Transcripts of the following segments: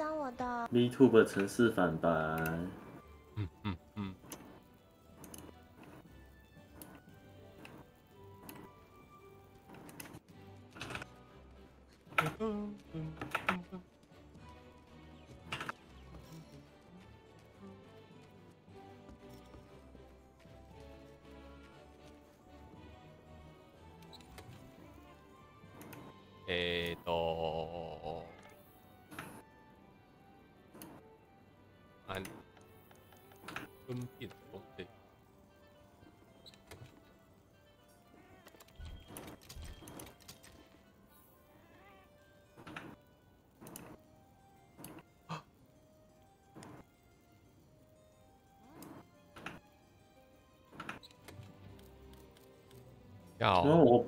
张我的。VTube 城市反白，嗯嗯要然后我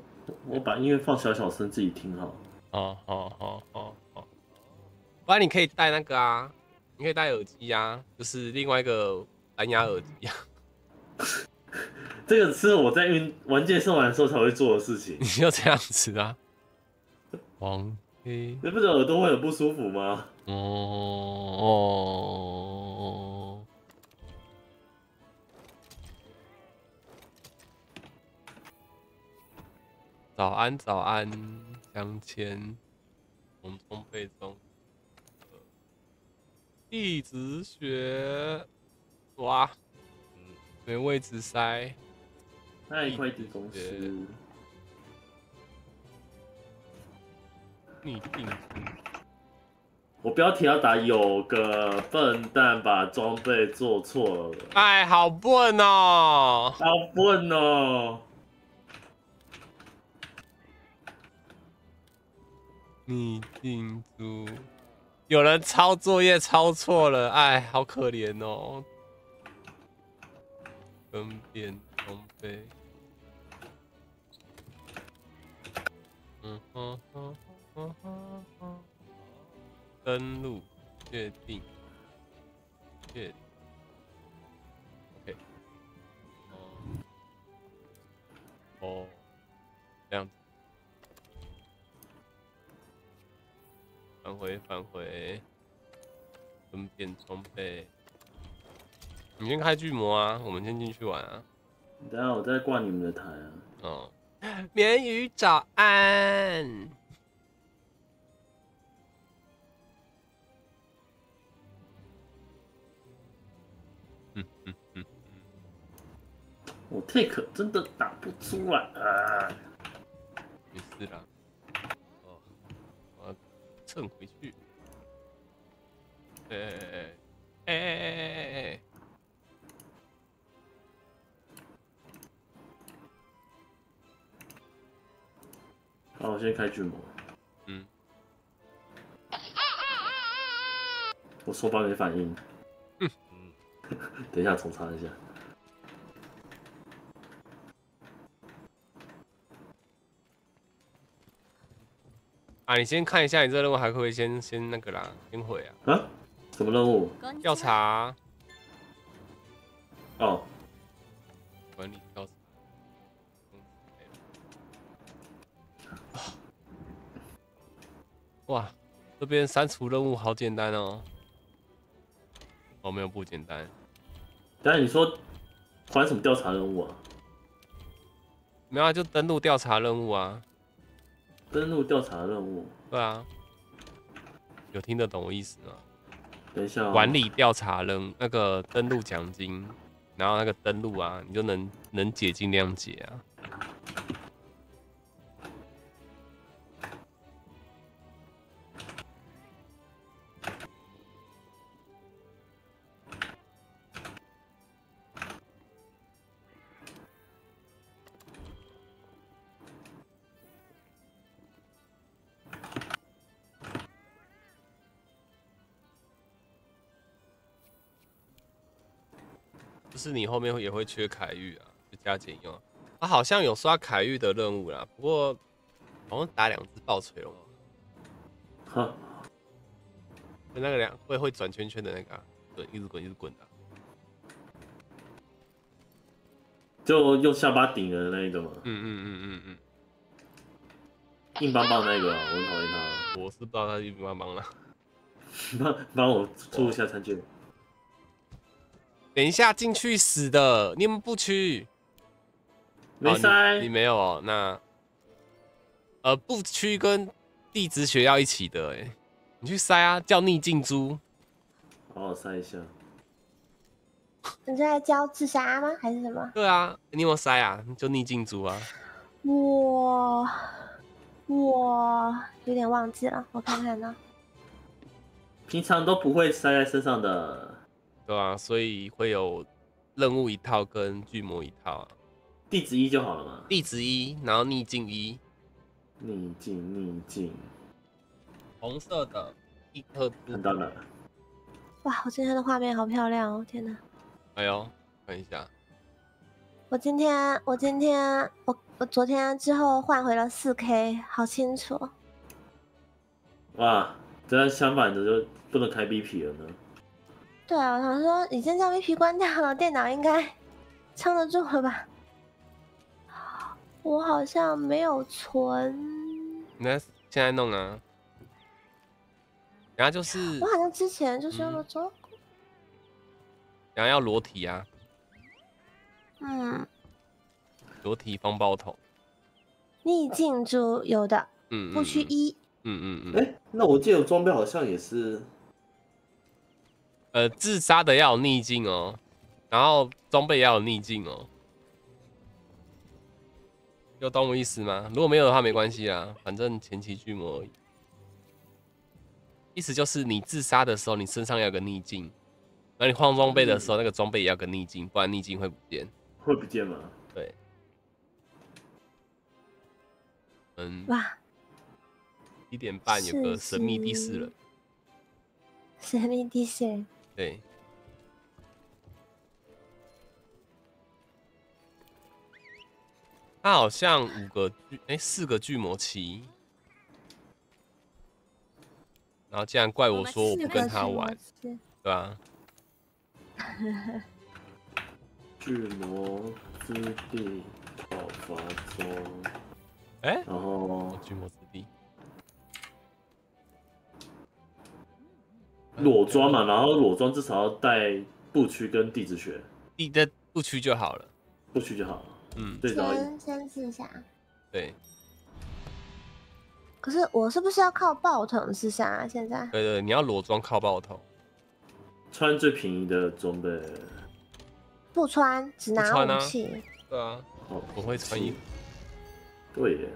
我把音乐放小小声，自己听好。哦哦哦哦哦，不然你可以戴那个啊，你可以戴耳机啊，就是另外一个蓝牙耳机啊，这个是我在运玩健身完的时候才会做的事情 你。就这样子啊。黄黑你不觉得耳朵会很不舒服吗？哦哦，早安早安，相牵，从充沛中，地质学，哇，嗯，原位置塞，那一块地公司，逆定。我标题要打有个笨蛋把装备做错了，哎，好笨哦！好笨哦！逆定出，有人抄作业抄错了，哎，好可怜哦。分辨装备，嗯哼哼哼哼哼，登录确定，确定，OK，哦，哦，这样子。返回返回，分辨装备。你先开巨魔啊，我们先进去玩啊。等下我再挂你们的台啊。哦，绵雨早安。嗯嗯嗯，我 take 真的打不出来啊！没事啦。蹭回去。哎哎哎哎哎哎哎！好，我先开巨魔。嗯，我手把没反应。嗯 等一下重插一下。啊，你先看一下你这任务还可不可以先先那个啦，先回啊。啊？什么任务？调查哦，管理调查。哇，这边删除任务好简单哦。哦，没有不简单。但是你说还什么调查任务啊？没有啊，就登录调查任务啊。登录调查任务。对啊。有听得懂我意思吗？等一下、哦。管理调查任那个登录奖金，然后那个登录啊，你就能能解尽量解啊。是你后面也会缺凯玉啊，就加减用啊。啊，好像有刷凯玉的任务啦，不过好像打两只爆锤龙，哈，就那个两会会转圈圈的那个、啊，滚一直滚一直滚的啊、就用下巴顶的那一个嘛，嗯嗯嗯嗯嗯，硬邦邦那个、啊，我很讨厌他。我是不知道他硬邦邦了。帮帮我出一下餐券。等一下进去死的，你们不去？哦没塞你，你没有哦。那呃，不区跟地质学要一起的，哎，你去塞啊，叫逆境猪。好好塞一下。你在教自杀吗？还是什么？对啊，你有没有塞啊？就逆境猪啊。我我有点忘记了，我看看呢。平常都不会塞在身上的。对啊，所以会有任务一套跟巨魔一套啊。地址一就好了嘛。地址一，然后逆境一，逆境逆境，红色的一颗珠看。到了。哇，我今天的画面好漂亮哦！天哪，哎呦，看一下，我今天我今天我我昨天之后换回了四 K，好清楚哦。哇，这样相反的就不能开 BP 了呢。对啊，我想说已经将 VP 关掉了，电脑应该 撑得住了吧？我好像没有存，你看现在弄啊。然后就是我，好像之前就是用了中，然后要裸体啊，嗯，裸体风暴桶。逆境珠有的，嗯，不虚嗯一，嗯嗯嗯，哎、那我记得装备好像也是，呃，自杀的要有逆境哦，然后装备也要有逆境哦。有懂我意思吗？如果没有的话没关系啊，反正前期巨魔而已。意思就是你自杀的时候，你身上要有个逆境，然后你换装备的时候，那个装备也要有个逆境，不然逆境会不见。会不见吗？对，嗯，哇，一点半有个神秘第四人，神秘第四人，对，他好像五个巨，哎、四个巨魔棋，然后竟然怪我说我不跟他玩，对吧、巨魔之地爆发中，哎、然后巨魔裸装嘛，然后裸装至少要带步区跟地质学，你的步区就好了，步区就好了。嗯，最少先先试一下。对，可是我是不是要靠爆桶自杀、啊？现在对对，你要裸装靠爆头，穿最便宜的装备，不穿，只拿不穿啊武器。对啊，哦，我会穿衣服，对耶，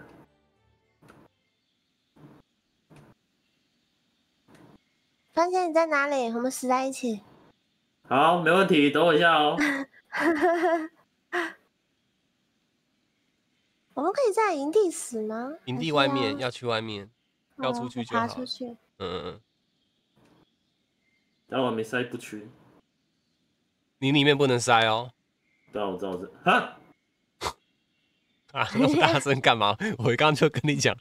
番茄你在哪里？我们死在一起。好，没问题，等我一下哦。我们可以在营地死吗？营地外面要去外面，要哦出去就好爬出去。嗯嗯嗯，然后我没塞不去，你里面不能塞哦。对啊，我知道，我知道。啊，啊，那么大声干嘛？我刚刚就跟你讲，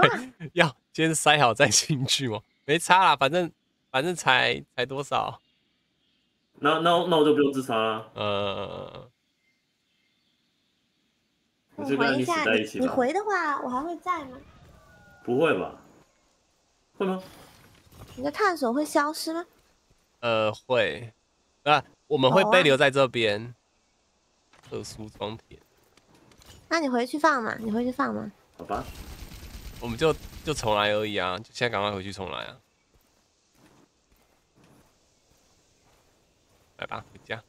要先塞好再进去嘛，没差啦，反正反正才才多少，那那那我就不用自杀了，呃，我回一下，你你在一起吧。回的话，我还会在吗？不会吧？会吗？你的探索会消失吗？呃会，啊，我们会被留在这边，特殊装填，那你回去放嘛，你回去放嘛。好吧，我们就就重来而已啊，就现在赶快回去重来啊，来吧，回家。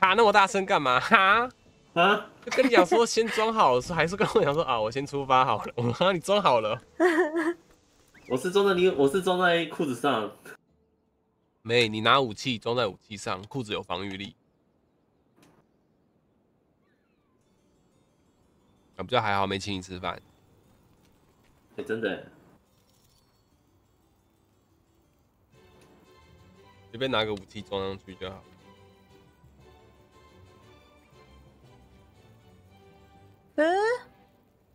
哈那么大声干嘛？哈？啊，就跟你讲说先装好还是跟我讲说啊，我先出发好了。我说啊你装好了我是装在你，我是装在裤子上。没？你拿武器装在武器上，裤子有防御力。啊，不就还好，没请你吃饭。哎、真的随便拿个武器装上去就好。嗯，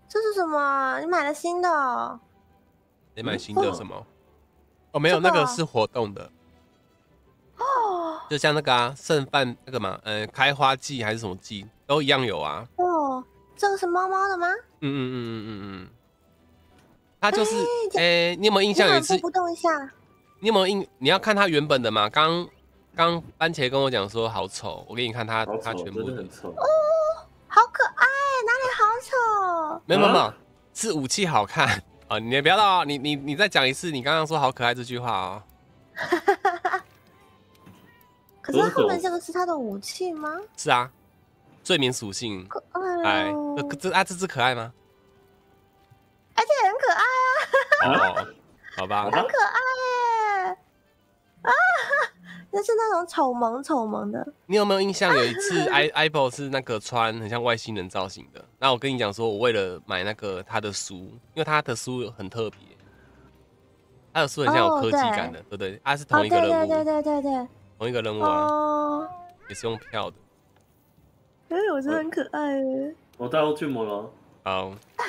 这是什么？你买了新的、哦？你买新的什么？哦，没有，那个是活动的，哦就像那个啊，剩饭那个嘛，呃，开花季还是什么季都一样有啊。哦，这个是猫猫的吗？嗯嗯嗯嗯嗯嗯，它就是，哎、你有没有印象有一次反复？不动一下，你有没有印？你要看它原本的嘛？刚刚番茄跟我讲说好丑，我给你看它好丑，它全部的很，丑。好可爱，哪里好丑？没有没有没有啊，是武器好看啊！你不要到，你你你再讲一次，你刚刚说好可爱这句话哦。可是它后面这个是它的武器吗？是啊，罪名属性，可爱哎哦，，这这啊这只可爱吗？而且很可爱啊，哦，好吧好，吧很可爱耶！啊，就是那种丑萌丑萌的，你有没有印象？有一次 i Apple 是那个穿很像外星人造型的，那我跟你讲说，我为了买那个他的书，因为他的书很特别，他的书很像有哦科技感的，对。不对？啊，是同一个任务，对对对对对，同一个任务啊，哦，也是用票的。哎，我觉得很可爱耶。我带我去魔了，好，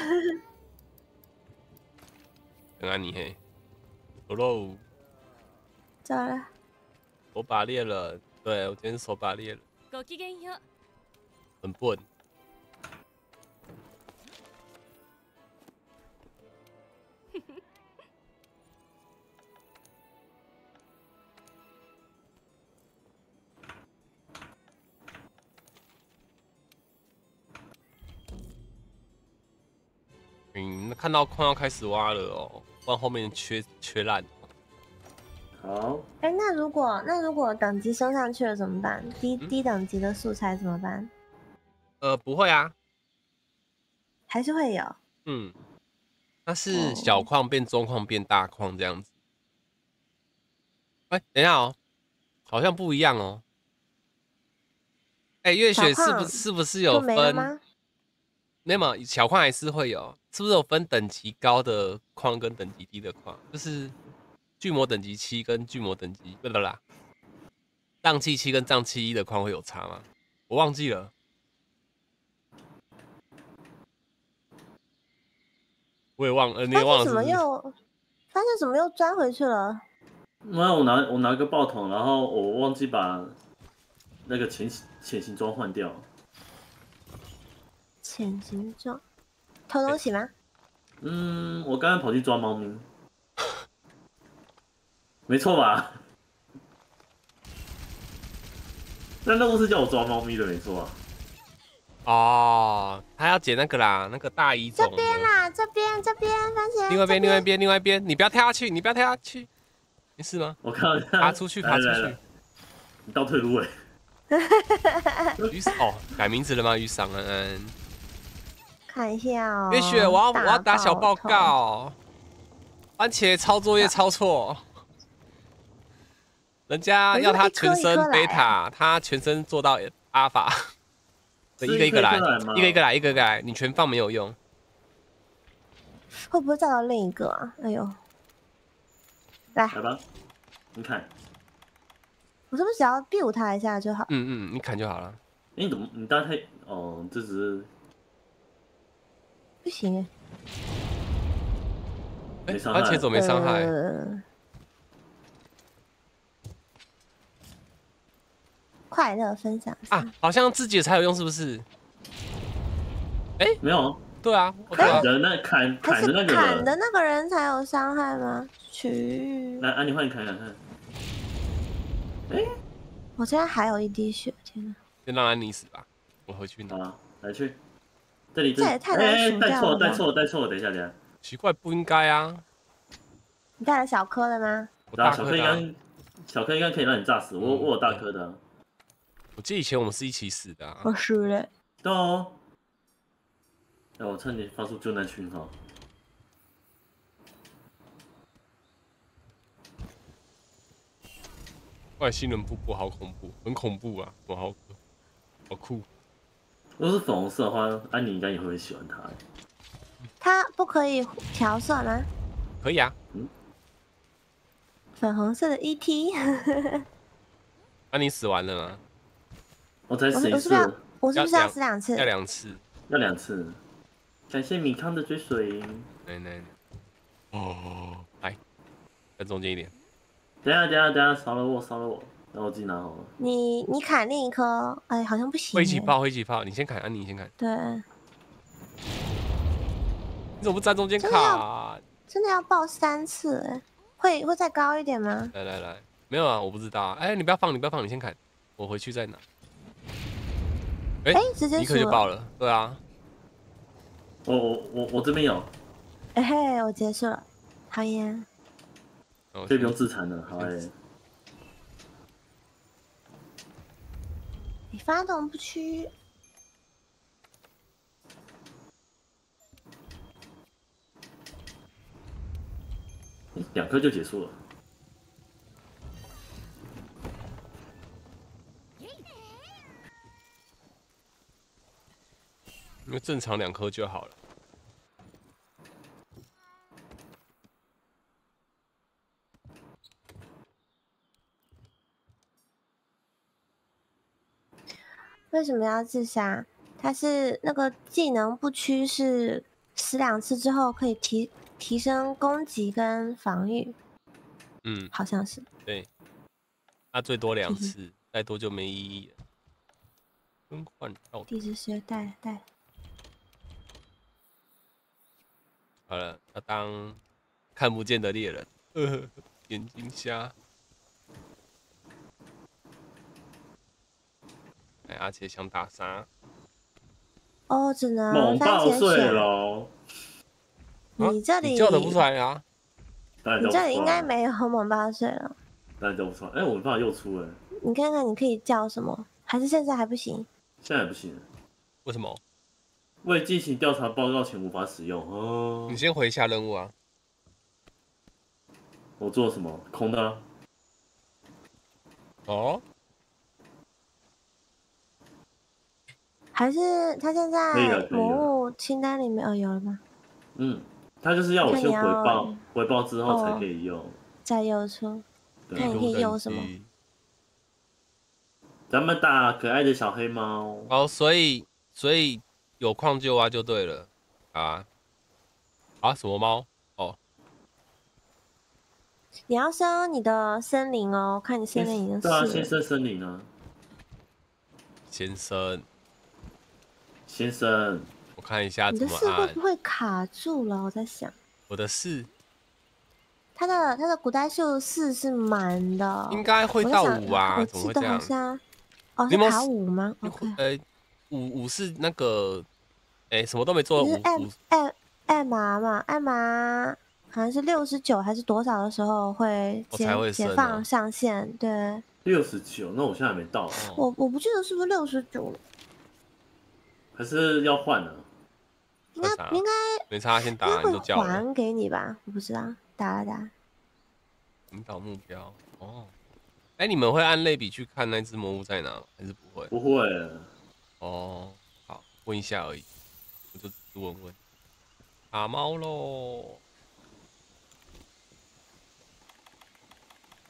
等下你嘿，走喽，走了，手把裂了，对我今天手把裂了，ごきげんよう很笨。嗯，看到矿要开始挖了哦，不然后面缺缺烂。 好，哎，那如果那如果等级升上去了怎么办？低嗯低等级的素材怎么办？呃，不会啊，还是会有。嗯，它哦是小矿变中矿变大矿这样子。哎、等一下哦，好像不一样哦。哎、月雪是不是是不是有分？没了吗？没有嘛，小矿还是会有，是不是有分等级高的矿跟等级低的矿？就是巨魔等级七跟巨魔等级不对啦，瘴气七跟瘴气一的矿会有差吗？我忘记了。我也忘了，呃你也忘了发现怎么是不是？又发现怎么又钻回去了？那我拿我拿个爆桶，然后我忘记把那个潜潜行装换掉。潜行装，偷东西吗？嗯，我刚刚跑去抓猫咪，没错吧？那任务是叫我抓猫咪的，没错啊。哦，他要捡那个啦，那个大衣。这边啦，这边这边，番茄。另外一边，另外一边，另外一边，你不要跳下去，你不要跳下去，没事吗？我看到爬出去，爬出去。你倒退芦苇。雨伞哦，改名字了吗？雨伞安安。看一下哦。月雪，我要我要打小报头。告。番茄抄作业抄错，人家要他全身我是一颗一颗来 beta，他全身做到阿法。对，是一个一个来一个一个来，一个一个来，你全放没有用。会不会再到另一个啊？哎呦，来，来吧，你看，哎、我是不是只要 build 它一下就好？嗯嗯，你砍就好了。你怎么你大概哦，这只是不行哎，没伤害番茄怎么没伤害？呃快乐分享啊，好像自己才有用，是不是？哎没有对啊，对啊砍，的那砍砍的那个。人，砍的那个人才有伤害吗？去，来，安妮换你砍砍看，我现在还有一滴血，天哪！先让安妮死吧，我回去拿。来去，这里里这也太难带错了，带错了，带错了，等一下，等一下，奇怪，不应该啊！你带了小颗的吗？我然后小大颗的啊、颗应该小颗应该可以让你炸死，我嗯我有大颗的啊，我记得以前我们是一起死的啊。我输了。对哦，那我趁你发出救难讯号，外星人瀑布好恐怖，很恐怖啊！我好好酷。如果是粉红色的话，安妮应该也会喜欢它。它不可以调色吗？可以啊，粉红色的 ET，安妮死完了吗？我才我是死一次我是不是，要我是不是要要两死两次？要两次。要两次。感谢米康的追随。来来来，哦，来，在中间一点。等下等下等下，烧了我烧了我，那我自己拿好了。你你砍另一颗，哎，好像不行。会一起。爆，会一起爆。你先砍，安妮你先砍。对，你怎么不站中间真的要卡？真的要爆三次哎，会会再高一点吗？来来来，没有啊，我不知道啊。哎，你不要放，你不要放，你先砍，我回去再拿。哎哎，直接立刻输了。就爆了，对啊，我我我我这边有，哎嘿，我结束了，好耶！可以不用自残了，好耶、你发动不屈，两颗就结束了。因为正常两颗就好了。为什么要自杀？他是那个技能不屈，是死两次之后可以提提升攻击跟防御，嗯，好像是。对，那最多两次，再多就没意义了。更换到地质学带带，好了，要当看不见的猎人，呃，眼睛瞎。哎，阿杰想打啥？哦，只能猛爆碎选。喽！啊你这里你叫的不出来啊？你这里应该没有猛爆碎了。当然叫不出来。哎、我们法又出了，你看看，你可以叫什么？还是现在还不行？现在也不行。为什么？未进行调查报告前无法使用。哦你，先回一下任务啊。我做什么？空的啊、哦，还是他现在魔物清单里面哦有了吗？嗯，他就是要我先回报，回报之后才哦可以用。在右处，对看你可以用什么？咱们打可爱的小黑猫。哦，所以所以有矿就挖就对了啊啊！什么猫？哦，你要升你的森林哦，看你现在已经对啊。先生森林啊，先生，先生，我看一下你怎么按的四会不。会卡住了？我在想，我的四他的他的古代秀四是满的，应该会到五啊？怎么会这样？哦卡五吗？OK，呃，五五是那个，哎、什么都没做，五你是艾五艾艾玛嘛？艾玛好像是六十九还是多少的时候会解我才会解放哦上限？对六十九，那我现在还没到，哦，我我不记得是不是六十九了，还是要换呢？应该没差，先打，该会你都叫了，还给你吧？我不知道，打了打。引导目标哦。哎、你们会按类比去看那只魔物在哪吗？还是不会？不会，哦，好，问一下而已，我就只是问问。打猫喽！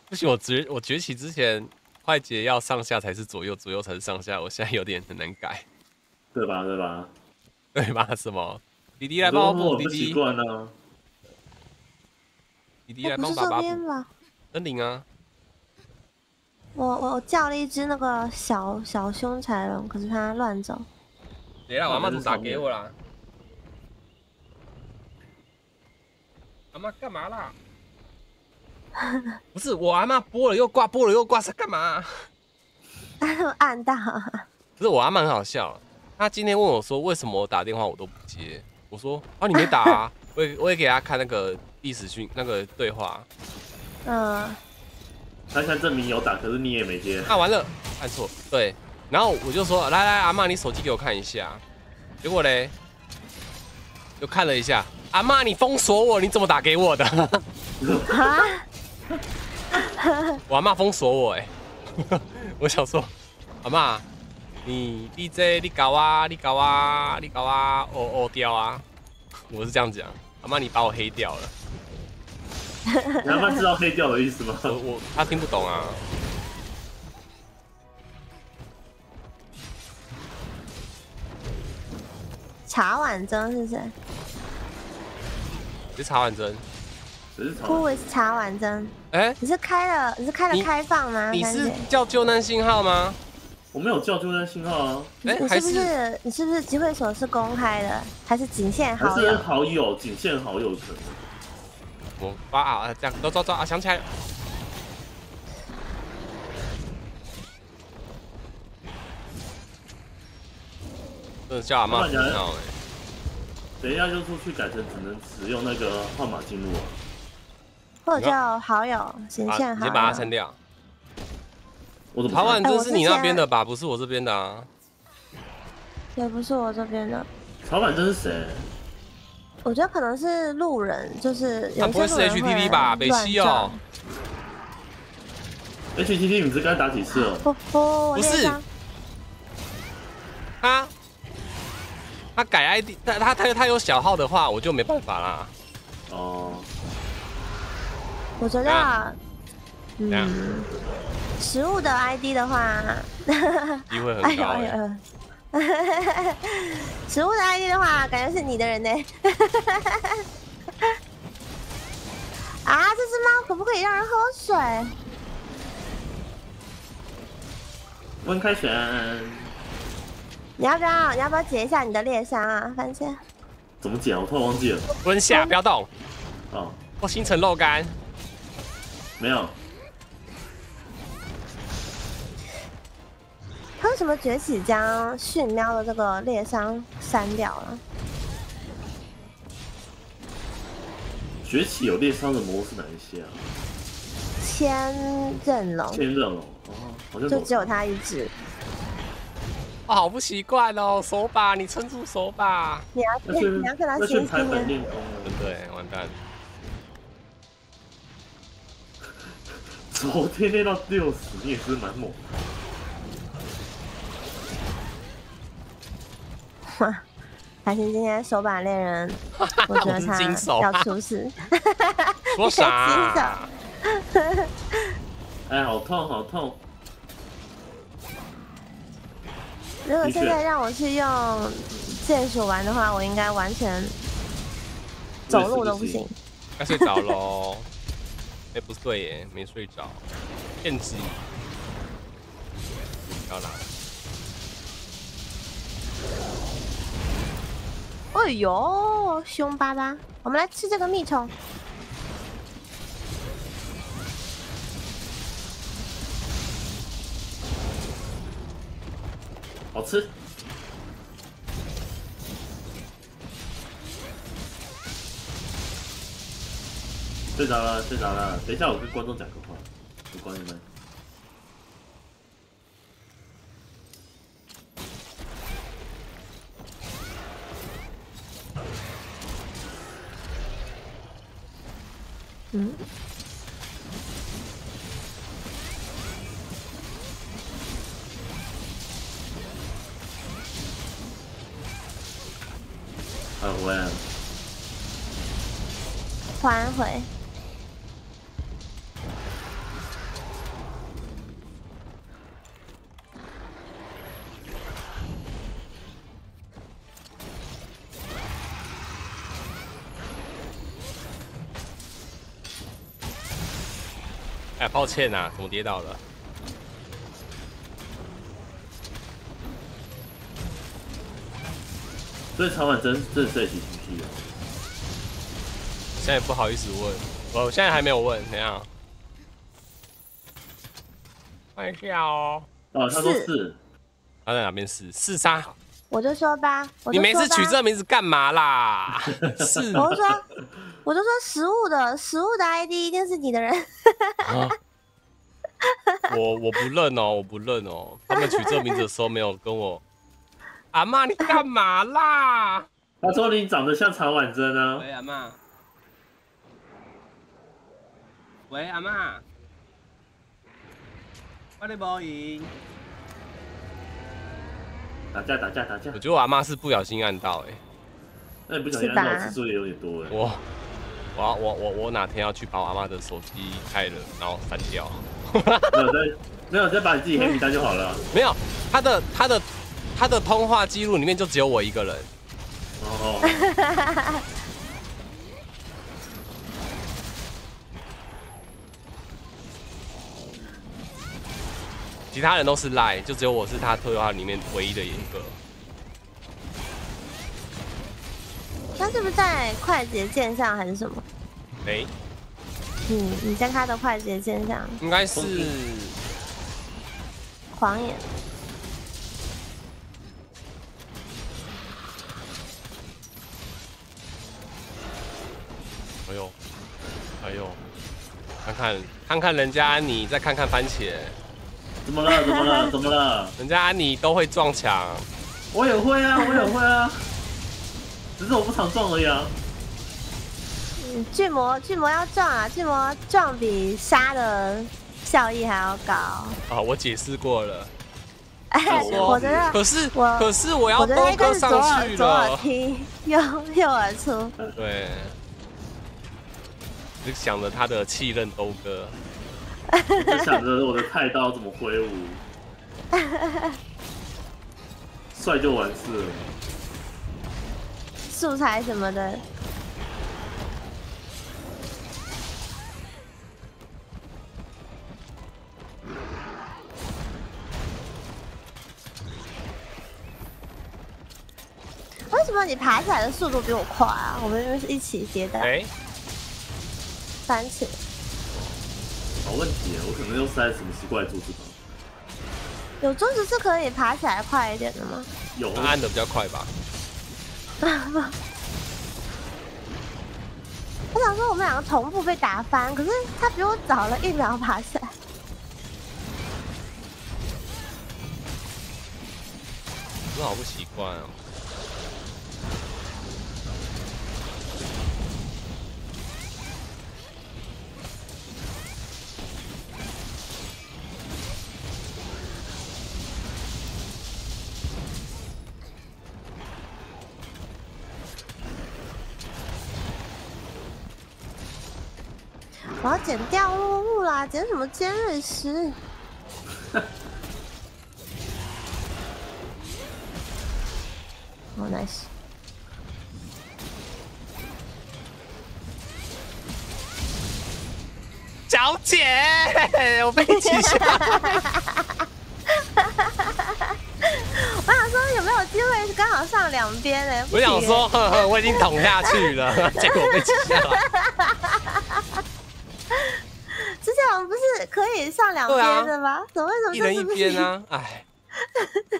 不行，我崛我崛起之前，快捷要上下才是左右，左右才是上下，我现在有点很难改，对吧？对吧？对吧？什么？弟弟来帮我补，弟弟。弟弟来哎，不是这帮爸爸补。边吧？森林啊，我我我叫了一只那个小小凶柴龙，可是它乱走。谁啦？我阿妈打给我啦？阿妈干嘛啦？不是我阿妈拨了又挂，拨了又挂是干嘛？它都按到，可是我阿妈很好笑，她今天问我说为什么我打电话我都不接，我说啊你没打啊，我也我也给她看那个历史讯那个对话，嗯，他现在证明有打，可是你也没接。啊完了按错对，然后我就说来来阿妈你手机给我看一下，结果嘞就看了一下，阿妈你封锁我，你怎么打给我的？啊，我阿妈封锁我哎、我想说，阿妈，你 DJ 你搞啊，你搞啊，你搞啊，哦哦掉啊，我是这样讲，阿妈你把我黑掉了，你他妈知道黑掉的意思吗？我我他听不懂啊，茶碗蒸是谁你查完针，只是吵？Who is 茶碗蒸？哎、你是开了你是开了开放吗？你是叫救难信号吗？我没有叫救援信号啊，你你是不哎还是是你是不是集会所是公开的，还是仅限还是好友？好友仅限好友可能。我哇啊，这样都抓抓啊，想起来了。真的叫阿妈等一下就出去改成只能使用那个号码进入啊。或者叫好友显啊，现好你先把它友删掉。我怎么知道曹婉珍是你那边的吧？不是我这边的啊。也不是我这边的，曹婉珍是谁？我觉得可能是路人，就是有他不会是些路人 HTV 吧？北西哦。HTT 你这刚才打几次哦？不不，不是他他改 ID，他他他他有小号的话，我就没办法啦。哦，我觉啊得，啊嗯，食物的 ID 的话，机会很哎呦高哎、哎呦。食物的 ID 的话，感觉是你的人呢。啊，这只猫可不可以让人喝水？温开水，你要不要？你要不要解一下你的猎伤啊？番茄，怎么解啊？我突然忘记了。蹲下，不要动，哦，我星辰肉干。没有，他为什么崛起将驯喵的这个猎伤删掉了？崛起有猎伤的模是哪一些啊？千刃龙千刃龙，哦，好像就只有他。一只。哦，好不习惯哦，手把，你撑住手把。你要那是你要跟它那是排亲亲的。本练功对不对？完蛋。昨天练到六十，你也是蛮猛的。还是今天手把猎人，我觉得他要出事。说啥？哎，好痛，好痛！如果现在让我去用剑鼠玩的话，我应该完全走路都不行。该睡着喽。哎，不对耶，没睡着。骗子。不要啦。哎呦，凶巴巴！我们来吃这个蜜虫。好吃。睡着了，睡着了。等一下，我跟观众讲个话，我关你们。嗯，啊，我也还回。哎，抱歉呐、怎么跌倒了？所以曹婉珍真的是 HTT 的。现在不好意思问，我现在还没有问，怎样？看一下哦。哦，他说是是，他在哪边四四杀？我就说吧，你每次取这个名字干嘛啦？是我就说，我就说食物的食物的 ID 一定是你的人。啊 我我不认哦，我不认哦。他们取这名字的时候没有跟我。阿妈，你干嘛啦？他说你长得像曹婉珍啊。喂，阿妈。喂，阿妈。我的无赢。打架打架打架我！觉得我阿妈是不小心按到哎、那你不小心按到次数也有点多哎。我我要我我我哪天要去把我阿妈的手机开了，然后删掉。没有再没有再把你自己黑名单就好了。没有，他的他的他的通话记录里面就只有我一个人。哦，其他人都是赖，就只有我是他特话里面唯一的一个。他是不是在快捷键上还是什么？哎、你你在他的快捷键上应该是狂野，哎呦，哎呦，看看看看人家你，再看看番茄，怎么了？怎么了？怎么了？人家安妮都会撞墙，我也会啊，我也会啊，只是我不常撞而已啊。嗯，巨魔巨魔要撞啊，巨魔撞比杀的效益还要高。啊，我解释过了。哎，我我觉得可是我可是我要我觉得都搁应该是左上去了左耳了，听，右右耳出。对，就想着他的气刃兜哥，我就想着我的菜刀怎么挥舞，帅就完事了。素材什么的，为什么你爬起来的速度比我快啊？我们是一起接的，哎，番茄。好问题啊，我可能又塞什么奇怪的柱子吧？有桌子是可以爬起来快一点的吗？有按的比较快吧？我想说我们两个同步被打翻，可是他比我早了一秒爬起来。这好不习惯哦。我要剪掉落物啦，剪什么尖锐石？好 nice。小姐，我被挤下来。我想说有没有机会刚好上两边呢？我想行说，呵呵，我已经捅下去了，结果被挤下来。之前我们不是可以上两边的吗？怎么为什么一人一？边啊，哎，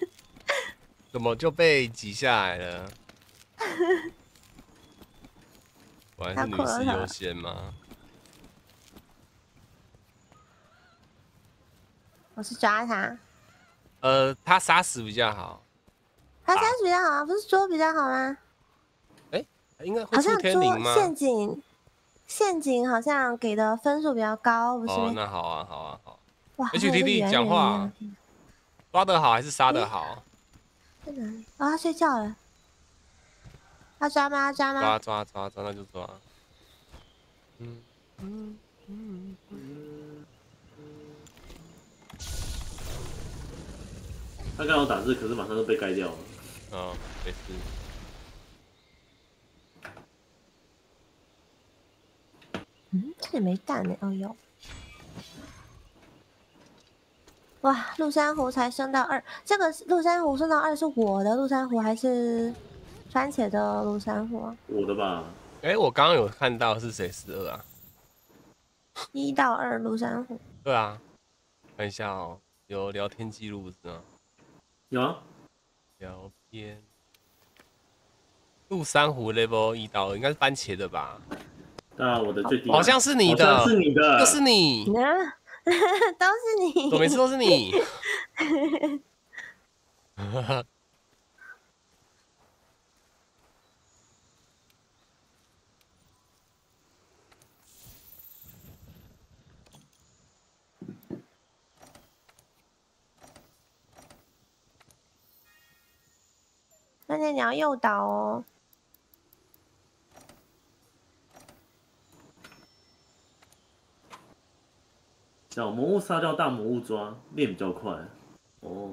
怎么就被挤下来了？果然是女士优先吗？我是抓他，呃，他杀死比较好，他杀死比较好啊，不是捉比较好吗？哎应该会出？陷阱，陷阱好像给的分数比较高，不是哦，那好啊，好啊，好。哇个圆圆讲话抓得好还是杀得好？在哪里？哦，他睡觉了。要抓吗？要抓吗？抓抓抓抓，那就抓。嗯嗯嗯，他刚好打字，可是马上就被盖掉了。哦，没事。嗯，这里没蛋呢。哦有。哇，陆珊瑚才升到二，这个是陆珊瑚升到二是我的陆珊瑚还是番茄的陆珊瑚啊？我的吧，哎，我刚刚有看到是谁十二啊？一到二陆珊瑚，对啊，看一下哦，有聊天记录是吗？有啊，聊天。陆珊瑚 level 一到二，应该是番茄的吧？当然我的最低，好像是你的都，是你的，又是你，都是你。我每次都是你。那你要诱导哦。小魔物杀掉大魔物抓，练比较快。哦，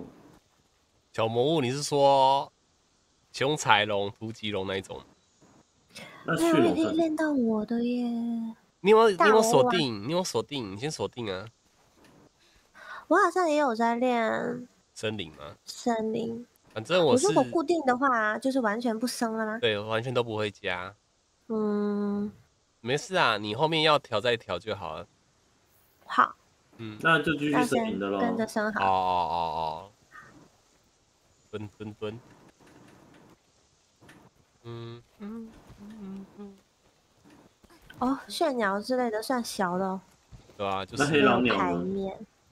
小魔物，你是说凶彩龙、突击龙那一种？那没有练血龙算练到我的耶！你有没有你有锁定？你有锁定？你先锁定啊！我好像也有在练森林吗？森林。反正我是我如果固定的话，就是完全不升了吗？对完全都不会加。嗯，没事啊，你后面要调再调就好了。好，嗯，那就继续那先声明的喽。跟着升哦哦好。哦哦，蹲蹲蹲，嗯。嗯嗯嗯，哦，炫鸟之类的算小的哦，对啊，就是黑是狼鸟。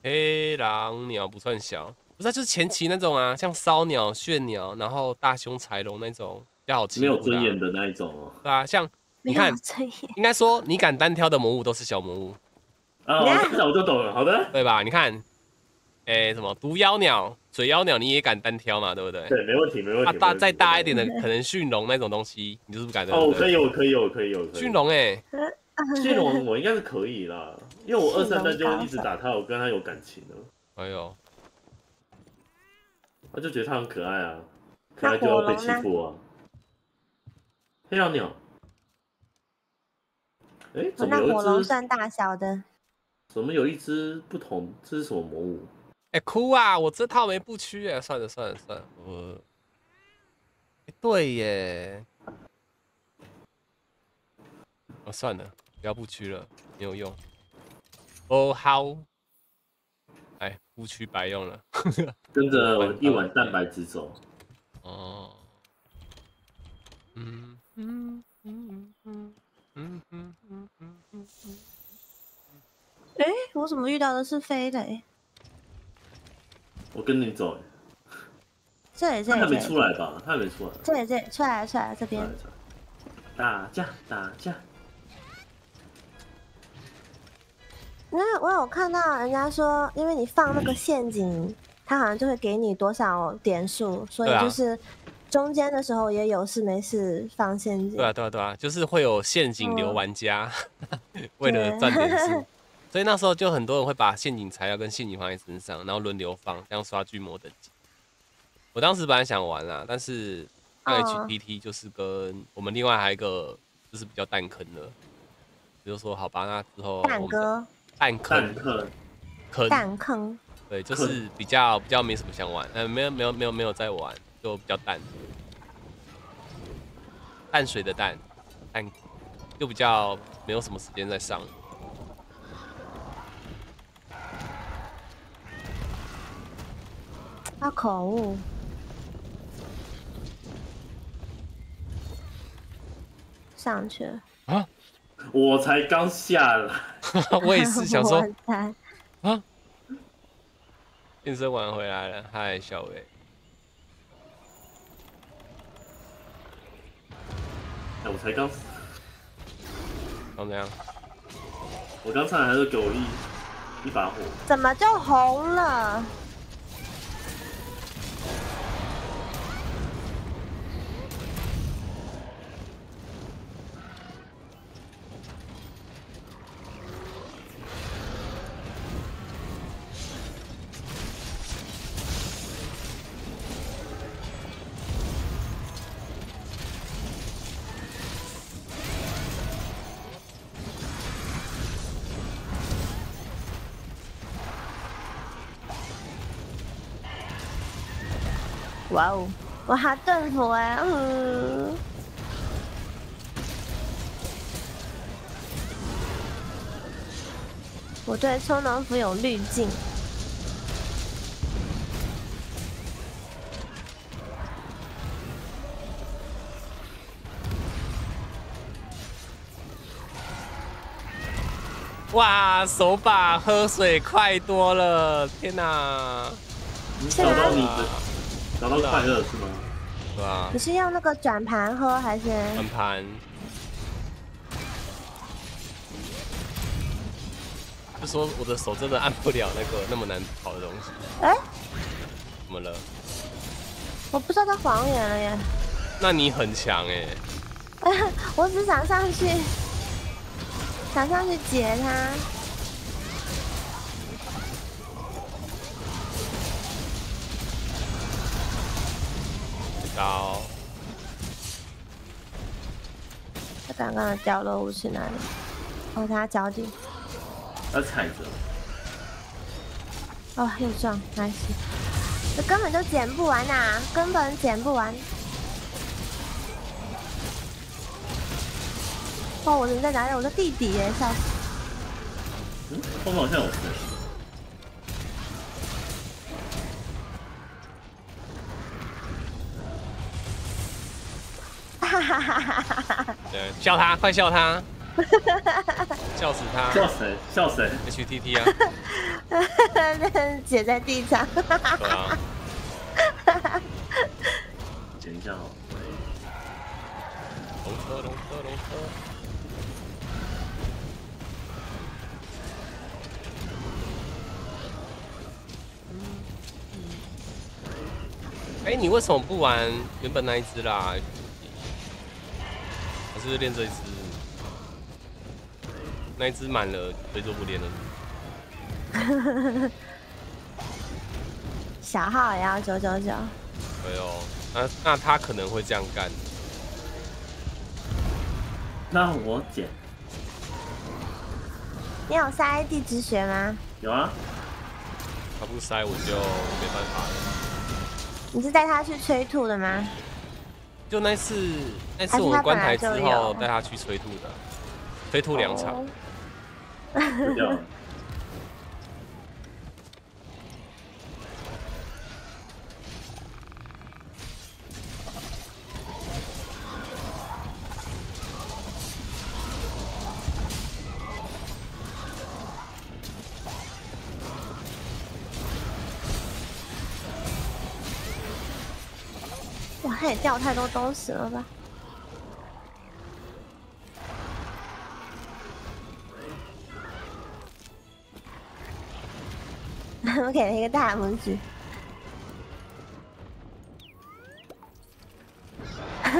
黑狼鸟不算小，不是、啊，就是前期那种啊，像骚鸟、炫鸟，然后大胸柴龙那种比较好欺没有尊严的那一种哦。对啊，像你看，应该说你敢单挑的魔物都是小魔物，啊，我这样我就懂了。好的，对吧？你看，哎、什么毒妖鸟、水妖鸟，你也敢单挑嘛，对不对？对，没问题，没问题啊，题。大再大一点的，可能驯龙那种东西，你就是不敢的。哦，可以，我可以，我可以，我可以。驯龙哎、驯龙我应该是可以啦，因为我二三代就一直打他，我跟他有感情了，哎呦，我就觉得他很可爱啊，可爱就要被欺负啊。黑狼鸟，哎，哦怎么有那火龙？算大小的，怎么有一只不同？这是什么魔物？哎、哭啊！我这套没不屈哎，算了算了算了，我，哎对耶，哦算了，不要不屈了，没有用。哦好，哎，不屈白用了。跟着我一碗蛋白质走。哦，嗯嗯嗯嗯嗯嗯嗯嗯嗯嗯，哎，我怎么遇到的是飞雷？我跟你走，这里这里他还没出来吧？他还没出来。这里这里出来了出来了这边打架打架，那我有看到人家说，因为你放那个陷阱，他好像就会给你多少点数，所以就是中间的时候也有事没事放陷阱。对啊对啊对啊，就是会有陷阱流嗯玩家，为了赚点数，所以那时候就很多人会把陷阱材料跟陷阱放在身上，然后轮流放，这样刷巨魔等级。我当时本来想玩啦，但是 HPT 就是跟我们另外还有一个就是比较蛋坑的，我就说好吧，那之后蛋哥，蛋蛋坑坑蛋坑，对，就是比较比较没什么想玩，呃，没有没有没有没有在玩，就比较淡，淡水的淡，淡，就比较没有什么时间在上。他口。误，上去。了啊。我才刚下来，我也是想说。啊，健身完回来了，嗨，小伟，哎我才刚，刚怎样？我刚上来还是给我一一把火，怎么就红了？哇哦，哇，盾符哎，嗯，我对充能符有滤镜，哇，手把喝水快多了，天哪！你找到你啊。的找到快乐是吗？对吧你？是用那个转盘喝还是？转盘，就说我的手真的按不了那个 那么难跑的东西，哎、怎么了？我不知道他黄眼了耶，那你很强哎、我只想上去，想上去截他。高，他刚刚的掉落物去哪里？哦，他脚底。他踩着，哦，又撞，没事。这根本就捡不完呐、根本捡不完。哦，我人在哪里？我的弟弟耶，笑死！嗯，后面好像有谁。哈哈哈哈哈哈！对，笑他，快笑他，笑死他笑谁？笑谁？！HTT 啊，姐在地上，对啊，剪一下哦。龙车龙车龙车。哎、你为什么不玩原本那一只啦？还是练这一只？那一只满了，所以就不练了。小号也要九九九。对哦，那那他可能会这样干。那我捡。你有塞地之学吗？有啊，他不塞我就没办法了。你是带他去催吐的吗？就那次，那次我们关台之后带他去催吐的，催吐两场。他也掉太多东西了吧？我给了一个大拇指。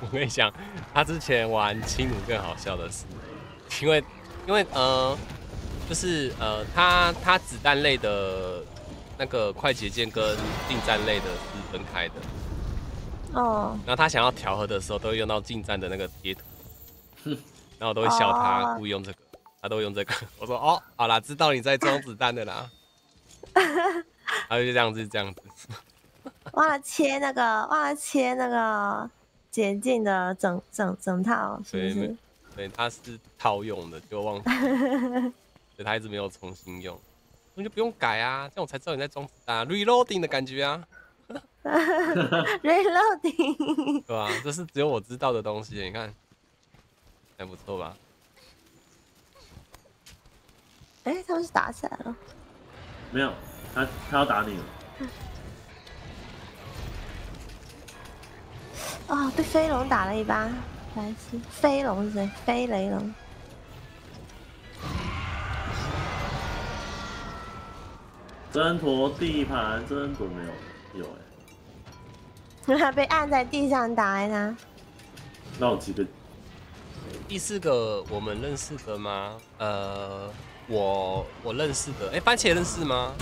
我跟你讲，他之前玩轻弩更好笑的是，因为因为呃，就是呃，他他子弹类的那个快捷键跟近战类的是分开的，哦，然后他想要调和的时候，都会用到近战的那个贴图，然后我都会笑他哦故意用这个，他都会用这个。我说哦，好啦，知道你在装子弹的啦。然后就这样子，这样子。忘了切那个，忘了切那个捷径的整整整套，是对没不是？对，他是套用的，就忘记，所以他一直没有重新用。那就不用改啊，这样我才知道你在装子弹、啊、，reloading 的感觉啊，reloading，对吧、这是只有我知道的东西，你看，还不错吧？哎、他们是打起来了。没有，他他要打你了。哦，被飞龙打了一巴，白痴！飞龙是谁？飞雷龙。挣脱地盘，挣脱没有？有哎、他被按在地上打来他。那有几个？第四个我们认识的吗？呃，我我认识的，哎、番茄认识吗？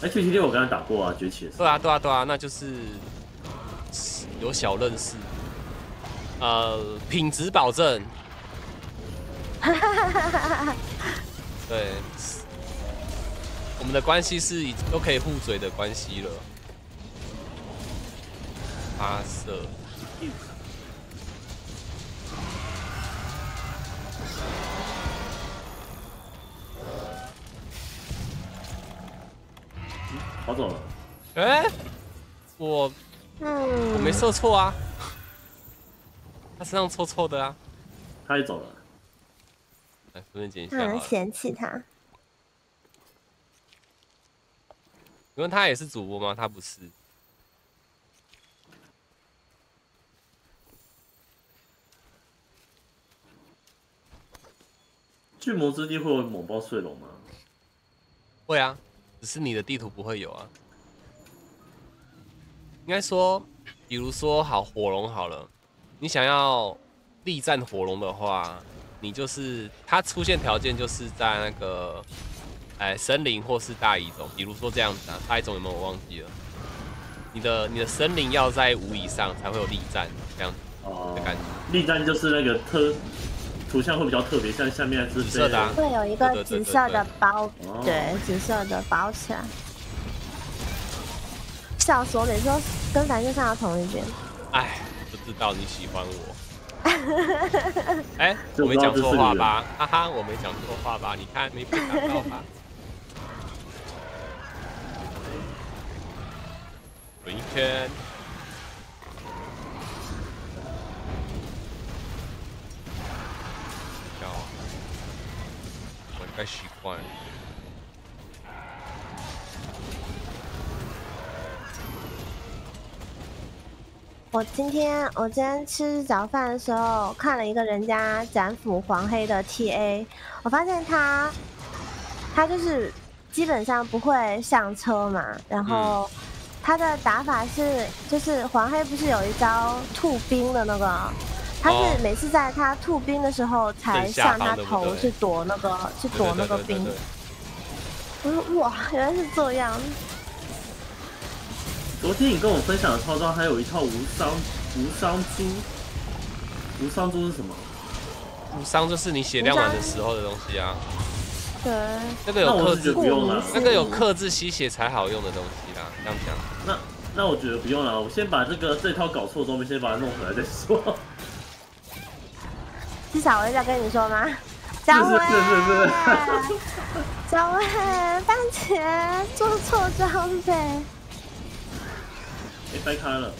哎，去 T 六我跟他打过啊，崛起对啊，对啊，对啊，那就是有小认识，呃，品质保证，对，我们的关系是已都可以互嘴的关系了。发射，跑走了。哎、我嗯，我没射错啊，他身上臭臭的啊，他也走了。来顺便捡一下他很，嫌弃他。因为他也是主播吗？他不是。巨魔之地会有猛爆碎龙吗？会啊，只是你的地图不会有啊。应该说，比如说好火龙好了，你想要力战火龙的话，你就是它出现条件就是在那个，哎，森林或是大乙种，比如说这样子啊，大乙种有没有我忘记了？你的你的森林要在五以上才会有力战这样子哦的感觉。力战就是那个特图像会比较特别，像下面是紫色的啊会有一个紫色的包，哦对，紫色的包起来。笑死我！每次都跟蓝先生要同一边。哎，不知道你喜欢我。哎、就我没讲错话吧？哈哈，我没讲错话吧？你看没被打到吧？我今天我今天吃早饭的时候看了一个人家斩斧黄黑的 TA，我发现他他就是基本上不会上车嘛，然后他的打法是就是黄黑不是有一招吐冰的那个，他哦。是每次在他吐冰的时候才正下上他头去躲那个去躲那个兵对对对对，我说哇原来是这样，昨天你跟我分享的套装还有一套无伤无伤珠，无伤珠是什么？无伤就是你血量满的时候的东西啊，对，那个有克制不用了那个有克制吸血才好用的东西啦。这样讲，那那我觉得不用了，我先把这个这套搞错的装备先把它弄回来再说。是小薇在跟你说吗？小是薇，是是小薇，番茄做错装备，哎，掰开了，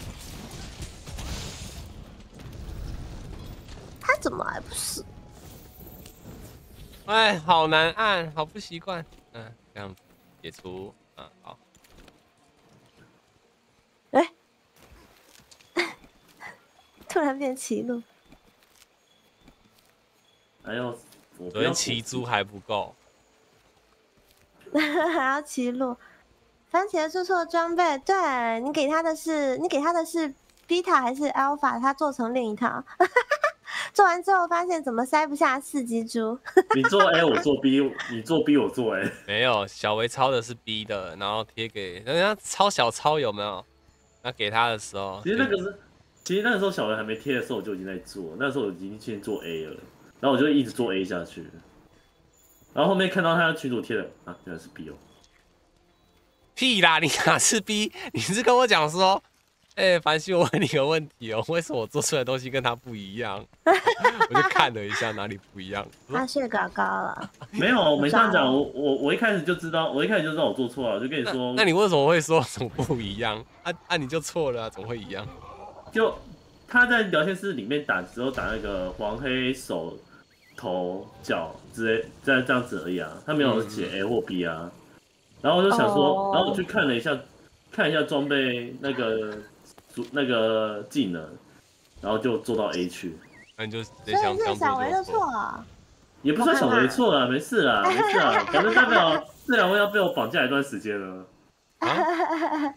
他怎么还不死？哎，好难按，好不习惯。嗯，这样解除，嗯，好。哎、突然变歧路，哎呦我不昨天骑猪还不够，还要骑路。番茄做错装备，对你给他的是你给他的是 beta 还是 alpha？他做成另一套。做完之后发现怎么塞不下四级猪，你做 A 我做 B，你做 B 我做 A。没有。小维抄的是 B 的，然后贴给人家抄小抄有没有？那给他的时候，其实那个是，其实那个时候小维还没贴的时候我就已经在做，那时候我已经先做 A 了，然后我就一直做 A 下去。然后后面看到他的群主贴的啊，原来是 B 哦。屁啦！你哪是 B？你是跟我讲说，哎、凡希，我问你个问题哦，为什么我做出来的东西跟他不一样？我就看了一下哪里不一样。他血搞高了。没有，我没这样讲，我我我一开始就知道，我一开始就知道我做错了，我就跟你说，那你为什么会说怎么不一样？啊啊，你就错了、啊，怎么会一样？就他在聊天室里面打只有打那个黄黑手头脚之类，这样这样子而已啊，他没有写 A 或 B 啊。然后我就想说，哦然后我去看了一下，看一下装备那个主那个技能，然后就做到 A 区，那你就所想想以是小维的错。啊。也不算小维错了，没事啦，没事啦，反正代表这两位要被我绑架一段时间了。啊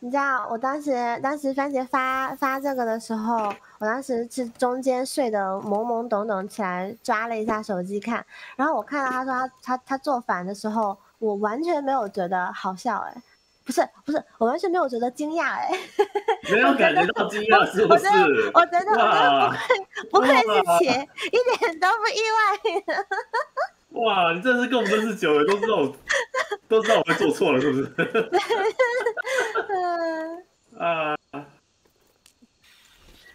你知道，我当时当时番茄发发这个的时候，我当时是中间睡得懵懵懂懂起来，抓了一下手机看，然后我看到他说他他他做反的时候，我完全没有觉得好笑哎、不是不是，我完全没有觉得惊讶哎，没有感觉到惊讶是不是？我觉得我觉得不愧不愧是哇姐，一点都不意外。哇，你真的是跟我们认识久了，都知道我都知道我们做错了，是不是？嗯 啊，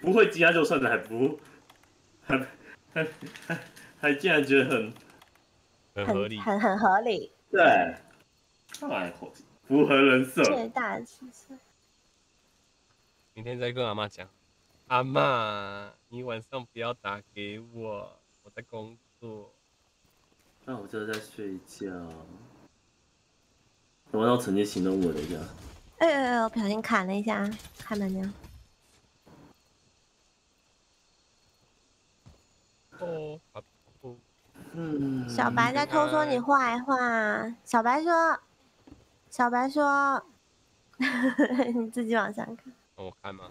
不会惊讶就算了，还不还还还还竟然觉得很很合理。很很合理，对，哎，符合人设。最大的其实明天再跟阿妈讲，阿妈，你晚上不要打给我，我在工作。那我就在睡觉。我让陈杰行动我了一下，哎哎哎！我，不小心砍了一下，看到没有？哦，好哦嗯，小白在偷说你坏话。小白说，小白说，你自己往上看。让我看吗？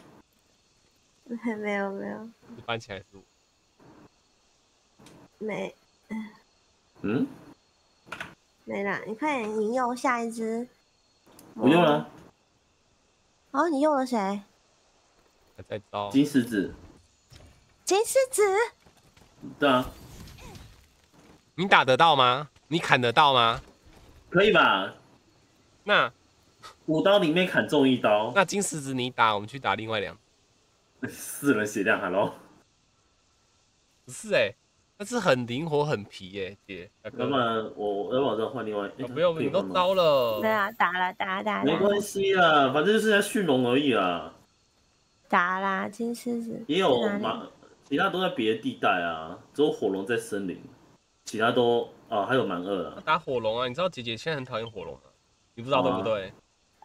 没有没有是翻起来是我。没嗯，没了，你快点引诱下一只。我用了哦，你用了谁？还在招，金狮子，金狮子。对啊，你打得到吗？你砍得到吗？可以吧？那五刀里面砍中一刀，那金石子你打，我们去打另外两。四人血量，Hello。不是哎、但是很灵活很皮哎、姐。大哥要不然我要不然我再换另外，诶哦不用，你都刀了没。有啊打了打了打了没关系啦，反正就是在驯龙而已啦。打啦，金狮子也有马，其他都在别的地带啊，只有火龙在森林，其他都啊还有蛮二啊。打火龙啊！你知道姐姐现在很讨厌火龙吗？你不知道对不对？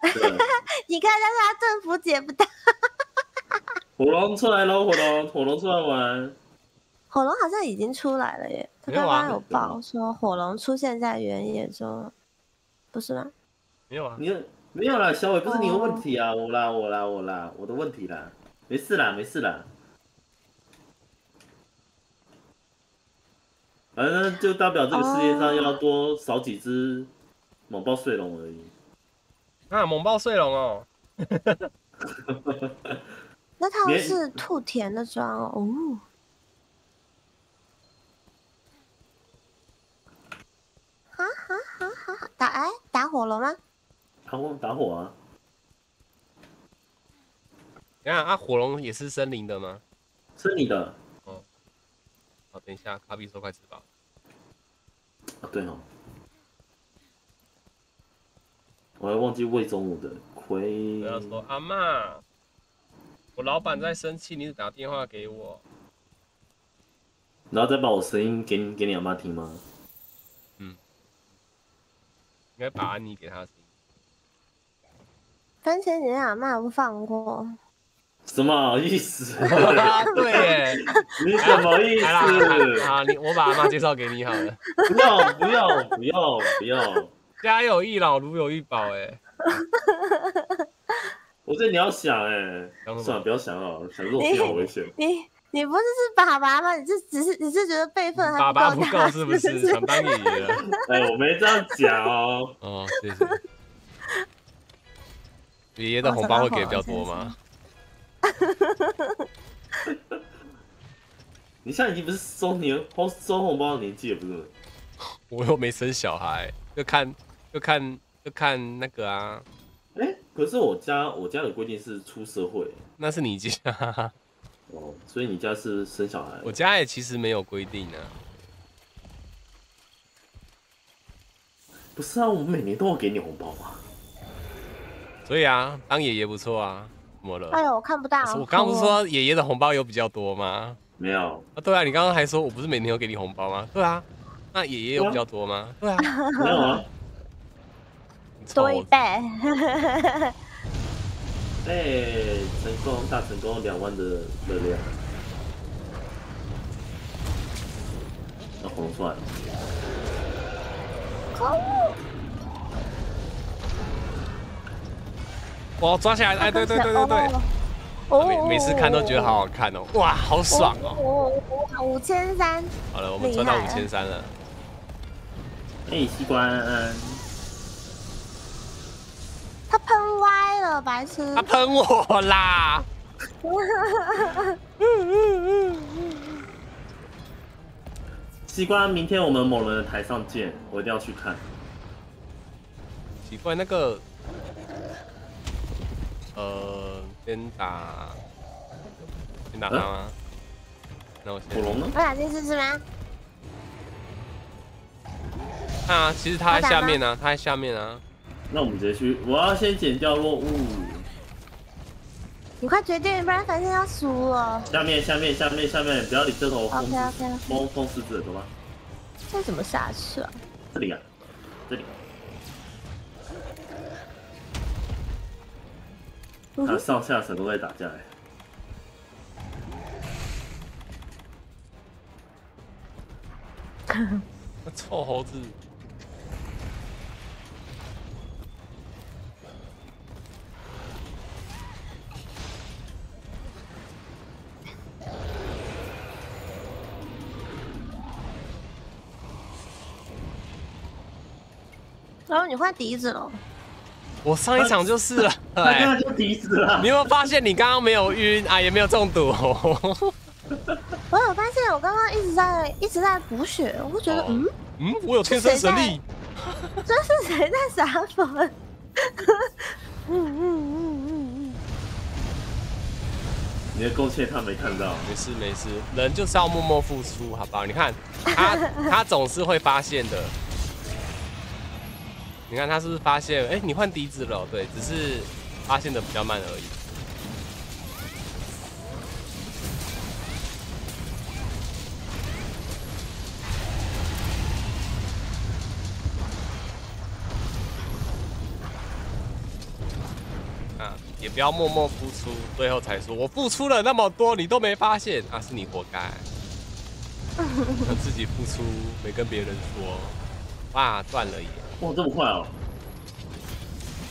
对，你看，但是他政府解不到。火龙出来喽，火龙，火龙出来玩。火龙好像已经出来了耶，他没有啊刚刚有报说火龙出现在原野中，不是吗？没有啊，你没有啦，小伟不是你的问题啊，我啦，我啦，我啦，我的问题啦，没事啦，没事啦。反正就代表这个世界上要多少几只猛暴睡龙而已。啊，猛暴睡龙哦，那套连是兔田的装哦。哦哈哈哈哈哈！打哎打火龙吗？打火打火啊！等一下啊，火龙也是森林的吗？是你的好，等一下，卡比说快吃饱。啊，对哦。我还忘记喂中午的亏不。要说阿妈，我老板在生气，你只打电话给我。然后再把我声音给你给你阿妈听吗？应该把安妮给他的声音。番茄你阿妈不放过，什么意思？啊，对耶，你什么意来啦，思？啊，你我把阿妈介绍给你好了。不要不要不要不要！家有一老，如有一宝，哎，我觉得你要想哎、想什么算了，不要想了，想这种事好危险。你你不是是爸爸吗？你是只是你是觉得辈分还爸爸不够大够是不是？想当爷爷了？哎、我没这样讲哦。哦，谢谢。爷爷的红包会给比较多吗？你现在已经不是收年收收红包的年纪了，不是？我又没生小孩，就看就看就看那个啊，哎、可是我家我家的规定是出社会那是你家，哦，所以你家是生小孩？我家也其实没有规定啊。不是啊，我们每年都要给你红包啊。所以啊，当爷爷不错啊。怎么了？哎呦，我看不到。我刚刚不是说爷爷的红包有比较多吗？没有，啊，对啊，你刚刚还说我不是每年有给你红包吗？对啊，那爷爷有比较多吗？对啊，没有啊。你多一丑倍。哎、成功大成功，两万的热量。那红出来了，哇，抓起来！哎，对对对对对，哦每每次看都觉得好好看哦，哇，好爽哦！哦！五千三，好了，我们赚到五千三了，哎、西瓜他喷歪了，白痴他。喷我啦！西瓜，明天我们某人的台上见，我一定要去看。奇怪，那个，呃，先打，先打他吗？那我先火龙呢？我打进去是吗？看啊，其实他在下面呢、他在下面啊。那我们直接去，我要先剪掉落物。你快决定，不然反正要输了。下面下面下面下面，不要理这头风 OK OK，风风狮子，懂吗？这怎么下去啊？这里啊，他上下层都在打架哎。那 臭猴子，然后你换笛子了，我上一场就是了。他刚哎，刚就笛子了你。有没有发现你刚刚没有晕啊，也没有中毒？我有发现我刚刚一直在一直在补血，我就觉得哦嗯，嗯，我有天生神力。这是谁在撒粉？嗯嗯嗯嗯你的勾芡他没看到，没事没事，人就是要默默付出，好不好？你看他他总是会发现的。你看他是不是发现？哎、你换笛子了，对，只是发现的比较慢而已。啊，也不要默默付出，最后才说我付出了那么多，你都没发现，啊，是你活该。自己付出，没跟别人说，哇，断了耶！哇，这么快哦！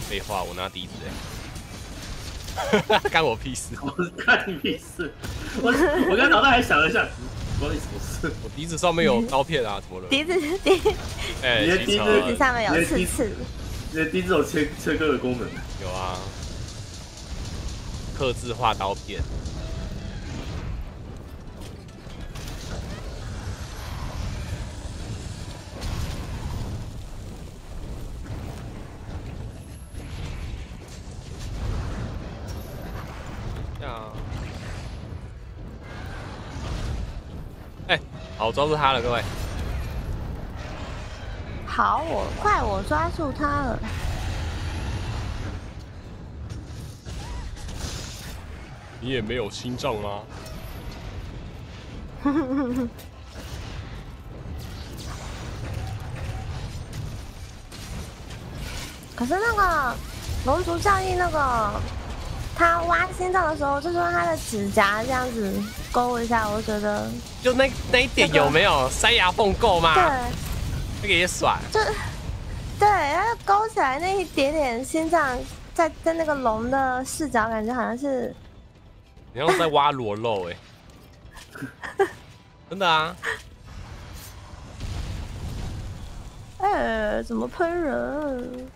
废话，我拿笛子哎，干我屁事！我干你屁事！我我刚脑袋还想了一下，嗯关你什么事？我笛子上面有刀片啊，怎么了？笛子笛 哎、你的笛子上面有刺刺，你的笛子有切切割的功能，有啊，刻字化刀片。哎、好，抓住他了，各位。好，我快我抓住他了。你也没有心脏吗？可是那个龙族战役那个，他挖心脏的时候，就是用他的指甲这样子勾一下，我觉得就那那一点有没有塞牙缝够吗？对，那个也甩。就对，他勾起来那一点点心脏，在在那个龙的视角，感觉好像是你像在挖裸露哎、真的啊，哎，怎么喷人？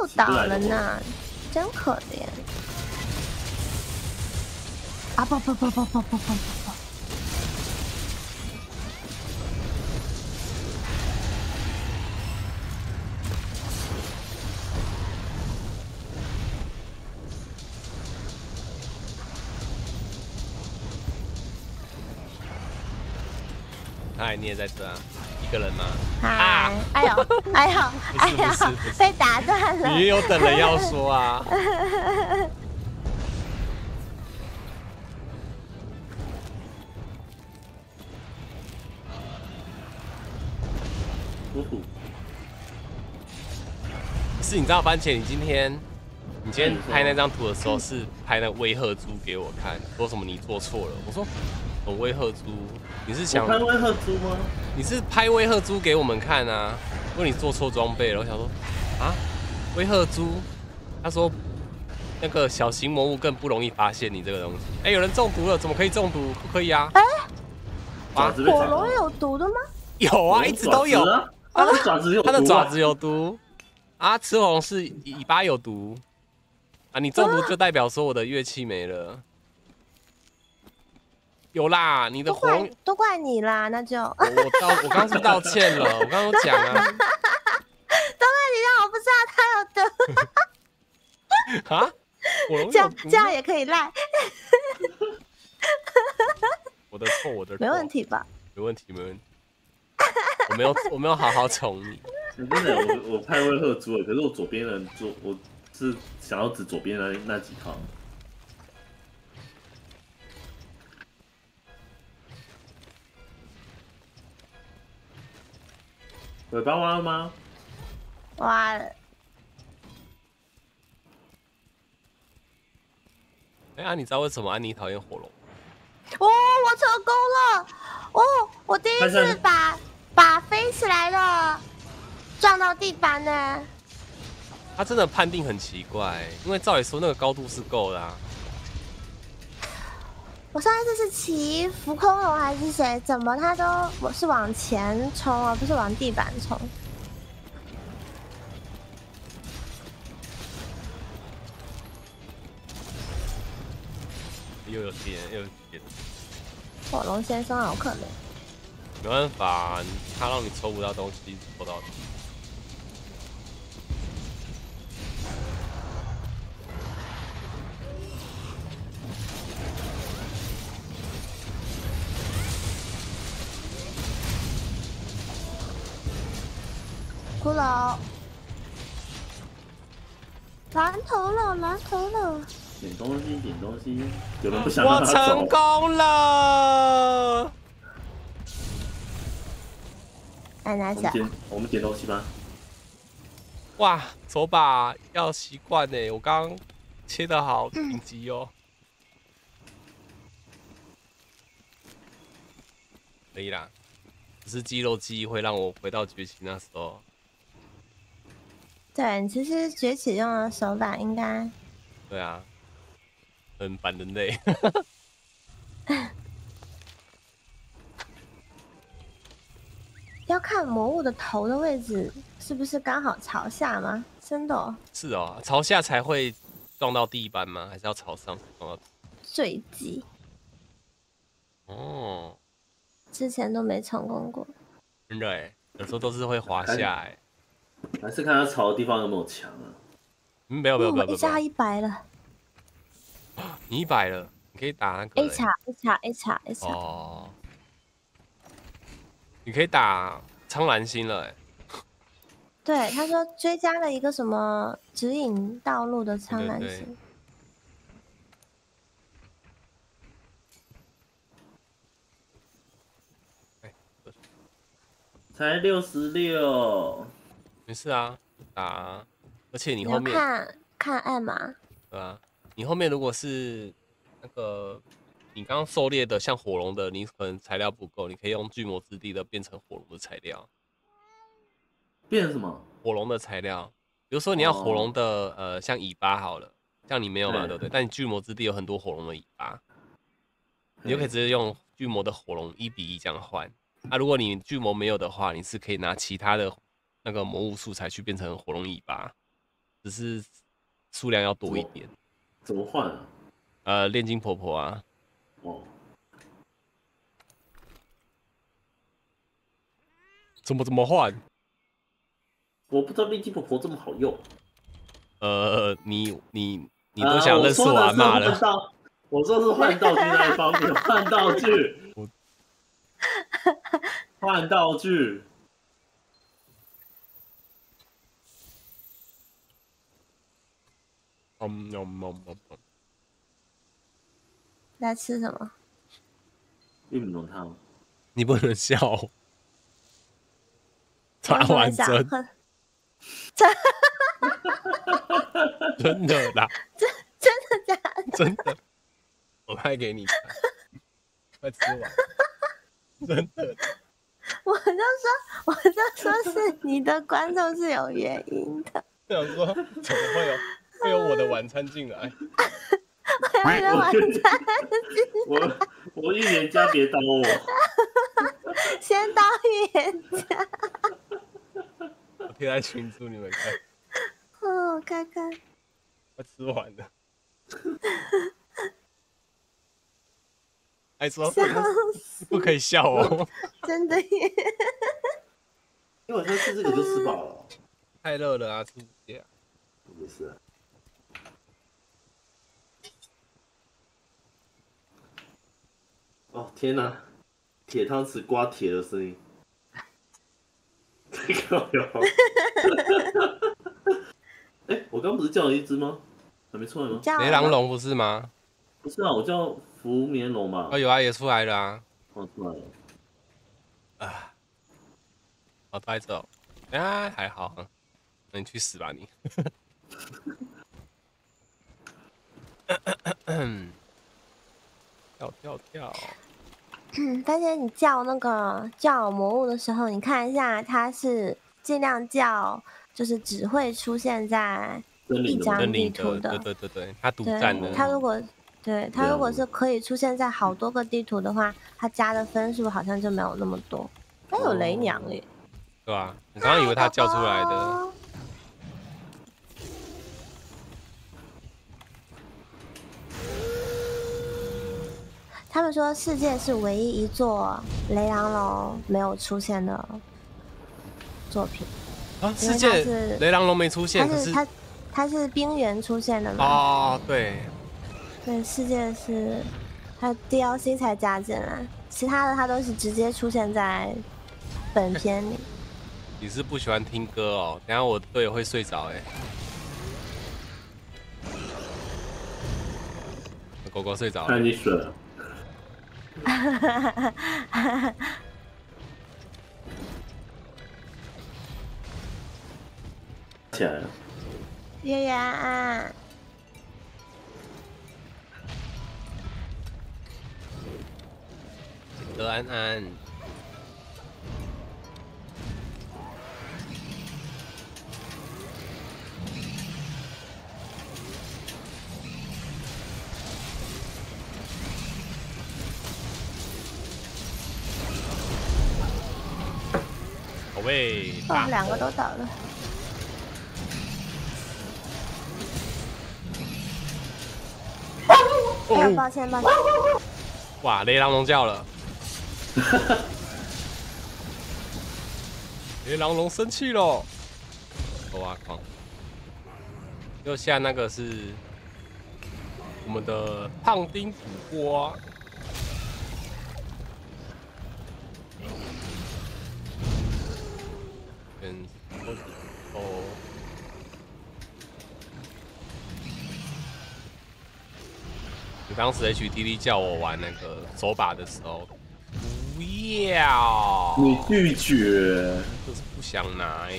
又倒了呢，真可怜。啊不不不不不不不不不！嗨，你也在吃啊？一个人吗？啊，哎呦，哎呦，哎呦，被打断了。你也有等人要说啊。虎虎。是，你知道番茄，你今天你今天拍那张图的时候是拍那个威吓猪给我看，说什么你做错了？我说我威吓猪，你是想拍威赫猪吗？你是拍威赫猪给我们看啊？问你做错装备了，我想说啊，威赫猪，他说那个小型魔物更不容易发现你这个东西。哎、有人中毒了，怎么可以中毒？不可以啊！爪子被火。龙有毒的吗？有啊，一直都有。啊。它的爪子有毒啊它的爪子有毒啊，雌红是尾巴有毒啊，你中毒就代表说我的乐器没了。有啦，你的都怪，都怪你啦，那就。我我道我刚刚是道歉了，我刚刚有讲啊。都怪你让我不知道他有毒，啊，火龙这样这样也可以赖，我的错，我的错，没问，题吧？没问题，没问题。我没有我没有好好宠你，真的，我我太会喝猪了，可是我左边人做，我是想要指左边的那几套。尾巴挖了吗？哇，哎、啊，你知道为什么安妮讨厌火龙？哦，我成功了！哦，我第一次把把飞起来的撞到地板呢。他真的判定很奇怪，因为照理说那个高度是够的啊。我上一次是骑浮空龙还是谁？怎么他都我是往前冲而不是往地板冲？又有点又有点，火龙先生好可怜。没办法，他让你抽不到东西，抽到骷髅，蓝头了，蓝头了。点东西，点东西，有人不想让我他走成。功了！哎，拿起来。我们点我们点东西吧。哇，手把要习惯呢，我刚刚切的好顶级哦。可以啦，只是肌肉记忆会让我回到崛起那时候。对，其实崛起用的手法应该对啊，很反人类。要看魔物的头的位置是不是刚好朝下吗？真的、哦、是哦，朝下才会撞到地板吗？还是要朝上才撞到？坠机，哦，之前都没成功过。真的哎，有时候都是会滑下哎。还是看他朝的地方有没有墙啊？嗯，没有没有哦没有一加一百了。你一百了，你可以打那个，A 欸叉 A 叉 A 叉 A 叉，哦，你可以打苍蓝星了哎。对，他说追加了一个什么指引道路的苍蓝星，才六十六，没事啊，打啊，而且你后面看看艾玛，对啊，你后面如果是那个你刚刚狩猎的像火龙的，你可能材料不够，你可以用巨魔之地的变成火龙的材料，变成什么？火龙的材料，比如说你要火哦龙的、呃像尾巴好了，像你没有嘛，对对不对？但你巨魔之地有很多火龙的尾巴，你就可以直接用巨魔的火龙一比一这样换。啊，如果你巨魔没有的话，你是可以拿其他的那个魔物素材去变成火龙尾巴，只是数量要多一点。怎么换啊？呃，炼金婆婆啊，哦，怎么怎么换？我不知道炼金婆婆这么好用。呃，你你你啊都想认识我阿妈了我说是换，道我说是换道具那一方面，换道具 我，换道具。嗯嗯嗯嗯嗯，在吃什么？玉米浓汤，你不能笑。哦，插为什么完针想喝 真的啦，真真的假的？真的，我拍给你看，快吃完，真的，我就说，我就说是你的观众是有原因的，我想说怎么会有会有我的晚餐进来？我以为晚餐我我预言家别当我，先当预言家。我贴在群组你们看，哦，我看看，快吃完了。还说笑不可以笑哦，真的耶！因为我才吃这个就吃饱了。太热了啊，吃不下。也是啊。哦天哪，铁汤匙刮铁的声音。哎、我刚不是叫了一只吗？还没出来吗？叫雷狼龙不是吗？不是啊，我叫福眠龙嘛。哦，有啊，也出来了啊。哦，出来了。啊，我，带走。啊，还好啊。那你去死吧你。跳 跳 跳！嗯，但是你叫那个叫魔物的时候，你看一下，它是尽量叫，就是只会出现在一张地图的对对对对，它独占的。它如果对它如果是可以出现在好多个地图的话，它加的分数好像就没有那么多。它有雷娘耶，对吧？我刚刚以为他叫出来的，他们说世界是唯一一座雷狼龙没有出现的作品，啊，世界是雷狼龙没出现，它是它它是冰原出现的嘛？哦，对，对，世界是它 DLC 才加进来，其他的它都是直接出现在本片里。你是不喜欢听歌哦？等一下我队友会睡着哎。狗狗睡着了，看你死了，起来了，月圆啊，德安安，宝贝，哦大，两个都倒了。哎呦，哦抱歉抱歉，哇，雷狼龙叫了，雷狼龙生气喽！哇靠！右下那个是我们的胖丁补锅，跟哦，你当时 HDD 叫我玩那个手把的时候，不要，你拒绝，就是不想拿哎、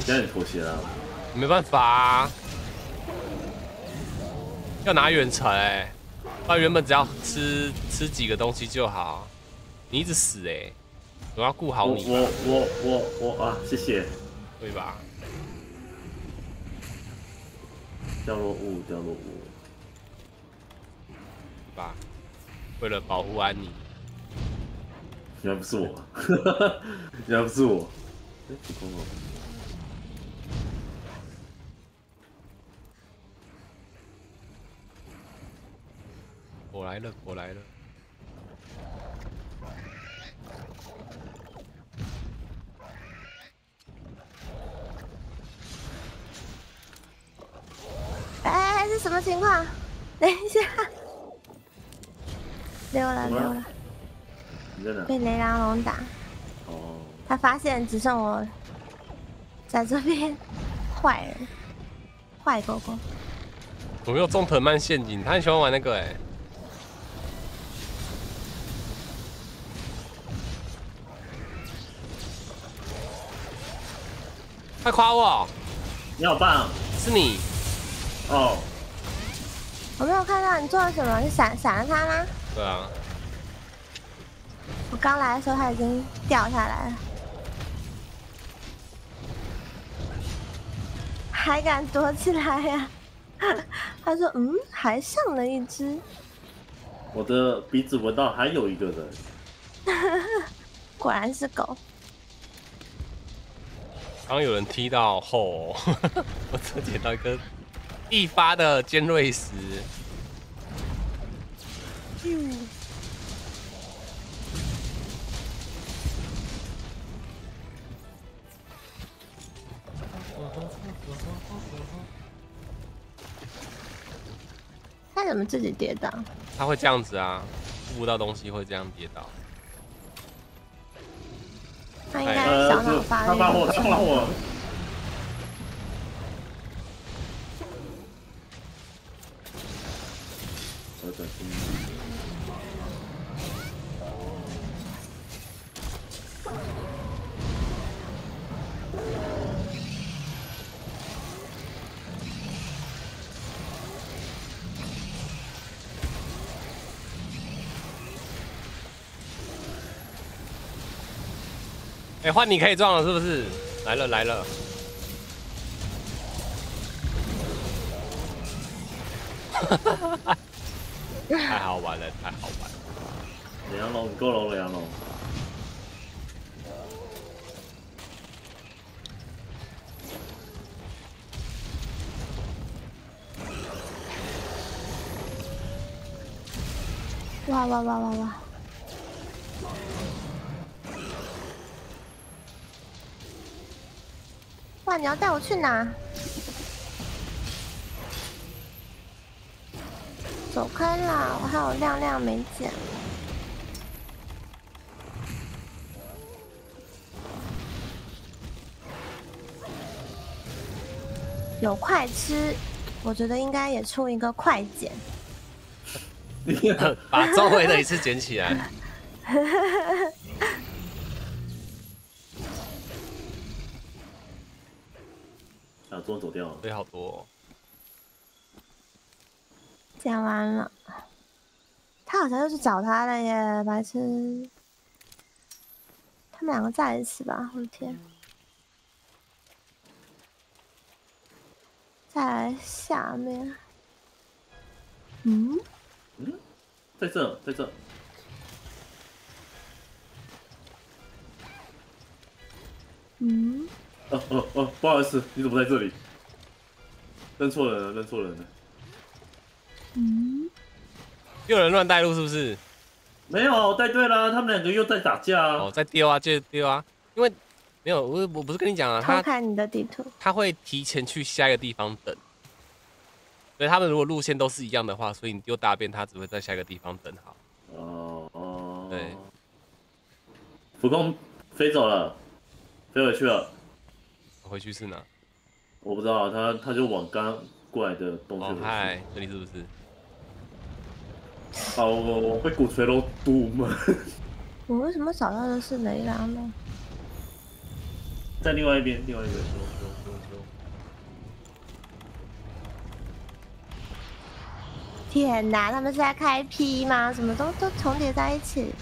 现在你妥协了，没办法、啊，要拿远程哎、不然原本只要吃吃几个东西就好，你一直死哎、我要顾好我你吧，我我我我啊，谢谢，对吧？降落物，降落物，对吧？为了保护安妮，原来不是我，原来不是我，哎，不空了，我来了，我来了。哎，这什么情况？等一下，溜了溜了，你在哪？被雷狼龙打，哦，他发现只剩我在这边，坏人，坏狗狗。我没有中藤蔓陷阱，他很喜欢玩那个哎、快夸我，你好棒。是你，哦，我没有看到你做了什么，你闪闪了他吗？对啊，我刚来的时候他已经掉下来了，还敢躲起来呀、他说：“嗯，还上了一只，我的鼻子闻到还有一个人，果然是狗。刚刚有人踢到后，我只捡到一个一发的尖锐石，嗯，他怎么自己跌倒？他会这样子啊，触不到东西会这样跌倒。他应该是，小脑是发育他把我，不全他把我，哎、换你可以撞了是不是？来了来了，太好玩了，太好玩了。冷阳龙，你够了，冷阳龙。哇哇哇哇哇！哇，你要带我去哪？走开啦！我还有亮亮没捡。有快吃，我觉得应该也出一个快捡。把周围的一次捡起来。啊，桌走掉了。对，好多、哦。捡完了，他好像又去找他了耶，白痴。他们两个在一起吧？我的天！在下面。嗯？嗯，在这，在这。嗯？哦哦哦，不好意思，你怎么在这里？认错人了，认错人了。嗯？又有人乱带路是不是？没有，带对了，他们两个又在打架啊。哦，在丢啊，就丢啊，因为没有我我不是跟你讲啊，他偷看你的地图。他会提前去下一个地方等。所以他们如果路线都是一样的话，所以你丢大便，他只会在下一个地方等好。哦哦。对。浮空飞走了，飞回去了。回去是哪？我不知道，他他就往刚过来的洞穴。哦嗨，这里是不是？哦，我被鼓吹了堵门。我为什么找到的是雷狼呢？在另外一边，另外一边。天哪，他们是在开 P 吗？什么都都重叠在一起。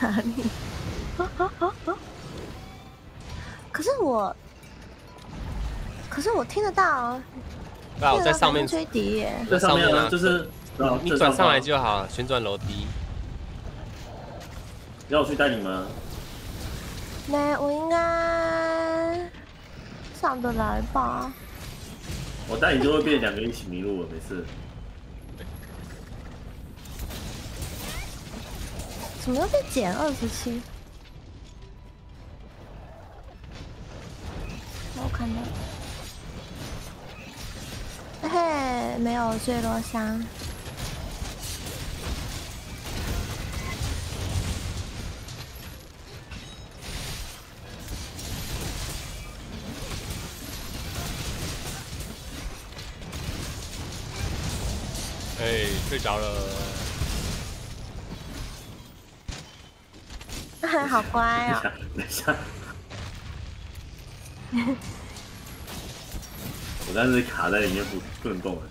在哪里？啊啊啊啊！可是我，可是我听得到。对啊，我在上面吹笛耶。在上面啊，就是你转上来就好，旋转楼梯。要我去带你吗？没，我应该上得来吧。我带你就会变两个一起迷路了，没事。怎么又被减二十七？我看到。嘿，没有坠落箱。哎，睡着了。好乖 哦。等一下。我当时卡在里面不不能动了。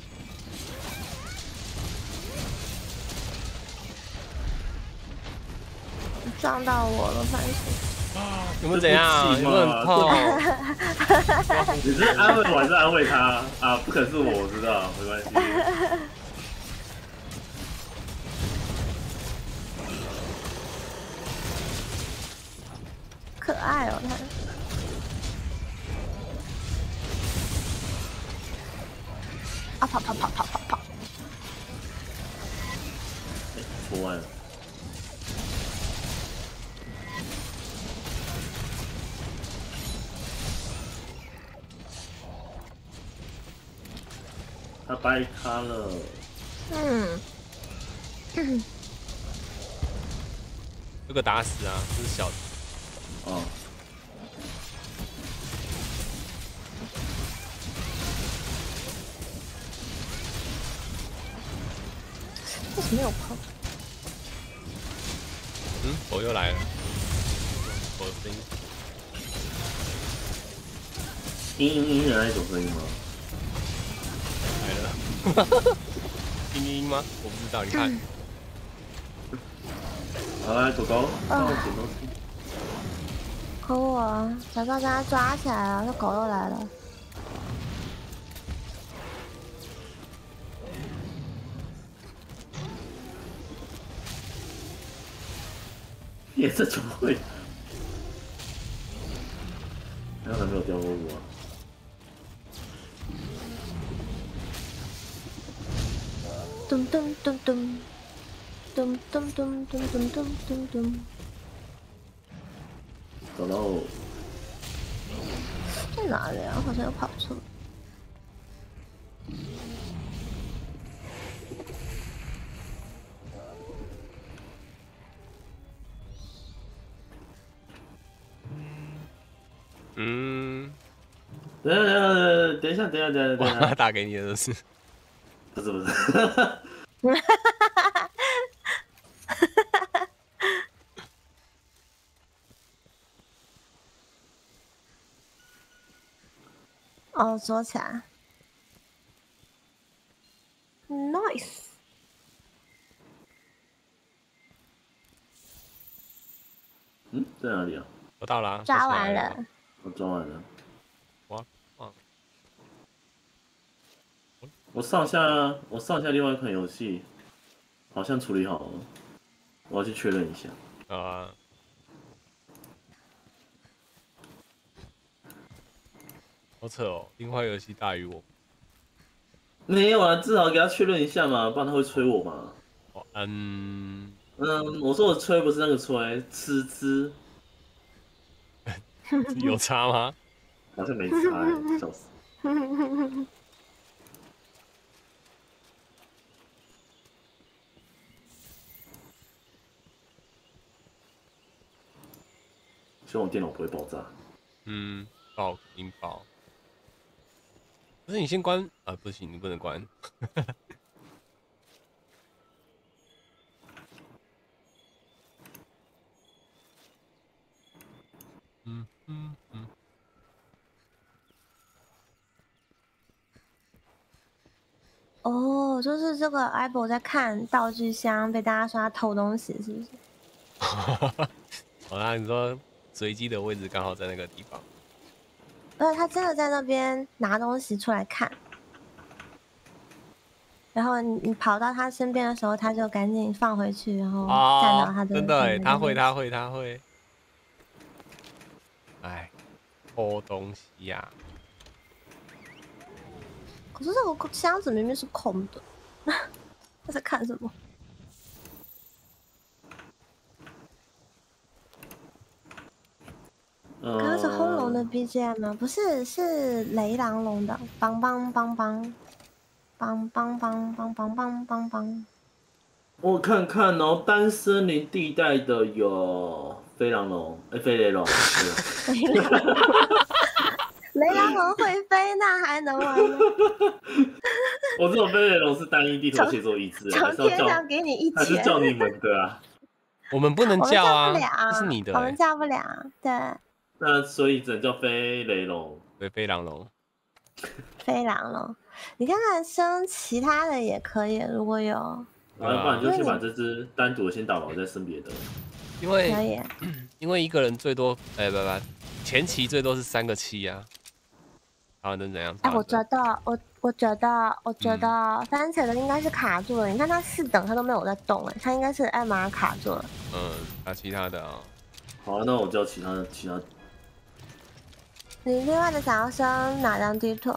撞到我了，反正。你们怎样？你们很痛？你是安慰我还是安慰他啊？不可能是我，我知道，没关系。可爱哦，他。跑跑跑跑跑跑！出完了。他掰他了。嗯。这个打死啊，这是小的。哦。为什么有碰？嗯，狗又来了。狗的声音。嘤嘤嘤的那种声音吗？来了。嘤嘤吗？我不知道，你看。好来，狗狗，帮我捡东西。可恶，早知道将它抓起来了，那狗又来了。也是怎么会？还有还没有掉过物啊？咚咚咚咚，咚咚咚咚咚咚咚咚。找到在哪里啊？好像又跑错了。下，等一下，等一下，等一下，打给你的都是。不是不是，哦，捉起来。Nice。嗯，在哪里啊？我到了啊，抓完了。我抓完了。哇哇，我上下我上下另外一款游戏好像处理好了，我要去确认一下。啊，好扯哦，另外游戏大于我。没有啊，至少给他确认一下嘛，不然他会催我嘛。哦，嗯，嗯，我说我催不是那个催，吃吃 有差吗？好像没差、欸，笑死。希望我电脑不会爆炸。嗯，爆音爆。不是你先关啊？不行，你不能关。嗯嗯嗯，哦，就是这个 i b o 在看道具箱，被大家说他偷东西，是不是？好啦，你说随机的位置刚好在那个地方。而且他真的在那边拿东西出来看，然后你你跑到他身边的时候，他就赶紧放回去，然后站到他。真的哎，他会，他。他会，他会。哎，偷东西呀、可是这个箱子明明是空的，他在看什么？嗯，刚刚是轰龙的 BGM 吗？不是，是雷狼龙的，梆梆梆梆，梆梆梆梆梆梆梆梆。我看看哦，单森林地带的有飞狼龙，哎、飞雷龙，对雷狼龙，雷狼龙会飞，那还能玩吗？我这种飞雷龙是单一地图协作一致，还从天上给你一还是拳，叫你们的啊？我们不能叫啊，不了，这是你的、我们欸。叫不了。对，那所以只能叫飞雷龙。对，飞狼龙。飞狼龙，你看看升其他的也可以，如果有然后不然就先把这只单独的先打完，再升别的。因为以。因为一个人最多，哎、不不，前期最多是三个七啊。然后能怎样？哎，我觉觉得，我我觉得，我觉嗯得番茄的应该是卡住了。你看它四等，它都没有在动，哎，它应该是艾玛卡住了。嗯，打其他的啊、好、啊，那我叫其他的其他。你另外的想要升哪张地图？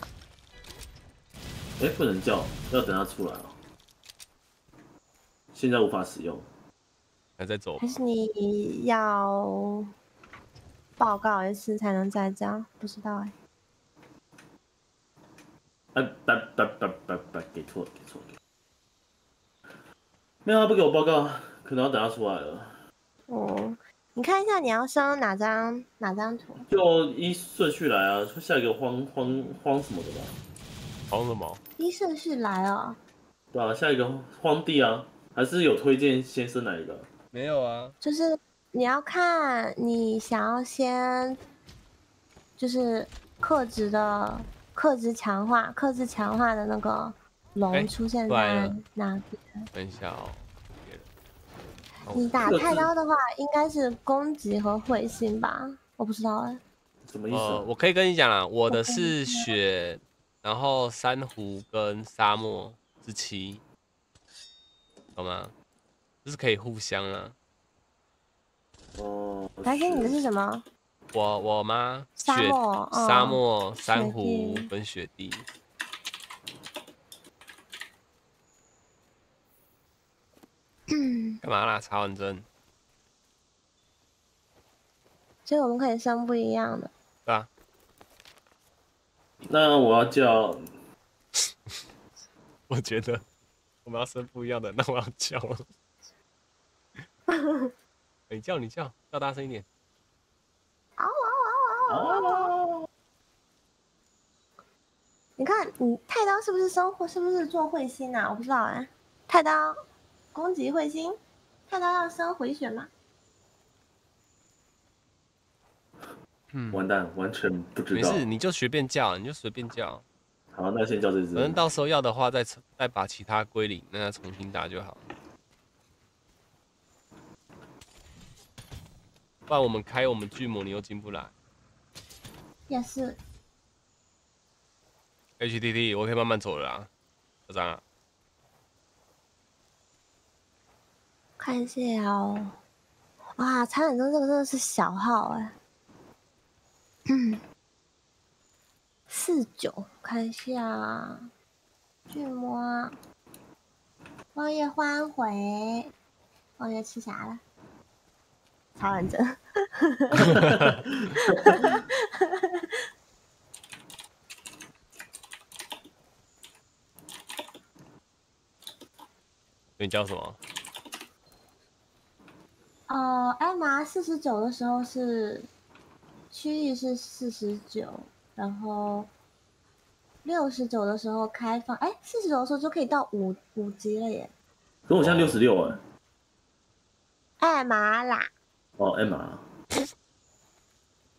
哎、不能叫，要等它出来哦。现在无法使用。还在走还。是你要报告一次才能再交？不知道哎。哎，拜拜拜拜拜，给错了，给错了。没有，他不给我报告，可能要等他出来了。哦，你看一下你要升哪张哪张图？就依顺序来啊，下一个荒荒荒什么的吧，荒什么？依顺序来哦。对啊，下一个荒地啊，还是有推荐先生哪一个？没有啊。就是你要看你想要先，就是克制的克制强化，克制强化的那个哎龙出现在哪边？等一下哦。你打太刀的话，应该是攻击和彗星吧？我不知道哎。什么意思？我可以跟你讲啦，我的是雪，然后珊瑚跟沙漠之七，懂吗？就是可以互相啊。哦，白天你的是是什么？我我吗？沙雪漠哦沙漠、珊雪瑚地跟雪地。干嘛啦？查完针？所以我们可以生不一样的。对啊，那我要叫 我觉得我们要生不一样的，那我要叫了。你 叫你叫，叫大声一点。哦，你看，你太刀是不是生活？是不是做彗星啊？我不知道哎。太刀攻击彗星，看到要升回血吗？嗯，完蛋，完全不知道。没事，你就随便叫，你就随便叫。好，那先叫这只反。正到时候要的话再重再把其他归零，那重新打就好。不然我们开我们巨魔你又进不来。也是。HTT 我可以慢慢走了啊，就这样啊。看一下哦。哇，残忍针这个真的是小号哎。嗯。四九，看一下。巨魔。望月欢回。望月吃啥了？超认真。你叫什么？呃，艾玛四十九的时候是区域是四十九，然后六十九的时候开放，哎，四十九的时候就可以到五五级了耶！可我现在六十六哎。艾玛啦，哦艾玛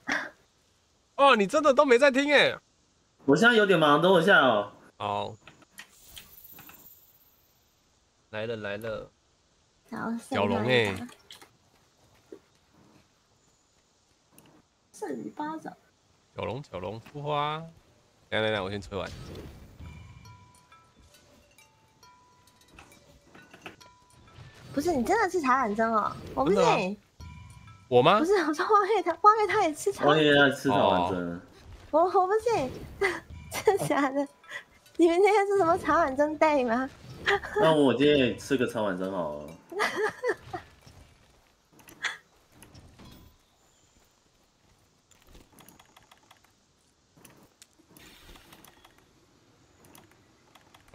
哦，你真的都没在听哎。我现在有点忙，等我一下哦。好，来了来了，小龙哎欸，圣女巴掌，小龙小龙孵花。来来来，我先吹完。不是你真的是茶碗蒸哦？我不信，我吗不？是我说花月他花月他也吃茶我碗，也在吃草丸针。我我不信，真的假的？你们今天是什么茶碗蒸 day 吗？那我今天也吃个茶碗蒸好了。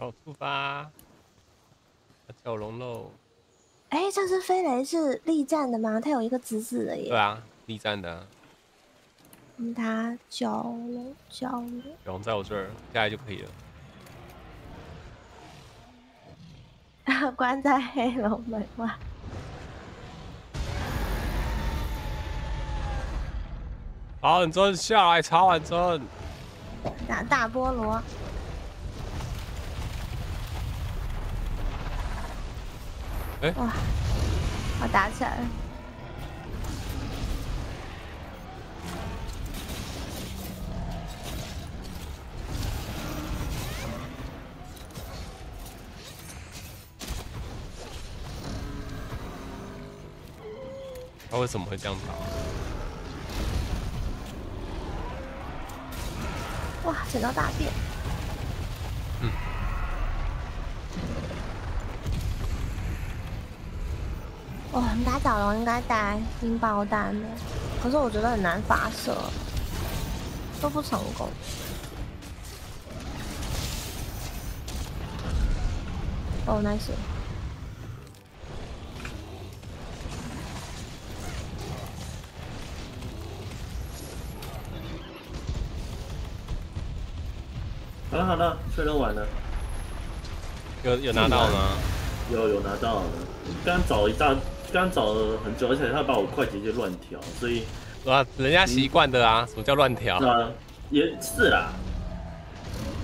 好，出发。小龙喽。哎，这只飞雷是力战的吗？它有一个紫紫的耶。对啊，力战的啊我们打九龙角龙，角龙在我这儿，下来就可以了。关在黑龙门外。好，你真下来，茶碗蒸。打大菠萝，哎哇，我打起来了。他为什么会这样打？哇，捡到大便。哇，我们打角龙应该带音爆弹的，可是我觉得很难发射，都不成功。哦，nice。好了好了，确认完了，有有拿到吗？有有拿到了。刚找了一大，刚找了很久，而且他把我快捷键乱调，所以啊，人家习惯的啊，什么叫乱调是？啊，也是啦。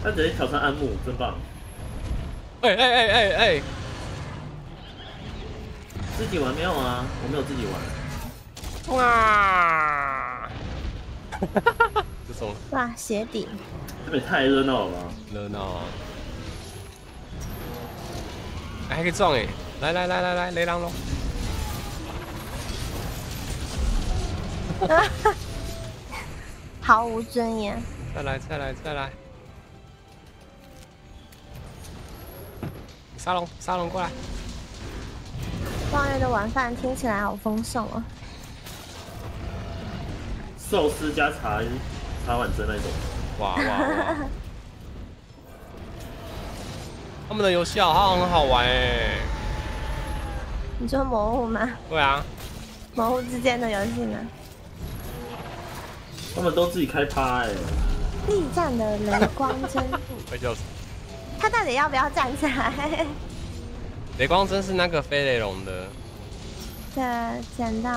他直接调成暗幕，真棒。哎哎哎哎哎！自己玩没有啊？我没有自己玩。哇！这种哇，鞋底，这边太热闹了吧？热闹啊！哎还可以撞哎！来来来来来，雷狼龙！毫无尊严。再来再来再来！沙龙沙龙过来！望月的晚饭听起来好丰盛哦。寿司加茶茶碗蒸那种。哇哇哇！他们的游戏好像很好玩哎。你说魔物吗？对啊。魔物之间的游戏呢？他们都自己开趴哎。力战的雷光针。快叫死！他到底要不要站起来？雷光针是那个飞雷龙的。对，捡到。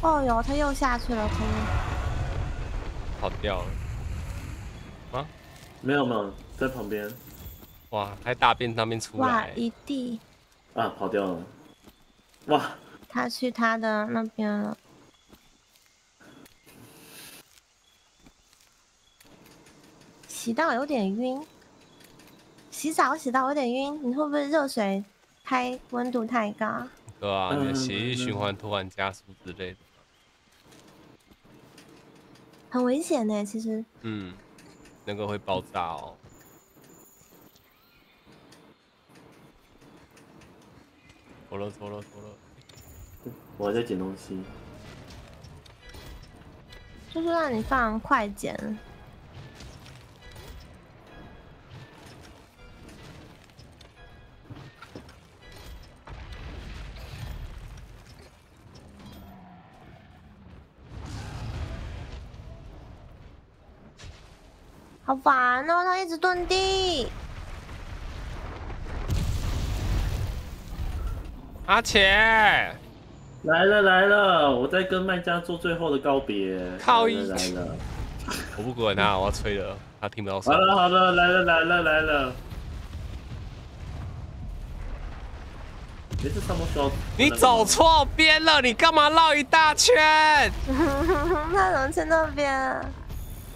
哦哟，他又下去了，可以。跑掉了。啊？没有没有，在旁边。哇，还大便那边出来。哇，一地。啊，跑掉了。哇。他去他的那边了。洗到有点晕。洗澡洗到有点晕，你会不会热水开温度太高？对啊，你的血液循环突然加速之类的。很危险呢，其实。嗯，那个会爆炸哦。走了走了走了，我还在捡东西。就是让你放快捡。好烦哦，他一直蹲地。阿钱来了来了，我在跟卖家做最后的告别。靠一来了，我不管他，我要吹了，他听不到。好了好了，来了来了来了。没事，上不需要。你走错边了，你干嘛绕一大圈？他怎么去那边？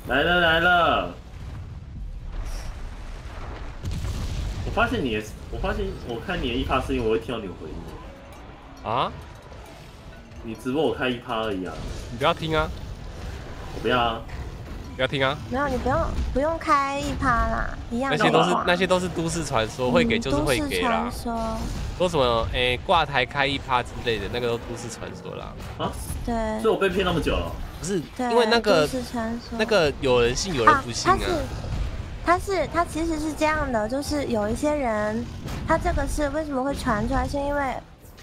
来了来了。我发现你，我发现我看你的一趴声音，我会听到你的回音。啊？你直播我开一趴而已啊！你不要听啊！我不要啊！不要听啊！没有，你不用不用开一趴啦，一样。那些都是那些都是都市传说，会给就是会给啦。说说什么哎挂台开一趴之类的，那个都都市传说啦。啊？对。所以我被骗那么久了？不是，因为那个那个有人信有人不信啊。他是他其实是这样的，就是有一些人，他这个是为什么会传出来，是因为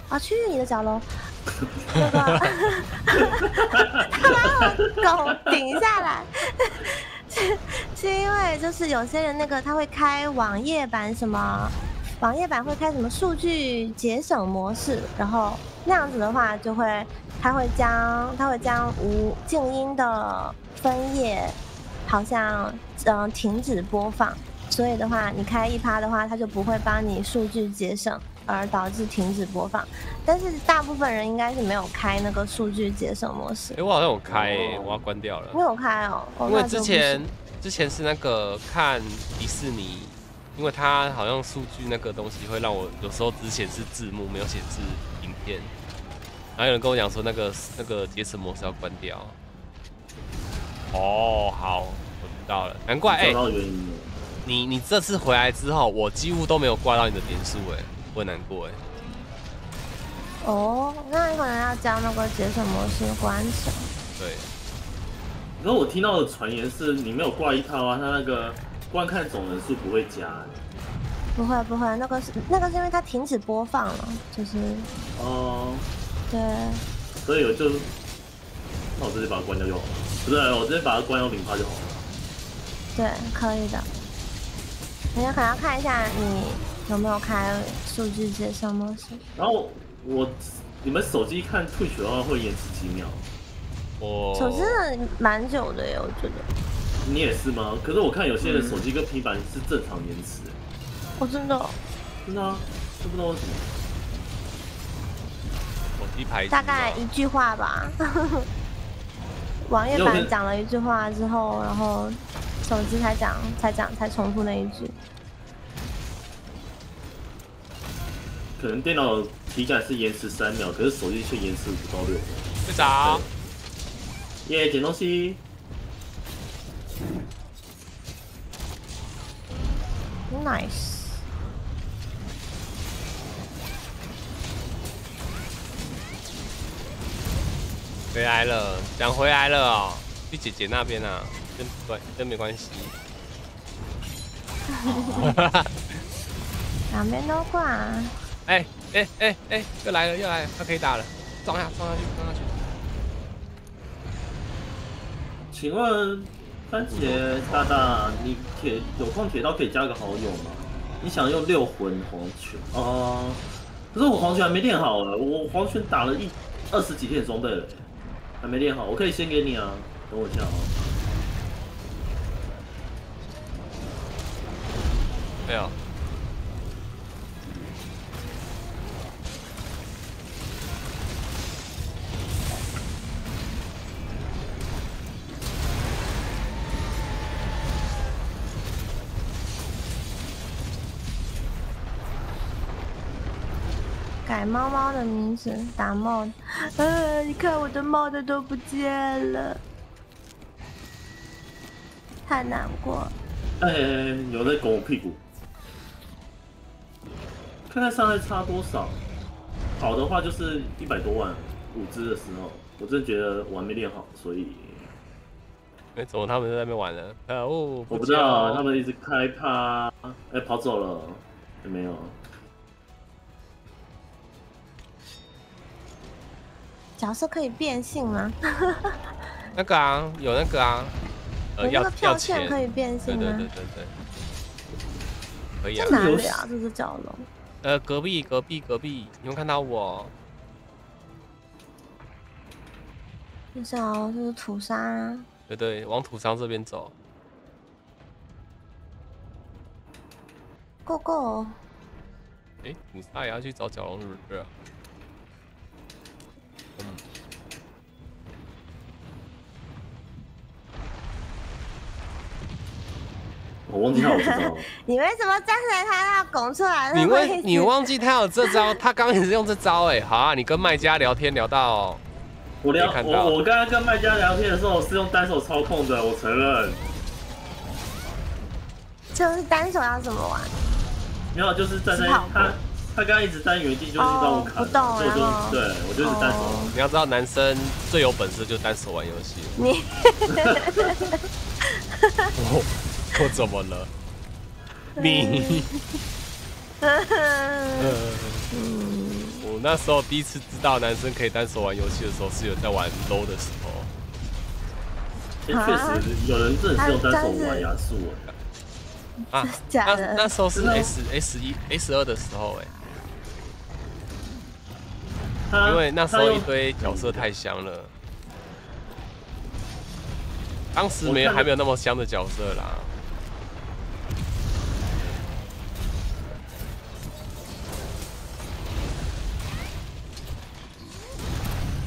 啊，去你的角楼，那个他把我狗顶下来，是 是因为就是有些人那个他会开网页版什么，网页版会开什么数据节省模式，然后那样子的话就会他会将他会将无静音的分页。好像嗯停止播放，所以的话，你开一趴的话，它就不会帮你数据节省，而导致停止播放。但是大部分人应该是没有开那个数据节省模式。哎，我好像有开，我要关掉了。没有开哦，因为之前之前是那个看迪士尼，因为它好像数据那个东西会让我有时候只显示字幕，没有显示影片。然后有人跟我讲说，那个那个节省模式要关掉。哦，好，我知道了，难怪哎，你你这次回来之后，我几乎都没有挂到你的点数哎，我很难过哎。哦，那你可能要将那个节省模式关上。对。然后我听到的传言是，你没有挂一套啊，它那个观看总人数不会加。不会不会，那个是那个是因为它停止播放了，就是。哦。对。所以我就，那我直接把它关掉就好了。不是，我直接把它关掉零趴就好了。对，可以的。你可能要看一下你有没有开数据节省模式。然后我，你们手机看 Twitch 的话会延迟几秒？我手机蛮久的耶，我觉得。你也是吗？可是我看有些人手机跟平板是正常延迟，我真的真的啊，都不知道为什么。手机牌大概一句话吧。网页版讲了一句话之后，然后手机才讲才讲才重复那一句。可能电脑体感是延迟三秒，可是手机却延迟不到六秒。队长，耶，捡东西。Nice。回来了，讲回来了哦，去姐姐那边啊，跟关真没关系。两边都挂。哎哎哎哎，又来了又来了，他可以打了，撞下撞下去撞下去。请问番茄大大，你铁有空铁刀可以加个好友吗？你想用六魂黄泉哦、可是我黄泉还没练好啊，我黄泉打了一二十几天的装备了，还没练好，我可以先给你啊，等我一下啊。没有。改猫猫的名字，打猫。呃，你看我的猫的都不见了，太难过了。哎、有人在拱我屁股，看看伤害差多少。好的话就是一百多万，五只的时候，我真的觉得我还没练好，所以哎，怎么他们在那边玩呢？可恶，我不知道他们一直开趴，哎、跑走了，有没有？角色可以变性吗？那个啊，有那个啊，呃，要有那个票，券可以变性吗？对对对对，可以啊在。哪里啊？这只角龙。呃，隔壁隔壁隔壁，你会看到我。就是哦，就是土沙啊。对对，往土沙这边走。Go Go，哎，土沙也要去找角龙是不是？我忘记他有这招。你为什么站在他那拱出来的你位置？忘你忘记他有这招，他刚也是用这招哎。好啊，你跟卖家聊天聊到我聊没看到我我刚刚跟卖家聊天的时候是用单手操控的，我承认。就是单手要怎么玩？没有，就是站在他他刚刚一直单原地，就一直让我卡，哦不动所以我然后就对我就是单手。哦你要知道，男生最有本事就是单手玩游戏。你 我我怎么了？你，呃，我那时候第一次知道男生可以单手玩游戏的时候，是有在玩 low 的时候。哎，确实有人真的是用单手玩亚速哎。啊，假那的那时候是 S S 一 S 二的时候哎、他因为那时候一堆角色太香了，当时没有还没有那么香的角色啦。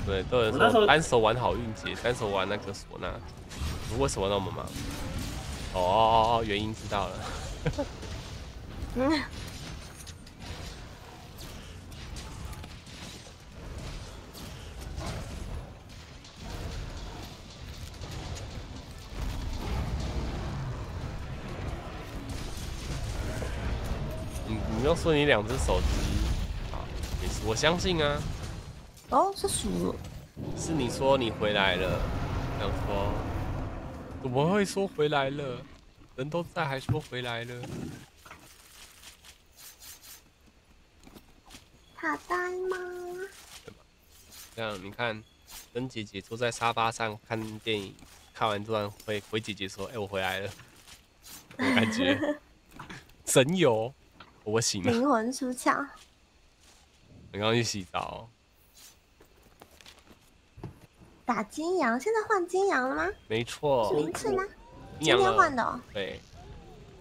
对，都有人说单手玩好运节，单手玩那个唢呐，为什么那么忙？哦哦哦，原因知道了。嗯，你你要说你两只手机，啊，没事，我相信啊，哦，是鼠，是你说你回来了，这样说，怎么会说回来了？人都在还说回来了？卡呆吗？这样你看，跟姐姐坐在沙发上看电影，看完突然回回姐姐说：“哎、我回来了。”我感觉神游，我醒了，灵魂出窍。我刚刚去洗澡，打金羊，现在换金羊了吗？没错是，名次吗？今天换的哦对，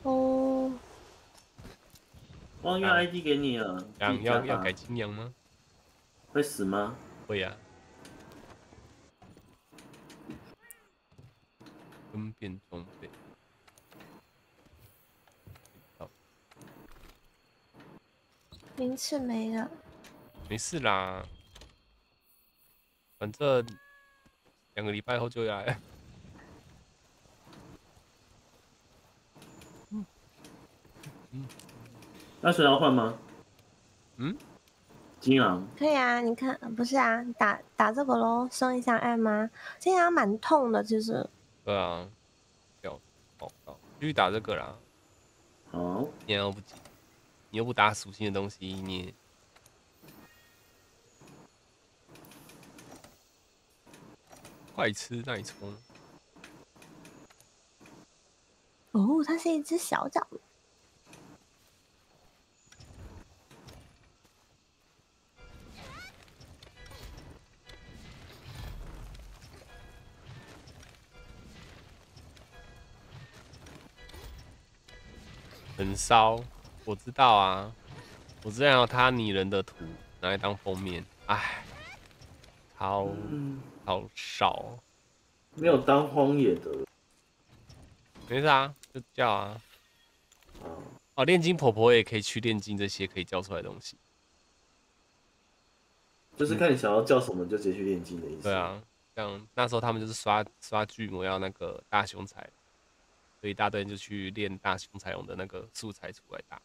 哦。忘用 ID 给你了，这样自己加吧要要改金羊吗？会死吗？会呀、分辨装备。好，名次没了，没事啦，反正两个礼拜后就要来了。那水要换吗？嗯，金昂，可以啊。你看，不是啊，打打这个咯，升一下爱吗？这样蛮痛的，其实。对啊，掉报告，继续打这个啦。好，你又不急，你又不打属性的东西，你快吃耐冲。哦，它是一只小脚。很骚，我知道啊，我之前有他拟人的图拿来当封面，唉，好嗯，超少，没有当荒野的没事啊，就叫啊。啊，哦，炼金婆婆也可以去炼金这些可以叫出来的东西。就是看你想要叫什么，就直接去炼金的意思。对，啊，像那时候他们就是刷刷巨魔要那个大凶材，所以一大堆人就去练大凶材用的那个素材出来打。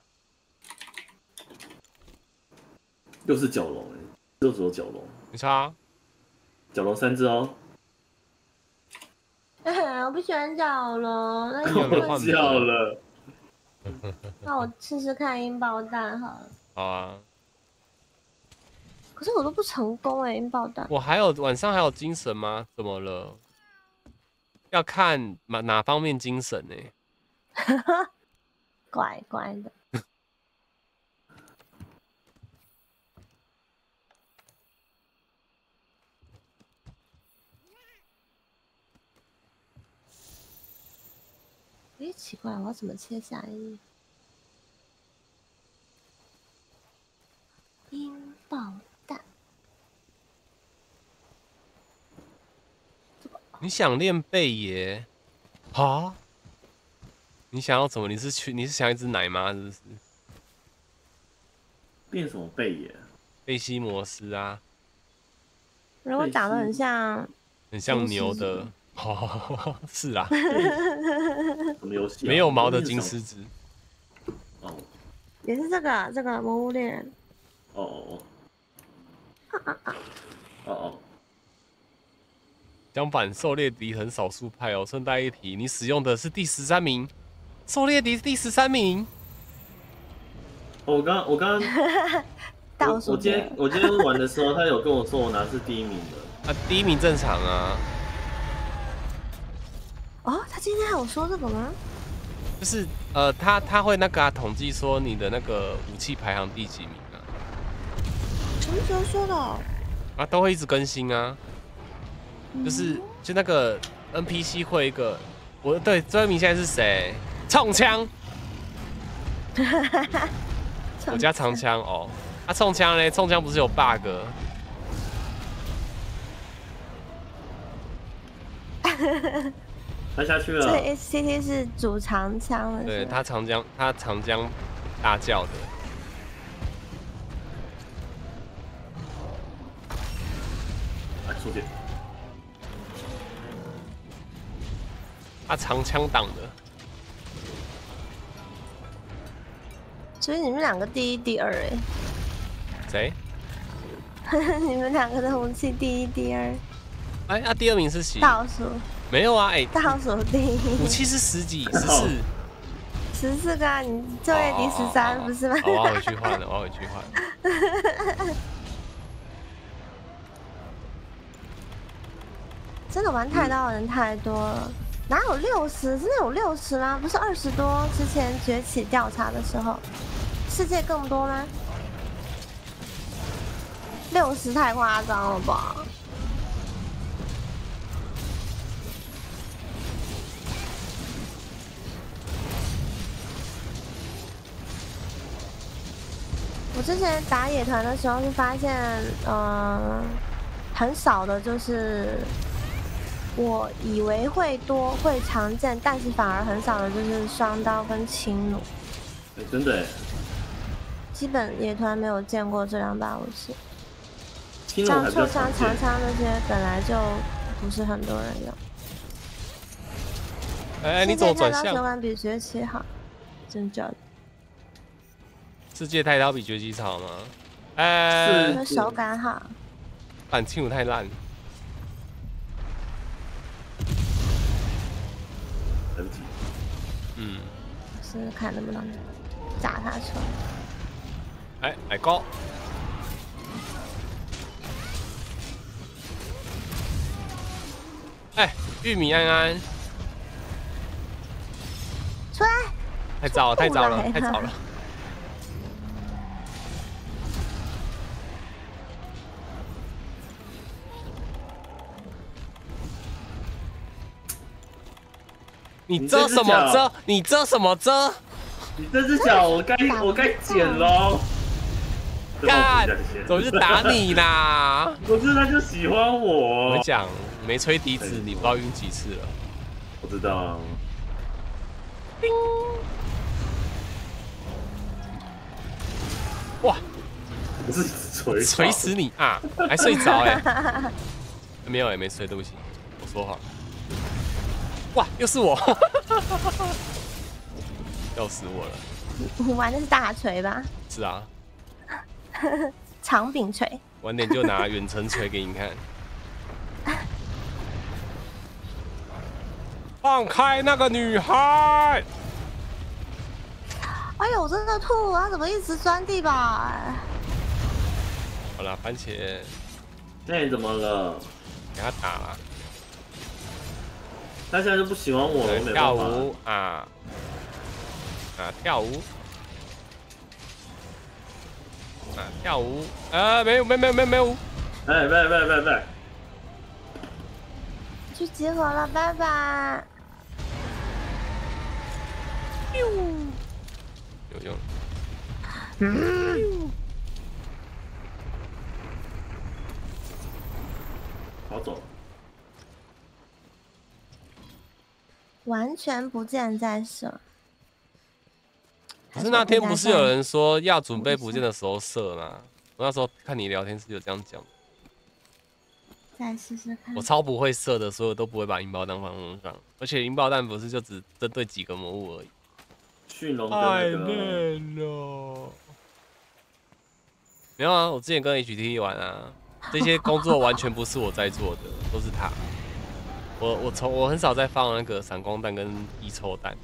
又是角龙哎，又只有角龙，没差啊，角龙三只哦，我不喜欢角龙，那 你有没有换你别的叫了，那我试试看音爆弹好了。好啊。可是我都不成功哎，音爆弹。我还有晚上还有精神吗？怎么了？要看哪哪方面精神呢、欸？乖乖的。哎，奇怪，我要怎么切下一页？音爆弹，你想练贝爷？啊？你想要怎么？你是去你是想一只奶吗？是不是？变什么贝爷？贝西摩斯啊，如果长得很像，很像牛的子。哦，是啊，什么游戏啊？没有毛的金狮子。哦也是这个这个魔物猎人。哦哦哦，哦哦，相反，狩猎敌很少数派哦。顺带一提，你使用的是第十三名，狩猎敌是第十三名。哦我刚我刚 我我今天我今天玩的时候，他有跟我说我拿是第一名的。啊，第一名正常啊，二哦，他今天还有说这个吗？就是呃，他他会那个啊，统计说你的那个武器排行第几名啊，什么时候说的哦？啊，都会一直更新啊。就是嗯就那个 NPC 会一个，我对最后一名现在是谁？冲枪，我家长枪哦。啊，冲枪嘞，冲枪不是有 bug？他下去了，这 S C T 是主长枪的，对他长江，他长江大叫的。来出去。他长枪挡的，所以你们两个第一、第二谁？哎，你们两个的武器第一、第二，哎，啊，第二名是谁？倒数没有啊，哎，倒数第一，武器是十几，十四。十四个啊，你就业第十三不是吗？我要回去换了，我要回去换。真的玩太刀的人太多了，哪有六十？真的有六十吗？不是二十多？之前崛起调查的时候，世界更多吗？六十太夸张了吧？我之前打野团的时候是发现，嗯、很少的就是我以为会多会常见，但是反而很少的就是双刀跟轻弩，哎真的，基本野团没有见过这两把武器。像臭枪、长。枪那些本来就不是很多人用。哎，你怎么转现在看到手向？感比崛起好，真假的？世界太刀比绝技好吗？哎因，为手感好。反清武太烂。嗯，试试看能不能炸他出来。哎，矮高。哎，玉米安安，出来！太早了，太早了，太早了。你你遮什么遮？你遮什么遮？你这只脚我该我该剪喽。干怎么就打你啦？不是，他就喜欢我。我们讲没吹笛子，你不知道晕几次了。我知道。叮哇，不是锤锤死你啊！还睡着 哎、没有哎、没睡，对不起，我说谎。哇，又是我，要死我了。你玩的是大锤吧？是啊，长柄锤。晚点就拿远程锤给你看。放开那个女孩！哎呦，我真的吐！他怎么一直钻地板？好了，番茄那你怎么了？给他打了，他现在就不喜欢我了，我没跳办法。舞啊啊跳舞啊跳舞啊没有没有没有没有没有，哎，拜拜拜拜。去集合了，拜拜。有用。跑走。完全不见在射。可是那天不是有人说要准备不见的时候射吗？我那时候看你聊天是有这样讲，再试试看我？超不会射的，所以我都不会把引爆弹放身上，而且引爆弹不是就只针对几个魔物而已。驯龙跟那个，了。没有啊，我之前跟 HT 玩啊，这些工作完全不是我在做的，都是他。我我从我很少在放那个闪光弹跟一抽弹。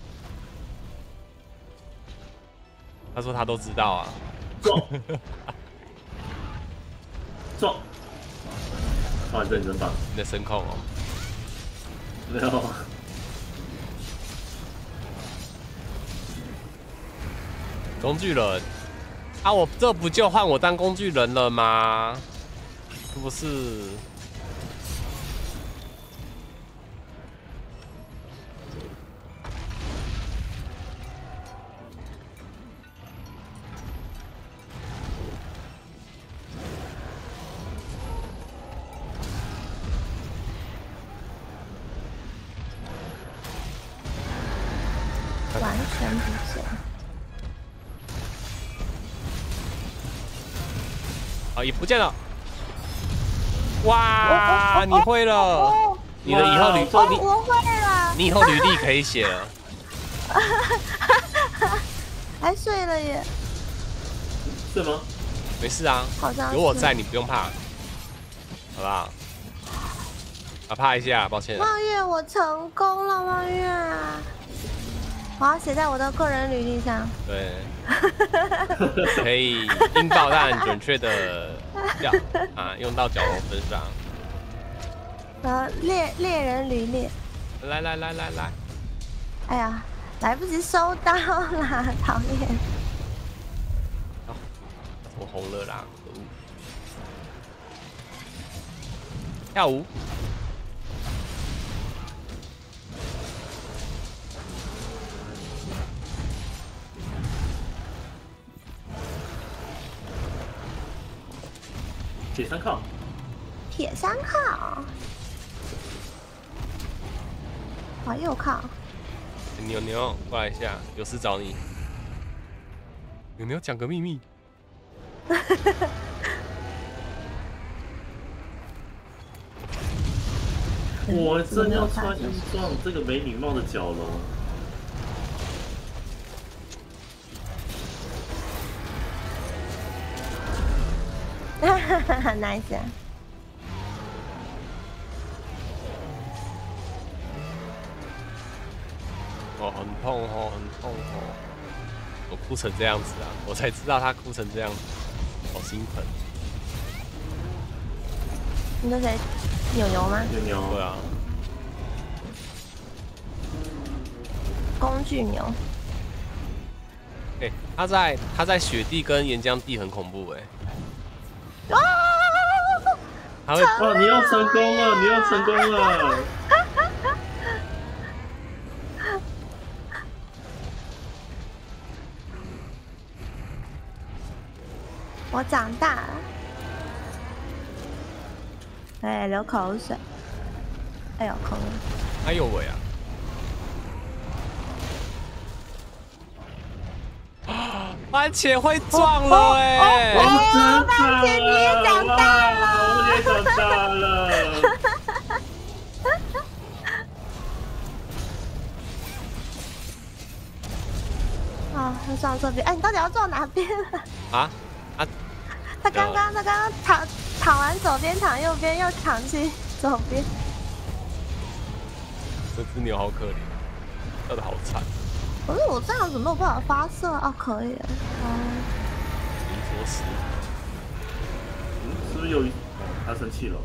他说他都知道啊，撞，撞。哇，你这你真棒。你的声控哦。没有。工具人啊，我这不就换我当工具人了吗？是不是？全不见。啊，也不见了。哇，你会了，哦，你的以后履哇哦，你我会了，你以后履历可以写了。还睡了耶，是吗？没事啊，好像有我在，你不用怕，好不好？啊，怕一下，抱歉。望月，我成功了，望月，我要写在我的个人履历上。对，可以引爆弹准确的要啊，用到角龙身上。呃，猎猎人履历，来来来来来，哎呀，来不及收到啦，讨厌。我红了啦！跳舞。铁三靠，铁三靠，往右靠。牛牛过来一下，有事找你。牛牛讲个秘密。我真要穿一双，这个没礼貌的角龙。哈哈哈哈，nice 啊。哦，很痛哦，很痛哦。我哭成这样子啊，我才知道他哭成这样子，好心疼。你说谁？牛牛吗？牛牛，对啊，工具牛。哎、他在他在雪地跟岩浆地很恐怖哎、啊！他会哦，你要成功了，你要成功了。我长大了。哎，流口水。哎呦，空了。哎呦喂啊！番茄会撞了哎、哦，哦真番茄你也长大了哇我也长大了。啊，要撞这边。哎，你到底要撞哪边啊？啊啊！他刚刚他刚刚躺躺完左边，躺右边，又躺去左边。这只牛好可怜，跳的好惨。可是我这样子没有办法发射啊，可以了。哦，银锁死，嗯，是不是有一？哦，他生气了。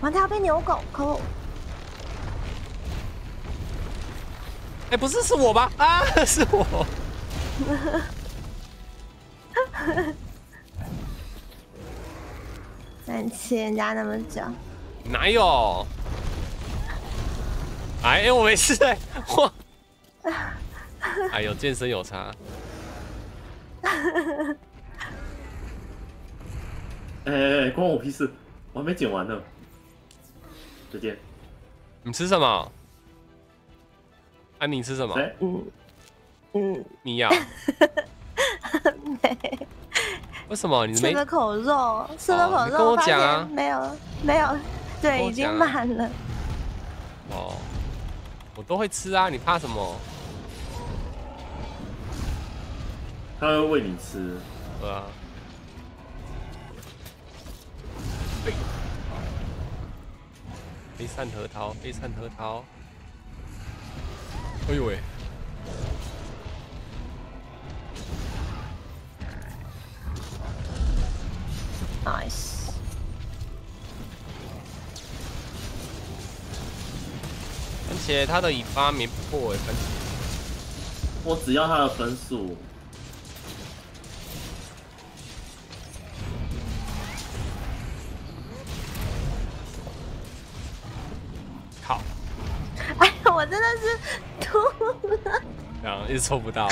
完他要被牛狗，可恶！哎、不是是我吧？啊，是我。那你气人家那么久，哪有？哎、哎我没事 哎、我。哎呦，健身有差。哎哎哎，关我屁事！我还没剪完呢。再见。你吃什么？安妮吃什么？谁？嗯嗯，米娅。没为什么你没？吃了口肉，吃了口你跟我肉，发讲啊现没有没有，跟对，已经满了。哦，我都会吃啊，你怕什么？他会喂你吃。对啊。飞散核桃，飞散核桃。哎呦喂！Nice，番茄他的尾巴没破哎，番茄。我只要他的分数。靠，哎呀，我真的是吐了。这样一直抽不到。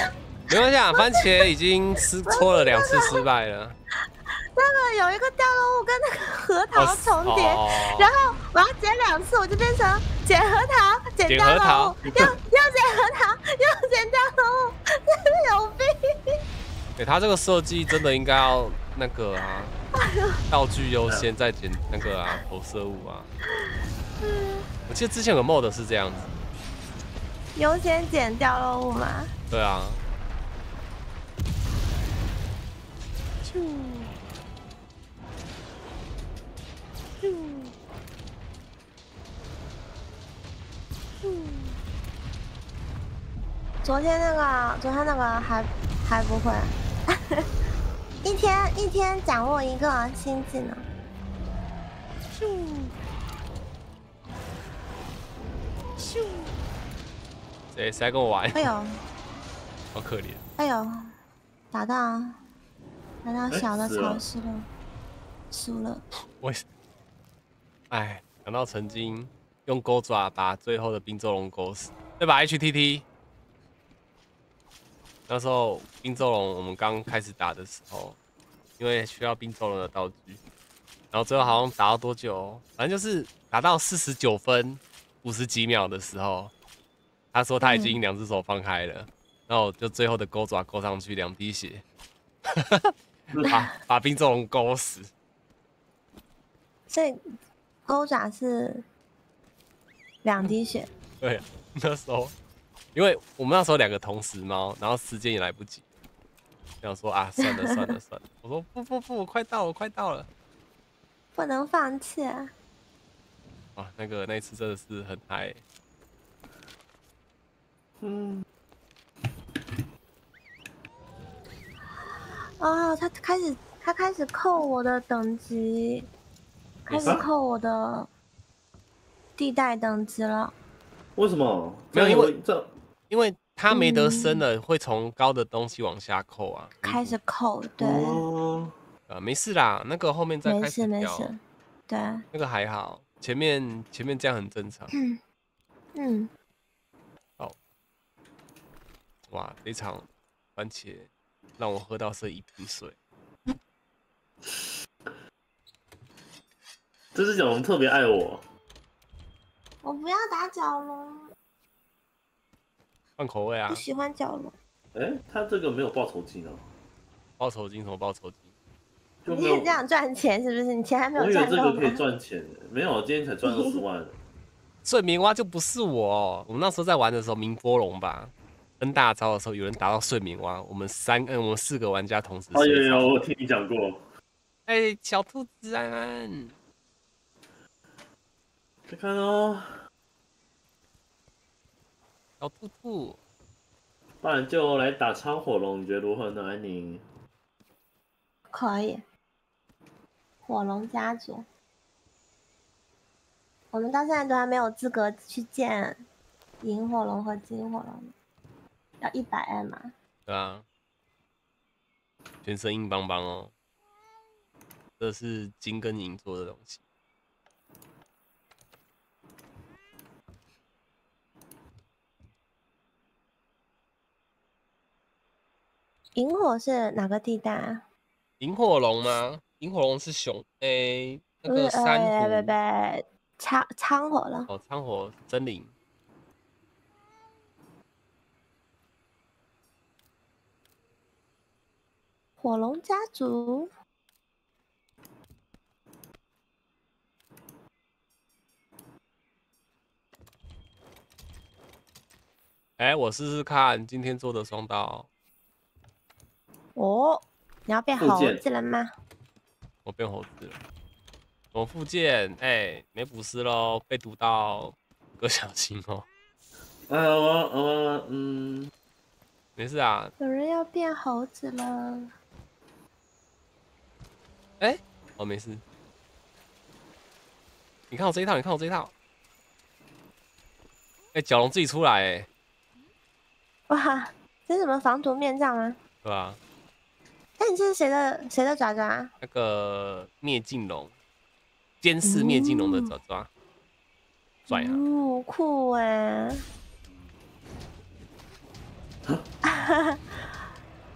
没关系啊，番茄已经吃 搓了两次失败了。那个有一个掉落物跟那个核桃重叠，哦然后我要捡两次，我就变成捡核桃，捡捡掉落物，又又捡核桃，又捡掉落物，真是有病。对他这个设计真的应该要那个啊，道具优先再捡那个啊投射物啊。我记得之前有个 mod 是这样子，优先捡掉落物吗？对啊，咻昨天那个，昨天那个还还不会，一天一天掌握一个新技能。咻咻，谁谁在跟我玩？哎呦好可怜。哎呦，打到打到哎小的潮湿了，输了。我是，哎，想到曾经用钩爪把最后的冰咒龙钩死，对吧？HTT，那时候冰咒龙我们刚开始打的时候，因为需要冰咒龙的道具。然后最后好像打到多久哦？反正就是打到四十九分五十几秒的时候，他说他已经两只手放开了，然后我就最后的钩爪勾上去，两滴血，把把冰咒龙勾死。所以钩爪是两滴血，对，那时候因为我们那时候两个同时猫，然后时间也来不及，想说啊，算了算了 算了，我说不不不，我快到了，快到了。不能放弃啊！啊，那个那一次真的是很嗨。嗯，哦，他开始他开始扣我的等级，开始扣我的地带等级了。为什么？没有因为这，因为他没得升了，会从高的东西往下扣啊。开始扣，对。哦，啊，没事啦，那个后面再没开始调事没事，对，那个还好，前面前面这样很正常。嗯嗯，哦哇，这场番茄让我喝到是一瓶水，这只角龙特别爱我。我不要打角龙，换口味啊不！喜欢角龙。哎，他这个没有报酬金哦，报酬金什么报酬金？就你也这。样赚钱是不是？你钱还没我以为赚够这个可以吗？赚钱的，没有，今天才赚二十万。睡眠蛙就不是我哦、我们那时候在玩的时候，明波龙吧，登大招的时候，有人打到睡眠蛙，我们三嗯，我们四个玩家同时哦，有有，我有听你讲过。哎、小兔子安安，看看哦，小兔兔，不然就来打苍火龙，你觉得如何呢，安宁？可以。火龙家族，我们到现在都还没有资格去见萤火龙和金火龙，要一百 M 嘛？对啊，全身硬邦邦哦，这是金跟银做的东西。萤火是哪个地带啊？萤火龙吗？萤火龙是熊，诶、那个珊瑚呃，不不，苍苍火龙。哦，苍火真灵。火龙家族，哎、我试试看，今天做的双刀，哦，你要变猴子了吗？我变猴子了。我附件，哎、没补丝喽，被毒到，哥小心哦。哎，我我嗯，没事啊，有人要变猴子了，哎、哦，没事。你看我这一套，你看我这一套。哎、角龙自己出来、哎，哇，这是什么防毒面罩吗？对吧？那你这是谁的谁的爪爪？那个灭尽龙，监视灭尽龙的爪爪，帅啊！哦，酷哎！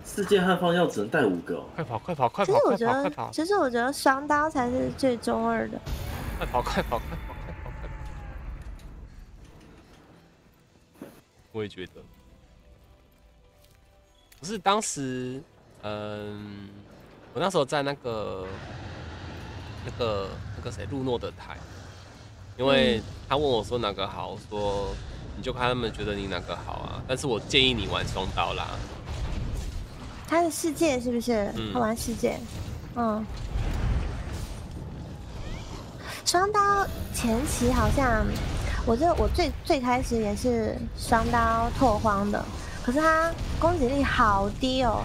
世界汉方药只能带五个哦。快跑，快跑，快跑，其实我觉快跑，快得，，其实我觉得双刀才是最中二的。快跑，快跑，快跑，快跑，快跑！我也觉得，不是当时，嗯，我那时候在那个那个那个谁路诺的台，因为他问我说哪个好，我说你就看他们觉得你哪个好啊，但是我建议你玩双刀啦，他的世界是不是？嗯他玩世界，嗯。双刀前期好像，我这我最最开始也是双刀拓荒的，可是他攻击力好低哦。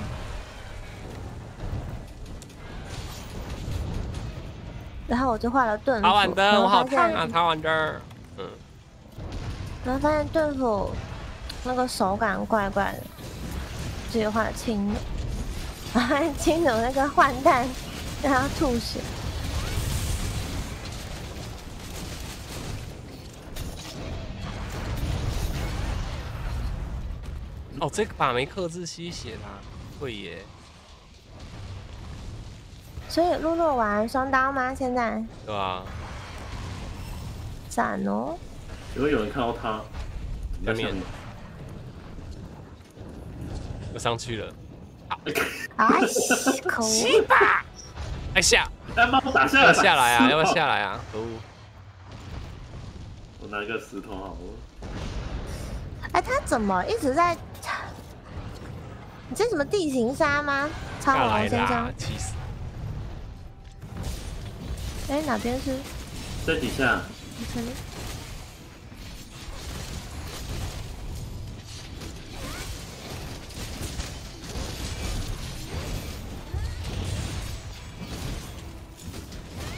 然后我就换了盾斧，塔碗灯我好发现烫啊，塔碗灯，嗯，然后发现盾斧那个手感怪怪的，直接换了轻弩，然后轻弩那个换弹让他吐血。哦，这个把没克制吸血啦，会耶。所以露露玩双刀吗？现在对吧？赞哦！有没有人看到他？下面我上去了，哎，可恶！哎下，哎，帮我打下来，要下来啊？要不要下来啊？可恶！我拿个石头好了。哎，他怎么一直在？你这什么地形杀吗？超龙先生，，气死！哎，哪边是？在底下。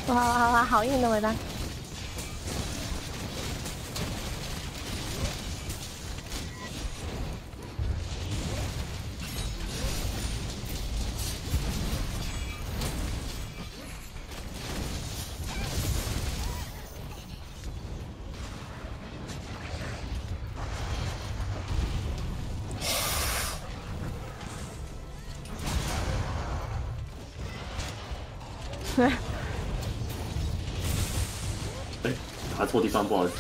哇哇哇！好硬的尾巴。不好意思。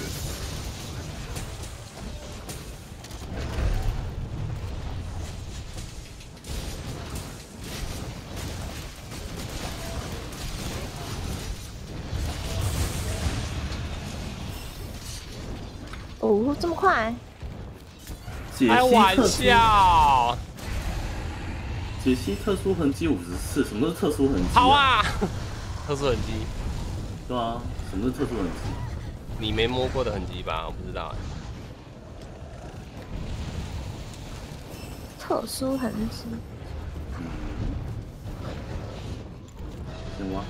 哦，这么快？解开玩析特殊，笑，解析特殊痕迹五十四，什么是特殊痕迹？好，啊！特殊痕迹，对啊，什么是特殊痕迹？你没摸过的痕迹吧？我不知道欸。特殊痕迹。行吗？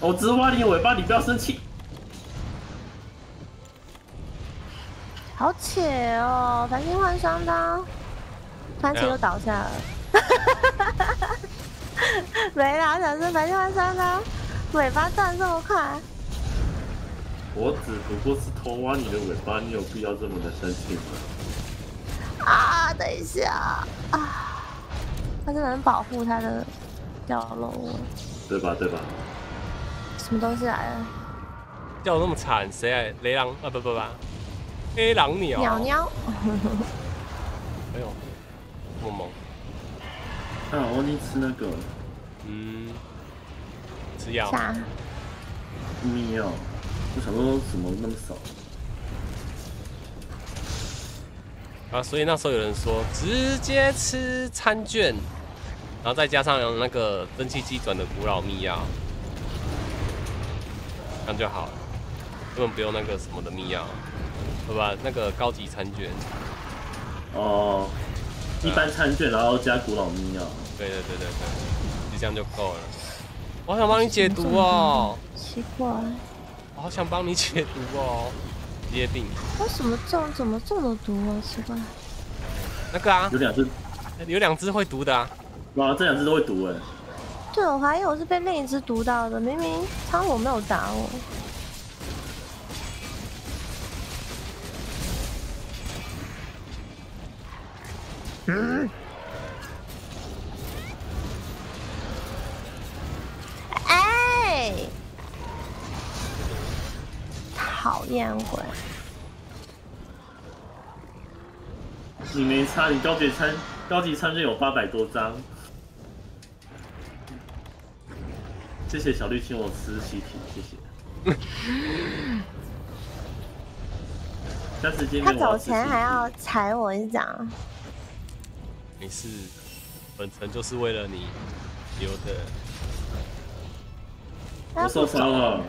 哦我只是挖你的尾巴，你不要生气。好且哦，繁星换双刀，番茄又倒下了。没啦，我想说繁星换双刀，尾巴断这么快，我只不过是偷挖你的尾巴，你有必要这么的生气吗？啊！等一下啊，他是能保护他的掉落物，对吧？对吧？什么东西来了？叫我那么惨，谁啊雷狼啊？不不不，黑狼鸟。鸟。鸟，哎呦，这么猛。啊，我忘记吃那个嗯，吃药。下蜜药，我想说怎么那么少？啊，所以那时候有人说直接吃餐券，然后再加上那个蒸汽机转的古老密钥，这样就好了，根本不用那个什么的密钥，对吧？那个高级餐券，哦，一般餐券，然后加古老密钥。对对对对对，就这样就够了。我好想帮你解毒哦，奇怪，我好想帮你解毒哦，直接定。为什么中怎么中的毒啊？奇怪，那个啊有，两只，有两只会毒的啊，哇，这两只都会毒哎。对我怀疑我是被另一只毒到的，明明苍我没有打我。哎，讨厌鬼！你没差，你高级餐高级餐券有八百多张。谢谢小绿请我吃西体，谢谢。下次见他走前还要踩我一脚，没事，本城就是为了你留的，体我受伤了，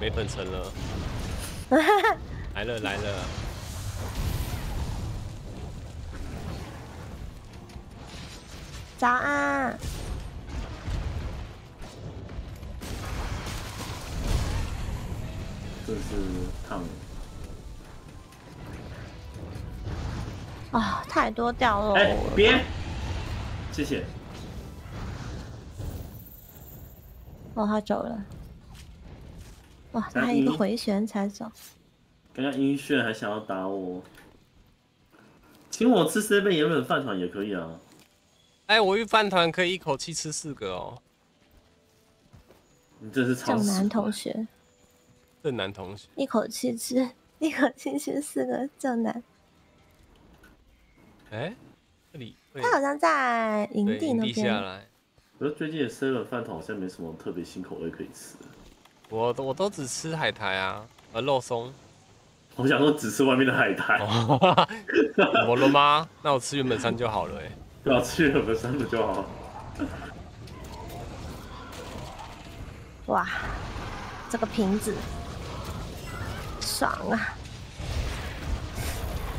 没粉尘了，来了来了，早安。这是烫了。啊、太多掉落了。别，谢谢。哦，他走了。哇，他还有一个回旋才走。刚刚晕眩还想要打我，请我吃 seven 原本饭团也可以啊。哎，我一饭团可以一口气吃四个哦。你这是超正南同学正男同学，一口气吃，一口气吃四个正南。哎，这里他好像在营地那边。来，可是最近的 seven 饭团好像没什么特别新口味可以吃。我都我都只吃海苔啊，呃肉松。我想说只吃外面的海苔，哦，怎么了吗？那我吃原本山就好了哎。不要吃原本三不就好。哇，这个瓶子爽啊！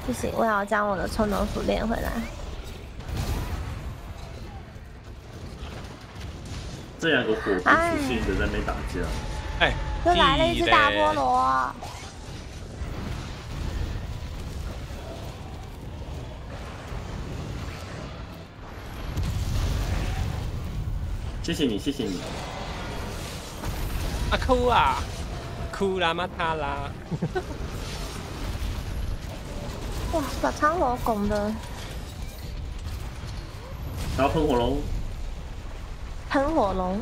不行，我要将我的臭豆腐练回来。这两个火不属性的在那边打架，哎，又来了一只大菠萝，谢谢你，谢谢你。啊哭啊，哭啦嘛他啦，哇，把苍龙拱的然后喷火龙，喷火龙，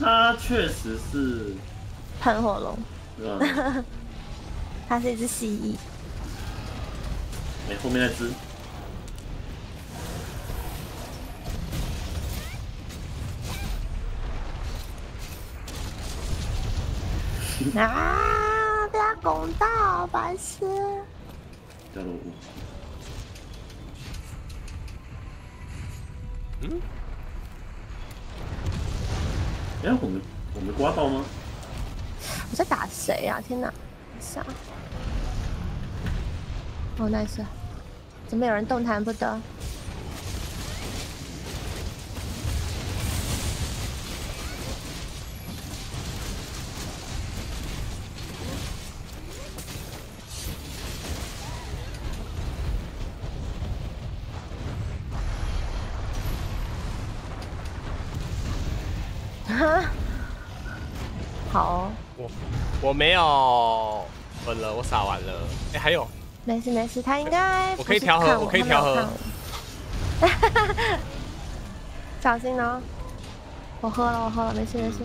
它确实是，喷火龙，嗯，它是一只蜥蜴。哎、后面那只，啊！被他拱到，白痴！掉了五，嗯，哎、我们我没刮到吗？我在打谁呀？天哪！啥？哦，nice！怎么有人动弹不得？好哦、我我没有分了，我撒完了。哎，还有没事没事，他应该我可以调和我可以调和 小心哦！我喝了，我喝了，没事没事。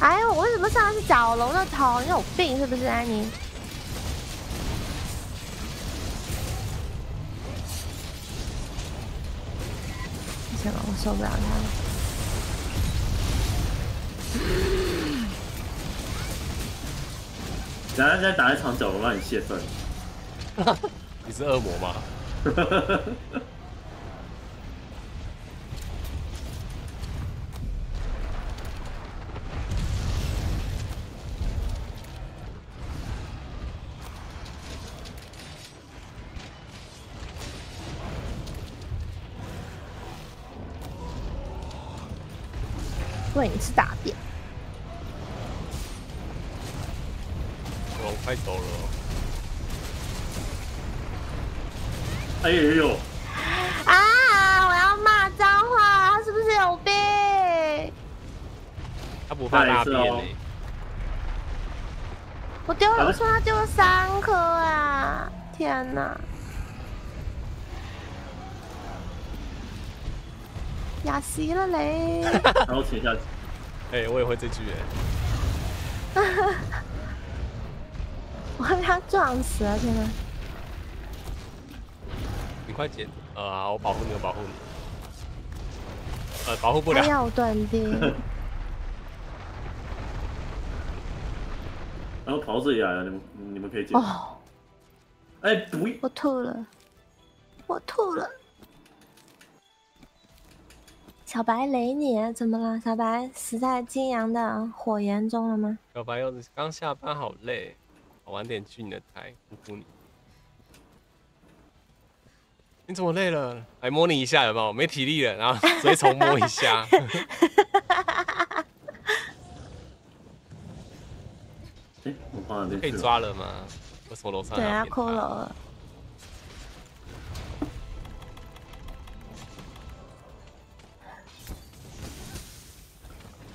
哎呦，我为什么上的是角龙的头？你有病是不是，安妮？不行了，我受不了他了。等下再打一场角我让你泄愤。你是恶魔吗？喂，你是大便。我快走了哦。哎呦呦，啊！我要骂脏话，他是不是有病？他不怕大便呢。我丢了，我说他丢了三颗啊！天哪！雅西了嘞！然后潜下去，哎，我也会这句哎。我被他撞死了，天哪！你快捡！呃，我保护你，我保护你。呃，保护不了他。要断定，然后跑到这里来了，你们你们可以捡。哦，哎、不，我吐了，我吐了。小白雷你怎么了？小白死在金阳的火焰中了吗？小白柚子刚下班，好累，我晚点去你的台，呼呼你。你怎么累了？来摸你一下，有没有？没体力了，然后直接重摸一下。哎、我跑哪边可以去了？抓了吗？为什么楼上对啊，还要扁骷髅了。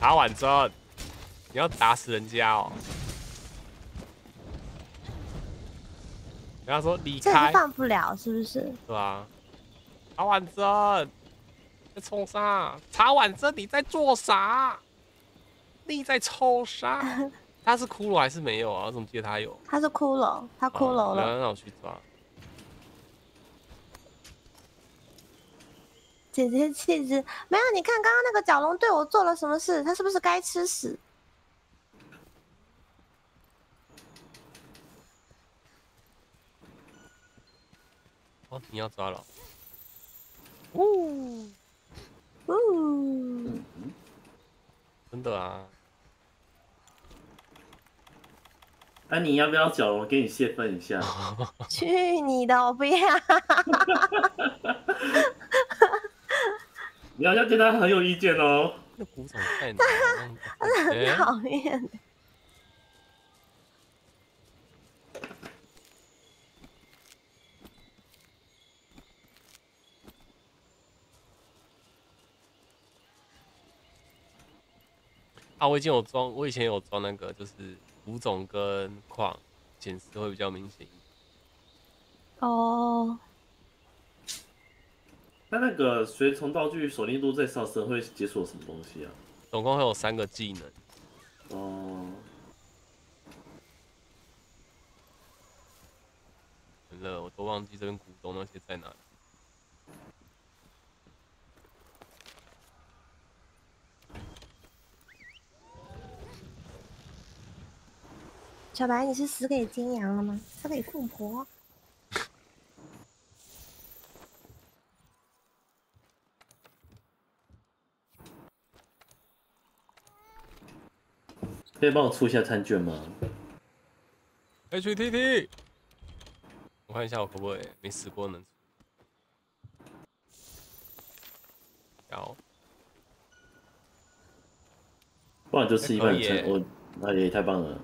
打晚针，你要打死人家哦！然后说离开放不了，是不是？对啊？查婉珍在冲啥？查婉珍你在做啥？你在抽啥？他是骷髅还是没有啊？我怎么记得他有？他是骷髅，他骷髅哦了。那我去抓。姐姐气质没有，你看刚刚那个角龙对我做了什么事？他是不是该吃屎？哦，你要抓了。呜，呜，真的啊！那、你要不要角龙给你泄愤一下？去你的！我不要。你好像对他很有意见哦。那古总太难了。很哎讨厌。啊，我以前有装，我以前有装那个，就是浮肿跟矿显示会比较明显一点。哦，那那个随从道具锁定度最上升会解锁什么东西啊？总共会有三个技能，哦，完了，我都忘记这边股东那些在哪里。小白，你是死给金阳了吗？死给富婆？可以帮我出一下餐券吗？HTT，我看一下我可不可以，没死过能出。要不然就吃一半可以耶餐，我那也太棒了。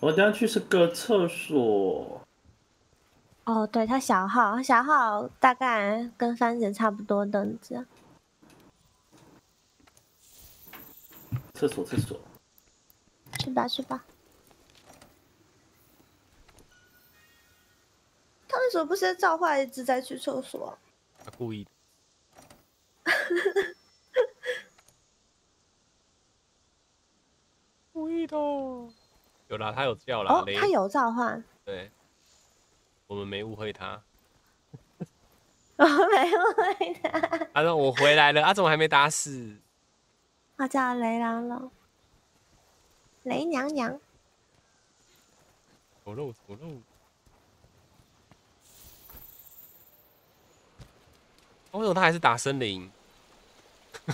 我等下去是个厕所。哦，对，他小号，小号大概跟番茄差不多等级。厕所，厕所。去吧，去吧。他为什么不先召唤一只再去厕所？他故意的。故意的。有啦，他有叫啦，哦，雷他有召唤，对，我们没误会他。我没有回答。他说我回来了，啊，怎么还没打死？他叫雷狼了，雷娘娘。丑陋丑陋。哦为什么他还是打森林？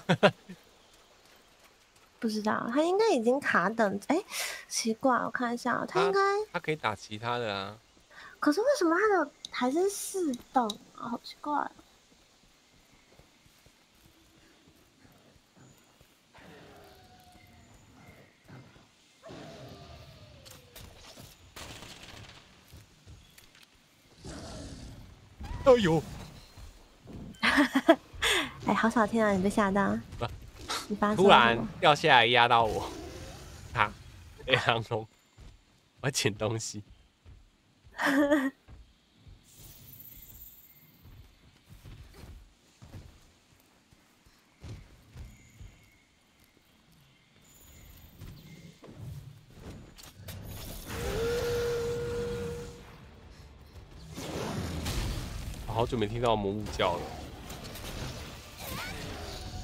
不知道，他应该已经卡等。哎，奇怪，我看一下哦，他应该，他可以打其他的啊。可是为什么他的还是四等啊？好奇怪哦。哎呦，哎，好少听到你被吓到。你发生突然？掉下来压到我，啊，黑狼龙，我要捡东西。好久没听到魔物叫了。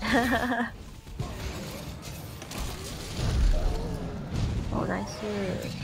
哦，那是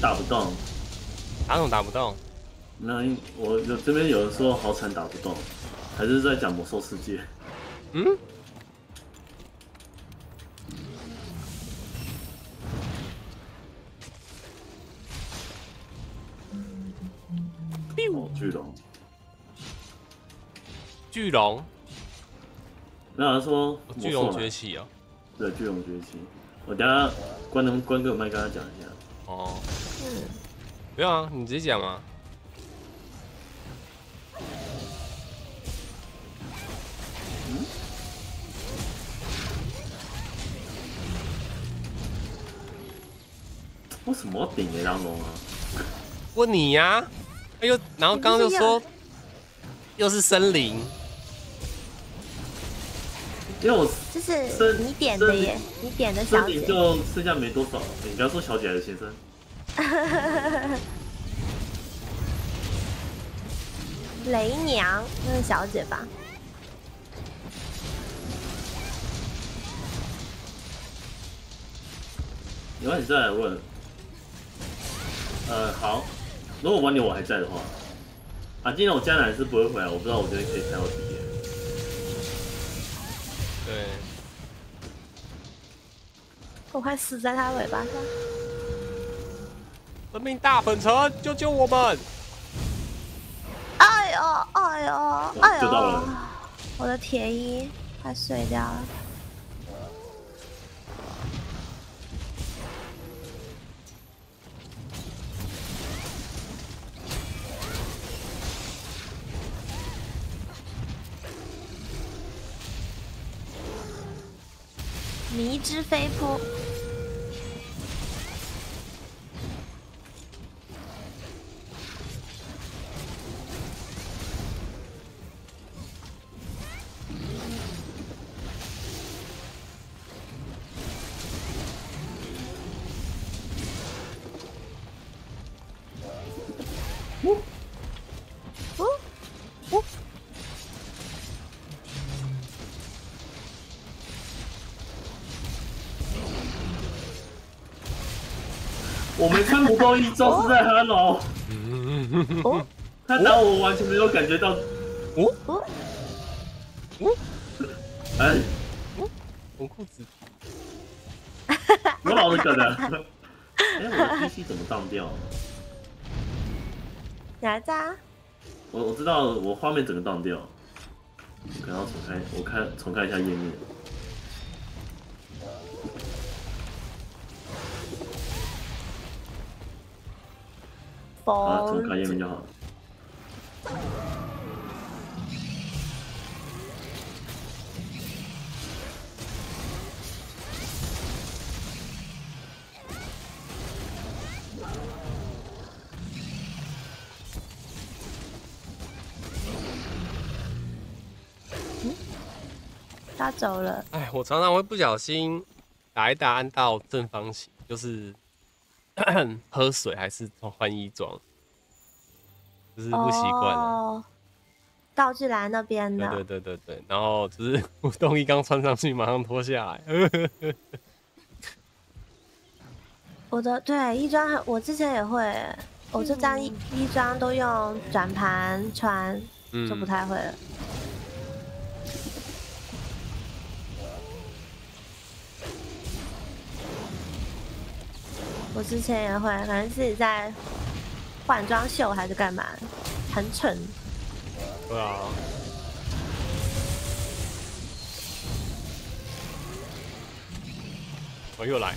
打不动？哪种打不动？那我有这边有人说好惨打不动，还是在讲魔兽世界？嗯？哦，巨龙。巨龙，没有人说巨龙崛起哦。对，巨龙崛起。我等下关能关个麦跟他讲一下。哦，嗯，不用啊，你直接讲嘛。为什么要顶雷狼龙啊？问你呀、哎呦，然后刚刚就说又是森林，因为我这是森你点的耶，你点的小姐。森林就剩下没多少了。你不要说小姐还是先生。雷娘，那是小姐吧？有问你再来问。呃，好，如果晚点我还在的话，啊，今天我迦南是不会回来，我不知道我这边可以看到几点。对，我快死在他尾巴上。生命大粉尘，救救我们！哎呦，哎呦，哎就到了呦！我的铁衣快碎掉了。迷之飞扑，我没穿不动一周是在哈喽，哦他打我完全没有感觉到，哦哦，哎，红裤子，我老是梗的。哎，我的 PC 怎么当掉？你还在啊？我我知道我画面整个当掉，我可能要重开，我看重开一下页面。啊，重开页面风就好了。他走了，哎，我常常会不小心打一打按到正方形，就是 喝水还是换衣装，就是不习惯了。哦道具栏那边的，对对对对对，然后就是我冬衣刚穿上去，马上脱下来。我的对衣装很，我之前也会，我这张衣衣装都用转盘穿，就不嗯，太会了。我之前也会，反正自己在换装秀还是干嘛，很蠢。对啊。我又来，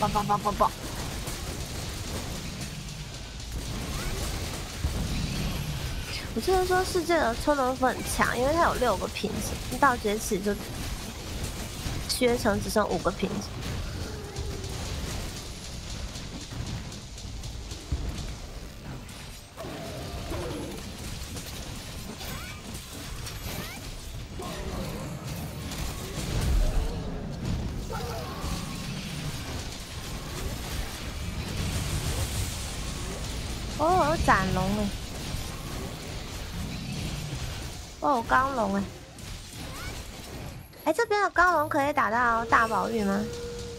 棒棒棒棒棒！我虽然说世界的车轮粉很强，因为它有六个瓶子，一到崛起就削成只剩五个瓶子。钢龙哎！哎，这边的钢龙可以打到大宝玉吗？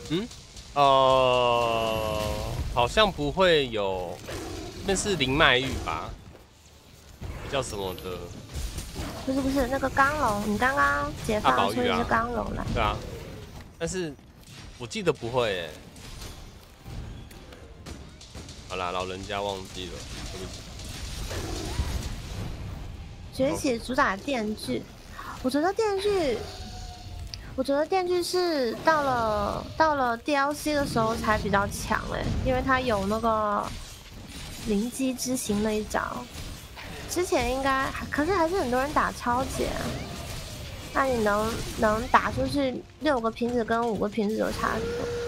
嗯，呃，好像不会有，那是灵脉玉吧？叫什么的？不是不是，那个钢龙，你刚刚解放出一只钢龙来。对啊，但是我记得不会哎。好啦，老人家忘记了，对不起。崛起主打电锯，我觉得电锯，我觉得电锯是到了到了 DLC 的时候才比较强哎，因为它有那个灵机之行那一招。之前应该，可是还是很多人打超解。那你能能打出去六个瓶子跟五个瓶子有差别。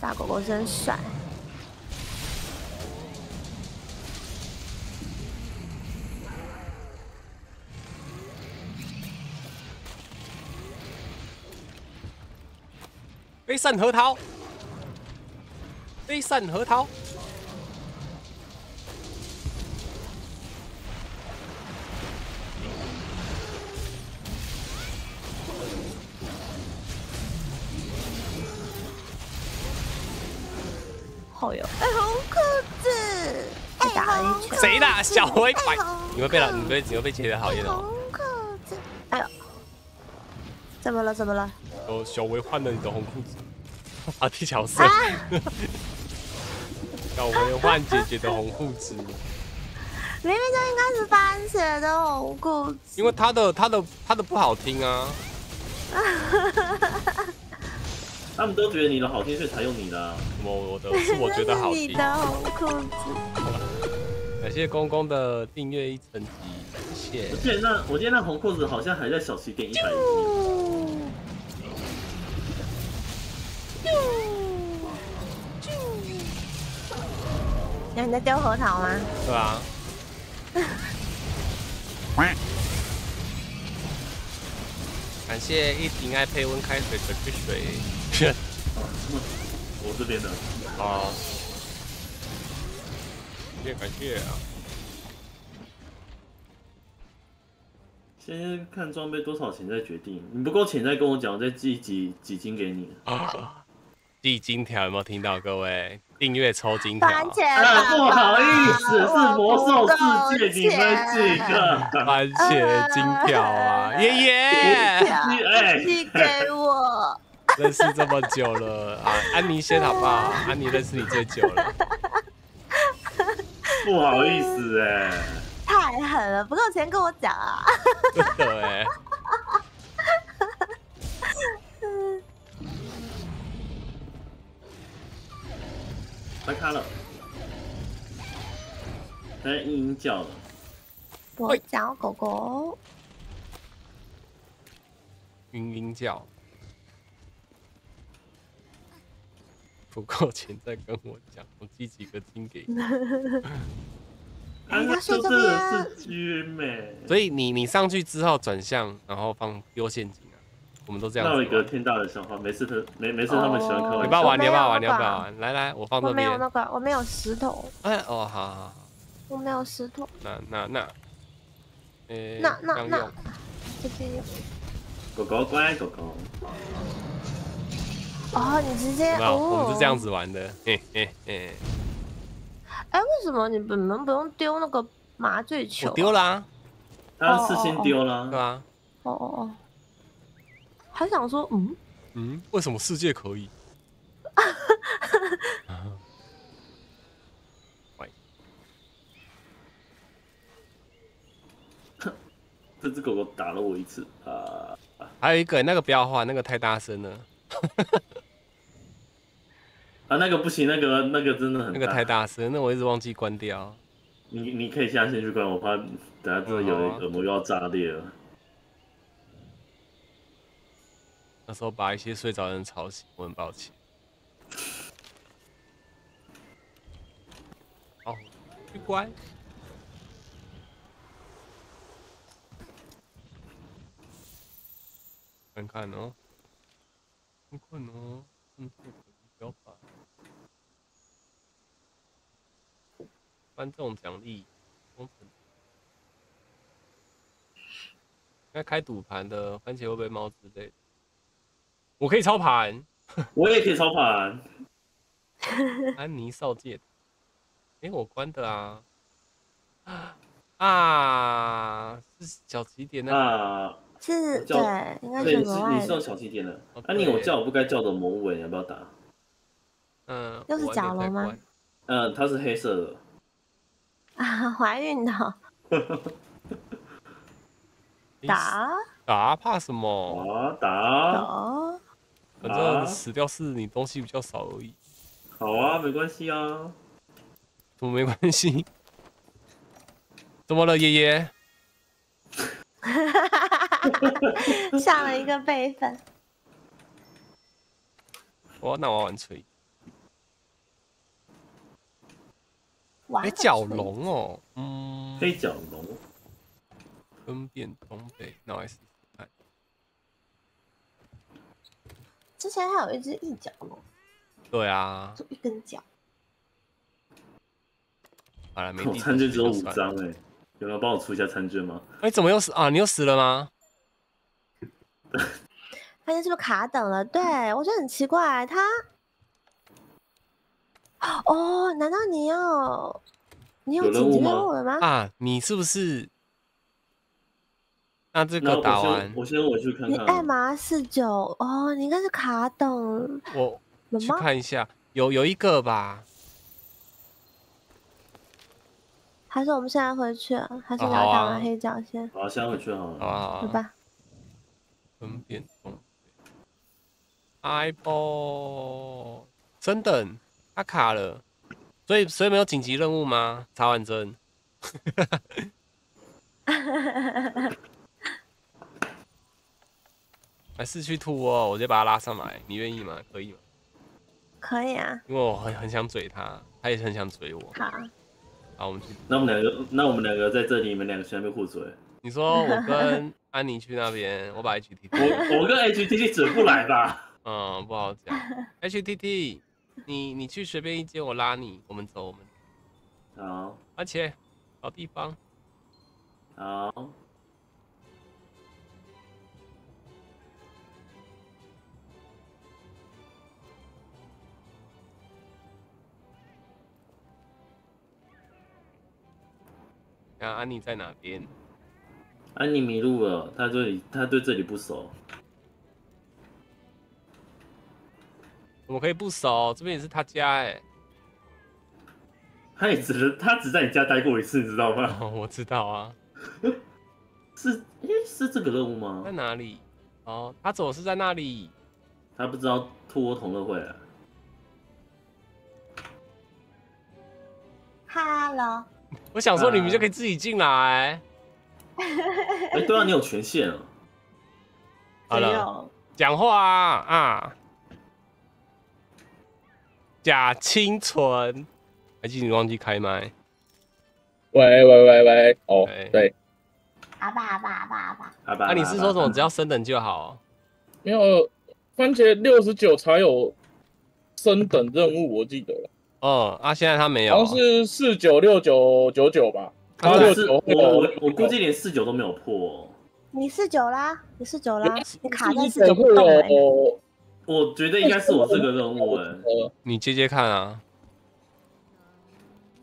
大狗狗真帅。飞扇核桃，飞扇核桃，好哟！哎，红裤子，打了一拳。谁的？小灰白？你会被了？你会你会被切的讨厌哦。红裤子，哎呦，怎么了？怎么了？哦，小维换了你的红裤子，啊，替乔色。小维换姐姐的红裤子，明明就应该是番茄的红裤子。因为他的他的他的不好听啊。他们都觉得你的好听，所以才用你的。我我的是我觉得好听。你的红裤子。感谢公公的订阅一层级，谢谢。我记得那我记得那红裤子好像还在小旗店一百一。你在丢核桃吗？对啊。感谢一瓶爱配温开水的水水。我这边的。啊。感谢感谢啊。先看装备多少钱再决定，你不够钱再跟我讲，我再寄几几金给你。啊。寄金条有没有听到各位？订阅抽金条，不好意思，是魔兽世界你们几个 番茄金条啊，爷爷，寄给我，认识这么久了啊，安妮先好不好？安妮认识你最久了，不好意思哎，太狠了，不够钱跟我讲啊，真的哎。开卡了，在嘤嘤叫了。我叫狗狗。嘤嘤叫。不够钱再跟我讲，我寄几个金给你。哎，他说这个是军美。所以你你上去之后转向，然后放丢陷阱啊。我们都这样。闹一个天大的笑话，没事，他没没事，他们喜欢开玩笑。你不要玩，你不要玩，你不要玩。来来，我放这边。我没有那个，我没有石头。哎哦，好好好。我没有石头。那那那，呃，那那那，这边有。狗狗乖，狗狗。哦，你直接哦。我们是这样子玩的，嘿嘿嘿。哎，为什么你们能不用丢那个麻醉球？我丢啦。他是先丢了，对吧？哦哦哦。还想说，嗯嗯，为什么世界可以？这只狗狗打了我一次啊！还有一个，那个不要画，那个太大声了。啊，那个不行，那个那个真的很那个太大声，那我一直忘记关掉。你你可以下线去关，我怕等下真的有耳膜要炸裂了。那时候把一些睡着的人吵醒，我很抱歉。哦，去关。看看哦，很困哦，很困。翻这种奖励，工程。那开赌盘的番茄会不会猫之类的？我可以操盘，我也可以操盘。安妮少界，哎、我关的啊。啊，是小起点那个。啊，是叫对，应该，是你是用。小起点的。哦啊，你有叫我不该叫的魔物尾，你要不要打？嗯，又是角龙吗？嗯，它是黑色的。啊，怀孕的 打打怕什么？啊，打，有，反啊正死掉是你东西比较少而已，好啊，没关系啊。怎么没关系？怎么了，爷爷？上了一个备份。我那我要玩锤。玩哎，角锤龙哦，嗯，黑角龙，分辨东北，那我来试试看。之前还有一只一角龙，对啊，就一根角。好了，没我地餐券只有五。张哎，有人帮我出一下餐券吗？哎，怎么又死啊？你又死了吗？发现是不是卡等了？对我觉得很奇怪，他哦，难道你要你有有任紧急任务了吗？啊，你是不是？那这那个打我先完，我先回去看你看啊。艾玛四九哦，你应该是卡等我去吗？看一下，有有一个吧？还是我们现在回去啊？还是你啊好啊要打完黑角先？好，现在回去好了。好啊，好啊。对吧？分辨装备。eyeball 升等，它卡了，所以所以没有紧急任务吗？查完针。来市区吐哦，我直接把他拉上来，你愿意吗？可以吗？可以啊，因为我很很想嘴他，他也很想嘴我。好，好，我们去。那我们两个，那我们两个在这里，你们两个去那边互嘴。你说我跟 安妮去那边，我把 HTT，我我跟 HTT 嘴不来吧？嗯，不好讲。HTT，你你去随便一间，我拉你，我们走，我们。好，而且找地方，好，看安妮在哪边？安妮迷路了，她对你，他对这里不熟。我们可以不熟，这边也是他家哎、他也只是他只在你家待过一次，你知道吗？哦，我知道啊，是，诶，是这个任务吗在？哪里？哦，他走是在那里。他不知道兔窝同乐会啊。Hello，我想说你们啊就可以自己进来。哎，对啊，你有权限啊。好了，只有讲话啊啊！假清纯，还记得你忘记开麦？喂喂喂喂，哦喂，对，阿爸阿爸阿爸阿爸，阿爸。啊，你是说什么？只要升等就好？没有番茄六十九才有升等任务，我记得了哦，啊，现在他没有好像是四九六九九九吧，啊八六是我九会我我估计连四九都没有破哦。你四九啦，你四九啦，你卡在四四九不动我觉得应该是我这个任务哎。呃，你接接看啊。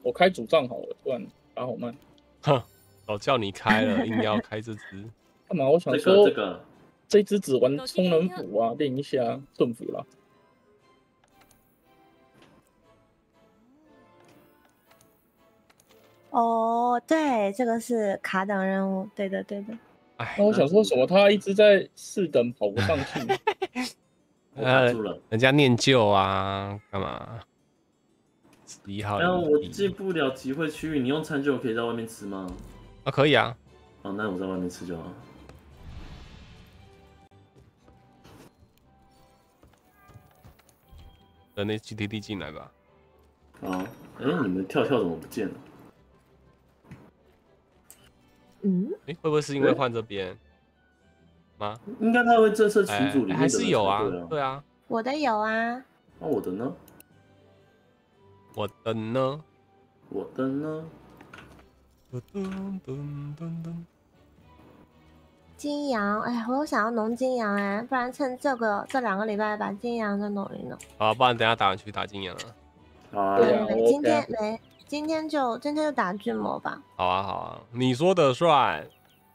我开主账好了，不然打好慢。哼，早叫你开了，硬要开这只。干嘛？我想这说个这个，这只只玩充能斧啊，练一下顺斧啦。哦，对，这个是卡等任务，对的对的。哎那，我想说什么？他一直在四等跑不上去，我卡住了。人家念旧啊，干嘛？十一号然后我进不了集会区域，你用餐具我可以在外面吃吗？啊，可以啊。哦，那我在外面吃就好。等那 GTD 进来吧。啊，哎，你们跳跳怎么不见了？嗯，哎、会不会是因为换这边？吗？应该他会震慑哎群组里还是有啊对，啊。我的有啊，那我的呢？我的呢？我的呢？噔噔噔噔噔，金羊，哎，我有想要农金羊哎，不然趁这个这两个礼拜把金羊再弄一弄。好，不然等下打完去打金阳啊。好啊，对今天 OK 没，今天就今天就打巨魔吧。好啊，好啊，你说的算。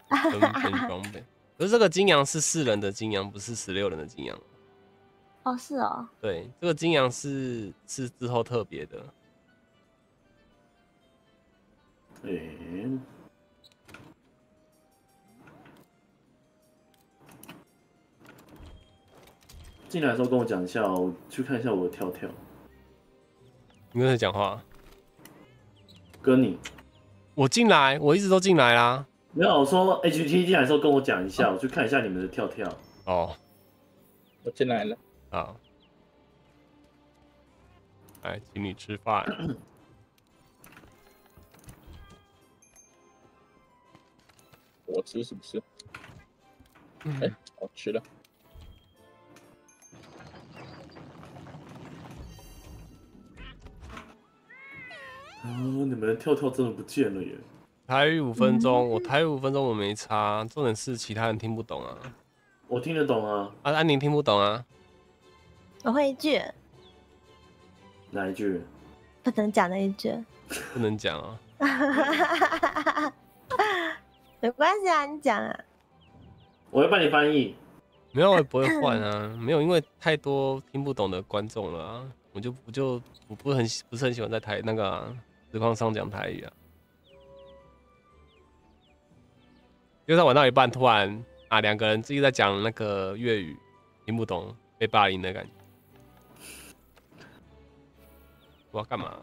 分分装备，可是这个金羊是四人的金羊，不是十六人的金羊。哦，是哦，对，这个金羊是是之后特别的。诶、进来的时候跟我讲一下，我去看一下我的跳跳。你跟谁讲话？跟你我进来，我一直都进来啦。没有我说 HT 进来的时候跟我讲一下，我去看一下你们的跳跳。哦，我进来了，好，来，请你吃饭。我吃是不是？哎、我吃了。哦，你们的跳跳真的不见了耶！台语五分钟，我台语五分钟我没差，重点是其他人听不懂啊。我听得懂啊，啊，安宁听不懂啊。我会一句，哪一句？不能讲那一句。不能讲啊。没关系啊，你讲啊。我会帮你翻译。没有，我也不会换啊。没有，因为太多听不懂的观众了啊。我就我就我不很喜不是很喜欢在台那个啊实况上讲台语啊。就算玩到一半，突然啊两个人自己在讲那个粤语，听不懂，被霸凌的感觉。我要干嘛？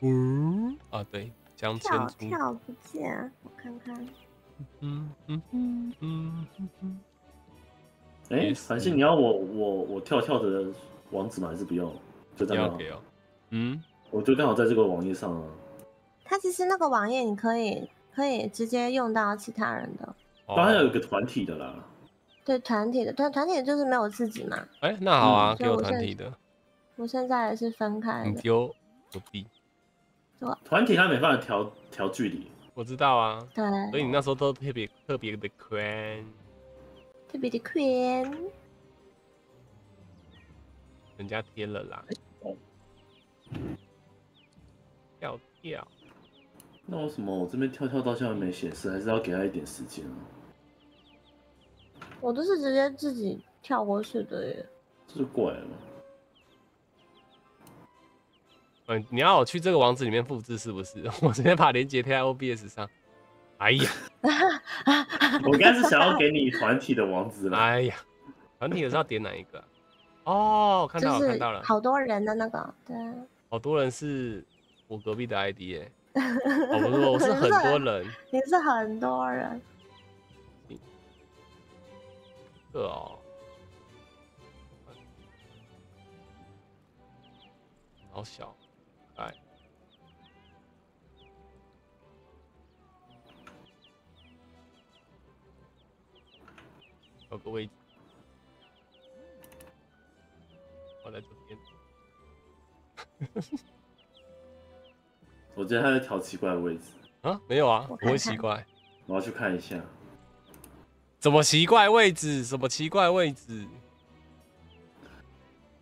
嗯啊，对，江千跳。跳不见，我看看。嗯嗯嗯嗯嗯嗯。哎、也是繁星，你要我我我跳跳的网址吗？还是不要？就这样？要给哦。嗯，我就刚好在这个网页上啊。它其实那个网页你可以可以直接用到其他人的，当然有哦一个团体的啦。对团体的，团团体就是没有自己嘛。哎、那好啊，嗯给我团体的，我现在也是分开的，你丢隔壁，团体他没办法调调距离。我知道啊，对，所以你那时候都特别特别的宽，特别的 queen，人家贴了啦哦。跳跳，那为什么我这边跳跳到现在没显示？还是要给他一点时间啊？我都是直接自己跳过去的耶。这是怪了。嗯，你要我去这个网址里面复制是不是？我直接把链接贴在 OBS 上。哎呀，我应该是想要给你团体的网址了。哎呀，团体的是要点哪一个啊、哦，看到了，看到了，好多人的那个，对，好多人是我隔壁的 ID 耶、哦，不是，我是 很多人。你是很多人，对哦，好小，哎，有个位置，我在这边。我觉得他在调奇怪的位置，啊，没有啊，不会奇怪。我要去看一下。怎么奇怪位置？什么奇怪位置？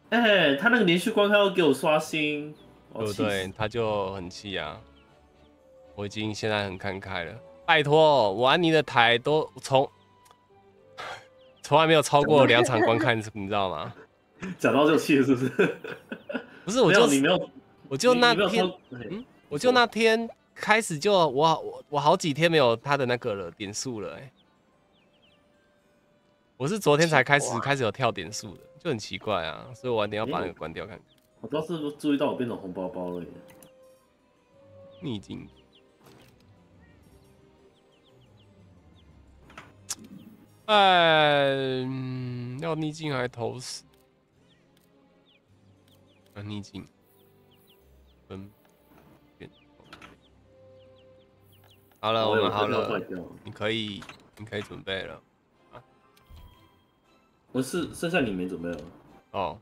哎、他那个连续观看要给我刷新，对不对？他就很气啊。我已经现在很看开了，拜托，我安妮的台都从从来没有超过两场观看，你知道吗？讲到就气了，是不是？不是，我就你没有，我就那天嗯，我就那天开始就我好我我好几天没有他的那个了点数了、哎，我是昨天才开始开始有跳点数的，就很奇怪啊，所以我晚点要把那个关掉看看。我倒是注意到我变成红包包了耶。逆境。哎，嗯要逆境还投死？啊，逆境分好了，我们好了你可以，你可以准备了。我是剩下你没准备了。哦，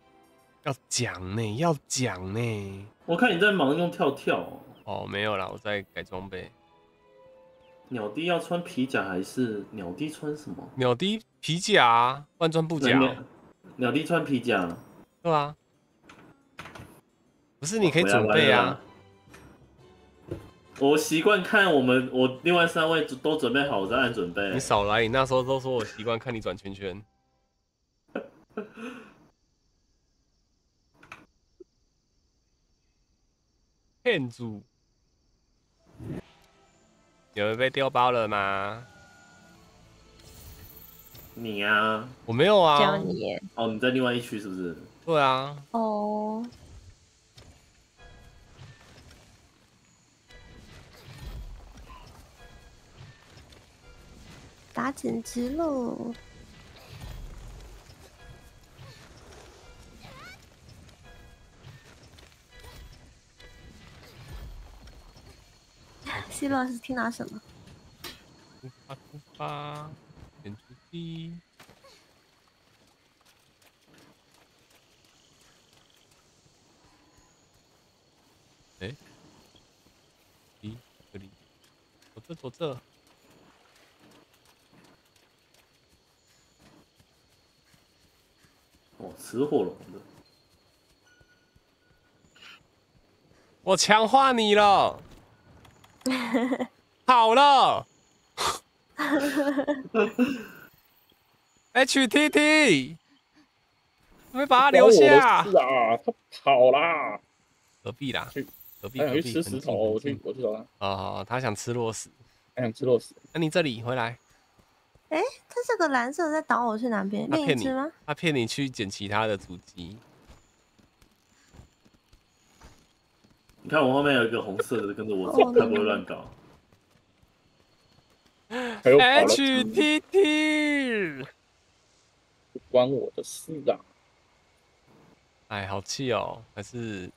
要讲呢，要讲呢。我看你在忙用跳跳哦、哦，没有啦，我在改装备。鸟弟要穿皮甲还是鸟弟穿什么？鸟滴皮甲啊，万钻布甲鸟，鸟弟穿皮甲，对啊。不是你可以准备啊，。我习惯看我们，我另外三位都准备好，我再按准备你。少来，你那时候都说我习惯看你转圈圈。骗主，有人被丢包了吗？你啊，我没有教啊。你哦，你在另外一区是不是？对啊，哦。打剪辑喽！希洛是听到什么？出发出发，点出地。哎，咦，这里，走这走这，哦，雌火龙的。我强化你了，好了，HTT，没把他留下关我的，事啊，他跑啦！隔壁啦去，隔壁哎，隔壁很近去吃石头，我去我去找他，哦，他想吃螺丝，他想吃肉丝。那你这里回来，哎，它这个蓝色在导我去哪边？他骗你另一只吗？，他骗你去捡其他的主机，你看我后面有一个红色的跟着我哦走，那他不会乱搞。还有跑了，HTT，不关我的事啊！哎，好气哦，还是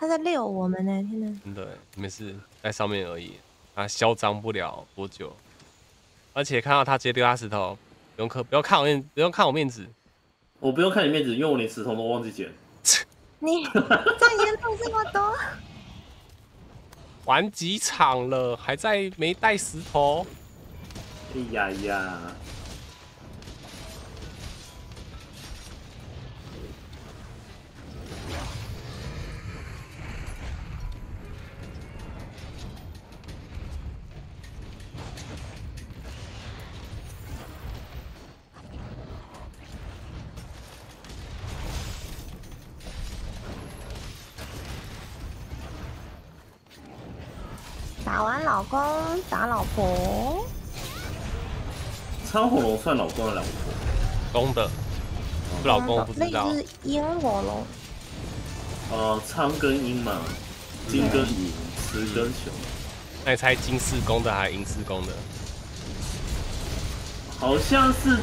它在遛我们呢！天哪！真的没事，在上面而已，他嚣张不了多久，而且看到他直接丢他石头，不用看，不要看我面，不用看我面子，我不用看你面子，因为我连石头都忘记捡。你这沿路这么多，玩几场了，还在没带石头，哎呀呀！老公打老婆，苍火龙算老公的老婆，公的，不老公不知道那，只烟火龙，呃，苍跟鹰嘛，金跟银，雌跟雄，那你猜金是公的还是银是公的？好像是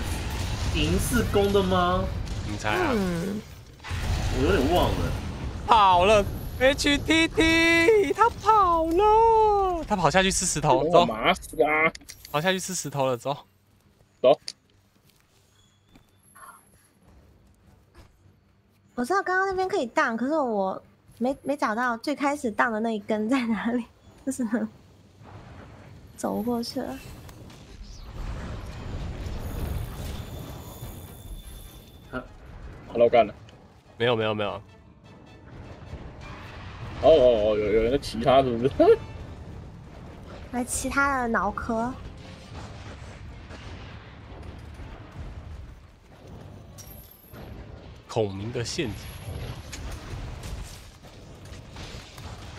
银是公的吗？你猜啊？嗯，我有点忘了。跑了，HTT，他跑了，他跑下去吃石头，走，麻死啊！跑下去吃石头了，走。走，我知道刚刚那边可以荡，可是我没没找到最开始荡的那一根在哪里，就是呢走过去了。好了，干了。没有没有没有，哦哦哦，有有人在骑他是不是？来其他的脑壳，孔明的陷阱。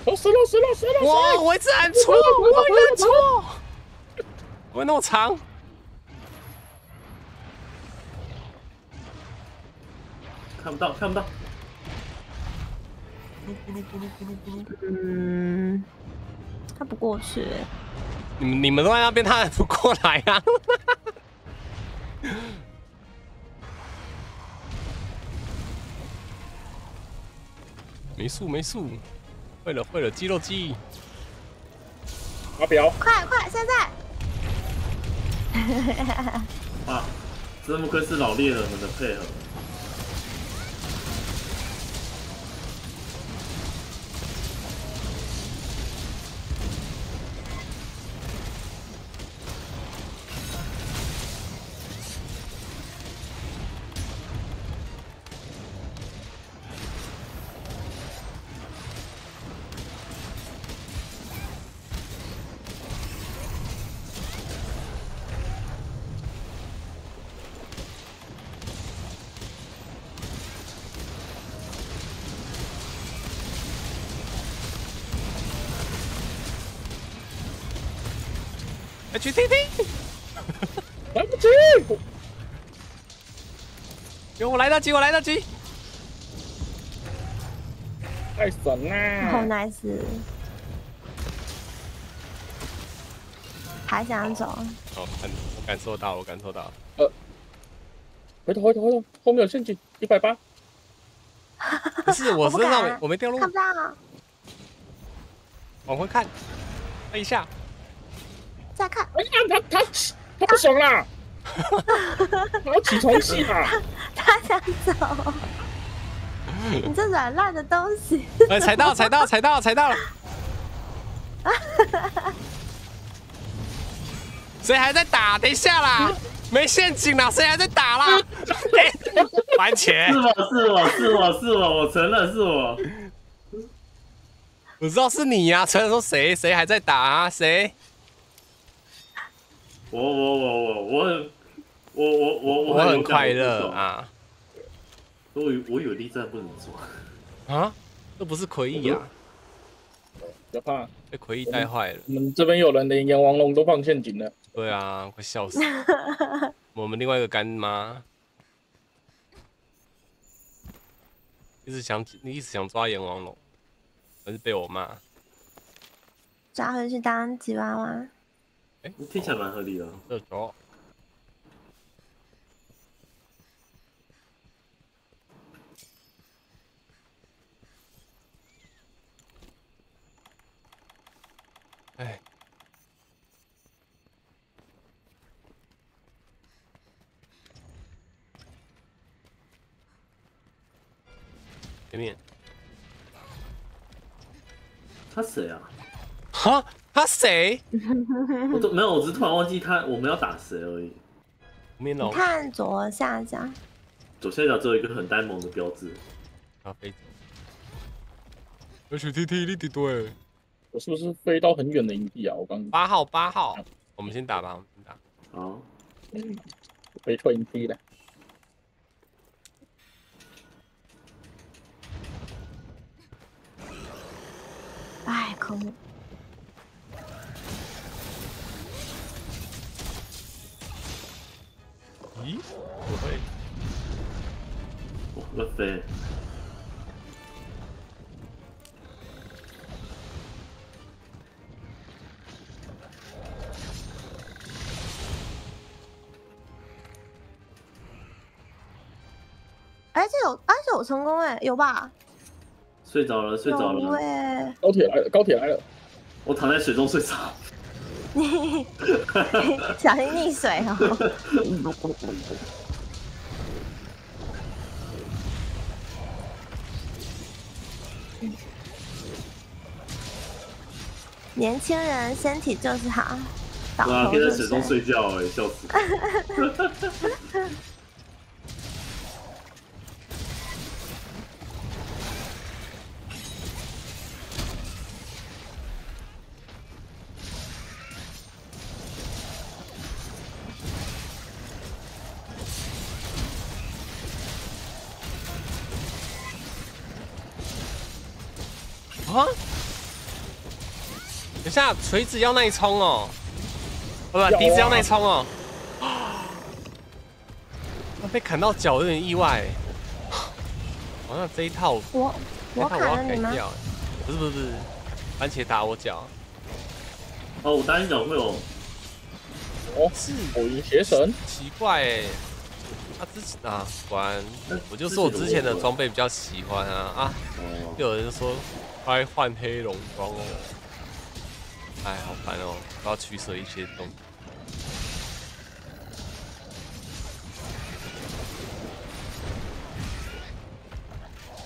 哦，死了死了死了！哇，我一直按错，我一直按错，我那么长，看不到，看不到。嗯，他不过去，你们你们都在那边，他还不过来啊？没速没速，会了会了，肌肉记忆，阿彪，快快，现在啊，真不愧是老猎人们的配合。我来得及，我来得及。太神好！nice，还想走？哦，感我感受到，我感受到。呃回头回头回头，后面有陷阱，一百八。不是我身上我没掉落看，不到，往回看，看一下。再看，哎呀，他他他不爽啦！他要起床气啦！他想走。你这软烂的东西，哎，踩到，踩到，踩到，踩到了。谁还在打？等一下啦，没陷阱啦，谁还在打啦？哎，番茄是，我是我是我是我，我承认是我。我知道是你呀、承认说谁谁还在打啊？谁？我我我我我很我我我我很快乐！啊我不爽我以我以为力战不能做，啊！这不是奎义啊，不要怕，被奎义带坏了。我们这边有人连阎王龙都放陷阱了。对啊，快笑死！我们另外一个干妈一直想你一直想抓阎王龙，还是被我骂。抓回去当吉娃娃。哎听起来蛮合理的。这球哎，前面他谁啊？哈，他谁？我都没有，我只是突然忘记他我们要打谁而已。你面龙看左下角，左下角只有一个很呆萌的标志。咖啡。HTT 你的对，我是不是飞到很远的营地啊？我刚八号八号，我们先打吧，我们先打。好，飞错营地了。哎，可恶！咦，不会，我乱飞。而且有，哎这有成功哎，有吧？睡着了，睡着有了，哎，高铁来了，高铁来了！我躺在水中睡着。你 小心溺水哦。年轻人身体就是好，倒哇，可以在水中睡。睡觉哎，笑死！下，锤子要耐冲哦，不不，笛子要耐冲哦。他被砍到脚有点意外。好像这一套，我我要砍了你掉。不是不是不是，番茄打我脚。哦，我单脚会有，哦，是。火云邪神，奇怪哎，他之前啊，果然我就说我之前的装备比较喜欢啊。啊，哦，又有人说该换黑龙装哦，哎，好烦哦，我要取舍一些东西。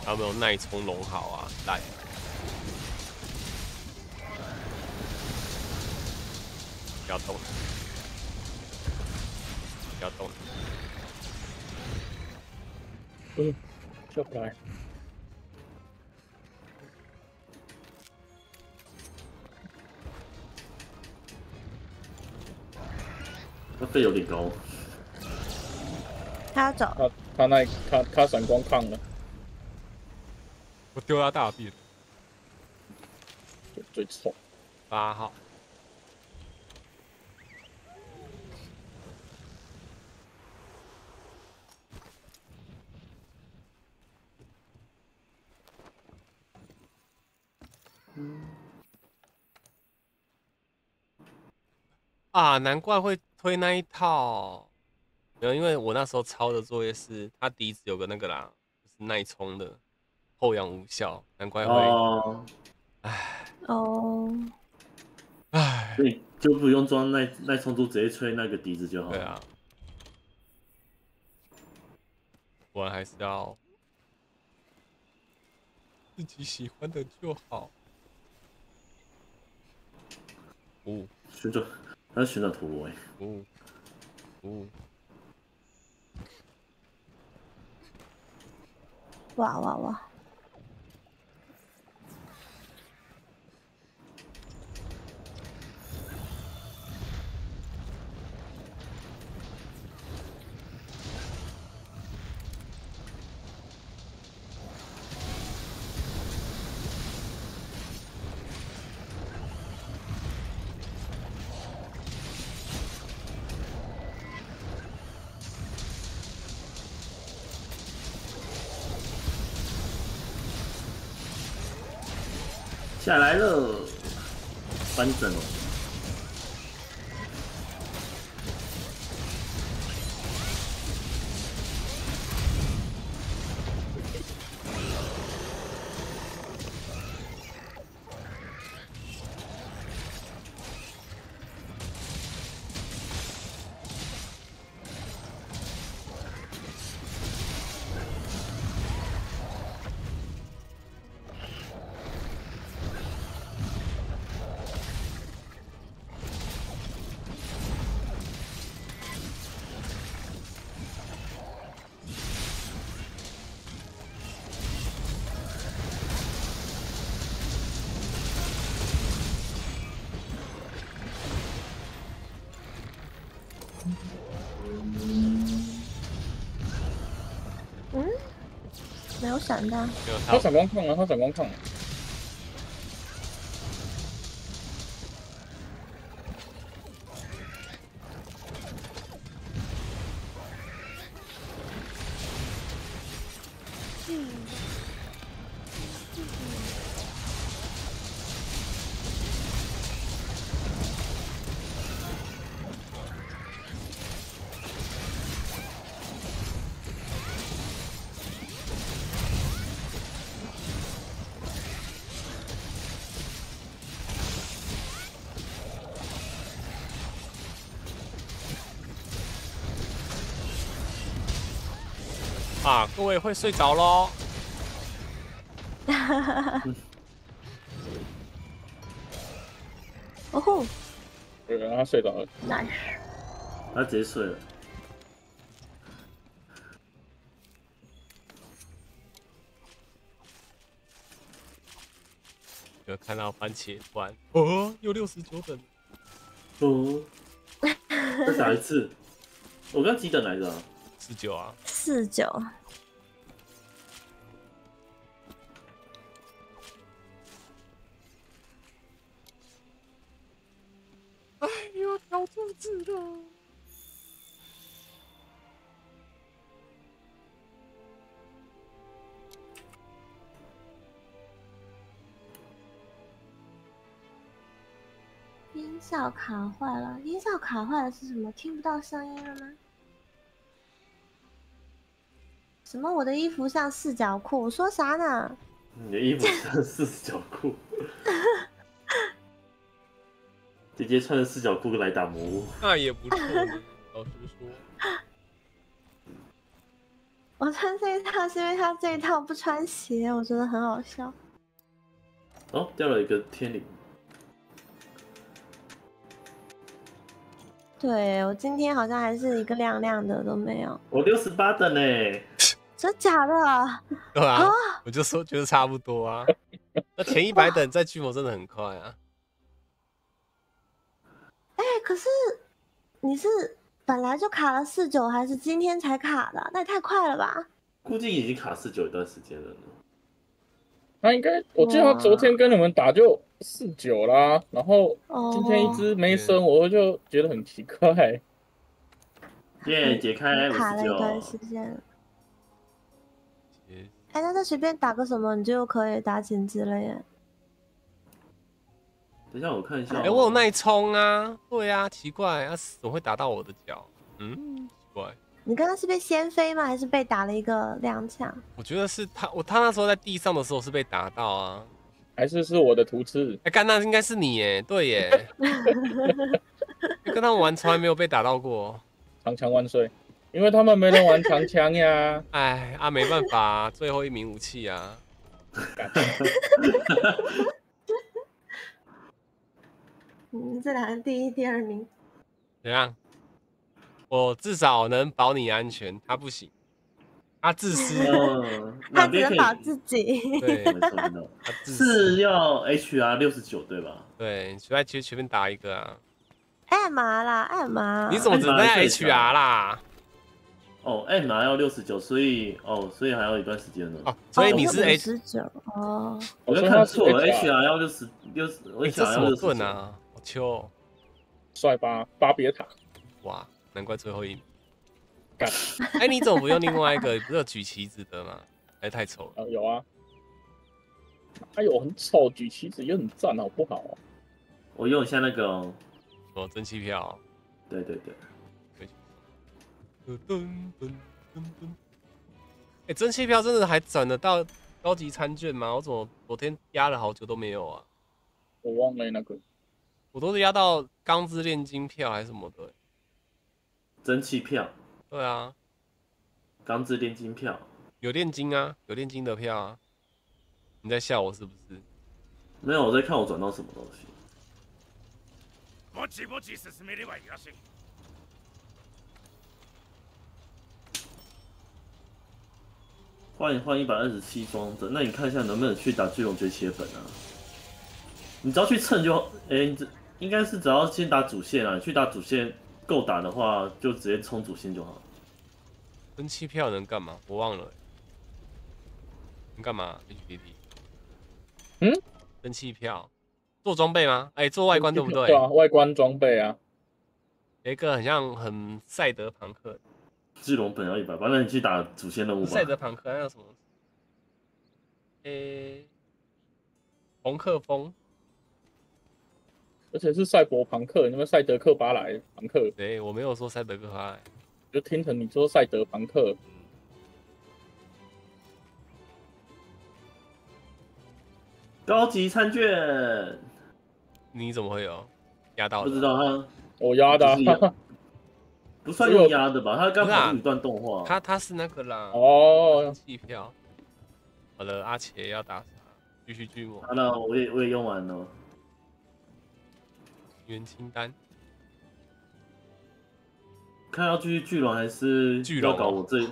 还有没有耐冲龙好啊？来，不要动，不要动，嗯，就过来。那费有点高。他要走，他他那他他闪光抗了，我丢他大便。就最臭。八号，啊，难怪会推那一套。没有，因为我那时候抄的作业是他笛子有个那个啦，就是耐冲的，后仰无效，难怪会。哦，哦，唉，所以就不用装耐耐冲珠，直接吹那个笛子就好。对啊，果然还是要自己喜欢的就好。呜旋转，它是旋转陀螺哎。呜呜，哇哇哇！下来了，翻整。没有闪到，没有他他闪光控啊，他闪光抗、各位会睡着喽。哦吼。有人他睡着了，，nice，他直接睡了。有看到番茄突然哦，有六十九等，哦，再打一次。我刚几等来着、啊？十九啊，四九，卡坏了，音效卡坏了是什么？听不到声音了吗？什么？我的衣服像四角裤？说啥呢？你的衣服像四角裤，姐姐穿着四角裤来打魔物。那也不错。老实说，我穿这一套是因为他这一套不穿鞋，我觉得很好笑。哦，掉了一个天灵，对我今天好像还是一个亮亮的都没有，我六十八的呢。真假的？对啊啊，我就说觉得差不多啊。那前一百等在巨魔真的很快啊。哎、可是你是本来就卡了四九，还是今天才卡的？那也太快了吧！估计已经卡四九一段时间了呢。他应该，我记得他昨天跟你们打就四九啦，然后哦，今天一只没升，我就觉得很奇怪。耶，解开五了一段时九。间。也哎、那再随便打个什么，你就可以打紧之了耶。等一下我看一下哦。哎、我有耐冲啊，对啊，奇怪，啊，怎么会打到我的脚？嗯，奇怪，你刚刚是被先飞吗？还是被打了一个踉跄？我觉得是他，我他那时候在地上的时候是被打到啊。还是是我的图次，哎、干，那应该是你耶，对耶，跟他们玩从来没有被打到过。长枪万岁！因为他们没人玩长枪呀。哎啊，没办法、啊，最后一名武器啊。嗯，这两个第一、第二名。怎样？我至少能保你安全，他不行，他自私，嗯，他只？能保自己。对，是要 HR 六十九对吧？对，随便随随便打一个啊。干嘛啦？干嘛？你怎么只能在 HR 啦？哦，M R 要六十九，所以哦，所以还要一段时间呢。哦，所以你是 H，十九哦？我就看错了，HR 要六十六十，这什么要六十盾啊？好秋哦，帅吧，巴别塔，哇，难怪最后一名。干哎，你怎么不用另外一个？不是有举旗子的吗？哎，太丑了。啊有啊。哎呦，很丑，举旗子也很赞，好不好？我用一下那个哦，哦，蒸汽票。对对对，噔噔噔噔噔。哎，蒸汽票真的还攒得到高级餐券吗？我怎么昨天压了好久都没有啊？我忘了那个，我都是压到钢之炼金票还是什么的。蒸汽票、对啊，钢之炼金票，有炼金啊，有炼金的票啊。你在笑我是不是？没有我在看我转到什么东西。ぼちぼち進めればよし。换换一百二十七装的，那你看一下能不能去打巨龙崛起的本啊？你只要去蹭就，哎、你只应该是只要先打主线啊，你去打主线够打的话，就直接冲主线就好。 蒸汽票能干嘛？我忘了欸、能干嘛？HPT？嗯？分期票做装备吗？哎、做外观对不对？对啊，外观装备啊，有一个很像很赛德朋克，巨龙本要一百八，那你去打主线任务吧。赛德朋克还有什么？诶、朋克风，而且是赛博朋克，你们赛德克巴莱朋克，对我没有说赛德克哈，就听成你说赛德朋克，高级餐券，你怎么会有压到的？不知道他我压的。不算用压的吧？他刚不是啊跑出一段动画。他他是那个啦，蒸哦，汽票。好了，阿杰要打啥？继续巨魔好了，我也我也用完了。原清单。看要继续巨龙还是巨龙哦要搞我这？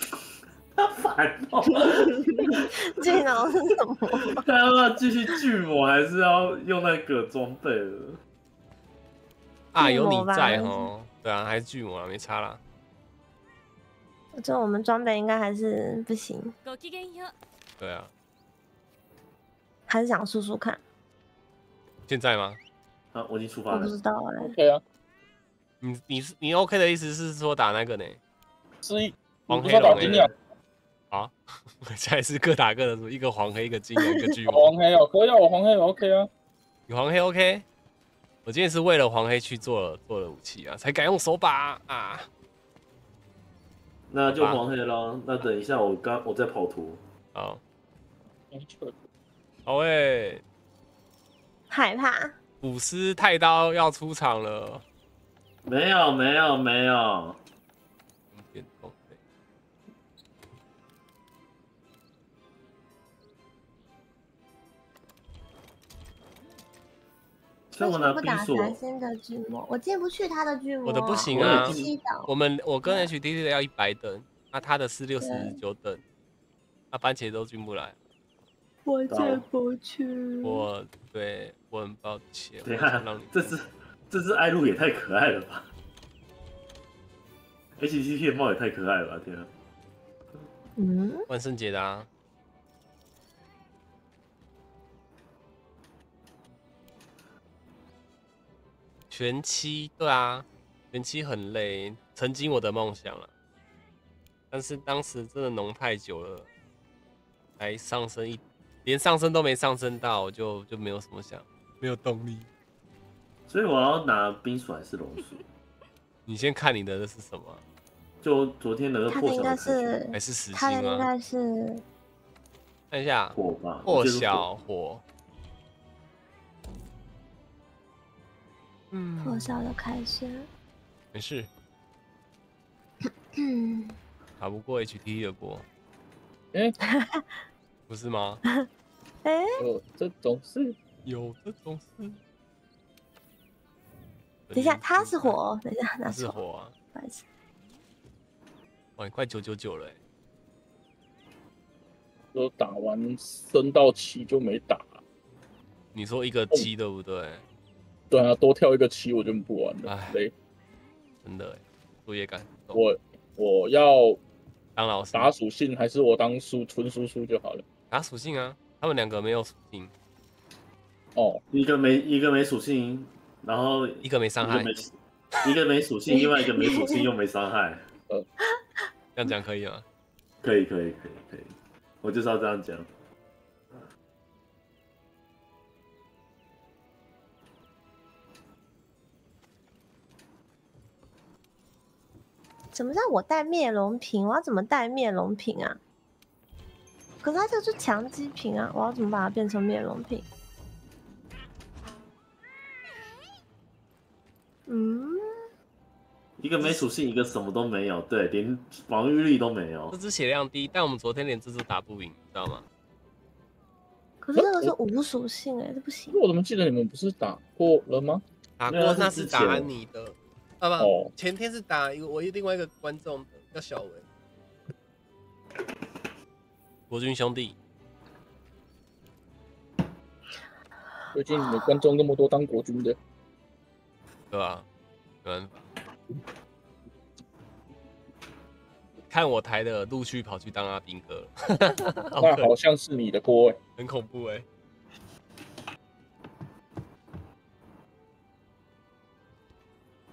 他烦哦！这种是什么？看要不要继续巨魔，还是要用那个装备了？啊，巨魔吧有你在哦。对啊，还是巨魔啊，没差啦。就我们装备应该还是不行，ごきげんよう。对啊，还是想输输看。现在吗？啊，我已经出发了。我不知道哎、 OK 啊， 你你是你 OK 的意思是说打那个呢？是一，黄黑龙啊，现在是各打各的，一个黄黑，一个金 龙，一个巨魔。黄黑哦，可以啊，我黄黑我 OK 啊，你黄黑 OK？我今天是为了黄黑去做了做了武器啊，才敢用手把啊。那就黄黑了。那等一下，我刚我在跑图。好，没错好诶、害怕。古斯太刀要出场了。没有没有没有。点装备。这我拿不打。男生的巨魔，我进不去他的巨魔。我的不行啊，我,们我跟 HDD 的要一百等，那他的是六十九等，那番茄都进不来。我进不去。我对，我很抱歉。对你，这是。这只艾露也太可爱了吧！HTT 的帽也太可爱了吧！天啊！嗯，万圣节的啊，全期对啊，全期很累，曾经我的梦想了，但是当时真的浓太久了，才上升一，连上升都没上升到，我就就没有什么想，没有动力。所以我要拿冰鼠还是龙鼠？你先看你的是什么？就昨天的那个破晓的是始还是实他的心吗？应该是看一下，火吧，破我记得是晓火。嗯，破晓的开始。没事，嗯，打不过 HT 的锅，哎，不是吗？哎，有这种事，有这种事。等一下，他是火，哦，等一下，他那，是火啊！不好意思。哇，你快九九九了欸，都打完升到七就没打。你说一个七对不对？对啊，多跳一个七我就不玩了唉，累。真的欸，作业感。我我要当老师打属性还是我当叔纯叔叔就好了。打属性啊，他们两个没有属性，哦，一个没一个没属性，然后一个没伤害一个，没属性，另外一个没属性又没伤害，这样讲可以吗？可以可以可以可以，我就是要这样讲。怎么让我带灭龙瓶？我要怎么带灭龙瓶啊？可是它就是强击瓶啊，我要怎么把它变成灭龙瓶？个没属性，一个什么都没有，对，连防御力都没有这。只血量低，但我们昨天连这只打不赢，知道吗？可是那个是无属性哎、这不行。我怎么记得你们不是打过了吗？打过那那是打是之前安妮的，啊不，哦，前天是打一个我另外一个观众的，叫小文，国军兄弟，最近你们观众那么多当国军的，对吧？没办法，看我台的陆续跑去当阿兵哥那 好像是你的锅哎。很恐怖哎、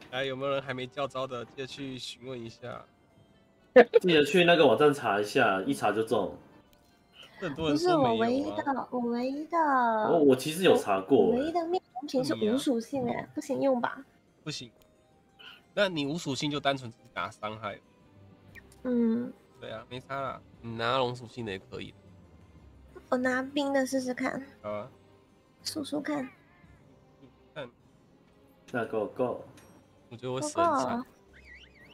来，有没有人还没叫招的？记得去询问一下。记得去那个网站查一下，一查就中。很多不是人说没我唯一。的，我唯一的，我，我其实有查我过唯，一的灭龙瓶是无属性哎、不行用吧？不行，那你无属性就单纯打伤害。嗯，对啊，没差啦，你拿龙属性的也可以。我拿冰的试试看，好啊，数数看。看，那 go go。我觉得我死很惨过。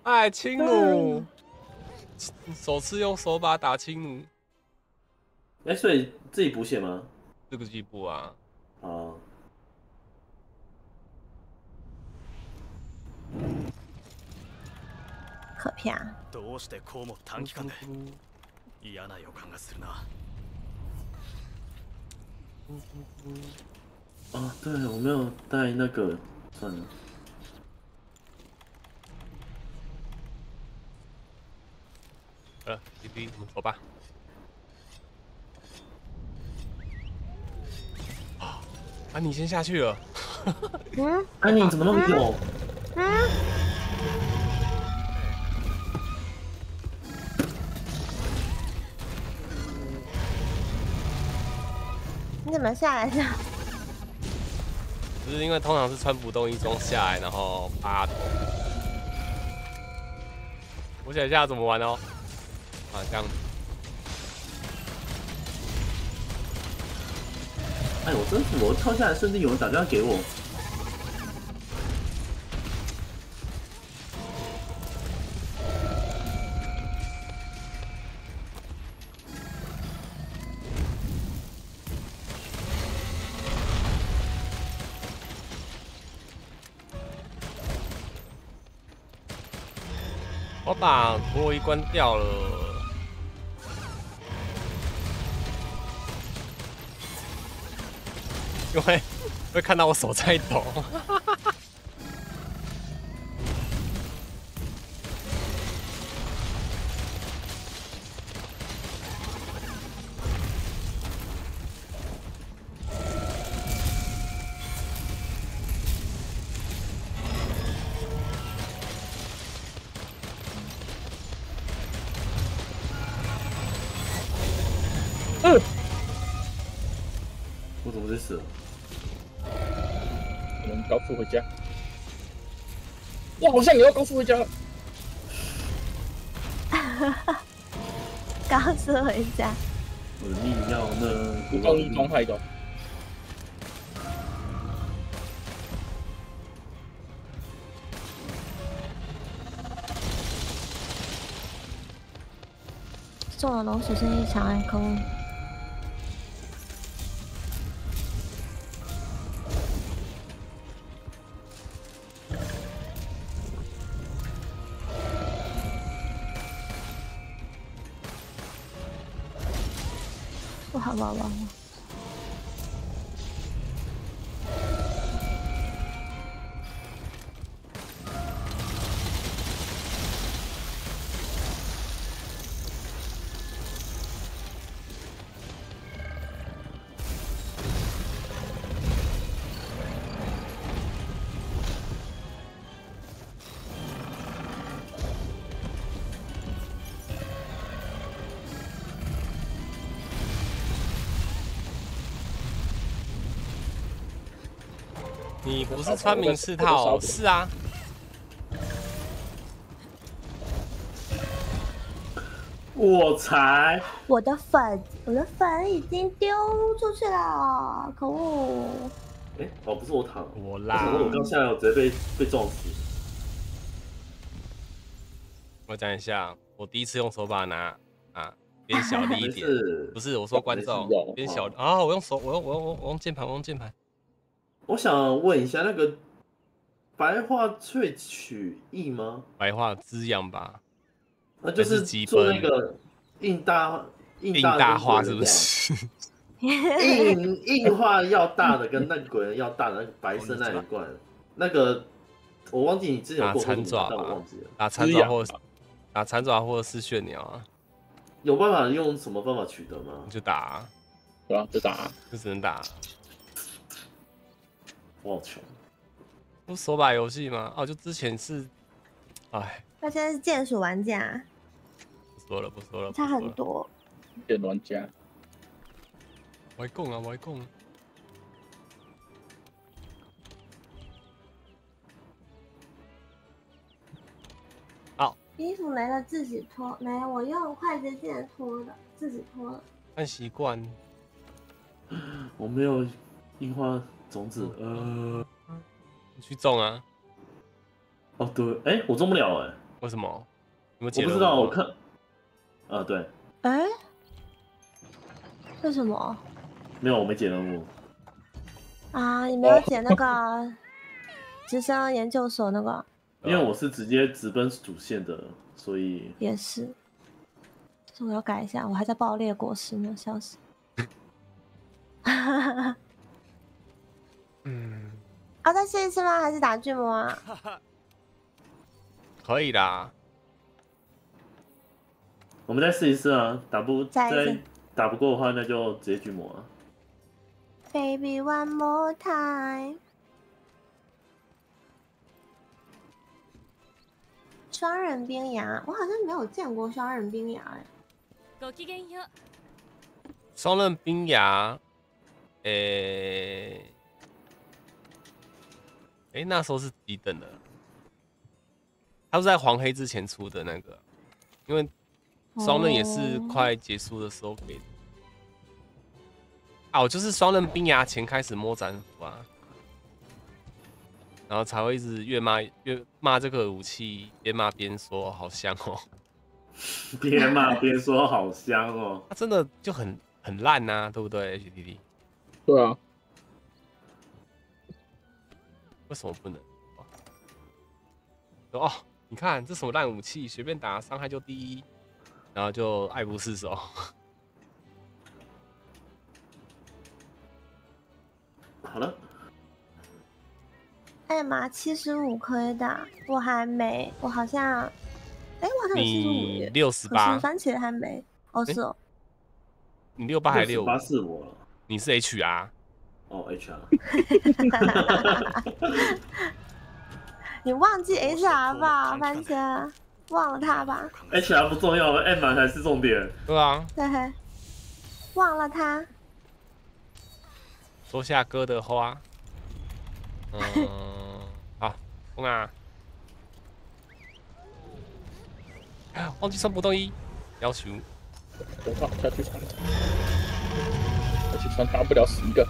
哎，青弩，首次用手把打青弩，哎，所以自己补血吗？这个进步啊，啊，可骗啊！どうしてこうも短期間で嫌な予感がするな啊，对，我没有带那个，算了。呃，B B，我们走吧。啊，你先下去了。嗯安妮怎么那么久？嗯，你 怎么下来的？就是因为通常是穿不动衣装下来，然后八头。我想一下怎么玩哦。啊，这样子。哎，我真是我跳下来，甚至有人打电话给。我关掉了。因为会看到我手在抖。哇，好像也要高速回家了。告诉回家，我的命要呢？不刚一装太高。中了龙属性一场哎，空。哇哇不是穿明士套？是啊，我才我的粉，我的粉已经丢出去了，可恶！哎、哦，不是我躺，我我啦想。说我刚下来，我直接被被撞死。我讲一下，我第一次用手把拿啊，变小力一没点。事不，是，我说观众变小啊！我用手，我用我用我用键盘，我用键盘。我想问一下，那个白话萃取液吗？白话滋养吧，那就是做那个硬大硬硬大大化是不是？硬 硬化要大的跟那个鬼人要大的那个白色那一罐，那个我忘记你之前有过打残爪但吧我忘记了。打残爪或打残爪或者是血鸟啊，有办法用什么方法取得吗？就打啊，对啊？就打。就只能打。我好穷。不是手把游戏吗？哦，就之前是，哎，他现在是键鼠玩家，不说了，不说了，差。很多。电玩家，我还供啊，我还供。衣服没了自己脱，没有我用快捷键脱的，自己脱了。看习惯，我没有樱花种子，呃，你去种啊？哦对，哎、我种不了哎、为什么？有没有我不知道，我看，啊对，哎、为什么没有，我没解任务。啊？你没有解那个 直升研究所那个因为我是直接直奔主线的，所以也是，这我要改一下，我还在爆裂果实呢，笑死。嗯，啊，再试一次吗？还是打巨魔啊？可以啦。我们再试一次啊，打不再一次再打不过的话，那就直接巨魔啊。 Baby one more time。双刃冰牙，我好像没有见过双刃冰牙哎。ごきげんよう。双刃冰牙，诶、 诶、那时候是几等的？他是在黄黑之前出的那个，因为双刃也是哦快结束的时候给的。啊，我就是双刃冰牙前开始摸斩斧啊，然后才会一直越骂越骂这个武器，边骂边说 好香哦，边骂边说好香哦。它真的就很很烂呐、对不对？HTT 对啊，为什么不能？哦，你看这什么烂武器，随便打伤害就第一，然后就爱不释手。好了，艾玛七十五可以打，我还没，我好像，哎，我好像有七十五六十八可是，番茄还没。哦，是哦，你六八还六？八是我。你是 HR，哦，HR，你忘记 HR 吧，番茄，忘了他吧，HR 不重要，M 码才是重点。对啊。对，忘了他。说下哥的花。嗯，好，冲啊！忘记穿不动衣，要求我靠，下去穿，下去穿打不了十一个。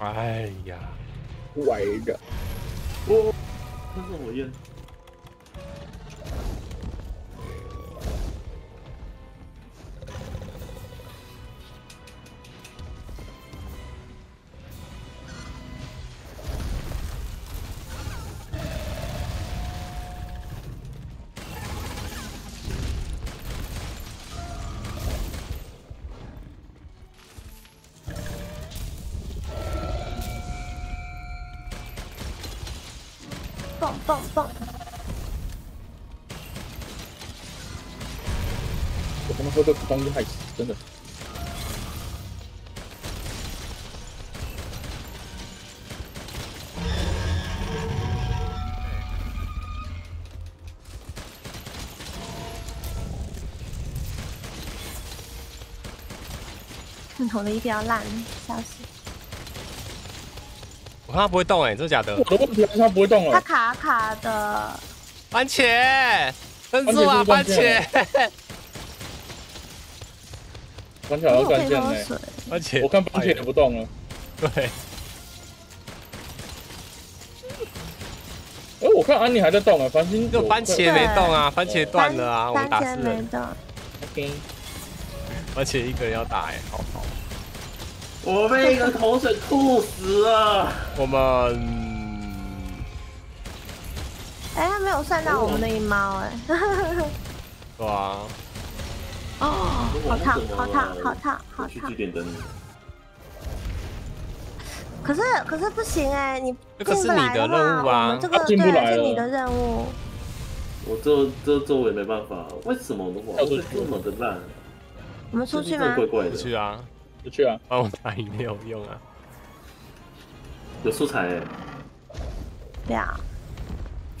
哎呀，歪的，哦，那是我烟。他妈说这东西害死，真的。我的一定要烂，笑死。我看他不会动哎、真的假的我？的问题是他不会动他，卡卡的，番茄，珍珠啊，番茄，关起来要断线嘞，而且。我看番茄也不动了，对，哎，我看安妮还在动啊，番茄就番茄没动啊，番茄断了啊，我们番茄没打四人，动，OK，而且一个人要打哎、好好，我被一个口水吐死了。我们哎，他没有算到我们的一猫哎。对啊，哦，好烫，好烫，好烫，好烫去据。点等你。可是可是不行哎，你这个是进不来你的话任务啊我们这个他进不对来是你的任务。我这这这我也没办法，为什么我的网会这么的烂？我们出去吗真的？怪怪的。不去啊，就去啊。帮我打赢没有用啊，有素材哎，不要，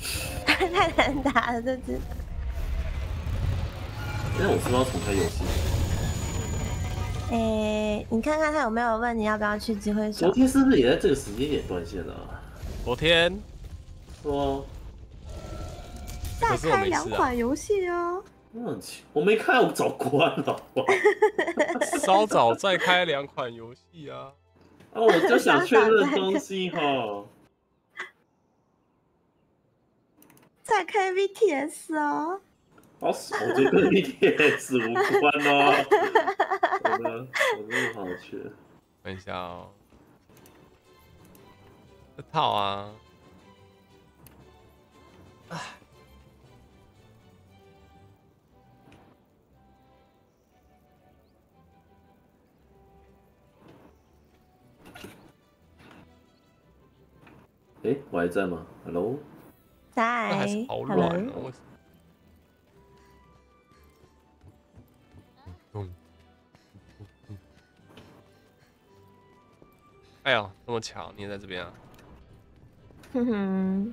太难打了，这只。那我是不是要重开游戏？哎，你看看他有没有问你要不要去机会昨？天是不是也在这个时间点断线了啊？昨天说再可是我开两款游戏哦。我很奇，我没看，我早关了。稍早再开两款游戏啊，啊，我就想确认东西哈。再开 VTS 哦。好爽，我觉得跟 BTS 无关哦。我的，我真的好缺。看一下哦，这套啊，哎，我还在吗？Hello，那在还是好软啊，哎呦，这么巧，你也在这边啊？哼哼，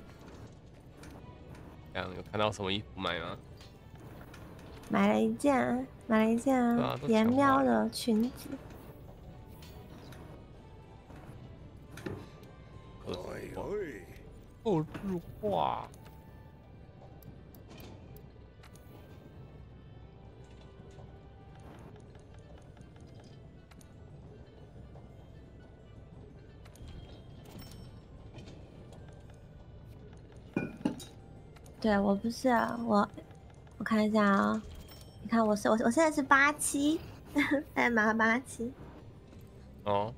这样有看到什么衣服买吗？买了一件，买了一件颜喵的裙子。可おい对我不是啊，我我看一下啊、你看我是我我现在是八七，哎马八七，哦，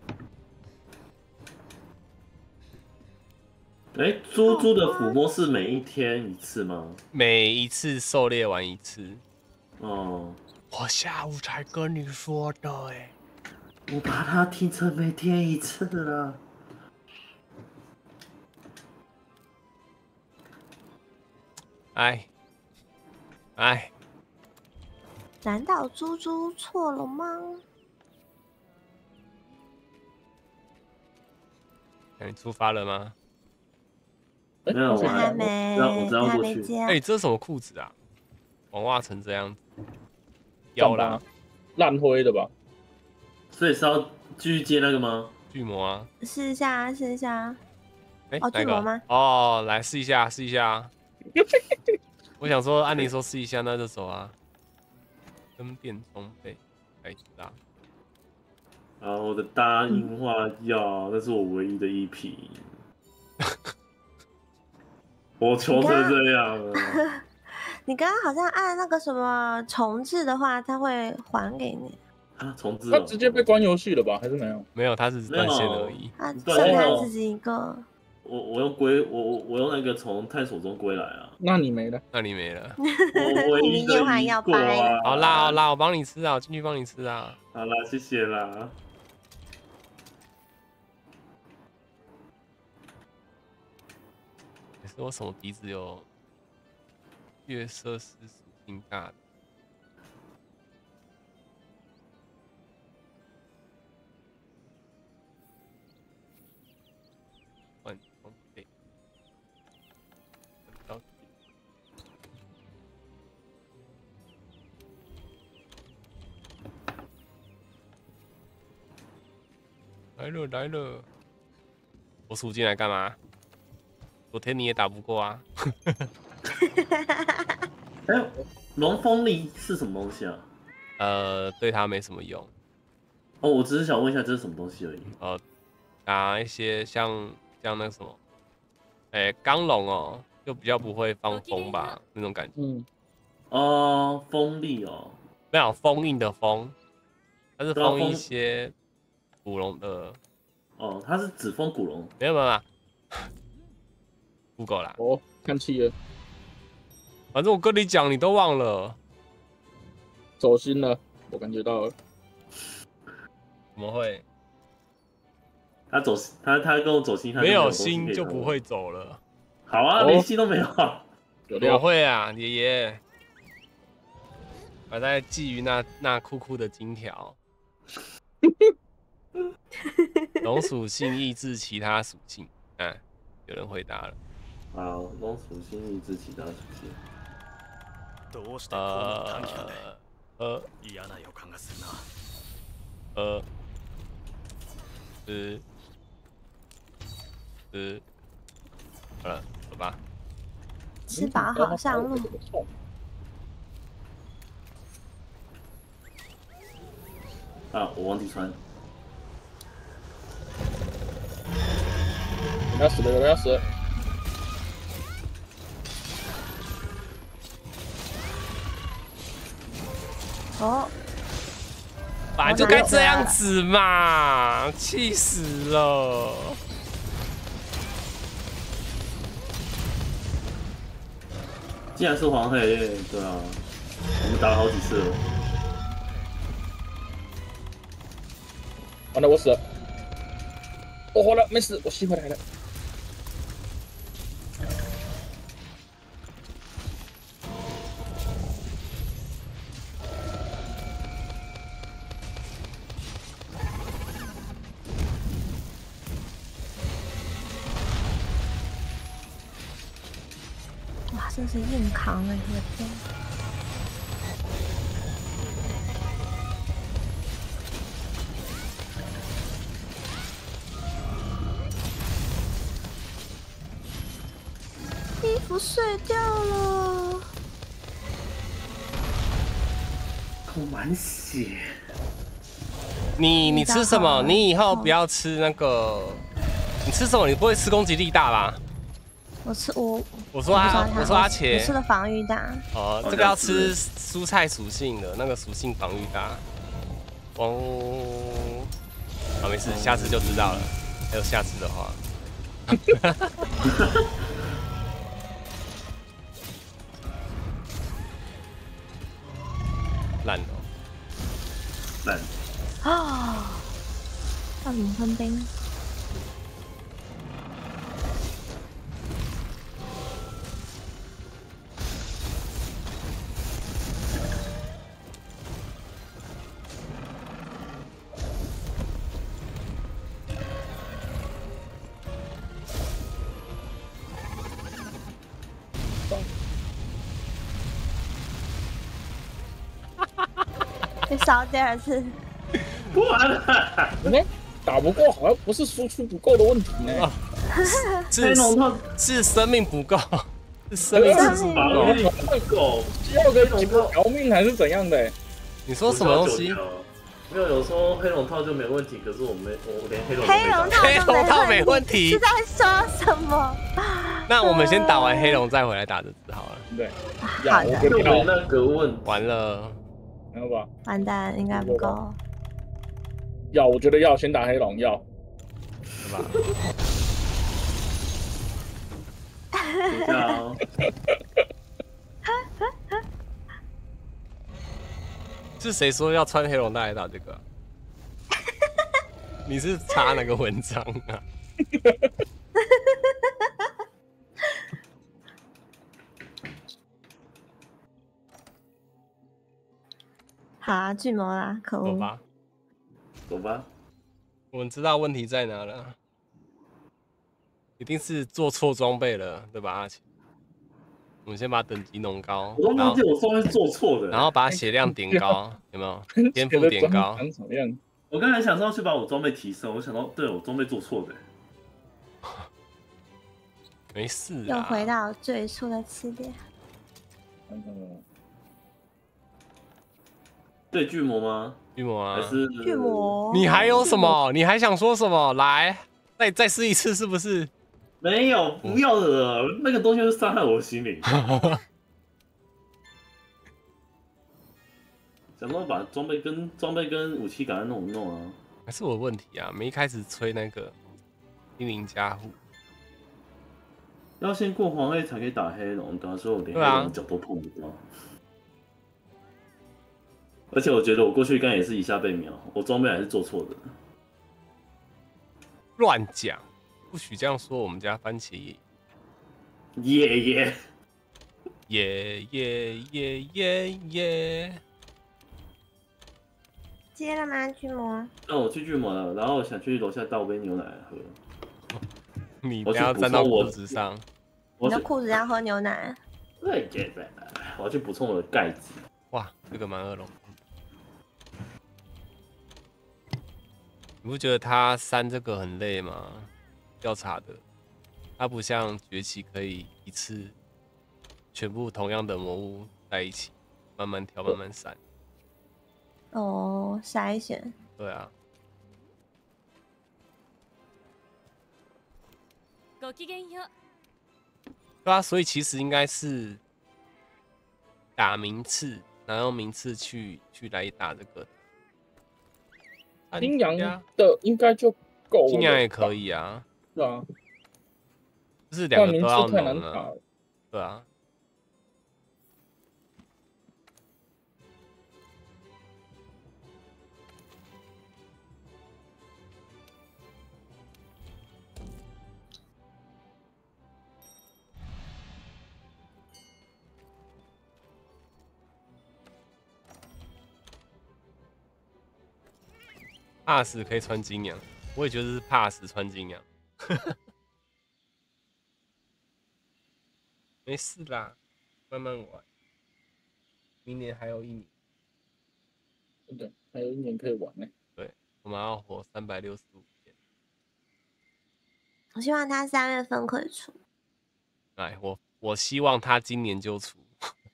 哎，猪猪的抚摸是每一天一次吗？每一次狩猎完一次。哦，我下午才跟你说的哎。我把它听成每天一次了。哎，哎，难道猪猪错了吗？那你出发了吗？哎没有我还还没，还过去没接啊。哎、这是什么裤子啊？网袜成这样子，腰啦，烂灰的吧？所以是要继续接那个吗？巨魔啊，试一下啊，试一下啊。哎、哦巨魔吗？哦，来试一下，试一下。我想说，按理说试一下，那就走啊。跟电装备，开始啦。然后我的大樱花药，那是我唯一的一瓶。我穷成这样了，你刚刚好像按那个什么重置的话，它会还给你。啊，重置哦他直接被关游戏了吧？还是没有？没有，它是断线而已。它对剩下哦自己一个。我我用归我我我用那个从探索中归来啊，那你没了。那你没了。我唯一的你樱花要一个掰啊。好啦好啦，我帮你吃啊，我进去帮你吃啊。好啦，谢谢啦。可是我什么鼻子有月色是属性大的？来了来了，我属进来干嘛？昨天你也打不过啊。哎，龙风力是什么东西啊？呃，对它没什么用。哦，我只是想问一下这是什么东西而已。呃，打一些像像那个什么，哎、钢龙哦，就比较不会放风吧，那种感觉。嗯，哦，风力哦，没有封印的封，它是封一些古龙的，哦，他是指风古龙。没有没有，Google 啦。哦，看气了，反正我跟你讲，你都忘了，走心了，我感觉到了。怎么会？他走，他他跟我走心，他就没有心。就不会走了。好啊，哦连心都没有。我会啊，爷爷。我在觊觎那那酷酷的金条。龙属性抑制其他属性，嗯，有人回答了。好，龙属性抑制其他属性。どうしてこの短期で呃呃嫌な予感がするな呃，呃呃，好了，走吧。吃饱好上路。啊，我忘记穿。 要死了，有人要死了。哦，本来就该这样子嘛，气死了。既然是黄黑，对啊，我们打了好几次了。完了，我死了。我活了，没死，我吸回来了。扛了，我的天！衣服碎掉了，我满血。你你吃什么？你以后不要吃那个。你吃什么？你不会吃攻击力大吧？我吃我我说阿我说阿我茄吃的防御大，哦，这个要吃蔬菜属性的那个属性防御大。哦，好，没事，下次就知道了。还有下次的话，烂哦。烂。啊！少女分兵，被烧第二次。不玩了。我们打不过，好像不是输出不够的问题呢。啊是黑龙套是生命不够，是生命不够。要个几个条命还是怎样的？你说什么东西？没有，有说黑龙套就没问题，可是我没，我连黑龙黑龙套黑龙套没问题是在说什么？那我们先打完黑龙再回来打这只好了。对，好的，就没我觉得那个问题。完了，完蛋，应该不够。要，我觉得要先打黑龙，要。是吧？等一下哦，是谁说要穿黑龙带来打这个啊、你是查哪个文章啊？好啊，巨魔啦，可恶！走吧，走吧。我们知道问题在哪了，一定是做错装备了，对吧？阿奇，我们先把等级弄高我都，然后忘记我上面做错的。然后把血量点高，有没有？天赋点高，长什么样？我刚才想到去把我装备提升，我想到对我装备做错的。没事又啊。回到最初的起点。嗯，对巨魔吗？巨魔啊还，是巨？魔，你还有什么？你还想说什么？来，再再试一次，是不是？没有，不要了，那个东西是伤害我的心灵。想说把装备跟装备跟武器赶快弄一弄啊！还是我的问题啊？没一开始吹那个精灵加护，要先过黄黑才可以打黑龙，到时候我连龙脚都碰不到。而且我觉得我过去刚才也是一下被秒，我装备还是做错的。乱讲，不许这样说。我们家番茄耶耶，耶耶耶耶耶，接了吗？巨魔，那我去巨魔了，然后我想去楼下倒杯牛奶喝。你不要站到我脖子上。你的裤子要喝牛奶。对对对，我要去补充我的钙质。哇，这个蛮恶龙。你不觉得他删这个很累吗？调查的，它不像崛起可以一次全部同样的魔物在一起，慢慢调，慢慢删。哦，筛选。对啊，ごきげんよう。对啊，所以其实应该是打名次，然后用名次去去来打这个。 阴阳的应该就够了。阴阳也可，以啊，是啊，就是两个都要次太难弄啊。打了。对啊，怕死可以穿金羊，我也觉得是怕死穿金羊。没事啦，慢慢玩。明年还有一年，对的，还有一年可以玩呢。对我们要活三百六十五天。我希望他三月份可以出。哎，我我希望他今年就出，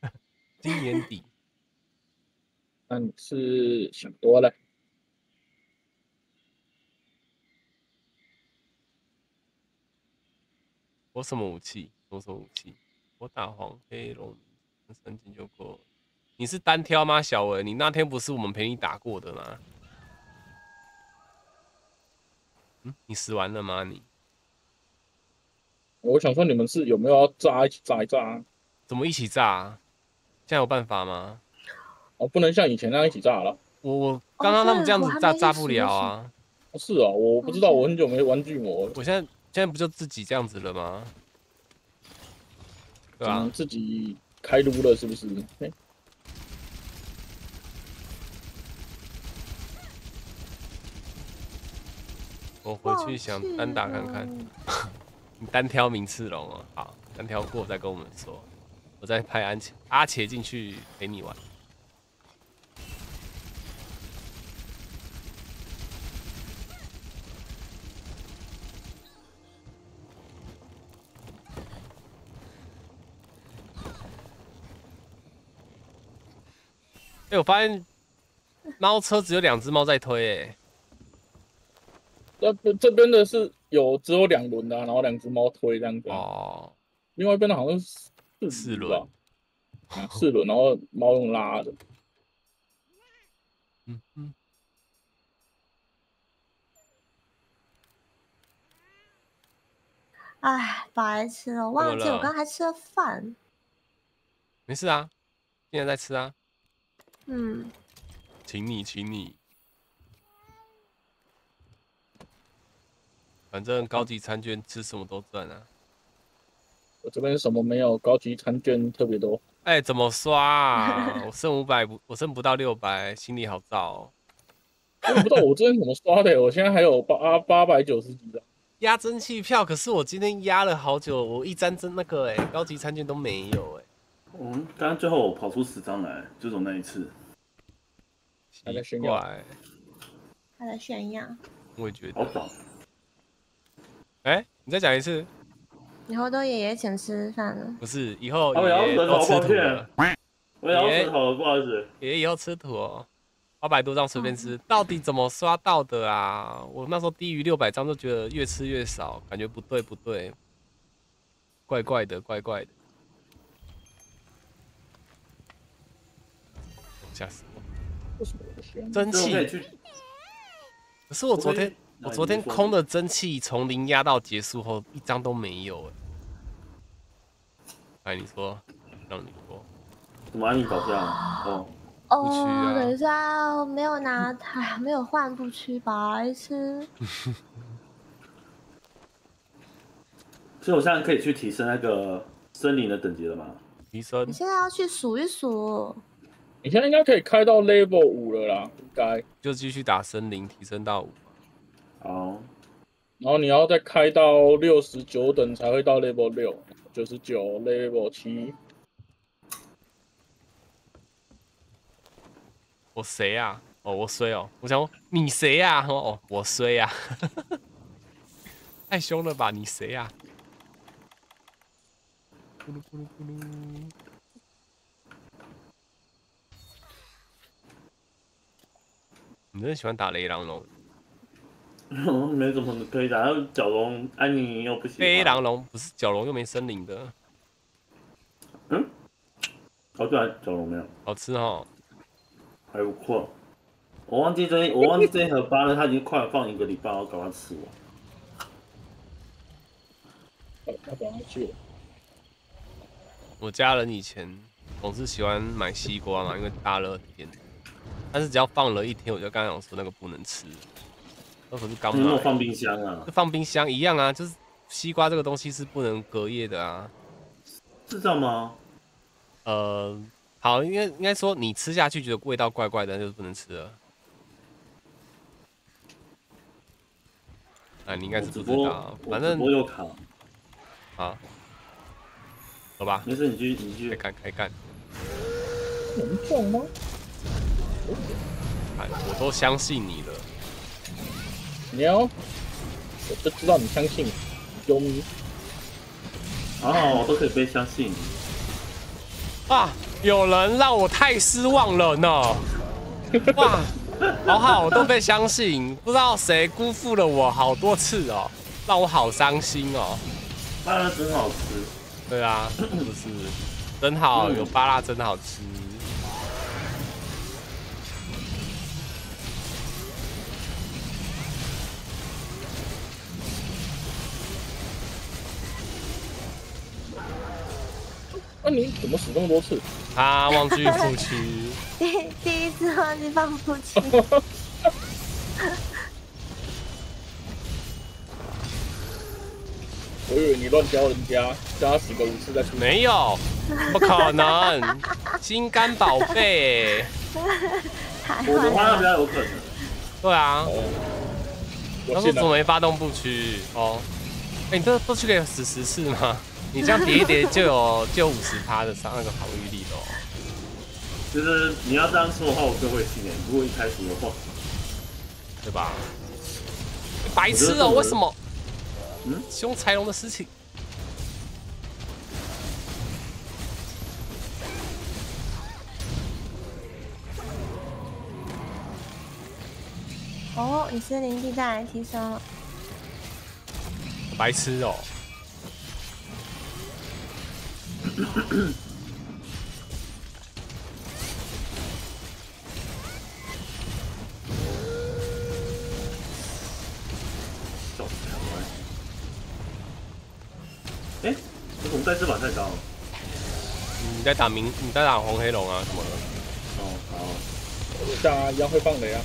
今年底。那你是想多了。我什么武器？我什么武器？我打黄黑龙三金就够了。你是单挑吗，小文？你那天不是我们陪你打过的吗？嗯，你死完了吗？你我想说你们是有没有要炸一起炸一炸啊？怎么一起炸、啊？现在有办法吗？哦，不能像以前那样一起炸了。我我刚刚他们这样子炸炸不了啊！哦是啊，我不知道，我很久没玩巨魔了，我现在现在不就自己这样子了吗？对啊，自己开撸了，是不是？嘿我回去想单打看看。你单挑名次龙哦，好，单挑过再跟我们说，我再派安茄阿茄进去陪你玩。哎、我发现猫车只有两只猫在推、哎，那边这边的是有只有两轮的啊、然后两只猫推这样子啊。哦，另外一边的好像是四四轮吧，啊四轮，然后猫用拉的。嗯嗯，哎，白痴了，忘记我刚才吃了饭。没事啊，现在在吃啊，嗯，请你，请你。反正高级餐券吃什么都赚啊！我这边什么没有，高级餐券特别多。哎、怎么刷啊？我剩五百不，我剩不到六百，心里好燥、哦。我也不知道我这边怎么刷的，我现在还有八八百九十几张。压蒸汽票，可是我今天压了好久，我一张真那个哎、高级餐券都没有哎、嗯，刚刚最后我跑出十张来，就走那一次。他在炫耀怪，他在炫耀。我也觉得。好爽！哎、你再讲一次，以后都爷爷请吃饭了。不是以后爷爷都吃土了，我要爷石头了，不好意思。爷爷以后吃土哦，八百多张随便吃，到底怎么刷到的啊？我那时候低于六百张就觉得越吃越少，感觉不对不对，怪怪的怪怪的，吓死我！蒸汽，可是我昨天我昨天空的蒸汽从零压到结束后一张都没有哎。哎，你说，让你说，怎么按你导向？哦，哦，等一下，我没有拿它，没有换不屈，白痴。所以我现在可以去提升那个森林的等级了吗？提升你现在要去数一数，你现在应该可以开到 level 五了啦，应该。就继续打森林，提升到五。好，然后你要再开到六十九等才会到 level 六，九十九 level 七。我谁呀、哦，我衰哦。我想说你谁呀、哦哦，我衰呀、太凶了吧？你谁呀、咕噜咕噜咕噜。你真的喜欢打雷狼龙？没怎么可以打，然后角龙安妮又不行。飞狼龙不是角龙又没森林的，嗯哦对啊，角龙没有，好吃哦。还不错。我忘记这一，我忘记这一盒八了，它已经快放一个礼拜，我赶快吃完。要要不然去。我家人以前总是喜欢买西瓜嘛，因为大热天。但是只要放了一天，我就刚刚讲说那个不能吃。那可是刚买你有没有，放冰箱啊就？放冰箱一样啊，就是西瓜这个东西是不能隔夜的啊。是这样吗？呃，好，应该应该说你吃下去觉得味道怪怪的，就是不能吃了。啊，你应该是不知道，反正直播又卡，好，走吧，没事，你继续，你继开续。干开干，能中吗？看我都相信你了。你要，我就知道你相信优咪。好好，我都可以被相信。啊！有人让我太失望了呢！哇，好好，我都被相信，不知道谁辜负了我好多次哦，让我好伤心哦。真好吃。对啊，是不是？真好，有芭拉真好吃。你怎么死这么多次？他忘记复区，第第一次忘记放不起，我以为你乱教人家，教他死个五次再出。没有，不可能，心肝宝贝，太我的话比。较有可能。对啊，哦，他说怎么。没发动不区？哦，哎、你这不区可以死十次吗？你这样叠一叠就有 就有五十趴的上那个防御力了、哦。就是你要这样说的话，我就会信诶。如果一开始的话，对吧？白痴哦、为什么？嗯，凶柴龙的事情。哦，你是灵地带来提升了，白痴哦、小 强哎。哎，这红带翅膀太高了。你在打明，你在打红黑龙啊什么的？哦，好。像啊，一样会放雷啊。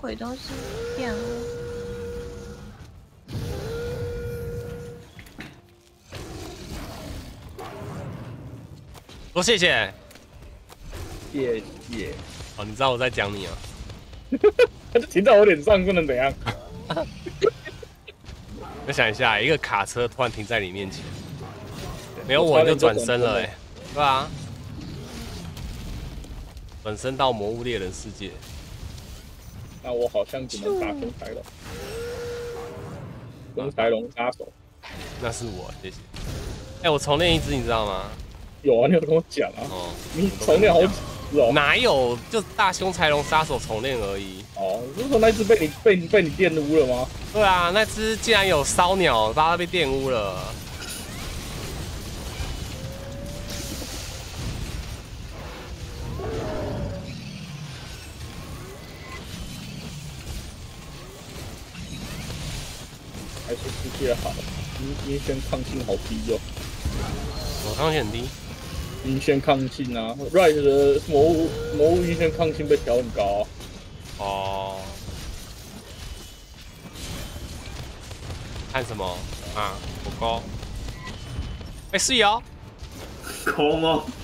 鬼东西变了？说谢谢。谢谢。哦，你知道我在讲你啊？他就停在我脸上，不能怎样？我想一下，一个卡车突然停在你面前，没有我你就转身了、哎，对啊，转身到魔物猎人世界。那我好像只能打凶财龙。凶财龙杀手那是我，谢谢。哎、我重练一只，你知道吗？有啊，你有跟我讲啊，哦，你重练好几次哦。哪有？就大凶财龙杀手重练而已。哦，你是说那只被你被你被你玷污了吗？对啊，那只竟然有烧鸟，把它被玷污了。还是世界好？阴阴轩抗性好低哦，我抗性很低，阴轩抗性啊，Rise 的魔物魔物阴轩抗性被调很高、啊。哦。看什么啊？火高。哎、是瑶。空哦。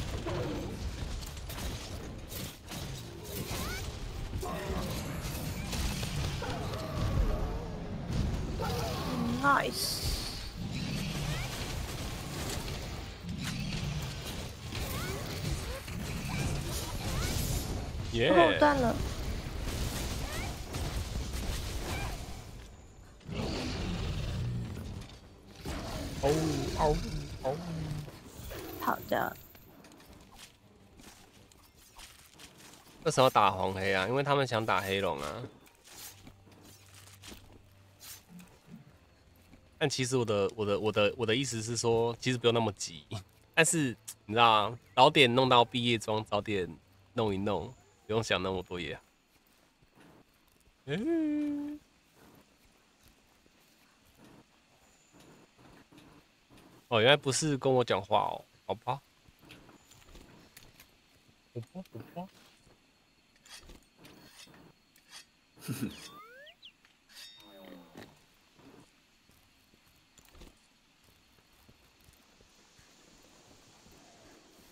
Nice，耶、哦，断了，哦哦哦。好的，为什么要打黄黑啊？因为他们想打黑龙啊。但其实我的我的我的我的意思是说，其实不用那么急。但是你知道啊，早点弄到毕业装，早点弄一弄，不用想那么多也好。嗯。哦，原来不是跟我讲话哦，好吧。好吧，好吧。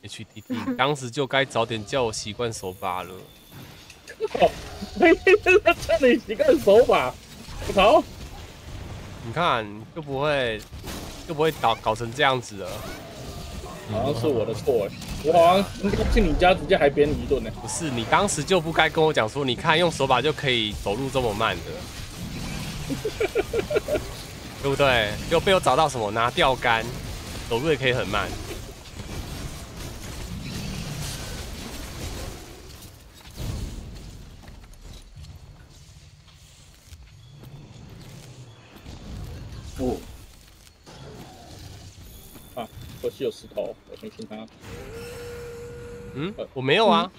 HTT 当时就该早点叫我习惯手把了。嘿嘿，真的真的习惯手把，我操！你看就不会就不会搞搞成这样子了。好像是我的错哎，我好像去你家直接还扁你一顿呢。不是你当时就不该跟我讲说，你看用手把就可以走路这么慢的，对不对？又被我找到什么拿钓竿，走路也可以很慢。哦，可惜有石头，我相信他。嗯，我没有啊，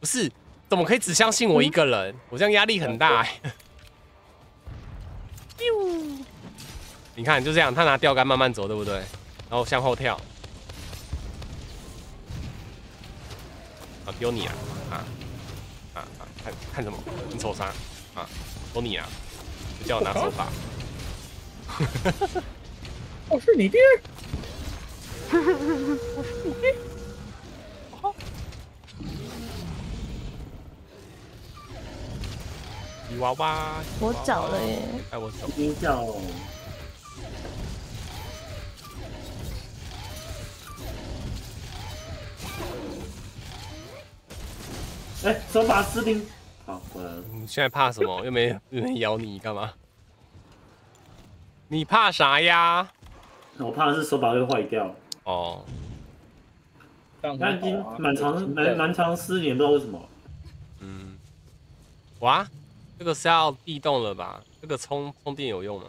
不是，怎么可以只相信我一个人？我这样压力很大、欸。啾你看就这样，他拿钓竿慢慢走，对不对？然后向后跳，啊，丢你啊！啊啊啊！看看什么？你瞅啥？啊，丢你啊！就叫我拿手法。我 是你爹，吉娃娃，我找了耶，哎，我走。音效。哎，手把士兵，好，回来了。你现在怕什么？又没又没咬你，干嘛？你怕啥呀？我怕的是手把会坏掉，哦，这样它已经。蛮长有蛮蛮长四年，不知道为什么。嗯，哇，这个是要地动了吧？这个充充电有用吗？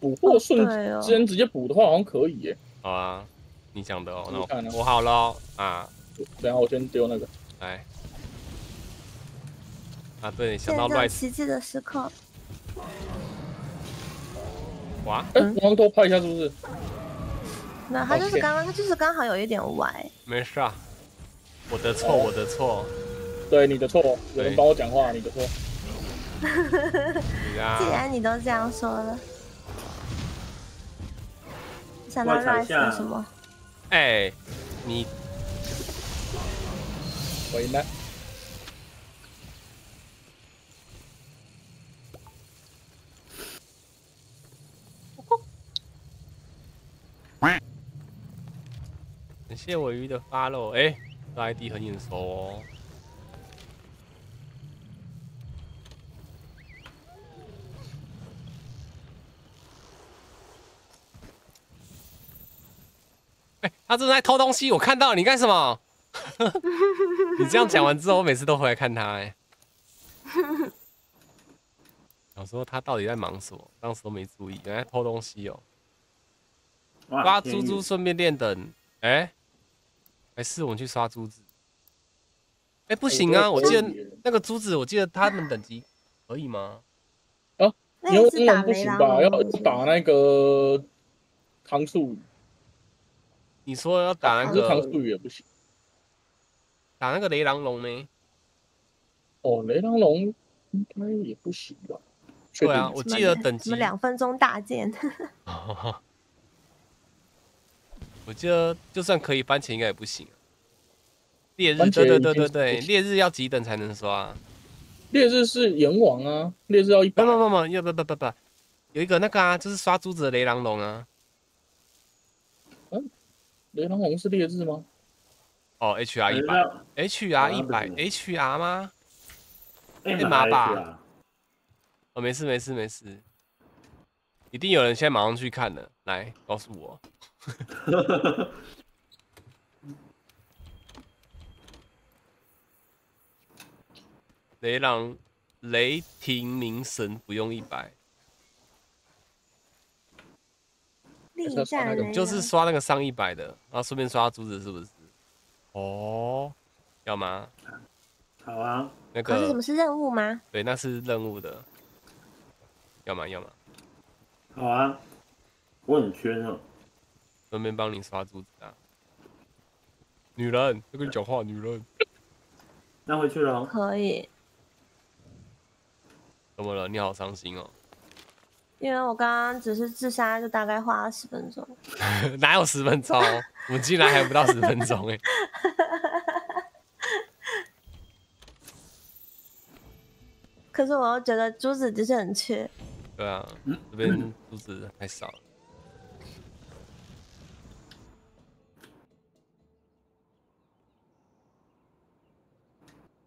补货瞬间直接补的话，好像可以耶。好啊，你讲的哦，那我我好了哦啊，等一下我先丢那个。来。啊，对，想见到乱证奇迹的时刻。哇，哎、嗯往头拍一下是不是？那他就是刚刚，他就是刚好有一点歪。没事啊，我的错，我的错，对，你的错，有人帮我讲话，你的错。既，然你都这样说了，想到我踩 Rice 下的什么？哎，你为难。感谢尾鱼的 follow，哎，这 ID 很眼熟哦。哎，他正在偷东西，我看到，你干什么？你这样讲完之后，我每次都回来看他、哎，想说他到底在忙什么，当时都没注意，原来偷东西哦。哇刷天宇珠珠顺便练等，哎、还是我们去刷珠子？哎、不行啊！我记得那个珠子，我记得他们等级可以吗？那你打不行吧？要打那个唐素语，你说要打那个素语也不行。打那个雷狼龙呢？哦，雷狼龙应该也不行吧？对啊，我记得等级什么，两分钟大剑，我记得就算可以番茄应该也不行。烈日，对对对对对，烈日要几等才能刷？烈日是阎王啊，烈日要一百不。不不不，要不不不不，有一个那个啊，就是刷珠子的雷狼龙啊。嗯雷狼龙是烈日吗？哦，HR 一百，HR 一百，HR 吗？哎干嘛吧啊？哦，没事没事没事，一定有人现在马上去看的，来告诉我。雷狼雷霆冥神不用一百，力是要刷那个战雷就是刷那个上一百的，然后顺便刷珠子是不是？哦，要吗？好啊，那个可是什么是任务吗？对，那是任务的，要吗？要吗？好啊，我很缺呢。顺便帮你刷珠子啊。女人，要跟你讲话，女人。那回去了哦。可以，怎么了？你好伤心哦。因为我刚刚只是自杀，就大概花了十分钟。哪有十分钟？我们竟然还不到十分钟哎。可是我又觉得珠子的确很缺，对啊，这边珠子太少了。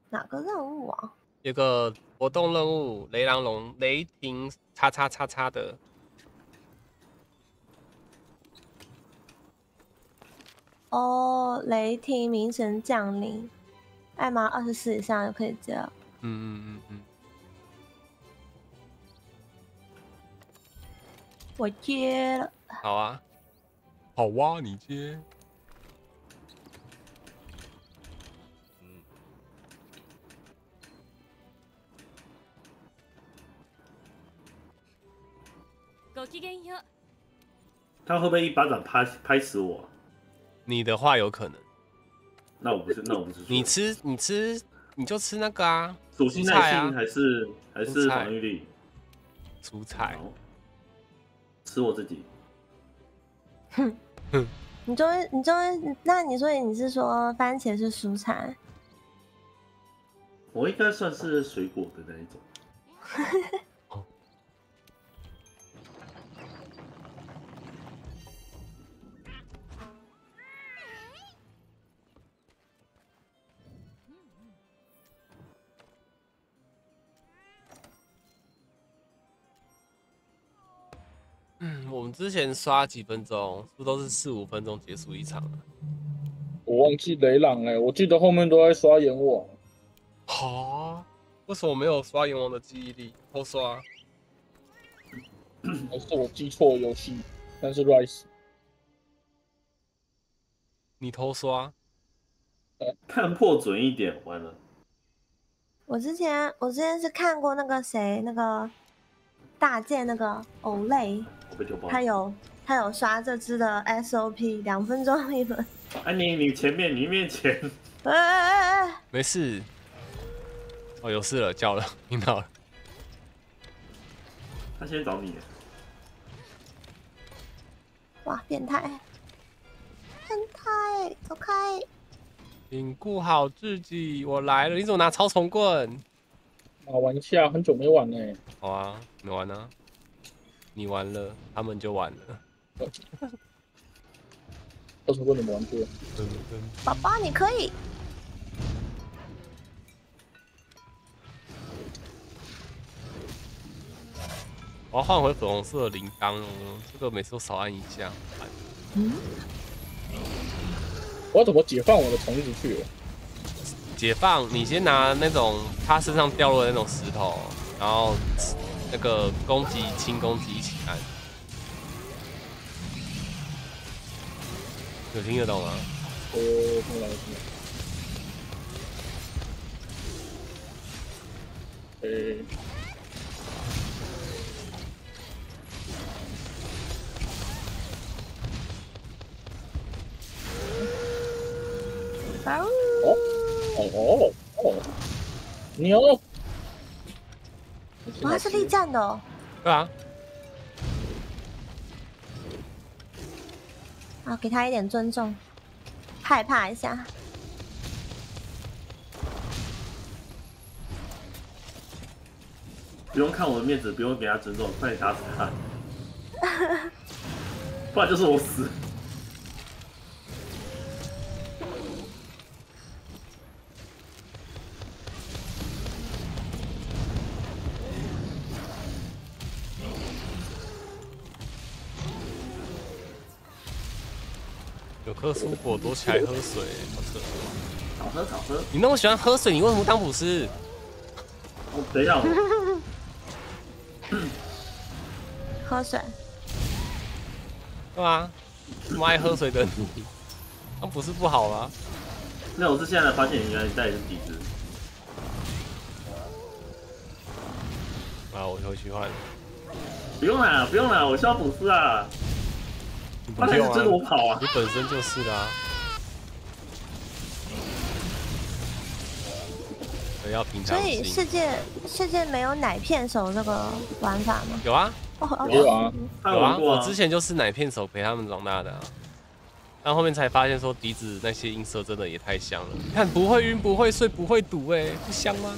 哪个任务啊？有个活动任务，雷狼龙雷霆叉叉叉叉的，哦，雷霆明神降临，艾玛二十四以上就可以接了。嗯嗯嗯嗯。我接了。好啊，好哇，你接。他会不会一巴掌拍拍死我？你的话有可能，那我不是，那我不是说。你吃你吃你就吃那个啊，属性蔬菜啊耐性还是还是防御力？蔬菜。吃我自己。哼哼你终于，你终于，那你所以你是说番茄是蔬菜？我应该算是水果的那一种。我们之前刷几分钟，是不是都是四五分钟结束一场啊？我忘记雷朗哎、我记得后面都在刷阎王。好，为什么没有刷阎王的记忆力？偷刷。还是我记错游戏，但是 Rise 你偷刷？看破准一点，完了。我之前我之前是看过那个谁，那个大件那个偶类，我被丢包。他有他有刷这支的 SOP，两分钟一轮。安妮你前面，你面前，哎哎哎哎！没事。哦，有事了，叫了，听到了。他先找你。哇，变态！变态，走开！请顾好自己，我来了。你怎么拿超重棍？啊玩一下，很久没玩哎、好啊，你玩啊。你玩了，他们就完了。到时候你们玩过？噔噔宝宝，你可以。我要换回粉红色的铃铛哦，这个每次都少按一下。我要怎么解放我的虫子去？解放，你先拿那种他身上掉落的那种石头，然后那个攻击、轻攻击一起按。有听得懂吗？哦，进来进来。诶、啊呜哦哦哦，牛！哇，他是力战的哦。对啊，啊，给他一点尊重，害怕一下。不用看我的面子，不用给他尊重，快点打死他，不然就是我死。有颗蔬果躲起来喝水，好扯。好喝，好喝。你那么喜欢喝水，你为什么当捕师？哦，等一下，我喝水，对吧？这么爱喝水的你，那不是不好吗？那我是现在才发现，原来你带的是底子。啊，我回去换。不用啦，不用啦，我需要补师啊。你不用他才是追着我啊，跑啊你！本身就是啦、啊要平所常心。以世界世界没有奶片手这个玩法吗？有啊，有啊，有啊，我之。前就是奶片手陪他们长大的啊。但后面才发现说笛子那些音色真的也太香了，你看不会晕不会睡不会堵哎、不香吗？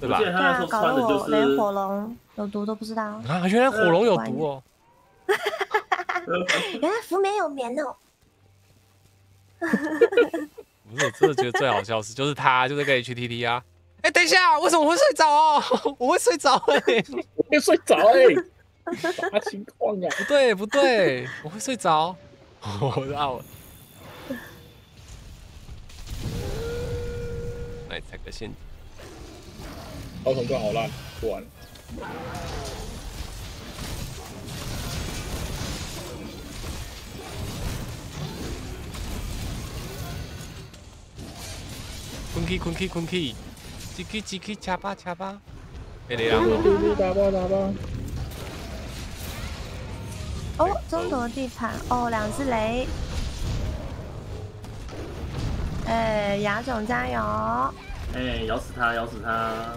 对吧对啊搞得我就是连火龙有毒都不知道。啊，原来火龙有毒哦、原来福棉有棉哦。不是，我真的觉得最好笑的是，就是他就是跟 HTT 啊。哎、等一下，为什么我会睡着 哦？我会睡着哎、我会睡着哎、啥情况啊？不对不对，我会睡着。我让我来踩个陷阱。超虫棍好烂，不玩了。困起困起困起，一起一起掐吧吃吧，哎雷狼对对对，打吧打吧。哦，争夺地盘哦，两只雷。哎，雅总加油！哎，咬死他，咬死他！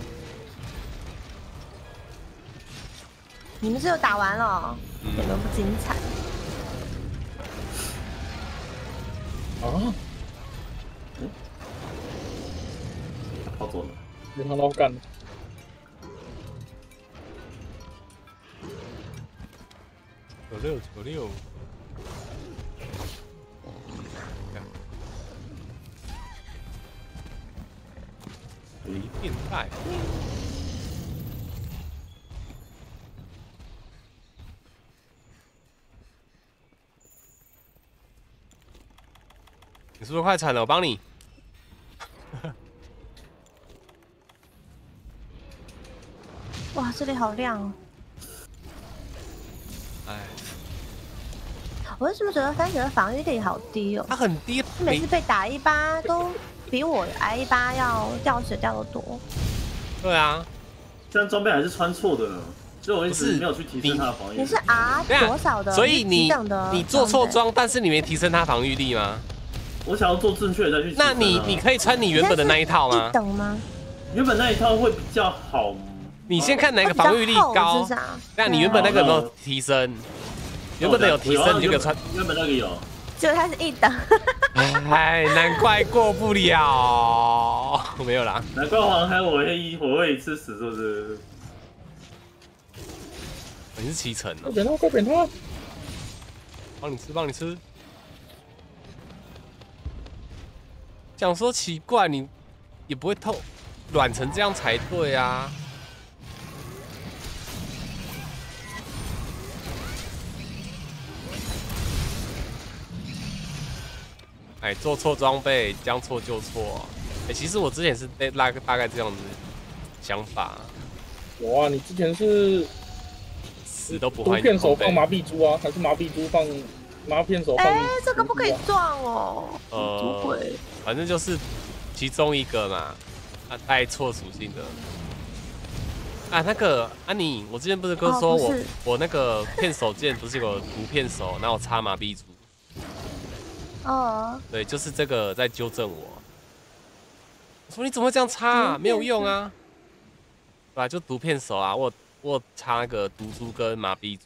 你们是有打完了，一点都不精彩。啊，跑走了。没想到干。九六九六，你变态。你是不是快惨了？我帮你。哇，这里好亮哦！哎，我为什么觉得番茄的防御力好低哦？它很低，每次被打一巴都比我挨一巴要掉血掉的多。对啊，虽然装备还是穿错的，所以我一不是直没有去提升他的防御力。你是 R 多少的？所以你你做错装装，但是你没提升他防御力吗？我想要做正确的再去啊。那你你可以穿你原本的那一套吗一？等吗？原本那一套会比较好。你先看哪个防御力高？那你原本那个有没有哦提升？原本的有提升，你就给我穿。原本那个有，结果它是一等，哎，难怪过不了。没有啦，难怪黄海我会一我会一次死，是不是？你是七成哦，快扁他，快扁他！帮你吃，帮你吃。想说奇怪，你也不会透软成这样才对啊。哎，做错装备，将错就错。哎，其实我之前是大大大概这样子想法，有啊，你之前是死都不毒换装备片手放麻痹猪啊，还是麻痹猪放麻片手放？哎，这个不可以撞哦。呃不会，反正就是其中一个嘛，啊，带错属性的。啊，那个安妮，我之前不是跟说我、哦我那个片手剑不是有个毒片手，然后插麻痹珠，哦，对，就是这个在纠正我。我说你怎么会这样插、啊？没有用啊，对吧、就毒片手啊，我我插那个毒珠跟麻痹珠，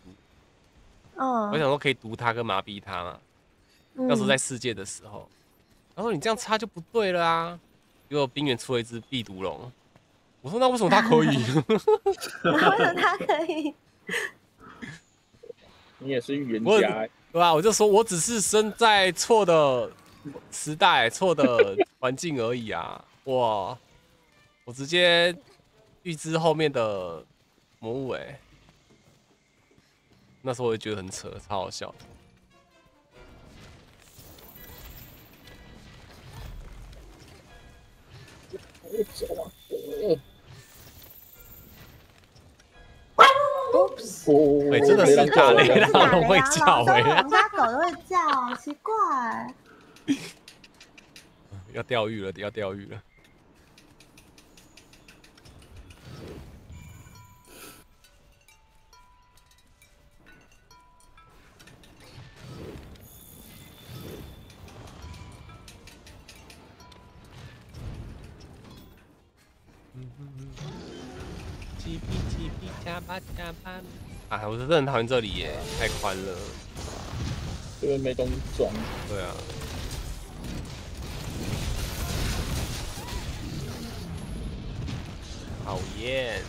哦，我想说可以毒它跟麻痹它嘛。嗯那时候在世界的时候，然后你这样插就不对了啊！结果冰原出了一只必毒龙，我说那为什么它可以？为什么，它可以，你也是预言家欸，对吧？我就说我只是生在错的时代、错的环境而已啊！哇，我直接预知后面的魔物哎、那时候我也觉得很扯，超好笑。哦哎真的是打雷了都。会叫哎，哎我们家狗都会叫，奇怪。要钓鱼了，要钓鱼了。加吧加吧。哎，我真的很讨厌这里耶，太宽了。这边没东西装，对啊。讨厌。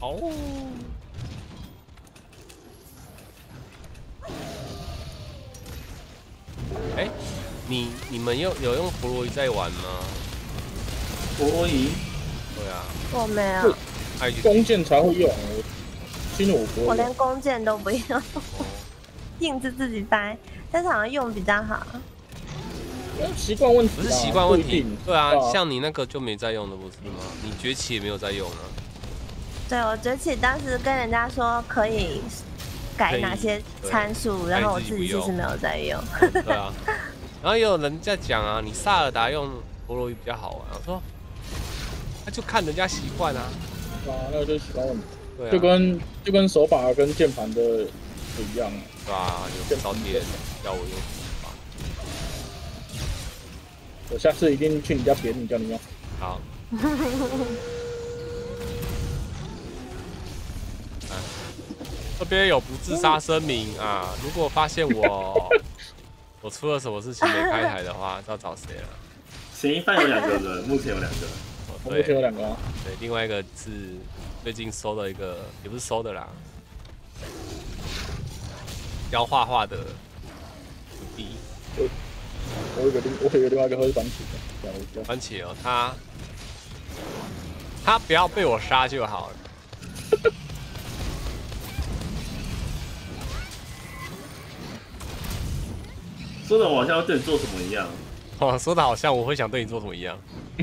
哦。哎、你你们用有用陀螺仪在玩吗？陀仪对啊，我没有，还有弓箭才会用。我新的我不会我连。弓箭都不用，硬是自己掰，但是好像用比较好。习惯问题啊，不是习惯问题对啊，啊像你那个就没在用的不是吗？你崛起也没有在用啊。对我崛起当时跟人家说可以改哪些参数，然后我自己其实没有在用。对啊，然后也有人在讲啊，你萨尔达用陀螺仪比较好玩。我说，那就看人家习惯啊。啊，那个就是习惯问题，对啊，就跟就跟手把跟键盘的不一样啊。对啊？有不少点要我用手把。我下次一定去你家扁你，叫你用。好。啊这边有不自杀声明啊！如果发现我我出了什么事情没开台的话，要找谁了？嫌疑犯有两个人，目前有两个人。哦我目前有对两个啊，对，另外一个是最近收的一个，也不是收的啦，要画画的徒弟我有个另我有个另外一个会反起的，这样我番茄哦，他他不要被我杀就好了。说的我好像要对你做什么一样，哦，说的好像我会想对你做什么一样。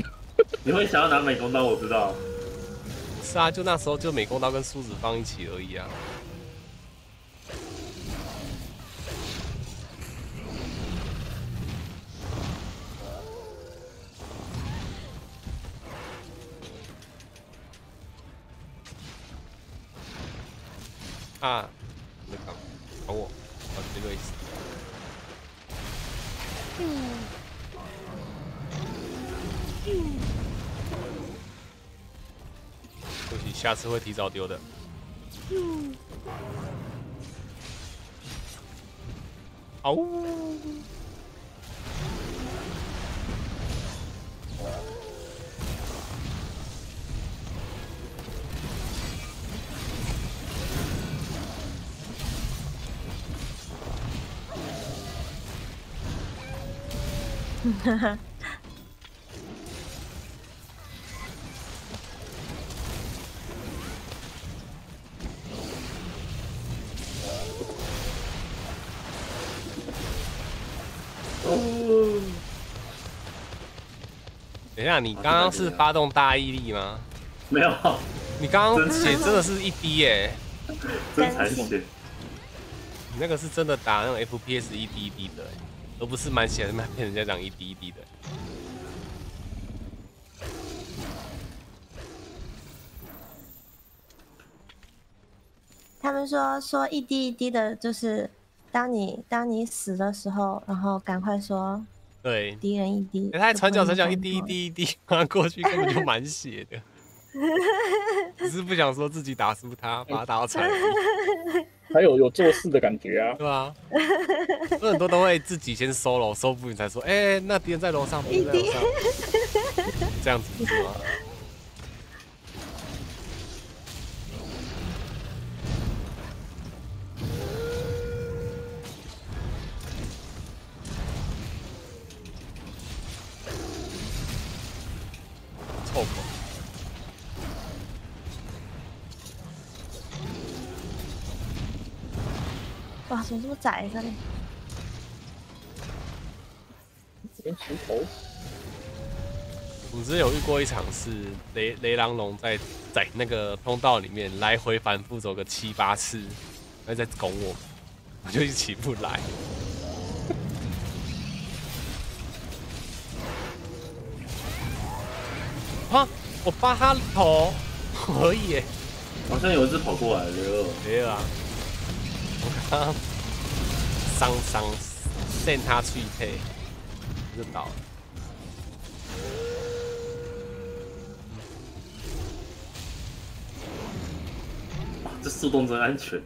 你会想要拿美工刀，我知道。是啊，就那时候就美工刀跟梳子放一起而已啊。啊，那个，找我，我这个意思。对不行，下次会提早丢的。嗷、呜！哦，等一下，你刚刚是发动大毅力吗？没有，你刚刚血真的是一滴耶、真残血。你那个是真的打那种 FPS 一滴一滴的、而不是满血的被人家讲一滴一滴的。他们说说一滴一滴的，就是当你当你死的时候，然后赶快说对，敌人一滴。欸他还传脚传脚一滴一滴一滴，然后过去根本就满血的，只是不想说自己打输他，把他打到残疾，还有有做事的感觉啊。对吧？有很多都会自己先收楼，收不赢才说，哎、那敌人在楼上，敌人在楼上，这样子是吗？臭狗。哇，怎么这么窄这里？连石头，我之前有遇过一场是雷雷狼龙在在那个通道里面来回反复走个七八次，还在拱我，我就一起不来。啊！我扒他头可以耶！好像有一只跑过来了，没有啊，我刚刚伤伤他脆配，就倒了。哇这速动真安全。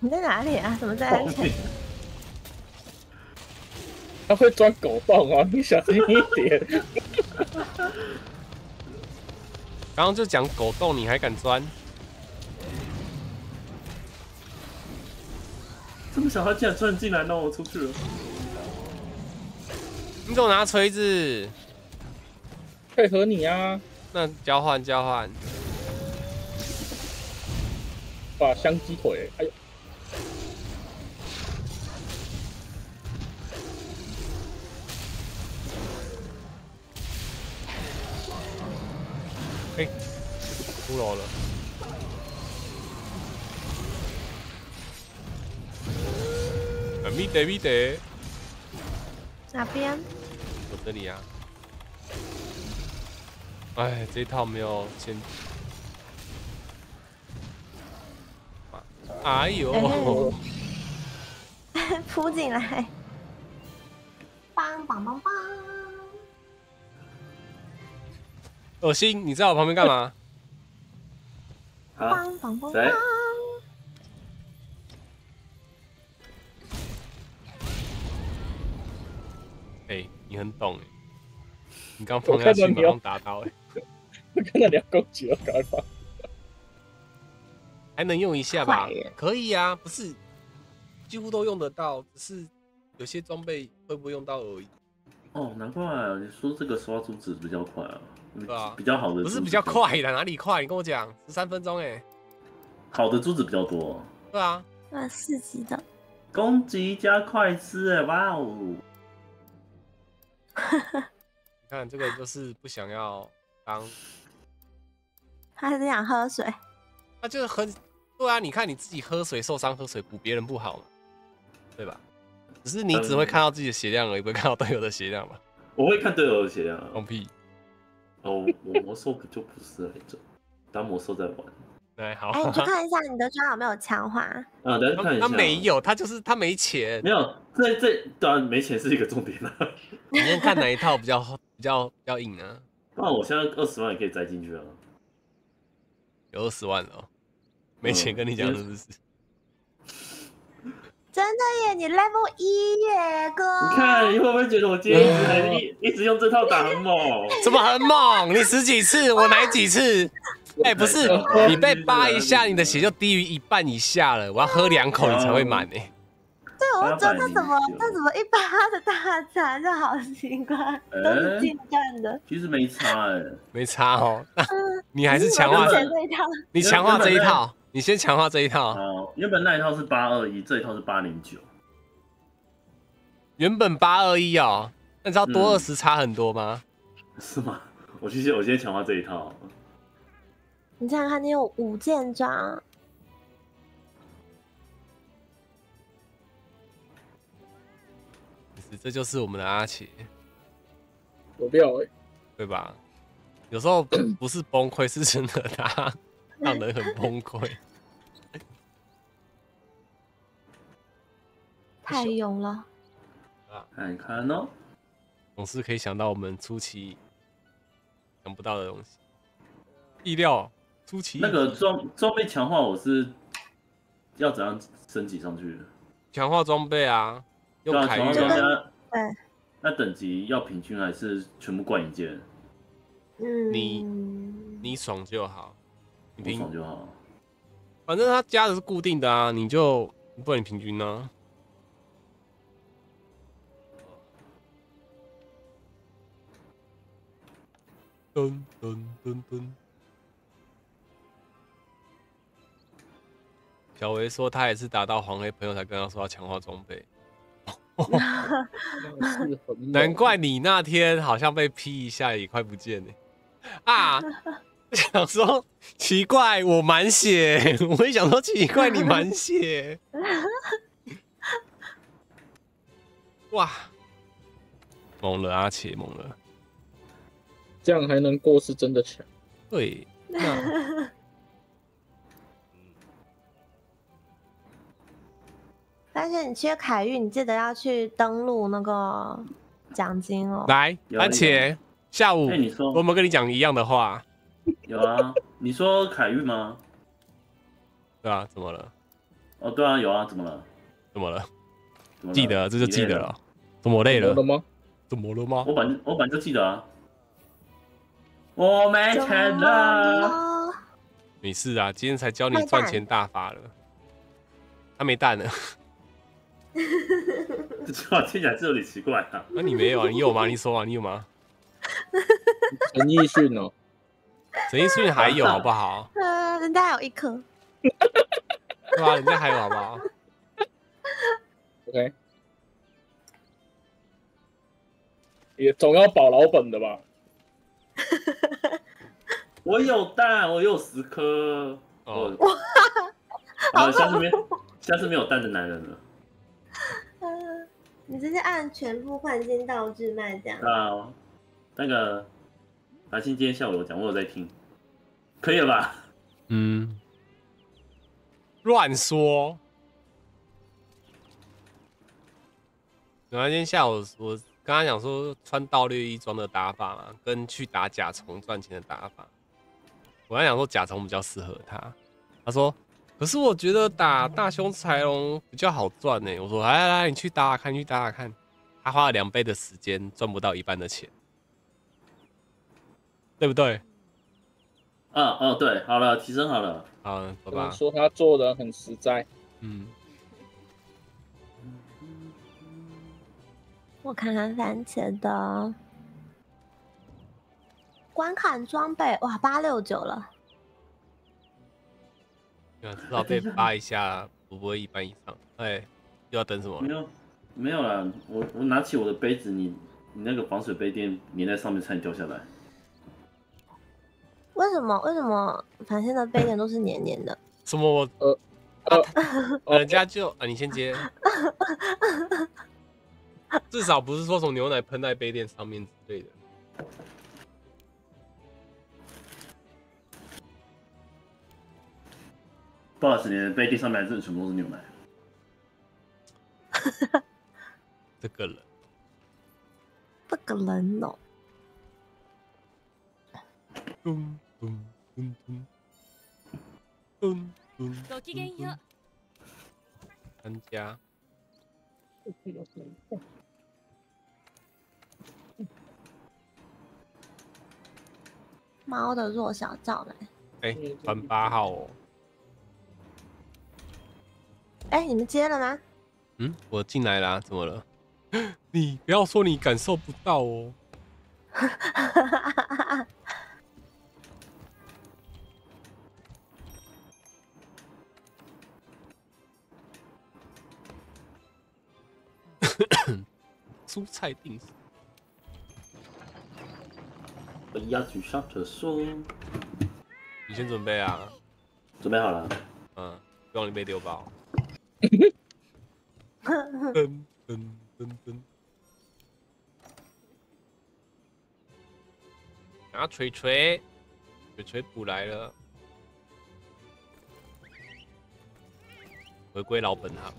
你在哪里啊？怎么在安全？他会钻狗洞啊，你小心一点。刚刚就讲狗洞，你还敢钻？这么小，他竟然钻进来，让我出去了。你给我拿锤子？配合你啊，那交换交换，哇香鸡腿，哎呦，嘿，骷髅了。咪得咪得，哪边？我这里啊。哎，这一套没有先。哎呦！扑 进来！梆梆梆梆！恶心！你在我旁边干嘛？啊，梆梆梆梆！你很懂哎，你刚放下去马上打到哎，看到你要攻击了，赶快放。还能用一下吧？可以啊，不是几乎都用得到，只是有些装备会不会用到而已。哦，难怪啊你说这个刷珠子比较快啊，对啊比较好的不是比较快的，哪里快？你跟我讲，十三分钟哎，好的珠子比较多，对啊，那四级的，攻击加快吃，哎，哇哦！你看这个就是不想要当，他还是想喝水。他就是很对啊，你看你自己喝水受伤喝水补别人不好嘛，对吧？只是你只会看到自己的血量而已，不会看到队友的血量嘛，我会看队友的血量啊。放屁！哦，我魔兽就不是那种，当魔兽在玩。哎，好，哎、你去 看一下你的装有没有强化？啊，等下看一下。他没，有，他就是他没钱没。有，这这当然没钱是一个重点啊。你先看哪一套比较比较比较硬啊？那我现在二十万也可以栽进去啊。有二十万了哦，没钱跟你讲嗯是不是？真的耶，你 level 一耶，哥！你看，你会不会觉得我今天一直在一一直用这套打很猛？怎么很猛？你十几次，我来几次？哎、不是，你被扒一下，你的血就低于一半以下了。我要喝两口你才会满哎、对，我就觉得这怎么809这怎么一扒的大餐，就好奇怪，都是近战的。其实没差哎、没差哦。那 你还是强化这一套，你强化这一套，你先强化这一套。哦，原本那一套是八二一，这一套是八零九。原本八二一哦，那你知道多嗯二十差很多吗？是吗？我去，我先强化这一套。你想想看，你有五件装，这就是我们的阿奇，有料哎、对吧？有时候不是崩溃，是真的他 让人很崩溃。太勇了。看看哦，总是可以想到我们初期想不到的东西，意料那个装装备强化，我是要怎样升级上去的？强化装备啊，用凯强化域啊，装备那等级要平均还是全部灌一件？嗯，你你爽就好。你平，就好。反正他加的是固定的啊，你就不然你平均呢、噔噔噔噔。小维说他也是打到黄黑朋友才跟他说要强化装备，难怪你那天好像被劈一下也快不见了啊！想说奇怪，我满血，我也想说奇怪，你满血，哇，猛了阿且猛了，这样还能过是真的强。对，那但是你缺凯玉，你记得要去登录那个奖金哦。来番茄，下午哎、你说我们跟你讲一样的话，有啊？你说凯玉吗？对啊、怎么了？哦，对啊，有啊，怎么了？怎么了？记得这就记得。了。怎么累了了？吗？怎么了吗？我本我本就记得啊。我没怎钱么了。没事啊，今天才教你赚钱大法了。他没蛋了，这句话听起来是有点奇怪啊。那、你没有啊？你有吗？你说啊，你有吗？陈奕迅哦，陈奕迅还有好不好？呃，人家有一颗，对啊、人家还有好不好？OK，也总要保老本的吧？我有蛋，我有十颗。哦哦，啊，下次没下次没有蛋的男人了。嗯，你直接按全部换金道具卖这样。啊，那个达信今天下午有讲，我有在听，可以了吧？嗯，乱说。然后今天下午我跟他讲说穿盗掠衣装的打法嘛，跟去打甲虫赚钱的打法。我跟他讲说甲虫比较适合他，他说可是我觉得打大胸柴龙比较好赚呢。我说来来来，你去打打看，你去打打看。他花了两倍的时间，赚不到一半的钱，对不对？啊哦，对，好了，提升好了。好，走吧。说他做的很实在。嗯，我看看番茄的观看装备，哇，八六九了。对啊至少被扒一下，不会一般以上。哎，又要等什么？没有，没有啦，我我拿起我的杯子，你你那个防水杯垫粘在上面，差点掉下来。为什么？为什么反正的杯垫都是黏黏的？什么我？呃呃，人家就啊，你先接。至少不是说从牛奶喷在杯垫上面之类的。不好意思，你的杯垫上面真的全部都是牛奶。这个人，这个人哦，咚咚咚咚咚咚，ごきげんよう。参加。猫的弱小罩来。哎，传八号哦。 哎，你们接了吗？嗯，我进来啦，怎么了？你不要说你感受不到哦。蔬菜定时，我要去上厕所，你先准备啊。准备好了。嗯，希望你被丢包。噔噔噔噔。然后锤锤，锤锤补来了，回归老本行。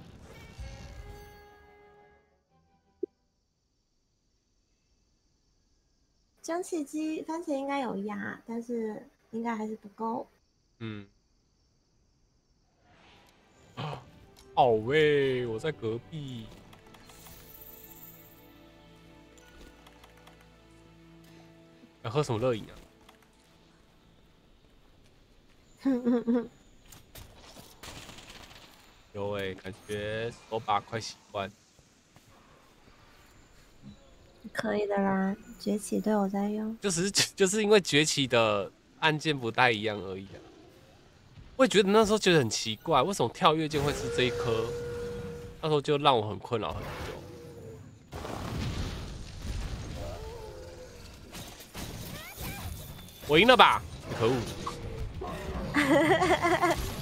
蒸汽机番茄应该有压，但是应该还是不够。嗯。好喂，我在隔壁。要喝什么热饮啊？哼哼哼，有哎、感觉手把快习惯。可以的啦，崛起对我在用。就只是就是因为崛起的按键不太一样而已啊。我也觉得那时候觉得很奇怪，为什么跳跃键会是这一颗？那时候就让我很困扰很久。我赢了吧？可恶！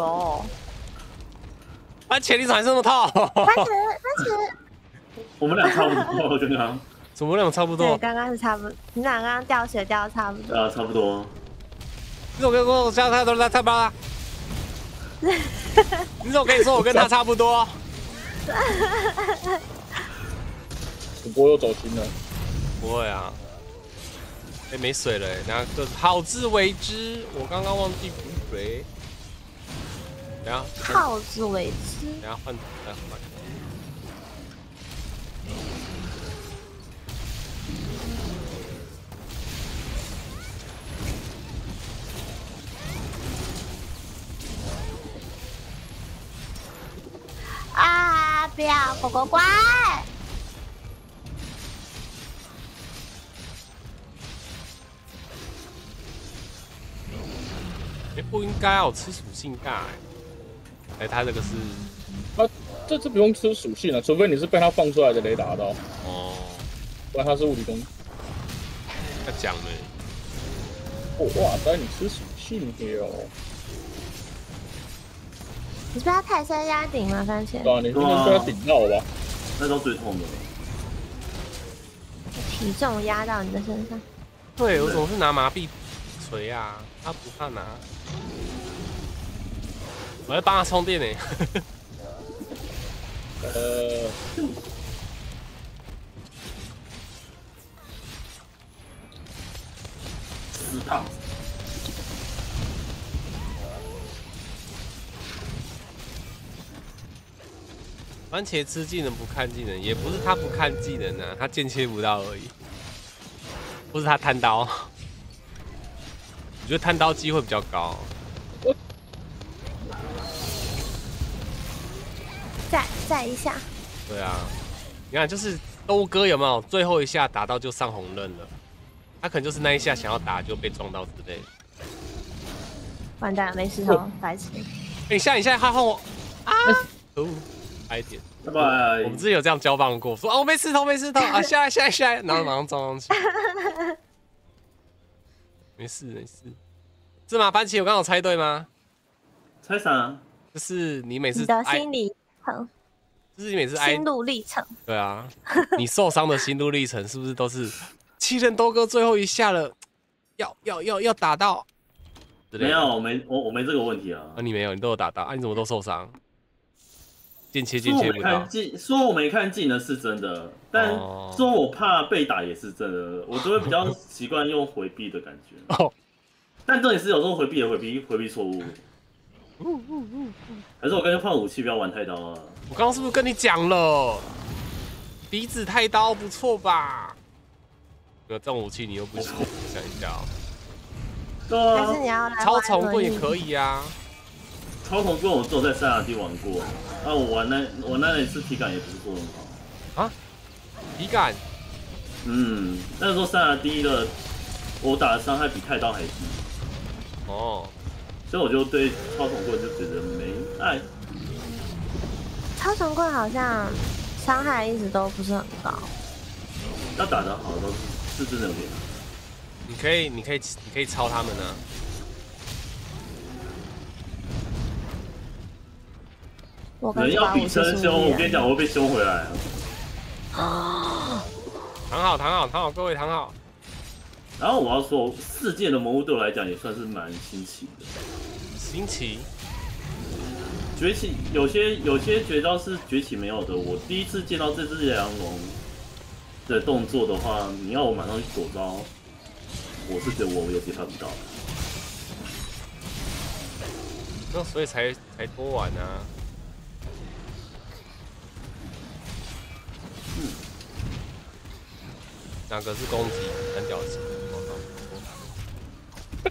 哦哟，番茄你怎么还这么套？番茄番茄，我们俩差不多，我觉得啊，怎么两差不对，多？刚刚是差不多，你俩刚刚掉血掉的差不多。啊差不多。你怎么跟我这样他都在差不多？你怎么可以说我跟他差不多？主播又走心了，不会啊。哎、没水了、欸，那个好自为之。我刚刚忘记补水。等下，好自为之，等下换，哎，换。啊，不要，乖乖乖。哎，不应该哦，吃属性大呀。哎、他这个是他这次不用吃属性了，除非你是被他放出来的雷打到，哦，不然他是物理攻击。要讲了，哦哇塞，你吃属性的哦，你是被他泰山压顶吗？番茄对啊，你不能被他顶到吧？那都最痛的。体重压到你的身上，对我总是拿麻痹锤啊，他不怕拿，我在帮他充电呢、呃，死胖子，番茄吃技能不看技能，也不是他不看技能啊，他剑切不到而已，不是他贪刀，我觉得贪刀机会比较高。再再一下，对啊，你看就是兜哥有没有最后一下打到就上红刃了，他可能就是那一下想要打就被撞到之类的。完蛋了，没石头，白痴。哎你下你下他换我啊！可恶，差一点。拜拜我。们之前有这样交棒过，说啊我没石头没石头啊 下来下来下来，然后马上撞上去。没事没事，是吗？番茄我刚刚有猜对吗？猜啥？就是你每次你的挨，心理程、就是你每次心路历程，对啊，你受伤的心路历程是不是都是七人多哥最后一下了，要要要要打到？没有，我没我我没这个问题啊啊，。你没有，你都有打到啊？你怎么都受伤？进切剑说我没切不到说我没看技能是真的，但哦说我怕被打也是真的。我都会比较习惯用回避的感觉。哦，但重点是有时候回避也回避回避错误。还是我干脆换武器，不要玩太刀啊。我刚刚是不是跟你讲了？鼻子太刀不错吧？有这种武器你又不行，想一下哦，对啊还是，你要来超玩重棍也可以啊。超同棍我只有在塞亚蒂玩过，啊，我玩那我那一次体感也不是做很好。啊体感嗯，那时候塞尔蒂的我打的伤害比太刀还低，哦，所以我就对超同棍就觉得没爱。超神棍好像伤害一直都不是很高，要打得好都是是真的有点。你可以，你可以，你可以抄他们啊。我跟人要比真凶，我跟你讲，我会被凶回来啊。躺好，躺好，躺好，各位躺好。然后我要说，世界的魔物对我来讲也算是蛮新奇的。新奇，崛起有些有些绝招是崛起没有的。我第一次见到这只野狼龙的动作的话，你要我马上去躲招，我是觉得我有点办不到。那所以才才多晚啊。哪个是攻击三角形？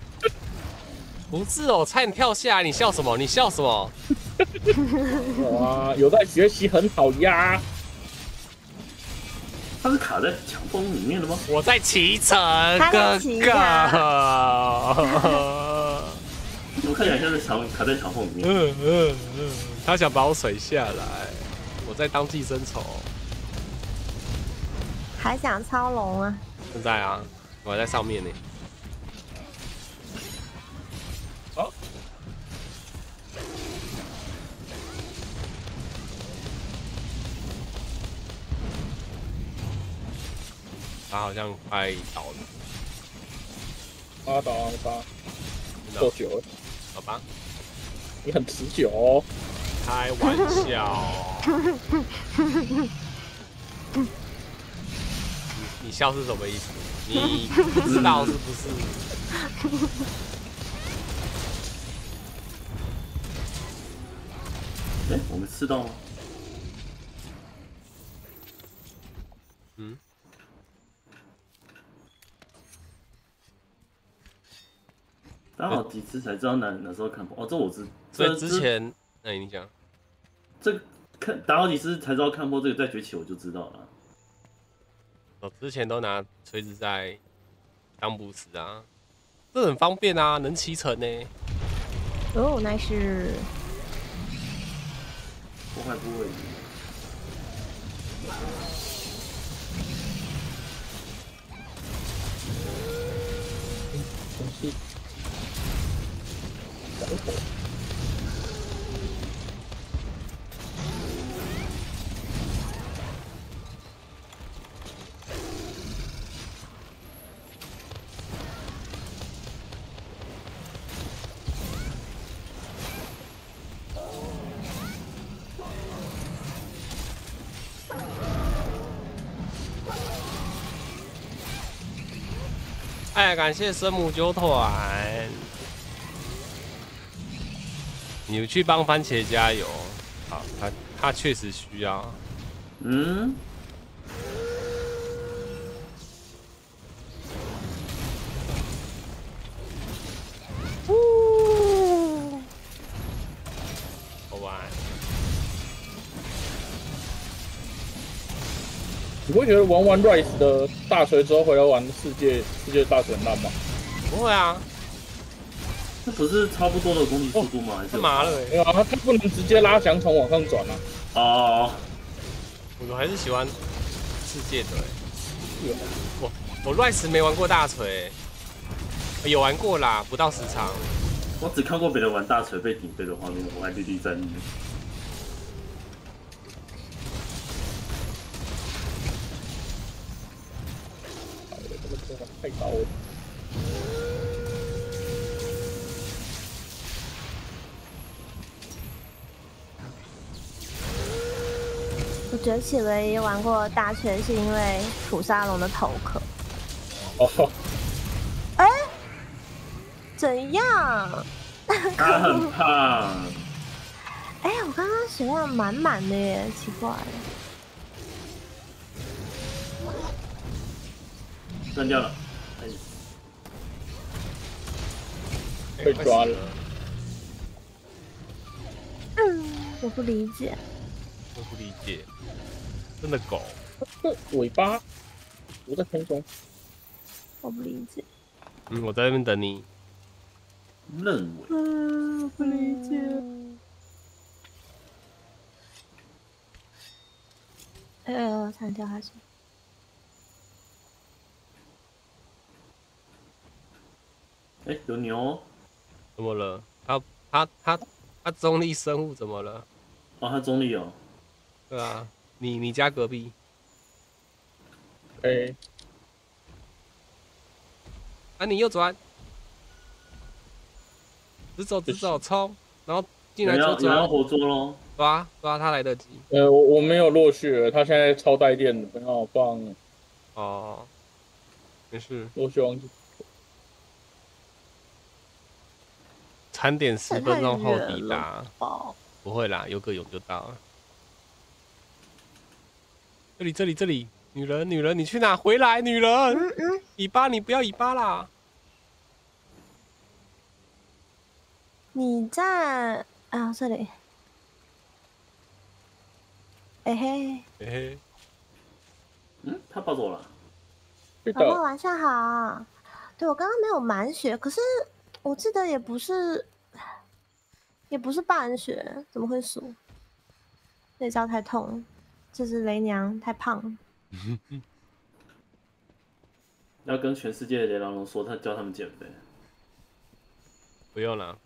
不是哦，差点跳下来，你笑什么？你笑什么？哇，有在学习很好呀。他是卡在墙缝里面的吗？我在骑乘，他哥哥。我看起来像是墙卡在墙缝里面。嗯嗯嗯，他想把我甩下来，我在当寄生虫。还想超龙啊？现在啊，我还在上面呢。他好像快倒了，阿倒阿达，真的够久了，好吧？你很持久哦。开玩笑。你你笑是什么意思？你不知道是不是？哎、我们吃到吗？嗯，打好几次才知道哪哪时候看破。哦，这我知。所以这之前，那你讲，这这看打好几次才知道看破，这个在崛起我就知道了。我之前都拿锤子在当捕食啊，这很方便啊，能骑乘呢。哦，那是破坏部位。火，哎，感谢生母酒团，你去帮番茄加油。好，他他确实需要。嗯，好吧，你不会觉得玩完 Rise 的大锤之后回来玩世界世界大锤很烂吗？不会啊，这不是差不多的公里速度吗？还是干嘛了？没有啊，他他不能直接拉翔虫往上转啊。哦，我还是喜欢世界的、我我 Rise 没玩过大锤，有玩过啦，不到十场。我只看过别人玩大锤被顶飞的画面，我还历历在目。我崛起唯一玩过大圈，是因为土沙龙的头壳。哦，怎样？他很胖，哎、我刚刚血量满满的耶，奇怪。断掉了。哎，被抓了。嗯，我不理解。我不理解，真的狗。这 尾巴浮在空中，我不理解。嗯，我在那边等你。认为嗯，我不理解。呃，惨掉还是？哎有牛哦，怎么了？他他他他中立生物怎么了？哦他中立哦，对啊，你你家隔壁。哎，啊，你右转，直走直走冲，然后进来你左转，要你要活捉喽。抓抓他来得及。呃，我我没有落血，他现在超带电的，不要放哦，没事，落血忘记。餐点十分钟后抵达。哦，不会啦，游个泳就到了。这里这里这里，女人女人，你去哪？回来，女人！嗯嗯，尾巴你不要尾巴啦。你在啊这里。哎嘿，嘿嘿，嗯，他抱走了。对宝宝，晚上好。对我刚刚没有满血，可是我记得也不是，也不是半血，怎么会输？那招太痛了，这只雷娘太胖了。要跟全世界的雷狼龙说，他教他们减肥。不用了，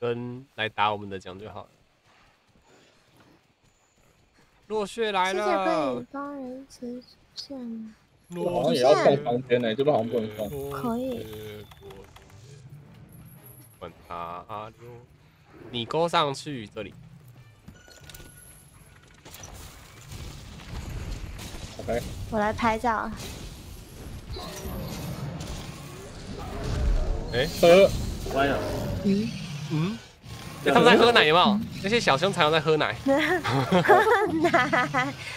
跟来打我们的讲就好了。落雪来世界可了以，帮人持出现吗？好落像也要送房间呢，这边好像不能送。可以血管他溜，你勾上去这里。OK，我来拍照。哎、呃，歪了，嗯，欸他们在喝奶有没有？那些小凶残有在 喝奶。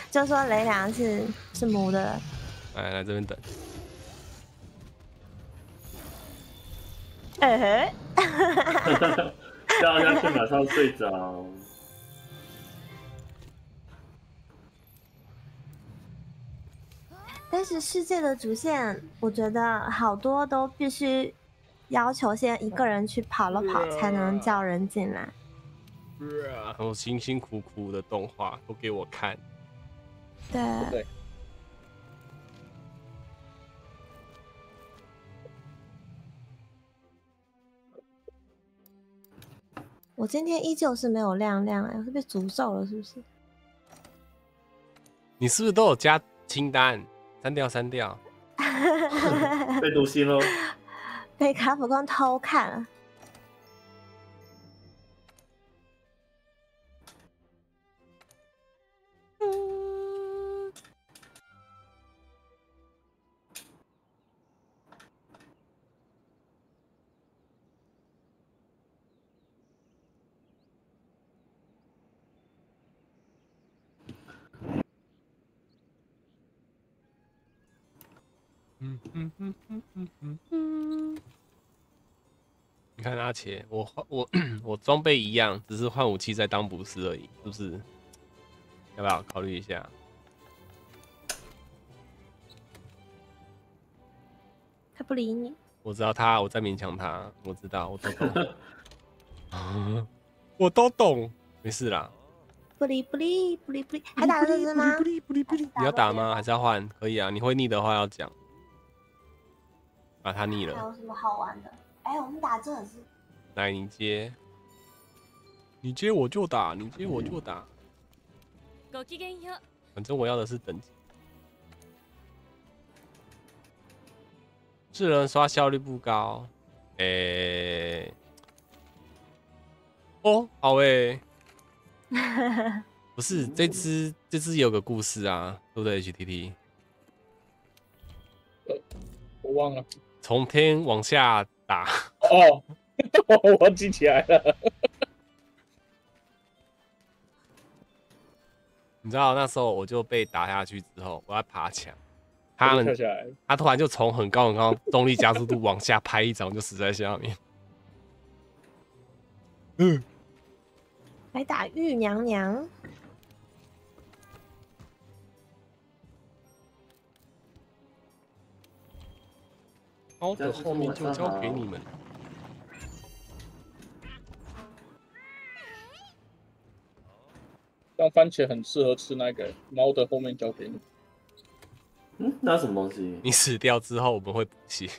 就说雷良是是母的，来来这边等。哎嘿，掉下去马上睡着。但是世界的主线，我觉得好多都必须要求先一个人去跑了跑，才能叫人进来。然后辛辛苦苦的动画都给我看，对，对我今天依旧是没有亮亮哎、是被诅咒了是不是？你是不是都有加清单？删掉删掉。被读心喽。被卡普空偷看了。你看阿茄，我换我 我装备一样，只是换武器在当补师而已，是不是？要不要考虑一下？他不理你，我知道他，我在勉强他，我知道，我都懂 我都懂，没事啦。不理不理不理不理，还打这只吗？你要打吗？还是要换？可以啊，你会腻的话要讲。啊，他腻了，还有什么好玩的？哎，我们打这是来你接，你接我就打，你接我就打，ごきげんよう。反正我要的是等级。智能刷效率不高，诶、哦，好诶、不是这只这只有个故事啊，对不对？HTT 我忘了。从天往下打，哦， 我记起来了。你知道那时候我就被打下去之后，我要爬墙，他们他突然就从很高很高动力加速度往下拍一掌，就死在下面。嗯，来打玉娘娘。猫的后面就交给你们。但番茄很适合吃那个猫的后面交给你。嗯，那什么东西？你死掉之后，我们会补气。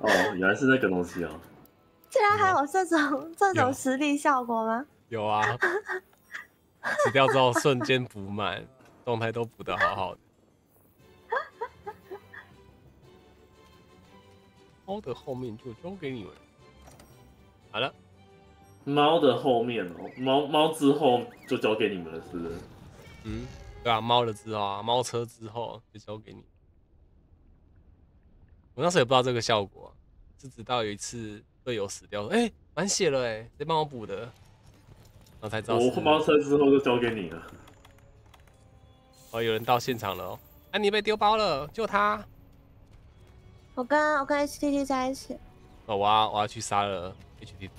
哦，原来是那个东西哦！竟然还有这种这种实力效果吗？有啊，死掉之后瞬间补满，状态都补得好好的。猫的后面就交给你们。好了，猫的后面哦，猫猫之后就交给你们了，是不是？嗯，对啊，猫的之后啊，猫车之后就交给你。我那时候也不知道这个效果，是直到有一次队友死掉，哎、满血了哎、谁帮我补的？然后才知道是我猫车之后就交给你了。哦，有人到现场了哦，安妮被丢包了，救他！我跟我跟 HTT 在一起，哦，我要我要去杀了 HT，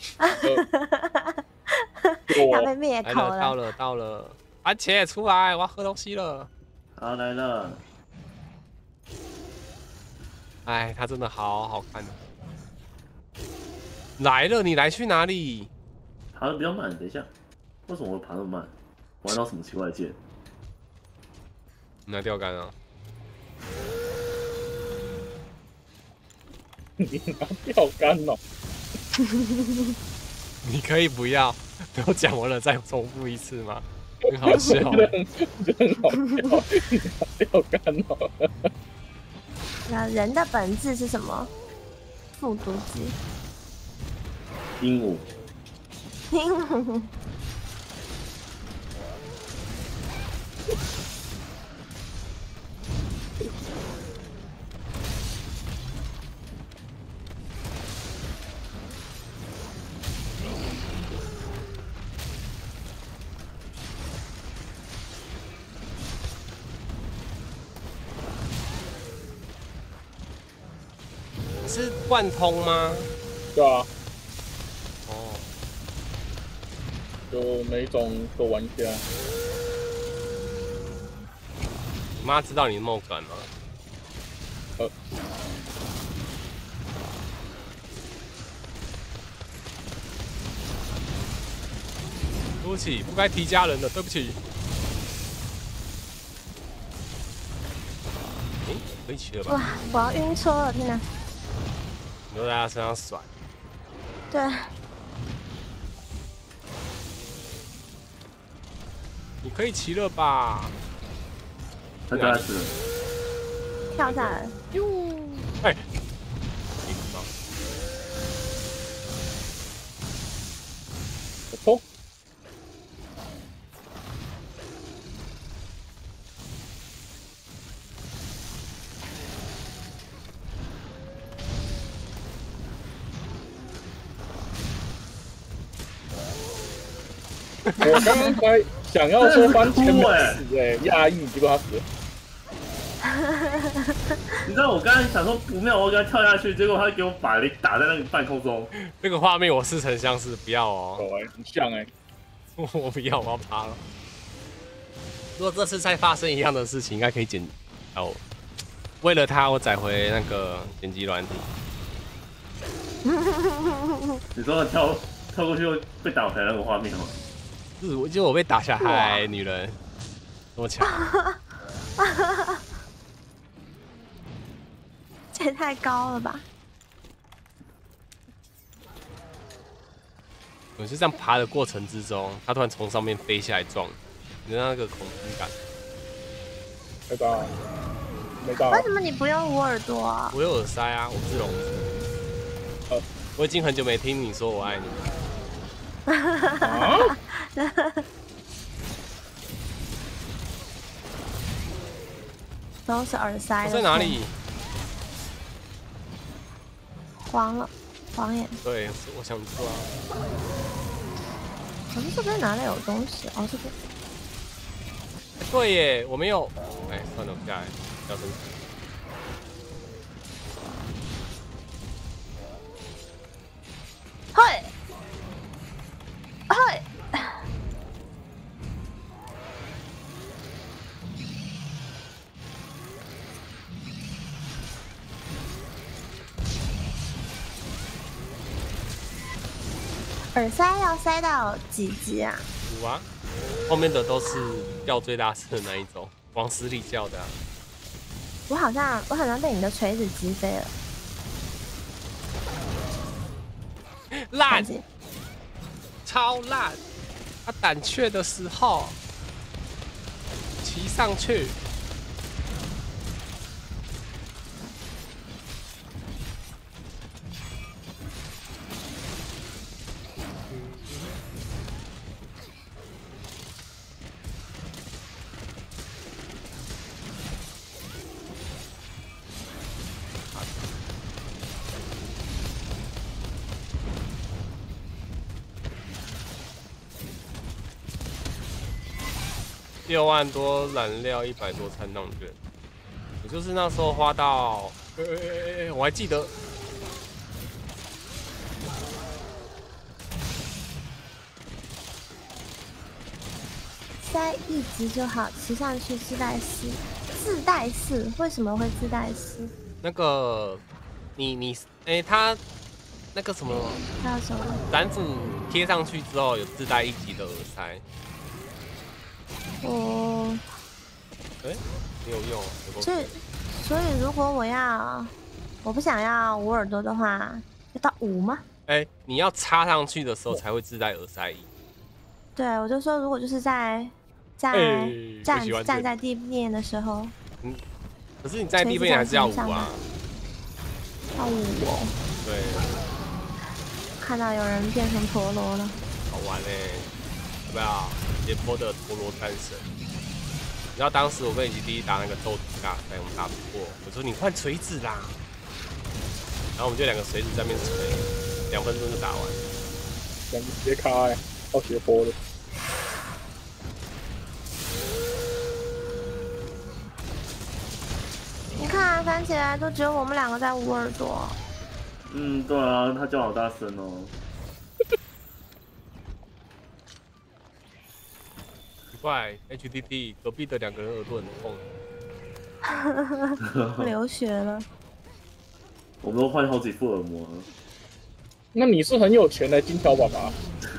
要我被灭口来了，到了。了到了，番茄出来，我要喝东西了。好，来了，哎，他真的好好看哦。来了，你来去哪里？爬的比较慢，等一下，为什么会爬那么慢？玩到什么奇怪的键？你拿钓竿啊？你拿钓竿哦，你可以不要，都讲完了再重复一次吗？很好笑。真的很好笑。你拿钓竿哦，那人的本质是什么？复读机。鹦鹉，是贯通吗？对啊，哦，就每一种都玩一下。你妈知道你那么短吗？呃，对不起，不该提家人的，对不起。诶，可以骑了吧？哇，我要晕车了，天哪！你都在他身上甩，对，你可以骑了吧？他就在死了。跳下来了。哎，你知道我我刚刚才想要说番茄没死哎，压抑，结果他死了。你知道我刚才想说不妙，我给他跳下去，结果他给我把雷打在那个半空中。那个画面我似曾相识，不要哦，哦，哎，很像哎，我不要，我要趴了。如果这次再发生一样的事情，应该可以剪哦。为了他，我载回那个剪辑软体。你说跳跳过去会被打回来那个画面吗？是，我就我被打下来，女人，这么强。这也太高了吧！我是这样爬的过程之中，他突然从上面飞下来撞，你那个恐惧感。没到，没到为。什么你不用捂耳朵啊？我有耳塞啊，我不是聋子。呃我已经很久没听你说我爱你了。啊？都是耳塞在哪里？？黄了，黄眼。对，我想抓。可是这边哪里有东西？哦，这边。对耶，我没有。哎，算了，我下来，不要生气。嘿，耳塞要塞到几级啊？五啊，后面的都是叫最大声的那一种，往死里叫的、啊。我好像我好像被你的锤子击飞了，烂赶，紧超烂！他胆怯的时候，骑上去，六万多燃料，一百多参荡券。我就是那时候花到，我还记得，塞一级就好，骑上去自带四，自带四为什么会自带四？那个你你哎、他那个什么还有什么？斩斧贴上去之后有自带一级的耳塞，我哎、没有用，所以所以如果我要我不想要捂耳朵的话，要到五吗？哎、你要插上去的时候才会自带耳塞音。对，我就说如果就是在在、哎站站在地面的时候嗯可是你在地面还是要捂啊，要捂哦。对，看到有人变成陀螺了，好玩嘞、要不要？廉颇的陀螺战神。你知道当时我跟以及第一打那个斗图大赛，我们打不过，我说你换锤子啦，然后我们就两个锤子在那边锤，两分钟就打完。两个直接开，要斜坡的。你看、啊、看起来都只有我们两个在捂耳朵。嗯，对啊，他叫好大声哦。奇怪，HTT 隔壁的两个人耳朵很痛。流血了。我们都换好几副耳膜了。那你是很有钱的金条爸爸。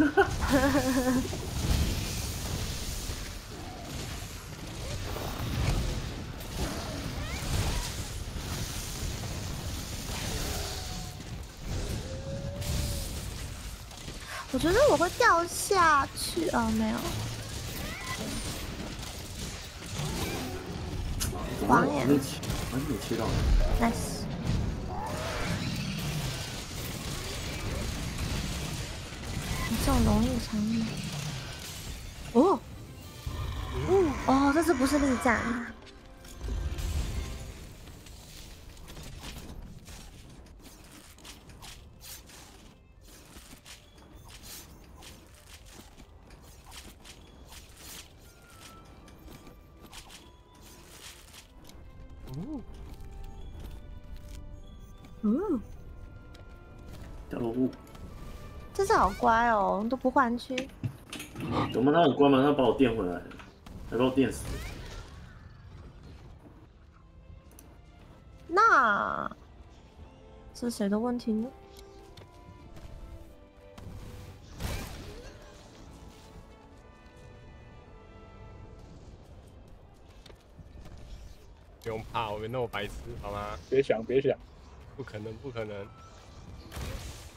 我觉得我会掉下去啊、没有。王爷没切，完全没切到。nice。你这种容易。哦，嗯，哦，这次不是力战。嗯，掉落物，这次好乖哦，都不换区。有吗？他很乖吗？他把我电回来，还把我电死。那是谁的问题呢？不用怕，我没那么白痴，好吗？别想，别想，不可能，不可能。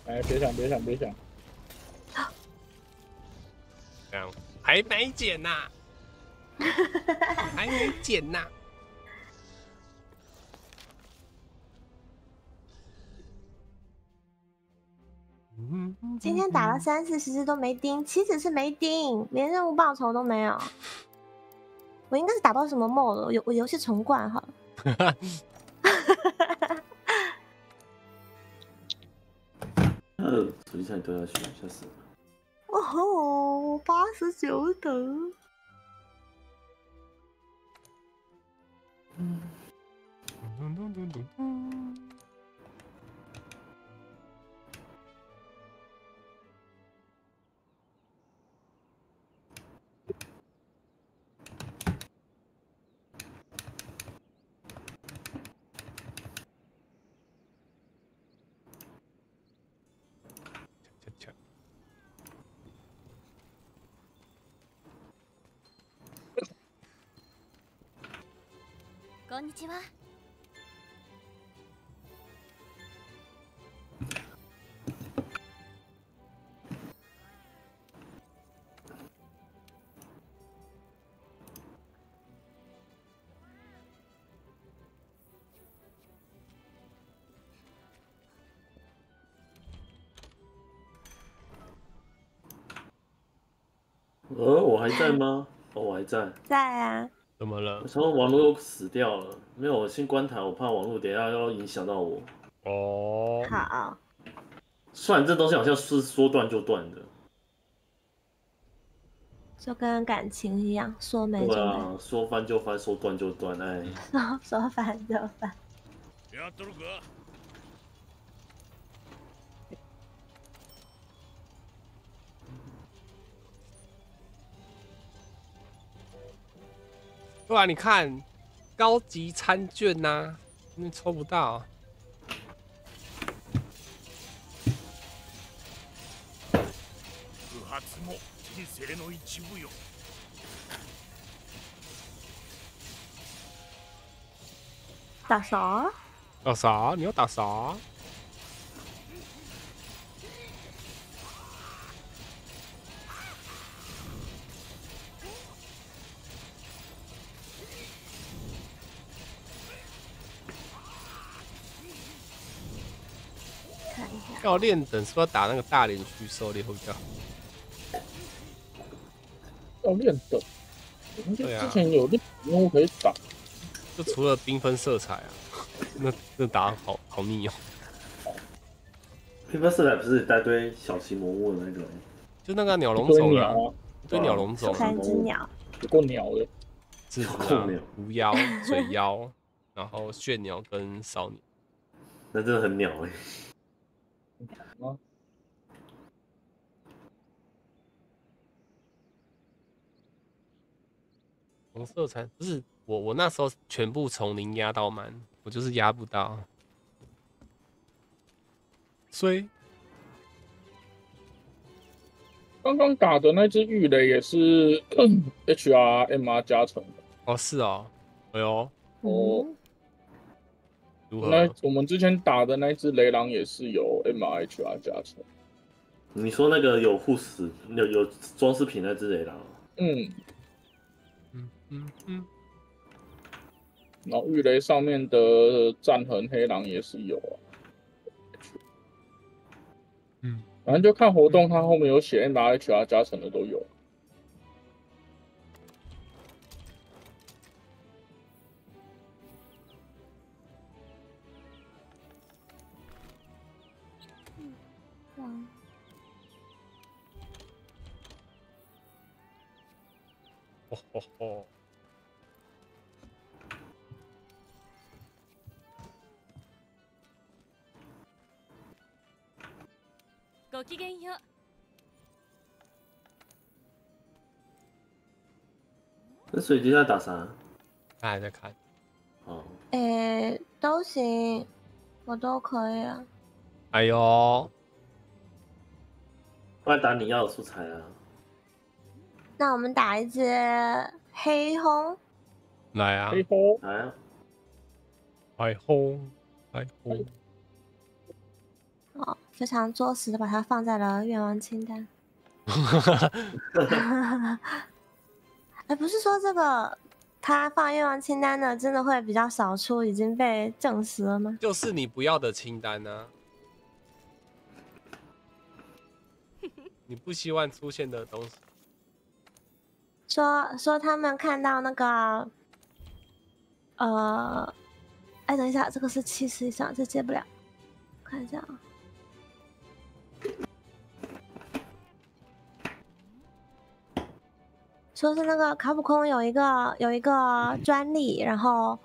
哎，别想，别想，别想。这样还没剪呐、还没剪呐、嗯，今天打了三四十只都没钉，岂止是没钉，连任务报酬都没有。我应该是打到什么 mode 了？游我游戏重灌好了。呃，手机差点掉下去，吓死了。哦吼，八十九等。恰こんにちは呃，我还在吗？哦，我还在。在啊， 怎么了我？想说网络又死掉了，没有，我先关台，我怕网络等一下要影响到我。哦，好，虽然这东西好像是说断就断的，就跟感情一样，说没就没，对啊，说翻就翻，说断就断，哎，说说翻就翻。やっとる か对啊，你看高级餐券呐、你抽不到。不発も人生の一部よ打啥？打啥？你要打啥？ 看一下，要练等是不是要打那个大连区狩猎会比较好？要练等。对啊之前有练任务可以打，就除了缤纷色彩啊，那那打好好腻哦。缤纷色彩不是一大堆小型魔物的那种，就那个鸟笼一堆种啊，鸟笼种啊，三只鸟，有够鸟的。制服啊有够鸟，狐妖、水妖，然后炫鸟跟少女。那真的很鸟哎、红色才不是我我那时候全部从零压到满，我就是压不到。所以刚刚打的那只玉雷也是 HRMR 加成的。哦是哦，哎呦，哦嗯如何？那我们之前打的那只雷狼也是有 MRHR 加成。你说那个有护死有有装饰品那只雷狼，嗯，嗯嗯嗯，然后玉雷上面的战痕黑狼也是有啊。嗯，反正就看活动，它后面有写 MRHR 加成的都有。嗯哦吼吼，ごきげんよう那水晶在打啥？他还在看。哦，诶、都行，我都可以啊。哎呦，不然打你要的素材啊。那我们打一只黑红，来啊，黑猴来啊，白轰，白轰，哦， 非常作死的把它放在了愿望清单。哎，不是说这个他放愿望清单的真的会比较少出，已经被证实了吗？就是你不要的清单呢、你不希望出现的东西。说说他们看到那个，呃，哎，等一下，这个是七十以上，这接不了，看一下啊。说是那个卡普空有一个有一个专利，然后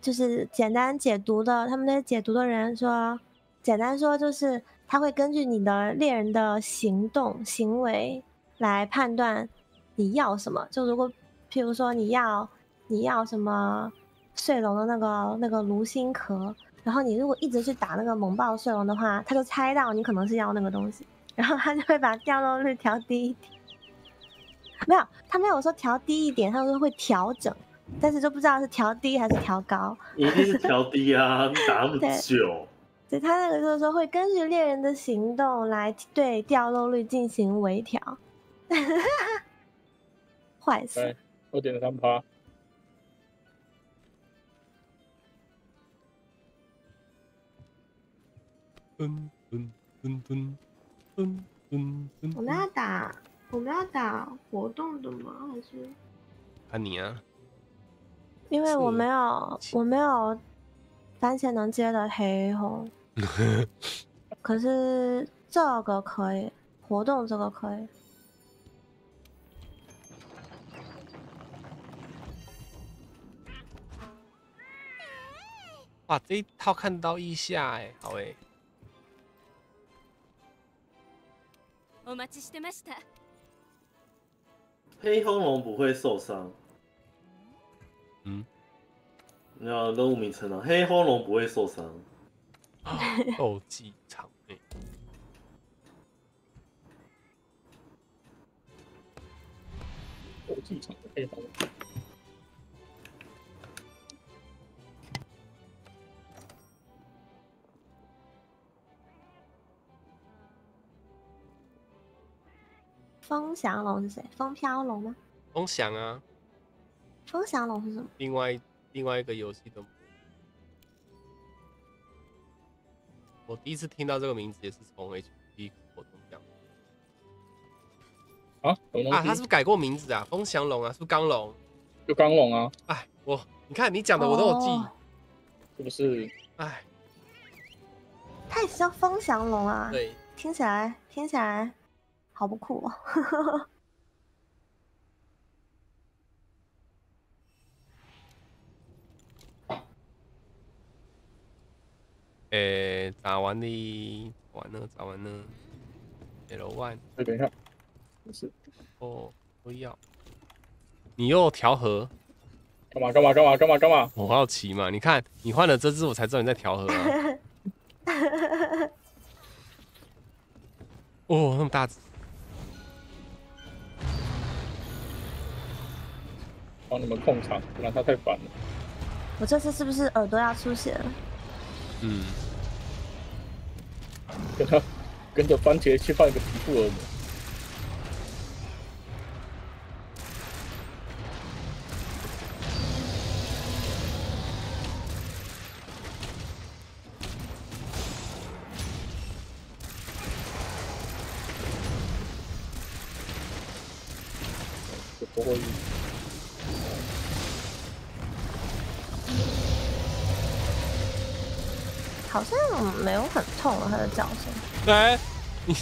就是简单解读的，他们那些解读的人说，简单说就是他会根据你的猎人的行动行为来判断你要什么。就如果譬如说你要你要什么睡龙的那个那个炉心壳，然后你如果一直去打那个猛爆睡龙的话，他就猜到你可能是要那个东西，然后他就会把掉落率调低一点。没有，他没有说调低一点，他说会调整，但是就不知道是调低还是调高。一定是调低啊！你打那么 对久，对他那个就是说会根据猎人的行动来对掉落率进行微调，坏死对。二点三趴，噔噔噔噔噔噔噔。我们要打我们要打活动的吗？还是看你啊，因为我是没有我没有番茄能接的黑红，可是这个可以，活动这个可以。哇，这一套看到一下哎，好哎，お待ちしてました 黑轰龙不会受伤。嗯，你要任务名称啊，黑轰龙不会受伤。斗技场内，斗技场的风翔龙是谁？风飘龙吗？风翔啊，风翔龙是什么？另外另外一个游戏的。我第一次听到这个名字也是从 HP 活动讲啊，啊，他是不是改过名字啊？风翔龙啊，是不是刚龙？就刚龙啊，哎，我你看你讲的我都有记，哦是不是？哎，他也是叫风翔龙啊。对，听起来听起来好不酷哦。诶、打完的，完了，打完了，L one 哎，等一下，不是，哦，不要，你又调和，干嘛干嘛干嘛干嘛干嘛？我好奇嘛，你看你换了这只，我才知道你在调和啊。哦，那么大只，帮你们控场，不然他太烦了。我这次是不是耳朵要出血了？嗯，跟他跟着番茄去放一个皮肤耳膜。有很痛啊，它的叫声。来，你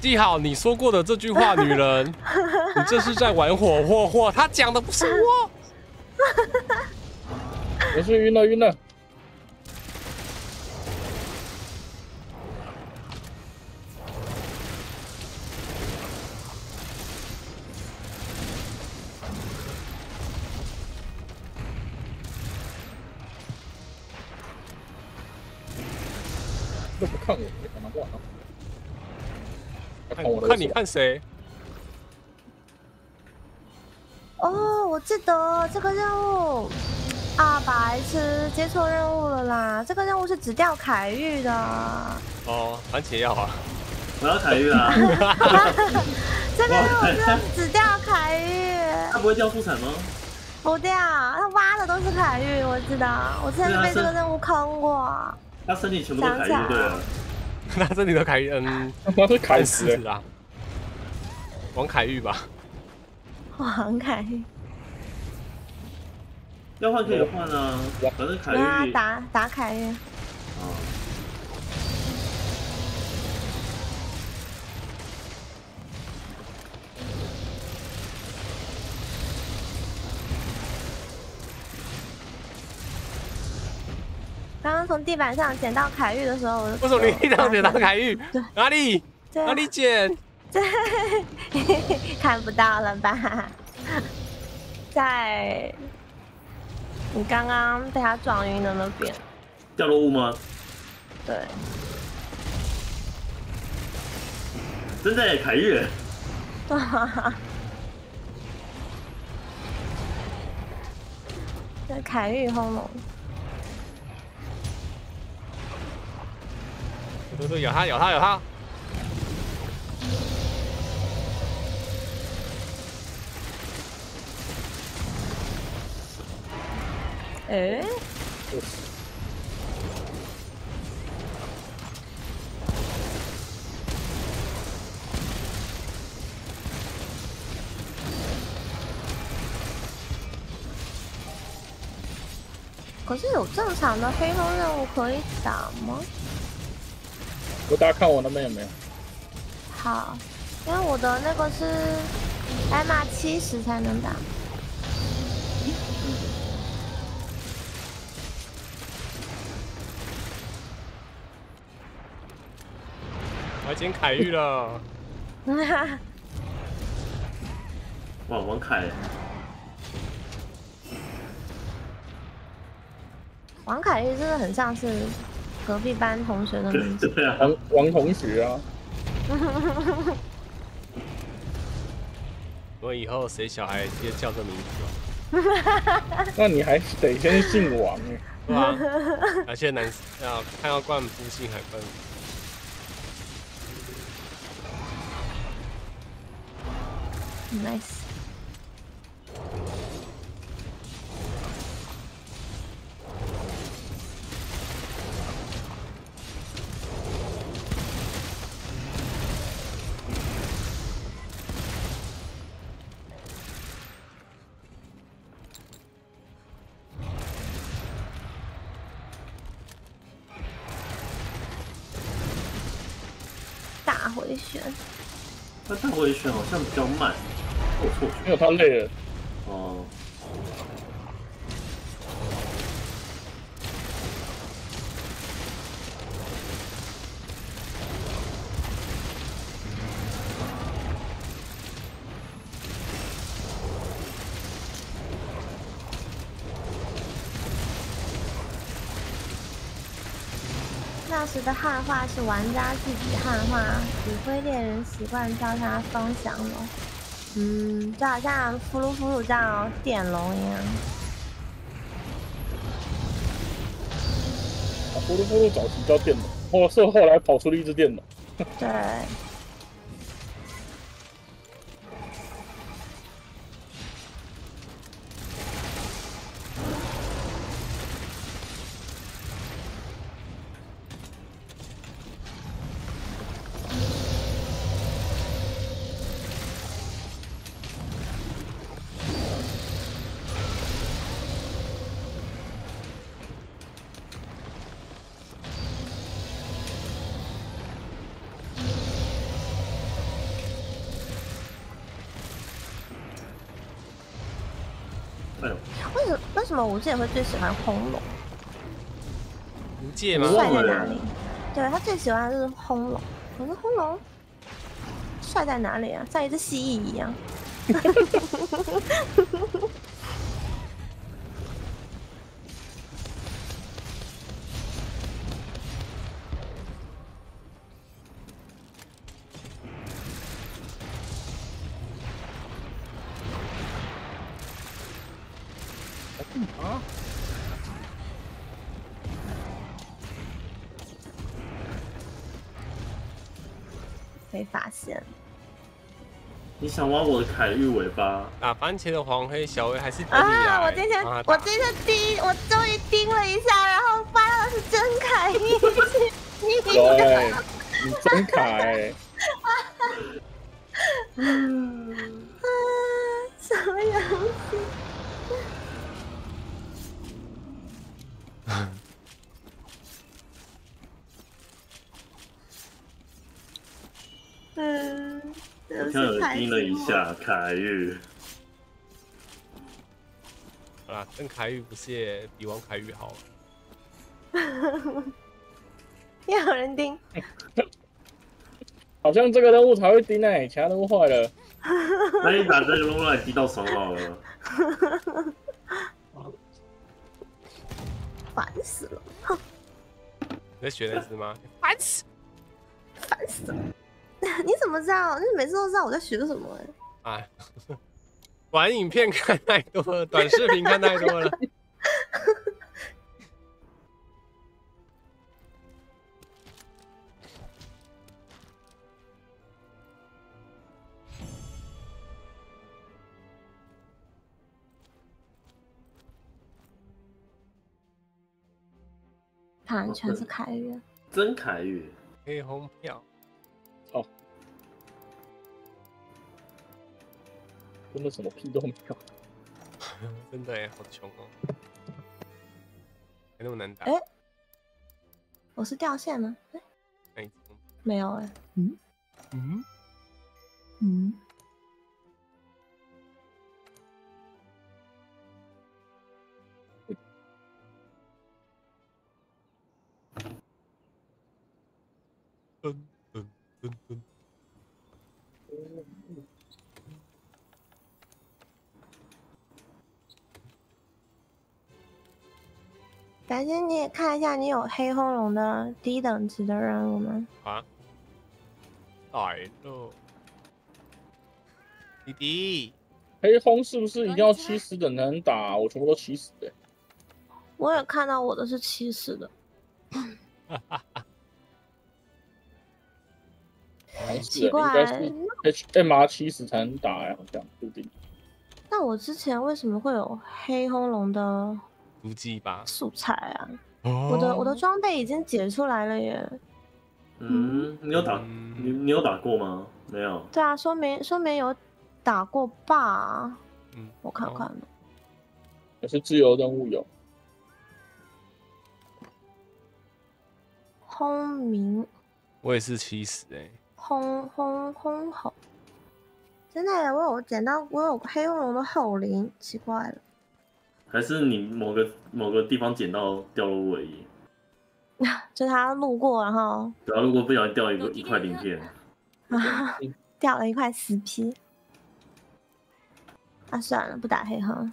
记好你说过的这句话，女人，你这是在玩火火火，他讲的不是我。没事，晕了晕了。你看谁？哦，我记得这个任务啊，白痴，接错任务了啦！这个任务是只掉凯玉的，哦，番茄要啊。我要凯玉啊，这个任务是只掉凯玉，他不会掉出彩吗？不掉，他挖的都是凯玉，我知道，我之前就被这个任务坑过。他身体全部都凯玉就对了。那这里的凯玉，嗯，他妈是凯死啊！王凯玉吧，王凯玉，要换可以换啊，反正凯让他打打凯玉。啊，刚刚从地板上捡到凯玉的时候，我为什么你一定要捡到凯玉？哪里？哪里捡？看不到了吧？在你刚刚被他撞晕的那边，掉落物吗？对，真的耶凯玉，哇！这凯玉轰龙，对对，咬他，咬他，咬他。诶，可是有正常的黑风任务可以打吗？我大家看我那边有没有？好，因为我的那个是艾玛七十才能打。我要捡凯玉了。哇，王凯，王凯玉真的很像是隔壁班同学的名字。对 啊，王王同学啊，我以后谁小孩直接叫这名字那你还得先姓王欸对吧？而且男啊看到冠夫姓还冠。nice。大回旋，那大回旋好像比较慢，没有他累了哦那时的汉化是玩家自己汉化指挥猎人习惯叫他方向了嗯，就好像俘虏俘虏叫电龙一样。啊呼噜呼噜早期叫电龙，后是后来跑出了一只电龙。对，什为什么吴姐会最喜欢轰龙？无界吗？帅在哪里？对他最喜欢的就是轰龙。可是轰龙帅在哪里啊？像一只蜥蜴一样。想挖我的凯玉尾巴？啊番茄的黄黑小薇还是。啊！我今天我今天第一，我终于盯了一下，然后发现是真凯玉，你 对，你真凯，嗯，啊，什么游戏？嗯，我刚有盯了一下凯玉，好啦，跟凯玉不屑比王凯玉好。又有人盯，好像这个任务才会盯诶，其他任务坏了。那你把这个弄来滴到手好了。烦死了，你在学那只吗？烦死！烦死了！你怎么知道？你每次都知道我在学什么、欸？哎，玩影片看太多了，短视频看太多了。看，全是凯越。真凯越，黑红票，真的什么屁都没有。真的耶，好穷哦，没那么难打。哎我是掉线吗？哎没有哎、嗯，嗯，噔噔噔噔，白金，你也看一下，你有黑轰龙的低等级的任务吗？啊，来了，弟弟，黑轰是不是一定要七十等才能打、我全部都七十的。我也看到我的是七十的，奇怪 H M R 七十才能打呀、好像固定。那我之前为什么会有黑轰龙的足迹吧。素材啊？我我的我的装备已经解出来了耶。嗯，你有打嗯你你有打过吗？没有。对啊，说明说明有打过吧？嗯，我看看，也是自由任务有。轰鸣我也是七十哎，轰轰轰吼，真的耶！我有捡到，我有黑轰龙的后鳞，奇怪了，还是你某个某个地方捡到掉落尾翼？就他路过，然后主要，路过不小心掉一个一块鳞片，啊，掉了一块死皮。啊，算了，不打黑哼。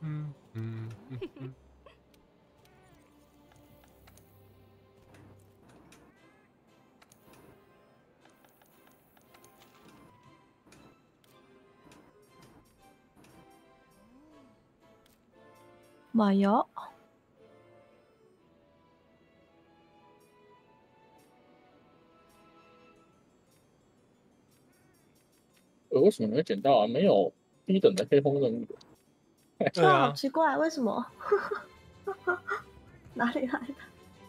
嗯嗯嗯嗯。妈哟，呃，为什么没有捡到啊？没有低等的黑风人物。对这好啊，奇怪，为什么？哪里来的？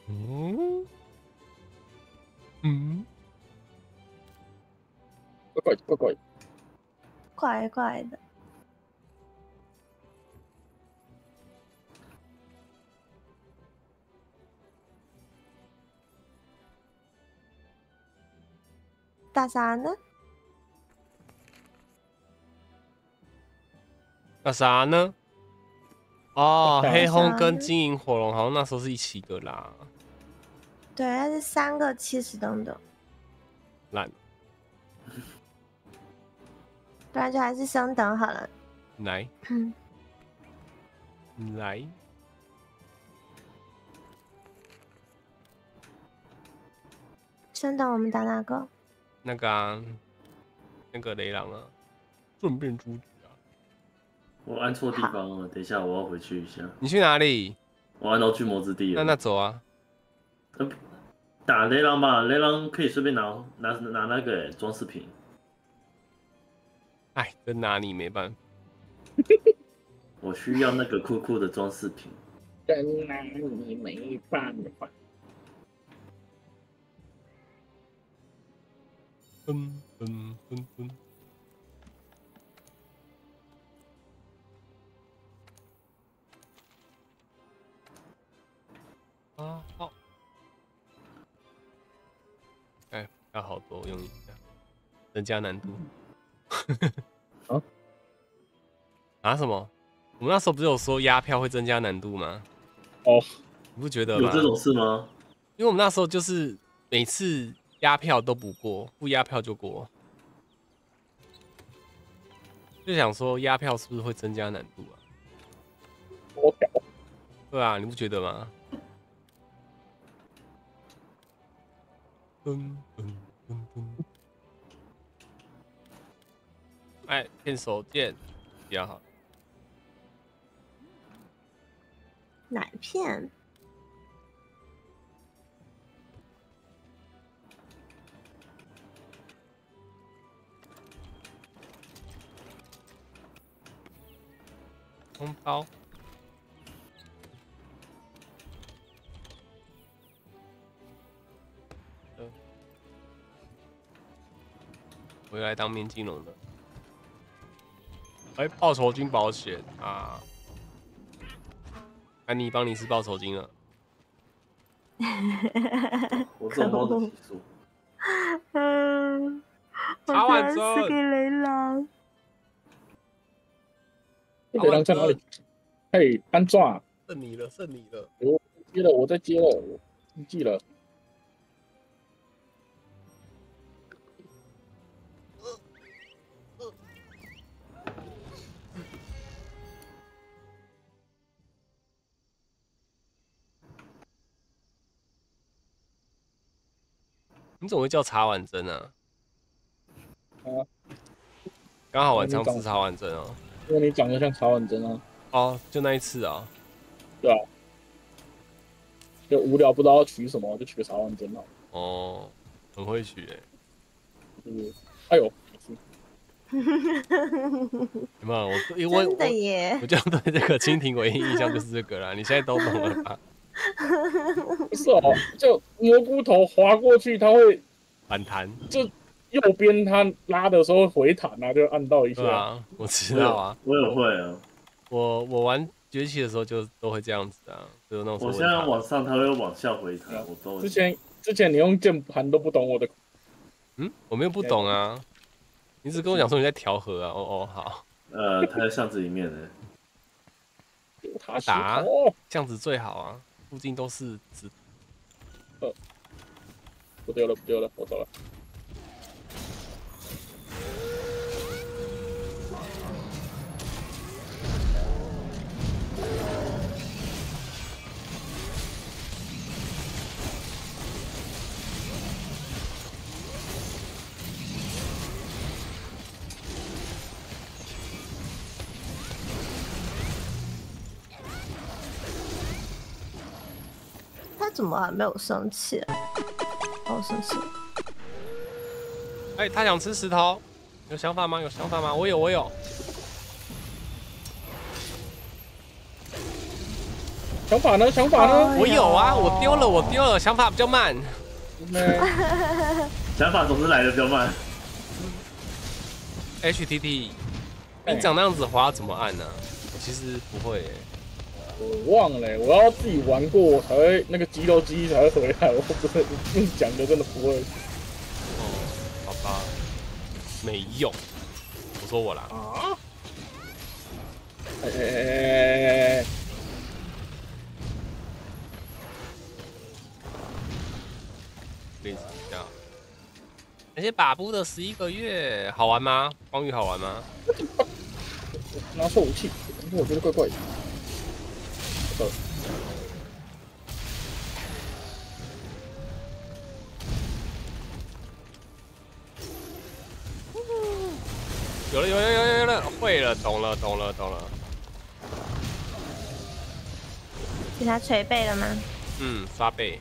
嗯嗯，怪怪怪怪，怪怪的。大傻呢？那啥呢？哦，黑红跟金银火龙好像那时候是一起的啦，对，它是三个七十等的，烂不然就还是升等好了。来嗯，来，升等我们打哪个？那个啊，那个雷狼啊，顺便出局啊。我按错地方了，等一下我要回去一下。你去哪里？我按到巨魔之地那了。那那走啊。呃打雷狼吧，雷狼可以顺便拿拿拿那个欸装饰品。哎，真拿你没办法。我需要那个酷酷的装饰品。真拿你没办法。噔噔噔噔。啊好。哎，要好多用一下，增加难度。啊？啊什么？我们那时候不是有说压票会增加难度吗？哦，你不觉得吗？有这种事吗？因为我们那时候就是每次压票都不过，不压票就过，就想说压票是不是会增加难度啊？多条。对啊，你不觉得吗？噔噔噔噔，哎，骗手电比较好。奶片？红包。呃我又来当面金龙的。哎，报酬金保险啊！安妮帮你是报酬金了。我这种猫的起诉。嗯，我查完居然之后是给雷狼。这雷狼在哪里？嘿，安抓，剩你了，剩你了。我接了，我在接了，我忘记了。你怎么会叫茶碗蒸啊？啊，刚好晚上吃茶碗蒸哦。因为你长得像曹婉珍啊，哦，就那一次啊。对啊，就无聊不知道要取什么，就取个曹婉珍嘛。哦，很会取诶。就是，哎呦，有没有？我因为真的我耶我！就对这个蜻蜓唯一印象就是这个啦。你现在都懂了吧？不是哦，就蘑菇头滑过去，它会反弹，右边它拉的时候会回弹啊，就按到一下。对啊，我知道啊。我也会啊。我我玩崛起的时候就都会这样子啊，就那种我现在往上，它会往下回弹，我都之前之前你用键盘都不懂我的，嗯，我没有不懂啊。你只跟我讲说你在调和啊。哦哦，好，呃，他在巷子里面呢。他石打头，这样子最好啊，附近都是纸。不丢了不丢了，我走了。怎么还没有生气、啊？哦，生气了。哎，他想吃石头，有想法吗？有想法吗？我有，我有。想法呢？想法呢？我有啊，我丢了，我丢了，想法比较慢。那 想法总是来的比较慢。HTT，哎你长那样子滑怎么按呢、我其实不会、欸。我忘了欸、我要自己玩过，我才会那个肌肉记忆才会回来。我不是用讲的，真的不会哦，好吧，没用。我说我啦，啊。哎哎哎哎哎！练习一下。感谢把布的十一个月，好玩吗？光遇好玩吗？拿错武器，我觉得怪怪的。呃 有了，有了，有了，有了，会了，懂了，懂了，懂了。给他捶背了吗？嗯，刷背。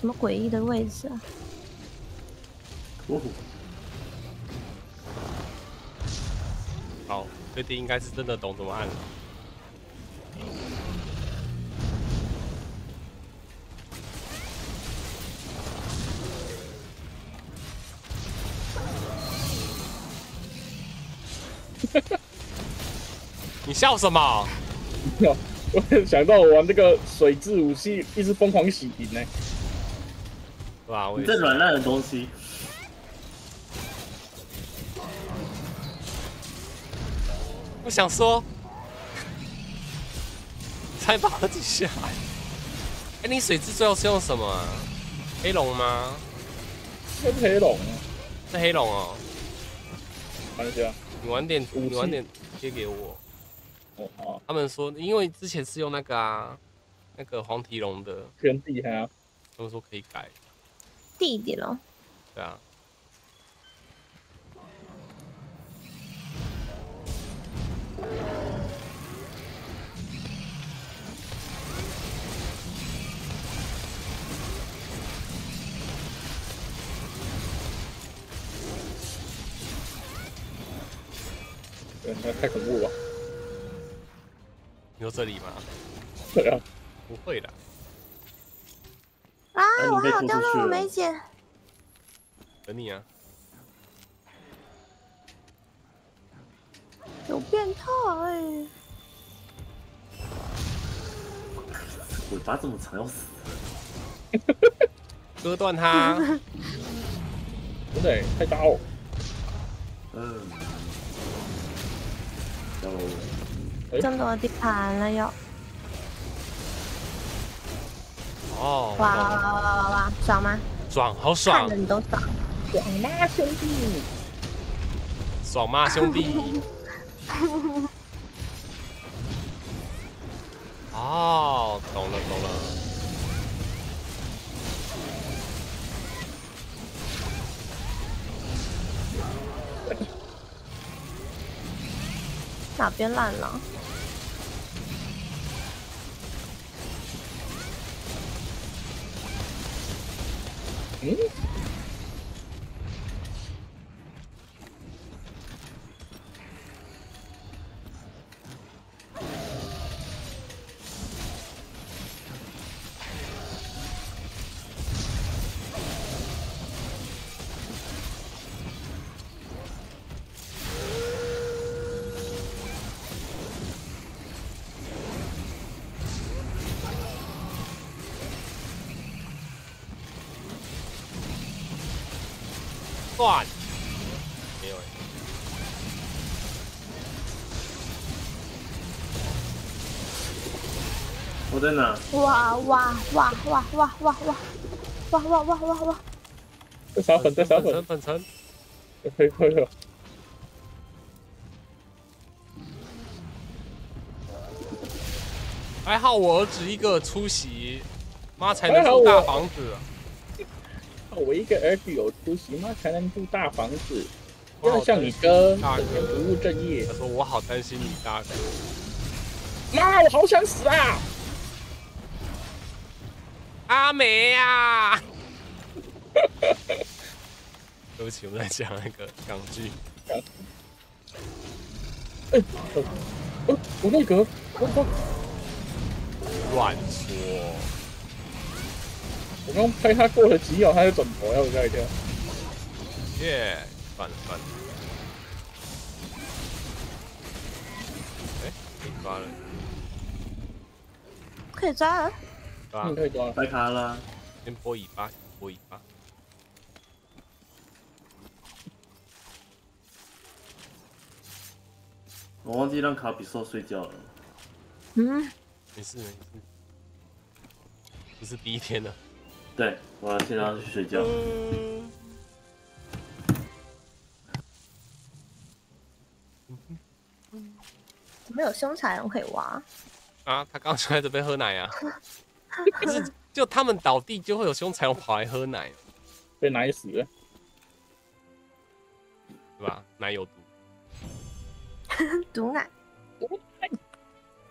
什么诡异的位置啊？哦，好，确定应该是真的懂怎么按了。你笑什么？我想到我玩这个水质武器，一直疯狂洗屏呢、对吧？我你。这软烂的东西，我想说，才拔了几下。哎、你水质最后是用什么啊？黑龙吗？这是黑龙啊，是黑龙哦。看一下。你晚点，你晚点贴给我。哦，好，他们说，因为之前是用那个啊，那个黄体龙的，天地还啊，他们说可以改。弟弟咯，对啊，对，那太恐怖了吧。你说这里吗？对啊，不会的，啊我还有被拖出去了掉落我没捡，等你啊。有变态、欸。尾巴这么长要死。割断它，真的欸太大哦。嗯，要哎争夺地盘了又，哦，哇哇哇哇哇哇，爽吗？爽，好看爽着，你都爽。爽吗，兄弟？爽吗，兄弟？哦，懂了，懂了。哪边烂了？嗯，我在哪？哇哇哇哇哇哇哇哇哇哇哇哇！在撒粉，在撒粉粉，粉尘，可以可以可以。还好我儿子一个出席，妈才能住大房子。我一个儿子有出息妈？才能住大房子？要像你哥大整天哥不务正业他。说我好担心你大哥。妈，我好想死啊！阿梅啊、对不起，我们在讲那个港剧。呃，我那个，我我乱说，我刚拍他过了几秒，他就转头，要我吓一跳。耶、算了算了。哎、被抓了，可以抓了，可以抓了。白卡啦，先拨尾巴，先拨尾巴。我忘记让卡比兽睡觉了。嗯，没事没事，不是第一天了。对，我要先让他去睡觉。怎么有凶残人可以挖？啊，他刚出来准备喝奶啊，不是，就他们倒地就会有凶残龙跑来喝奶，被奶死了。对吧？奶有毒，毒奶，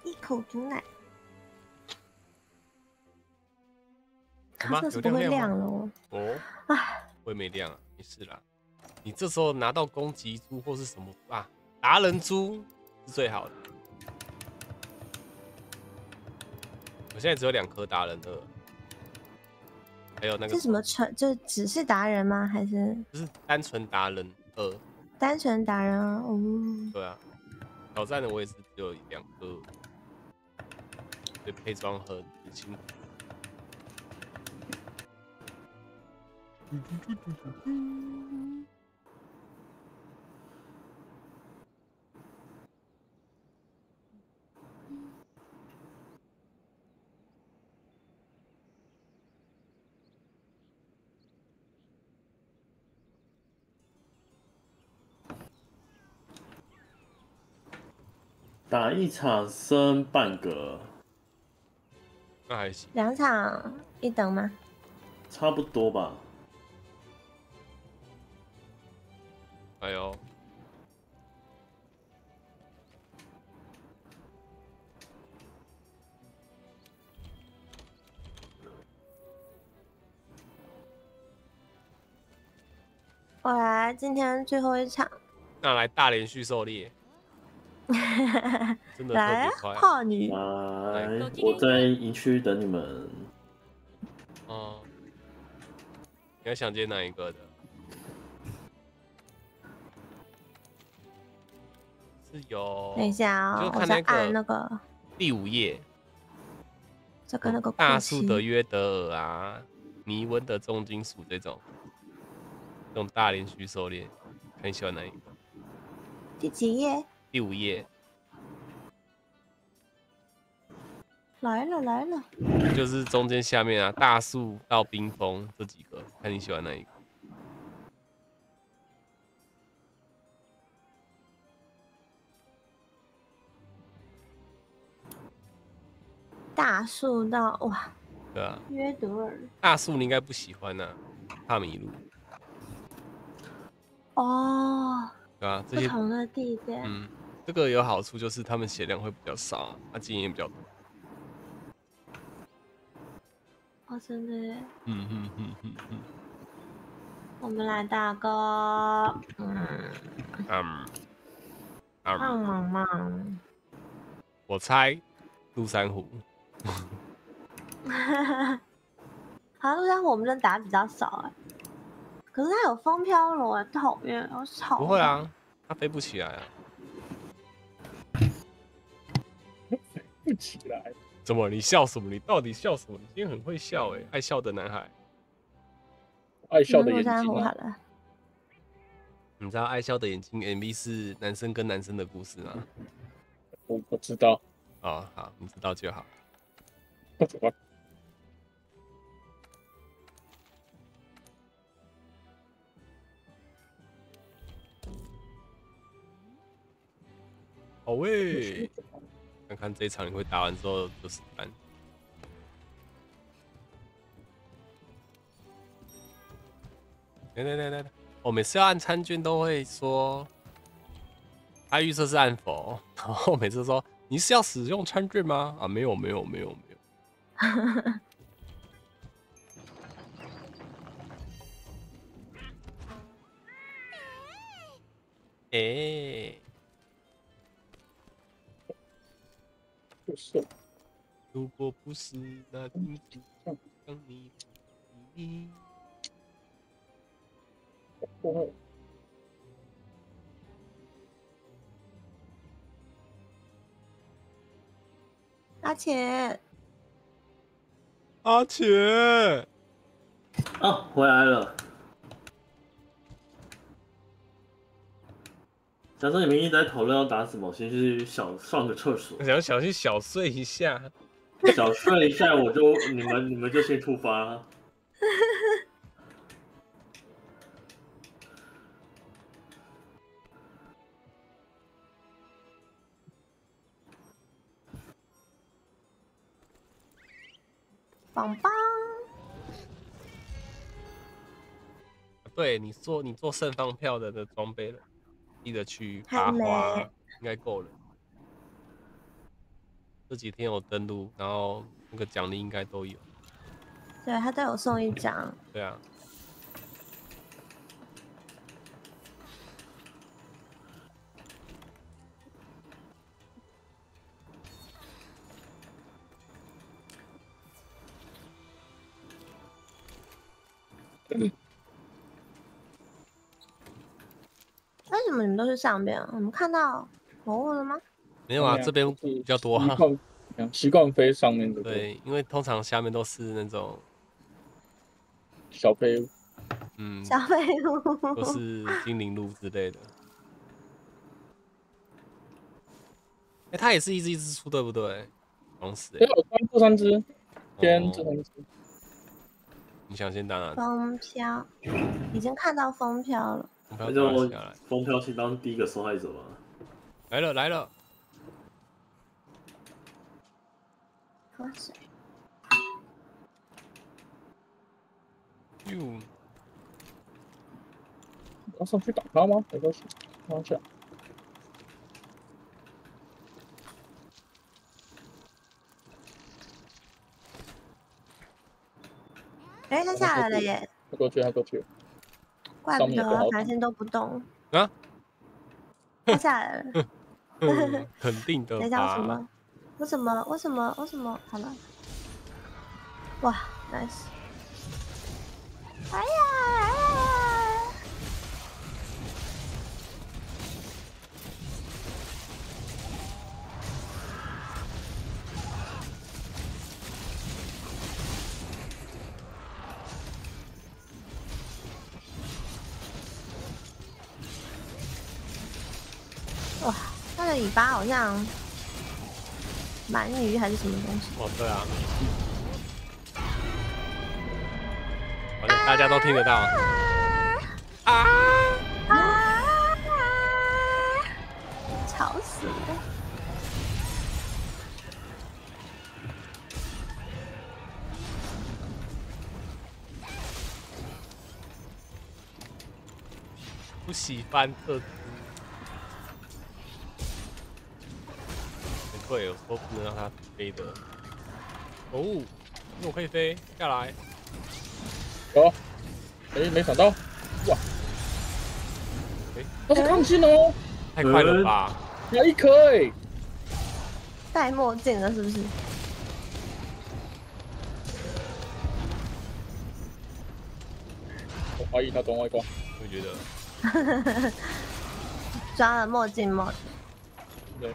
一口毒奶，有吗它是不会有亮了哦？我也没亮啊，没事啦。你这时候拿到攻击珠或是什么啊，达人珠是最好的。我现在只有两颗达人二，还有那个是什么纯？就只是达人吗？还是就是单纯达人二，单纯达人啊？哦，对啊。挑战的我也是只有两颗，对配装很很辛苦。打一场升半格，那还行，两场一等吗？差不多吧。哎呦，我来今天最后一场，那来大连续狩猎，真的来啊别快，。炮女，来，我在营区等你们。哦，你要想接哪一个的？是有等一下哦，我在你就看那个按那个第五页，这个那个大树的约德尔啊，尼温的重金属这种，这种大连续狩猎，看你喜欢哪一个？第几页？第五页。来了来了，就是中间下面啊，大树到冰封这几个，看你喜欢哪一个？大树到哇对啊，约德尔。大树你应该不喜欢呐、怕迷路，哦，对啊、这些不同的地点，嗯，这个有好处就是他们血量会比较少，啊经验也比较多。哦真的耶，嗯嗯嗯嗯嗯。我们来打个嗯嗯嗯，胖忙忙，我猜陆珊瑚，好像在我们这打比较少哎，可是它有风飘罗，哎讨厌，我吵。不会，啊，它飞不起来啊。不起来，怎么？你笑什么？你到底笑什么？你今天很会笑哎、爱笑的男孩。爱笑的眼睛啊好！了，你知道爱笑的眼睛 MV 是男生跟男生的故事吗？我不知道，哦，好，你知道就好。我好喂，看看这一场你会打完之后就是单。来来来来来，我每次要按参军都会说，他预测是按否，然后每次说你是要使用参军吗？啊，没有没有没有没有。哎、就是如果不是那女子让你你。不会阿且阿且啊，回来了。假设你们一直在讨论要打什么，先去小上个厕所，想想去小睡一下。小睡一下，我就你们你们就先出发。棒棒，对你做你做盛放票的的装备了，记得去拔花，应该够了。这几天有登录，然后那个奖励应该都有。对他都有送一张，对啊，为 什么你们都是上边？我们看到魔物了吗？没有啊，这边就是比较多啊。习惯飞上面的，，对，因为通常下面都是那种，小飞嗯，小飞物，都是精灵鹿之类的。哎、它也是一只一只出，对不对？同时、对，欸，我刚这三只，先哦这三只，你想先打哪只？风飘，已经看到风飘了。我不要那就打下来。风飘先当第一个受害者吧。来了来了，喝水，哟，要上去打他吗？没关系，放下。哎，他下来了耶！他过去，他过去，怪不得上面也不好繁星都不动啊！他下来了，嗯肯定的 那叫什？么？我什么？我什么？我什么？好了，哇，nice！哎呀！巴好像鳗鱼还是什么东西？哦，对啊，好像大家都听得到。啊！啊！吵死了！不喜欢特质。很贵，有时候不能让它飞的。哦，因为我可以飞下来。有，哎，没想到，哇，哎他是抗性哦，太快了吧！还一颗哎，戴墨镜了是不是？我怀疑他装外挂，我觉得 抓了墨镜墨，对，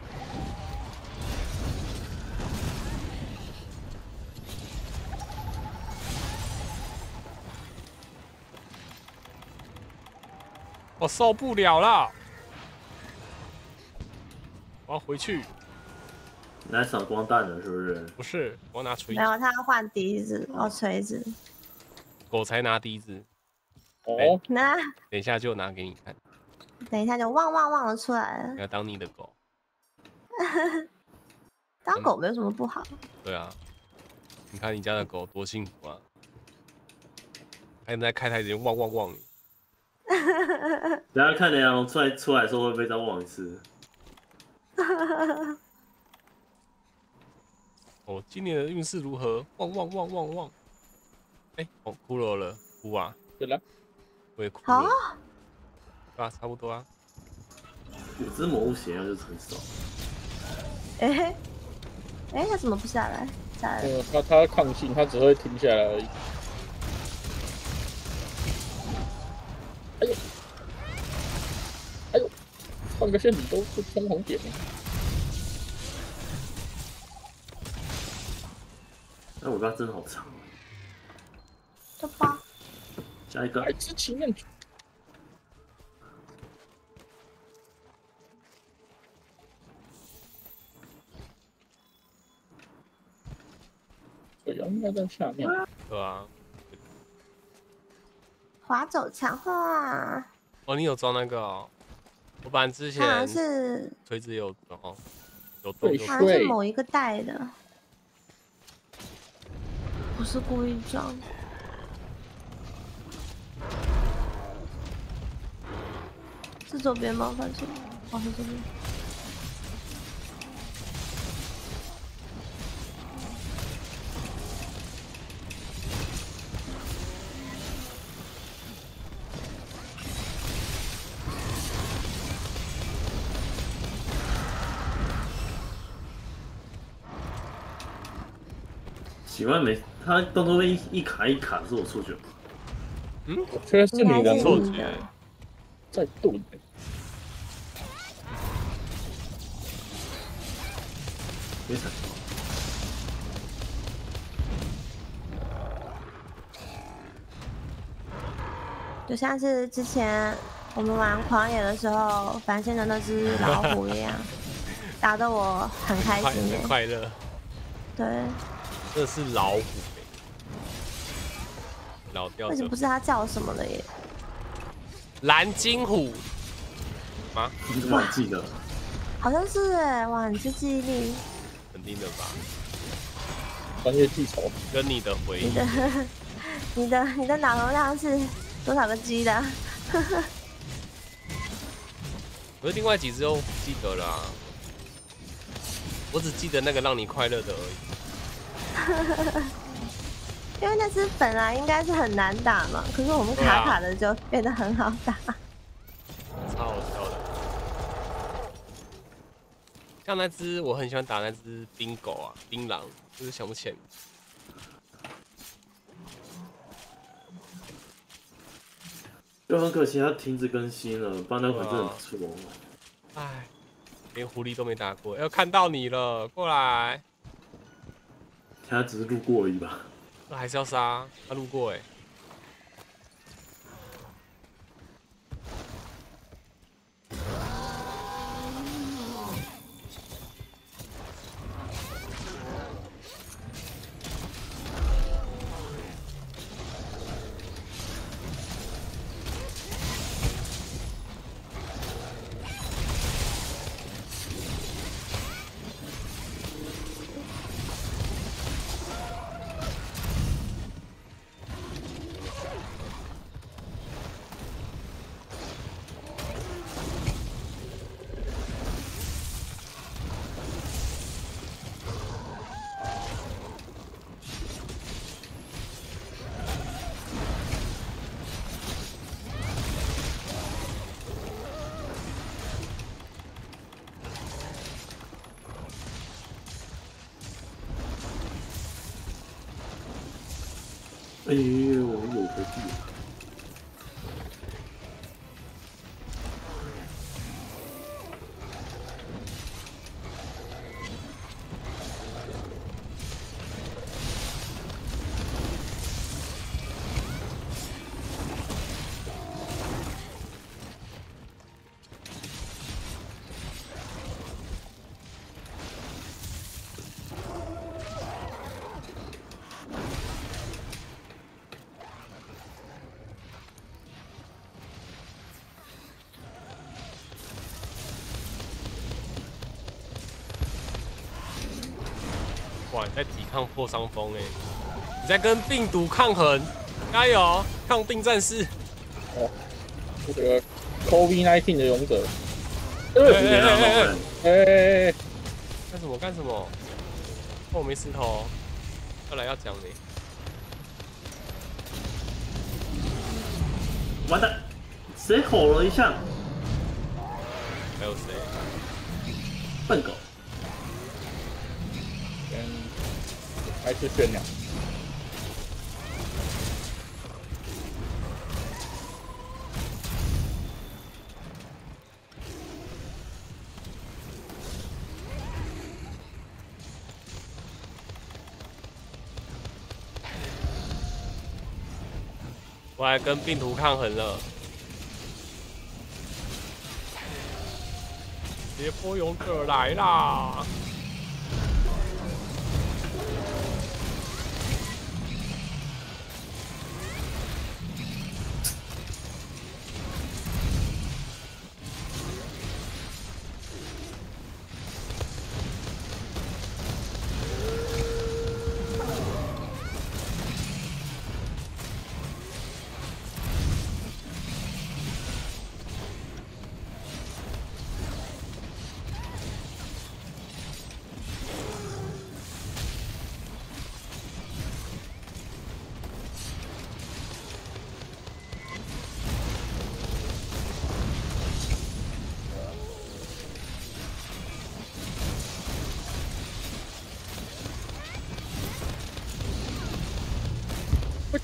我受不了了，我要回去。你来闪光弹了是不是？不是，我要拿锤子没，有，他要换笛子，哦，锤子。狗才拿笛子，哦，那等一下就拿给你看，等一下就汪汪汪的出来了。要当你的狗。当狗没有什么不好。对啊，你看你家的狗多幸福啊！还能在开台前汪汪汪。等下看梁龙出来出来的时候会不会再忘一次？哦，今年的运势如何？旺旺旺旺旺！哎、哦，骷髅了，哭啊！对了，我也哭好了。对啊，差不多啊。有只魔物血量就是很少。哎、哎、他怎么不下来？下来了。呃，他他抗性，他只会停下来而已。哎呦，哎呦，换个线你都是天红点。那尾巴真的好长。对吧？下一个白，痴情面组。水羊应该在下面，对啊。滑走强化，哦，你有装那个哦？我本来之前好像前是锤子也有装哦，有动对就好像是某一个带的，不是故意装。是左边吗？反正哦是这边。喜欢没？他动作会一一卡一卡，是我错觉嗯？我觉得是你的错你的，在盾。没闪。就像是之前我们玩狂野的时候发现的那只老虎一样，打得我很开心很。快乐，对，这是老虎欸老掉的而且不知道它叫什么了耶。蓝金虎吗？你怎么记得？好像是哎，哇，你这记忆力，肯定的吧，专业记仇，跟你的回忆你的你的你的脑容量是多少个 G 的？可是另外几只又不记得了、啊，我只记得那个让你快乐的而已。因为那只本来应该是很难打嘛，可是我们卡卡的就变得很好打。超好笑的。像那只我很喜欢打那只冰狗啊，槟榔，就是想不起来。就很可惜，它停止更新了，不然那款真的很不错。唉，连狐狸都没打过，要看到你了，过来。他只是路过而已吧？那还是要杀，他路过哎、哎呦，我有个地。你在抵抗破伤风哎，你在跟病毒抗衡，加油，抗病战士！这个 COVID 1 9的勇者，哎呃，今天要弄人哎，干什么干什么？哦我没石头，要来要讲的。完蛋，谁吼了一下？还是炫耀。我来跟病毒抗衡了。斜坡勇者来啦！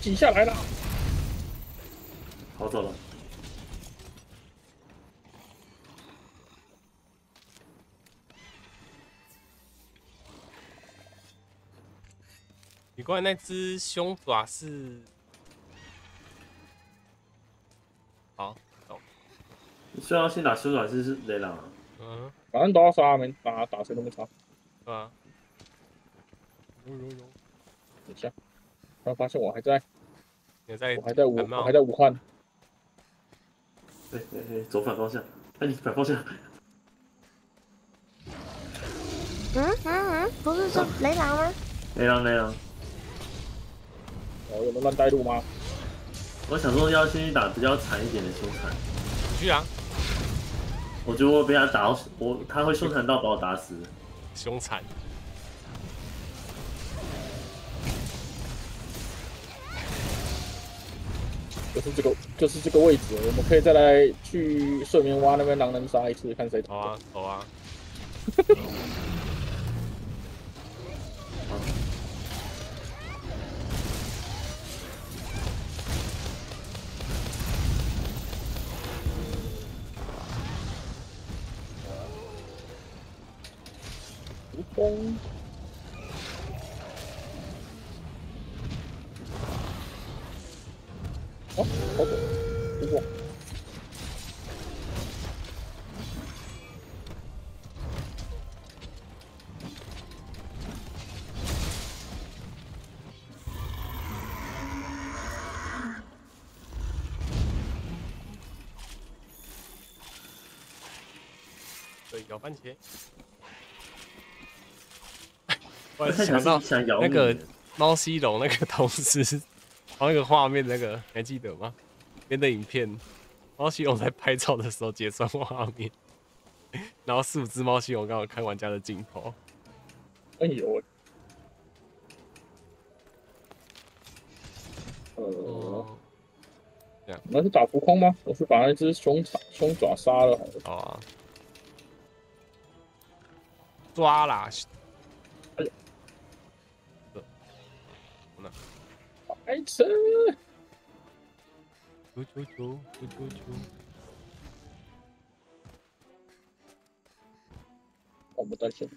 挤下来了，跑走了。奇怪，那只凶爪是……好，懂。你需要先打凶爪师是雷狼啊？嗯，反正都要杀，没打打谁都没差。对吧？有有有，等一下，突然发现我还在，你在我还在武，我还在武汉。哎哎哎，走反方向，哎你反方向，嗯嗯嗯，不是说雷狼吗？雷狼雷狼。我，有人乱带路吗？我想说要先去打比较惨一点的凶残，你去啊！我觉得我被他打到，我他会凶残到把我打死。凶残，就是这个，就是这个位置，我们可以再来去睡眠蛙那边狼人杀一次，看谁好啊，好啊！番茄。我想到那个猫西龙那个 同事，那个画面那个还记得吗？边的影片，猫西龙在拍照的时候结算画面，然后四五只猫西龙刚好看玩家的镜头，哎呦喂，呃，那是打浮空吗？我是把那只凶爪凶爪杀了好了。好啊，抓啦！哎？白痴！啾啾啾啾啾啾！我们在线。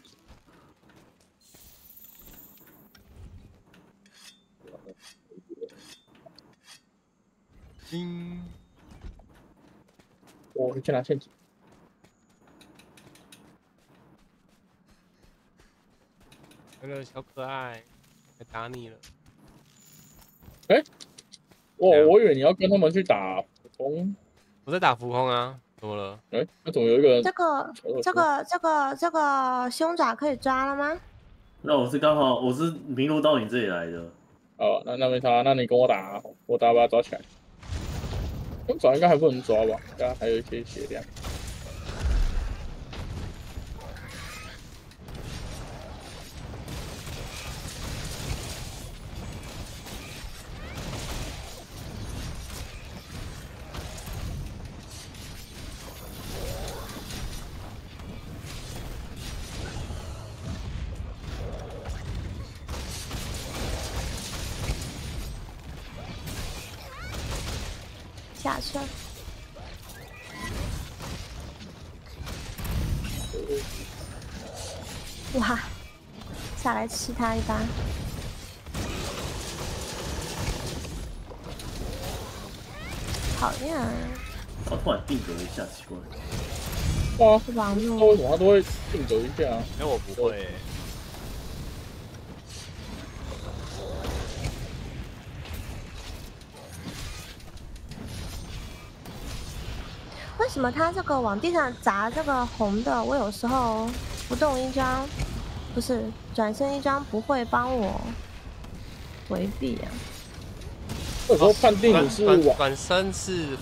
叮，我去拿陷阱。个小可爱来打你了。我对啊我以为你要跟他们去打浮空，我在打浮空啊，怎么了？哎，那怎么有一个人这个这个这个这个凶爪可以抓了吗？那我是刚好我是迷路到你这里来的。哦，那那没差，那你跟我打，我打把它抓起来。用爪应该还不能抓吧？应该还有一些血量。他一把。讨厌，我突然定格一下，奇怪。哇，网那为络什么他都会定格一下啊？哎，我不会欸，为什么他这个往地上砸这个红的，我有时候不动一张，不是转身一张不会帮我回避啊？那时候判定你是往转转身是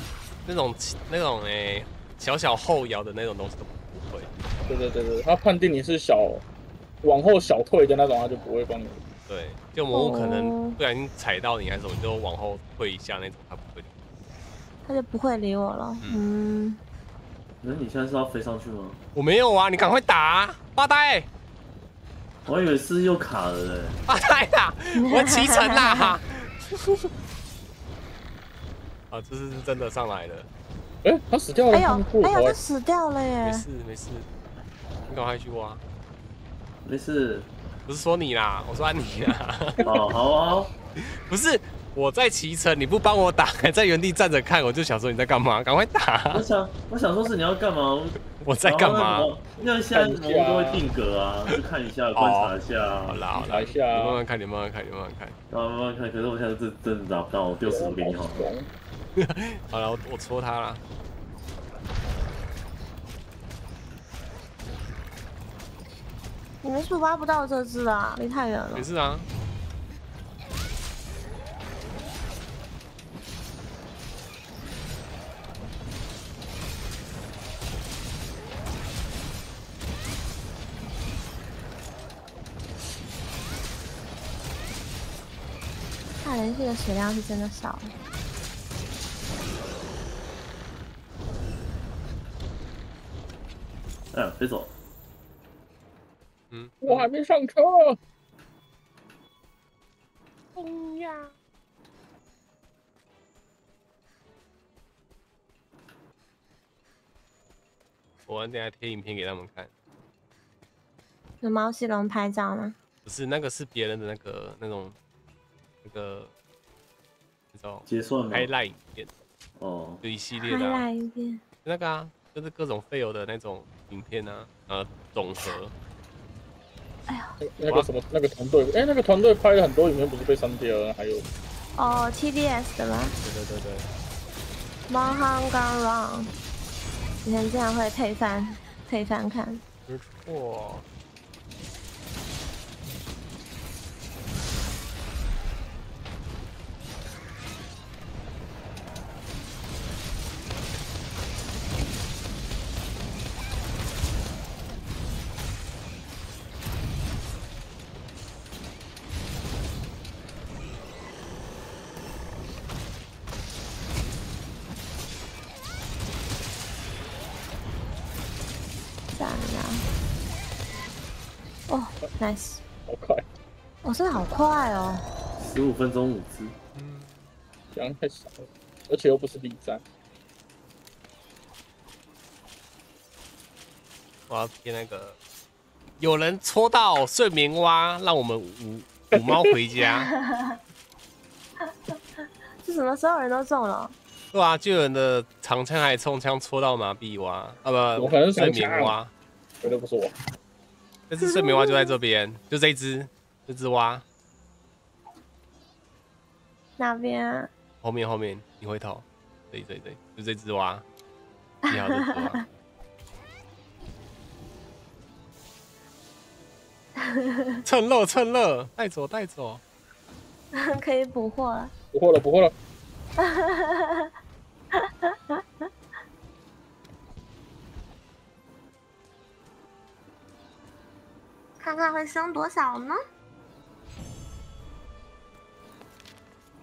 那种那种哎、小小后摇的那种东西都不会。对对对对，他判定你是小往后小退的那种，他就不会帮你。对，就魔物可能哦不小心踩到你还是什么，你就往后退一下那种，他不会。他就不会理我了。嗯，那你现在是要飞上去吗？我没有啊，你赶快打、啊，发呆，我以为是又卡了嘞。发呆啦，我骑乘啦。啊，这是真的上来了，哎，他死掉了，哎呦哎呦，他死掉了耶没耶！事没事，你赶快去挖。没事。不是说你啦，我说按你啦，哦，好啊。不是我在骑乘，你不帮我打，还在原地站着看，我就想说你在干嘛？赶快打我！想，我想说是你要干嘛？我在干嘛？那现在魔物都会定格啊，就看一下，观察一下啊。好啦好啦，一下啊你慢慢看，你慢慢看，你慢慢看。然后慢慢看。可是我现在真真的找不到，我丢石头给你好了。好了，我我戳他了。你们是不是挖不到这只啊？离太远了没。事啊，大人系的血量是真的少。哎呀，飞走。嗯，我还没上车呀。我晚点来贴影片给他们看。有猫系龙拍照吗？不是那个是别人的那个那种那个那种结算吗？highlight 影片，哦，就一系列的。那个啊，就是各种废油的那种影片啊，呃，总和。哎呀那个什么那个团队，哎，那个团队拍了很多影片，不是被删掉了？还有哦，TDS 的吗对对对对，？Mon Hong Gone Wrong。以前经常会配饭配饭看。没错。快哦。十五分钟五只。嗯，这样太少了，而且又不是力战。我要贴那个，有人戳到睡眠蛙，让我们五五猫回家。是什么所有人都中了？对啊，就有人的长枪还冲枪戳到麻痹蛙，啊不，我可能是睡眠蛙。绝对不是我。这只睡眠蛙就在这边，就这一只，这只蛙那边啊后面后面，你回头，这里这里这里，就这只蛙，你好，这只蛙。趁热趁热，带走带走。可以补货了。不货了，不货了。看看会升多少呢？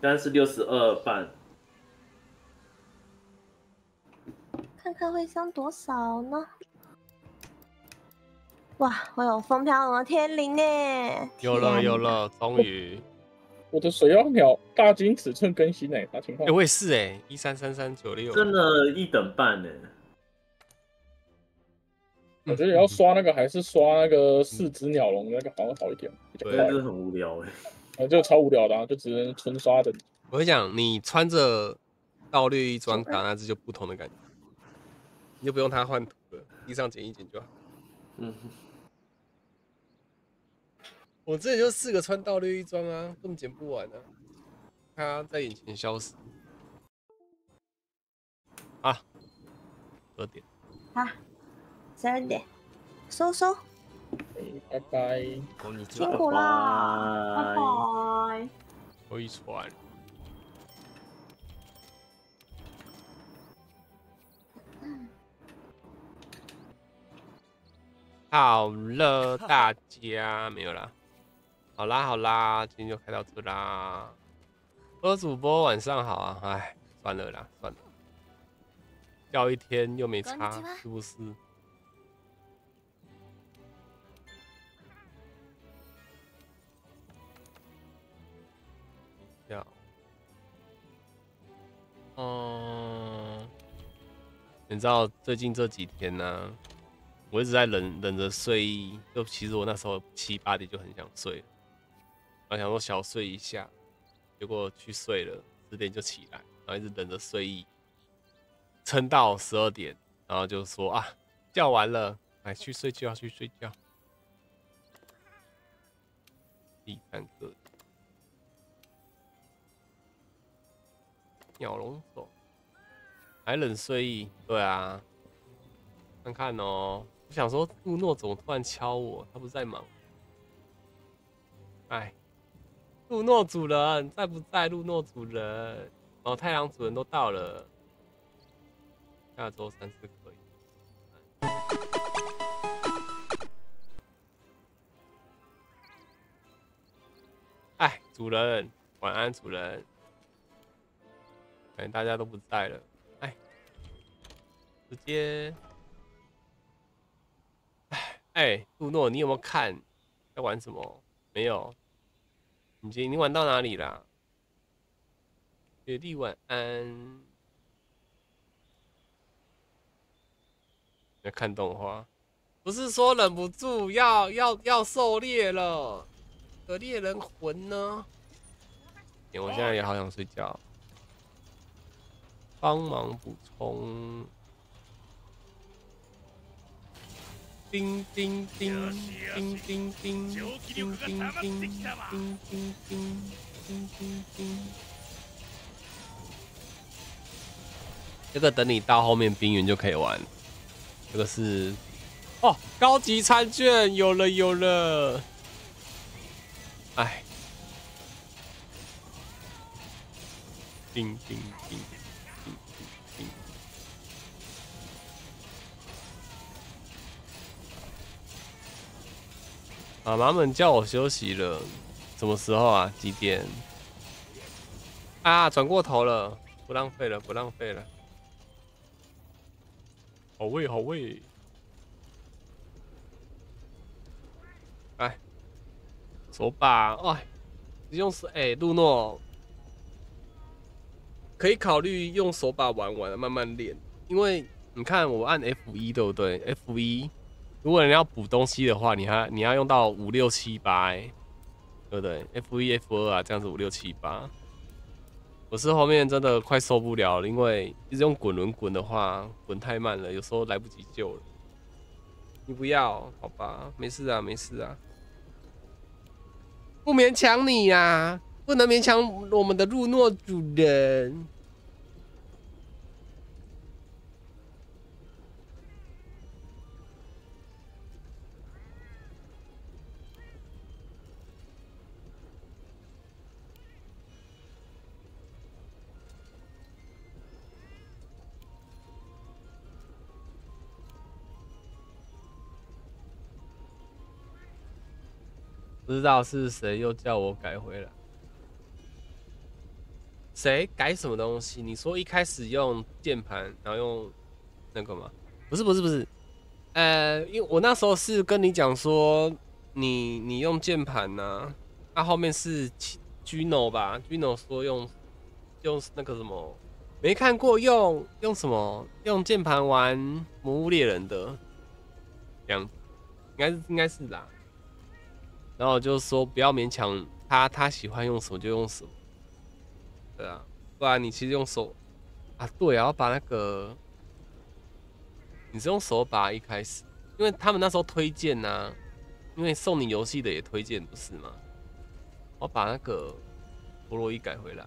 现在是六十二半，看看会升多少呢？哇，我有风飘龙的天灵呢！有了有了，终于。我的水妖鸟大金尺寸更新诶，啥情况哎、？我也是哎、一三三三九六。真的一等半呢。我觉得要刷那个还是刷那个四只鸟笼那个好像好一点，比较我觉得这很无聊哎。呃，就超无聊的、啊，就只能纯刷的。我跟你讲，你穿着倒绿衣装打那只就不同的感觉，你就不用它换图了，地上捡一捡就好。嗯，我这里就四个穿倒绿衣装啊，根本捡不完啊，它在眼前消失。啊，二点，啊，十二点，收收，哎拜拜。辛苦啦，拜拜。可以穿。好了，大家没有啦。好啦好啦，今天就开到这啦。各位主播晚上好啊，哎，算了啦，算了，叫一天又没差こんにちは，是不是？ 嗯，你知道最近这几天呢、我一直在忍忍着睡意，就其实我那时候七八点就很想睡了，然后想说小睡一下，结果去睡了，十点就起来，然后一直忍着睡意，撑到十二点，然后就说啊，叫完了，哎，去睡觉，去睡觉。第三个鸟笼手，还冷睡意，对啊，看看哦。我想说，路诺怎么突然敲我？他不在忙？哎，路诺主人在不在？路诺主人，哦，太阳主人都到了，下周三四可以。哎，主人，晚安，主人。感觉大家都不在了，哎，直接，哎哎，路诺，你有没有看在玩什么？没有，你今你玩到哪里啦？雪莉晚安，在看动画，不是说忍不住要要要狩猎了，可猎人魂呢？欸我现在也好想睡觉。帮忙补充。叮叮叮叮叮叮叮叮叮叮叮叮叮叮叮。这个等你到后面冰原就可以玩。这个是哦，高级餐券有了有了。哎，叮叮叮。妈妈们叫我休息了，什么时候啊？几点？啊，转过头了，不浪费了，不浪费了。好喂，好喂。哎，手把，哎，用手，哎，路诺可以考虑用手把玩玩，慢慢练。因为你看，我按 F 一对不对？F 一。如果你要补东西的话，你还你要用到五六七八，对不对？F 一 F 二啊，这样子五六七八。我是后面真的快受不了了，因为一直用滚轮滚的话，滚太慢了，有时候来不及救了。你不要，好吧？没事啊，没事啊，不勉强你呀、啊，不能勉强我们的路诺主人。不知道是谁又叫我改回来。谁改什么东西？你说一开始用键盘，然后用那个吗？不是不是不是，呃，因为我那时候是跟你讲说，你你用键盘呐，那、后面是 Gino 吧？Gino 说用用那个什么，没看过用用什么用键盘玩《魔物猎人》的，这样应该是应该是啦。然后我就说不要勉强他，他喜欢用什么就用什么。对啊，不然你其实用手啊，对啊，要把那个你是用手把一开始，因为他们那时候推荐呐、因为送你游戏的也推荐不是吗？我把那个陀螺仪改回来，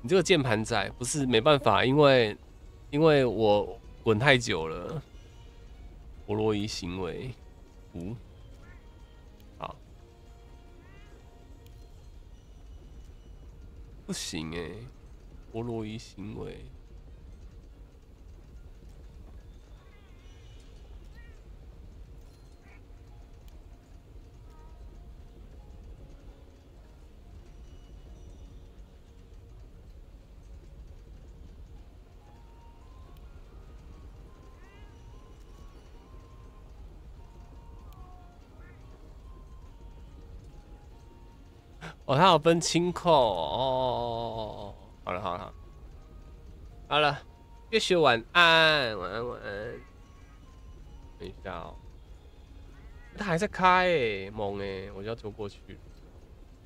你这个键盘仔不是没办法，因为因为我滚太久了，陀螺仪行为五。不行哎、陀螺仪行为。哦，它有分轻扣哦。好了好了好了，好了，月雪晚安，晚安晚安。等一下哦，它还在开诶，猛诶，我就要走过去。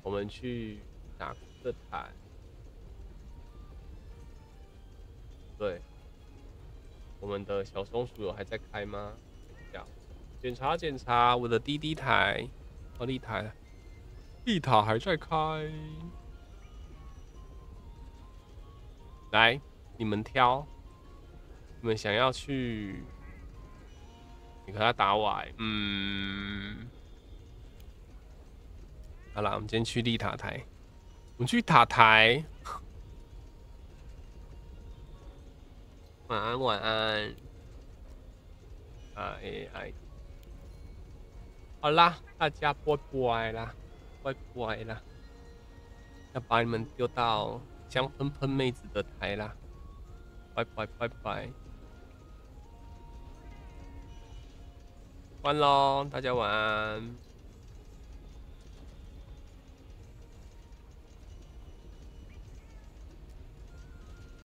我们去打个台。对，我们的小松鼠有还在开吗？等一下，检查检查我的滴滴台，哦，立台了。地塔还在开，来，你们挑，你们想要去，你和他打我，嗯，好啦，我们今天去立塔台，我们去塔台，晚安晚安，啊 A I，好啦，大家拜拜啦。拜拜啦，要把你们丢到香喷喷妹子的台啦！拜拜拜拜，关喽，大家晚安。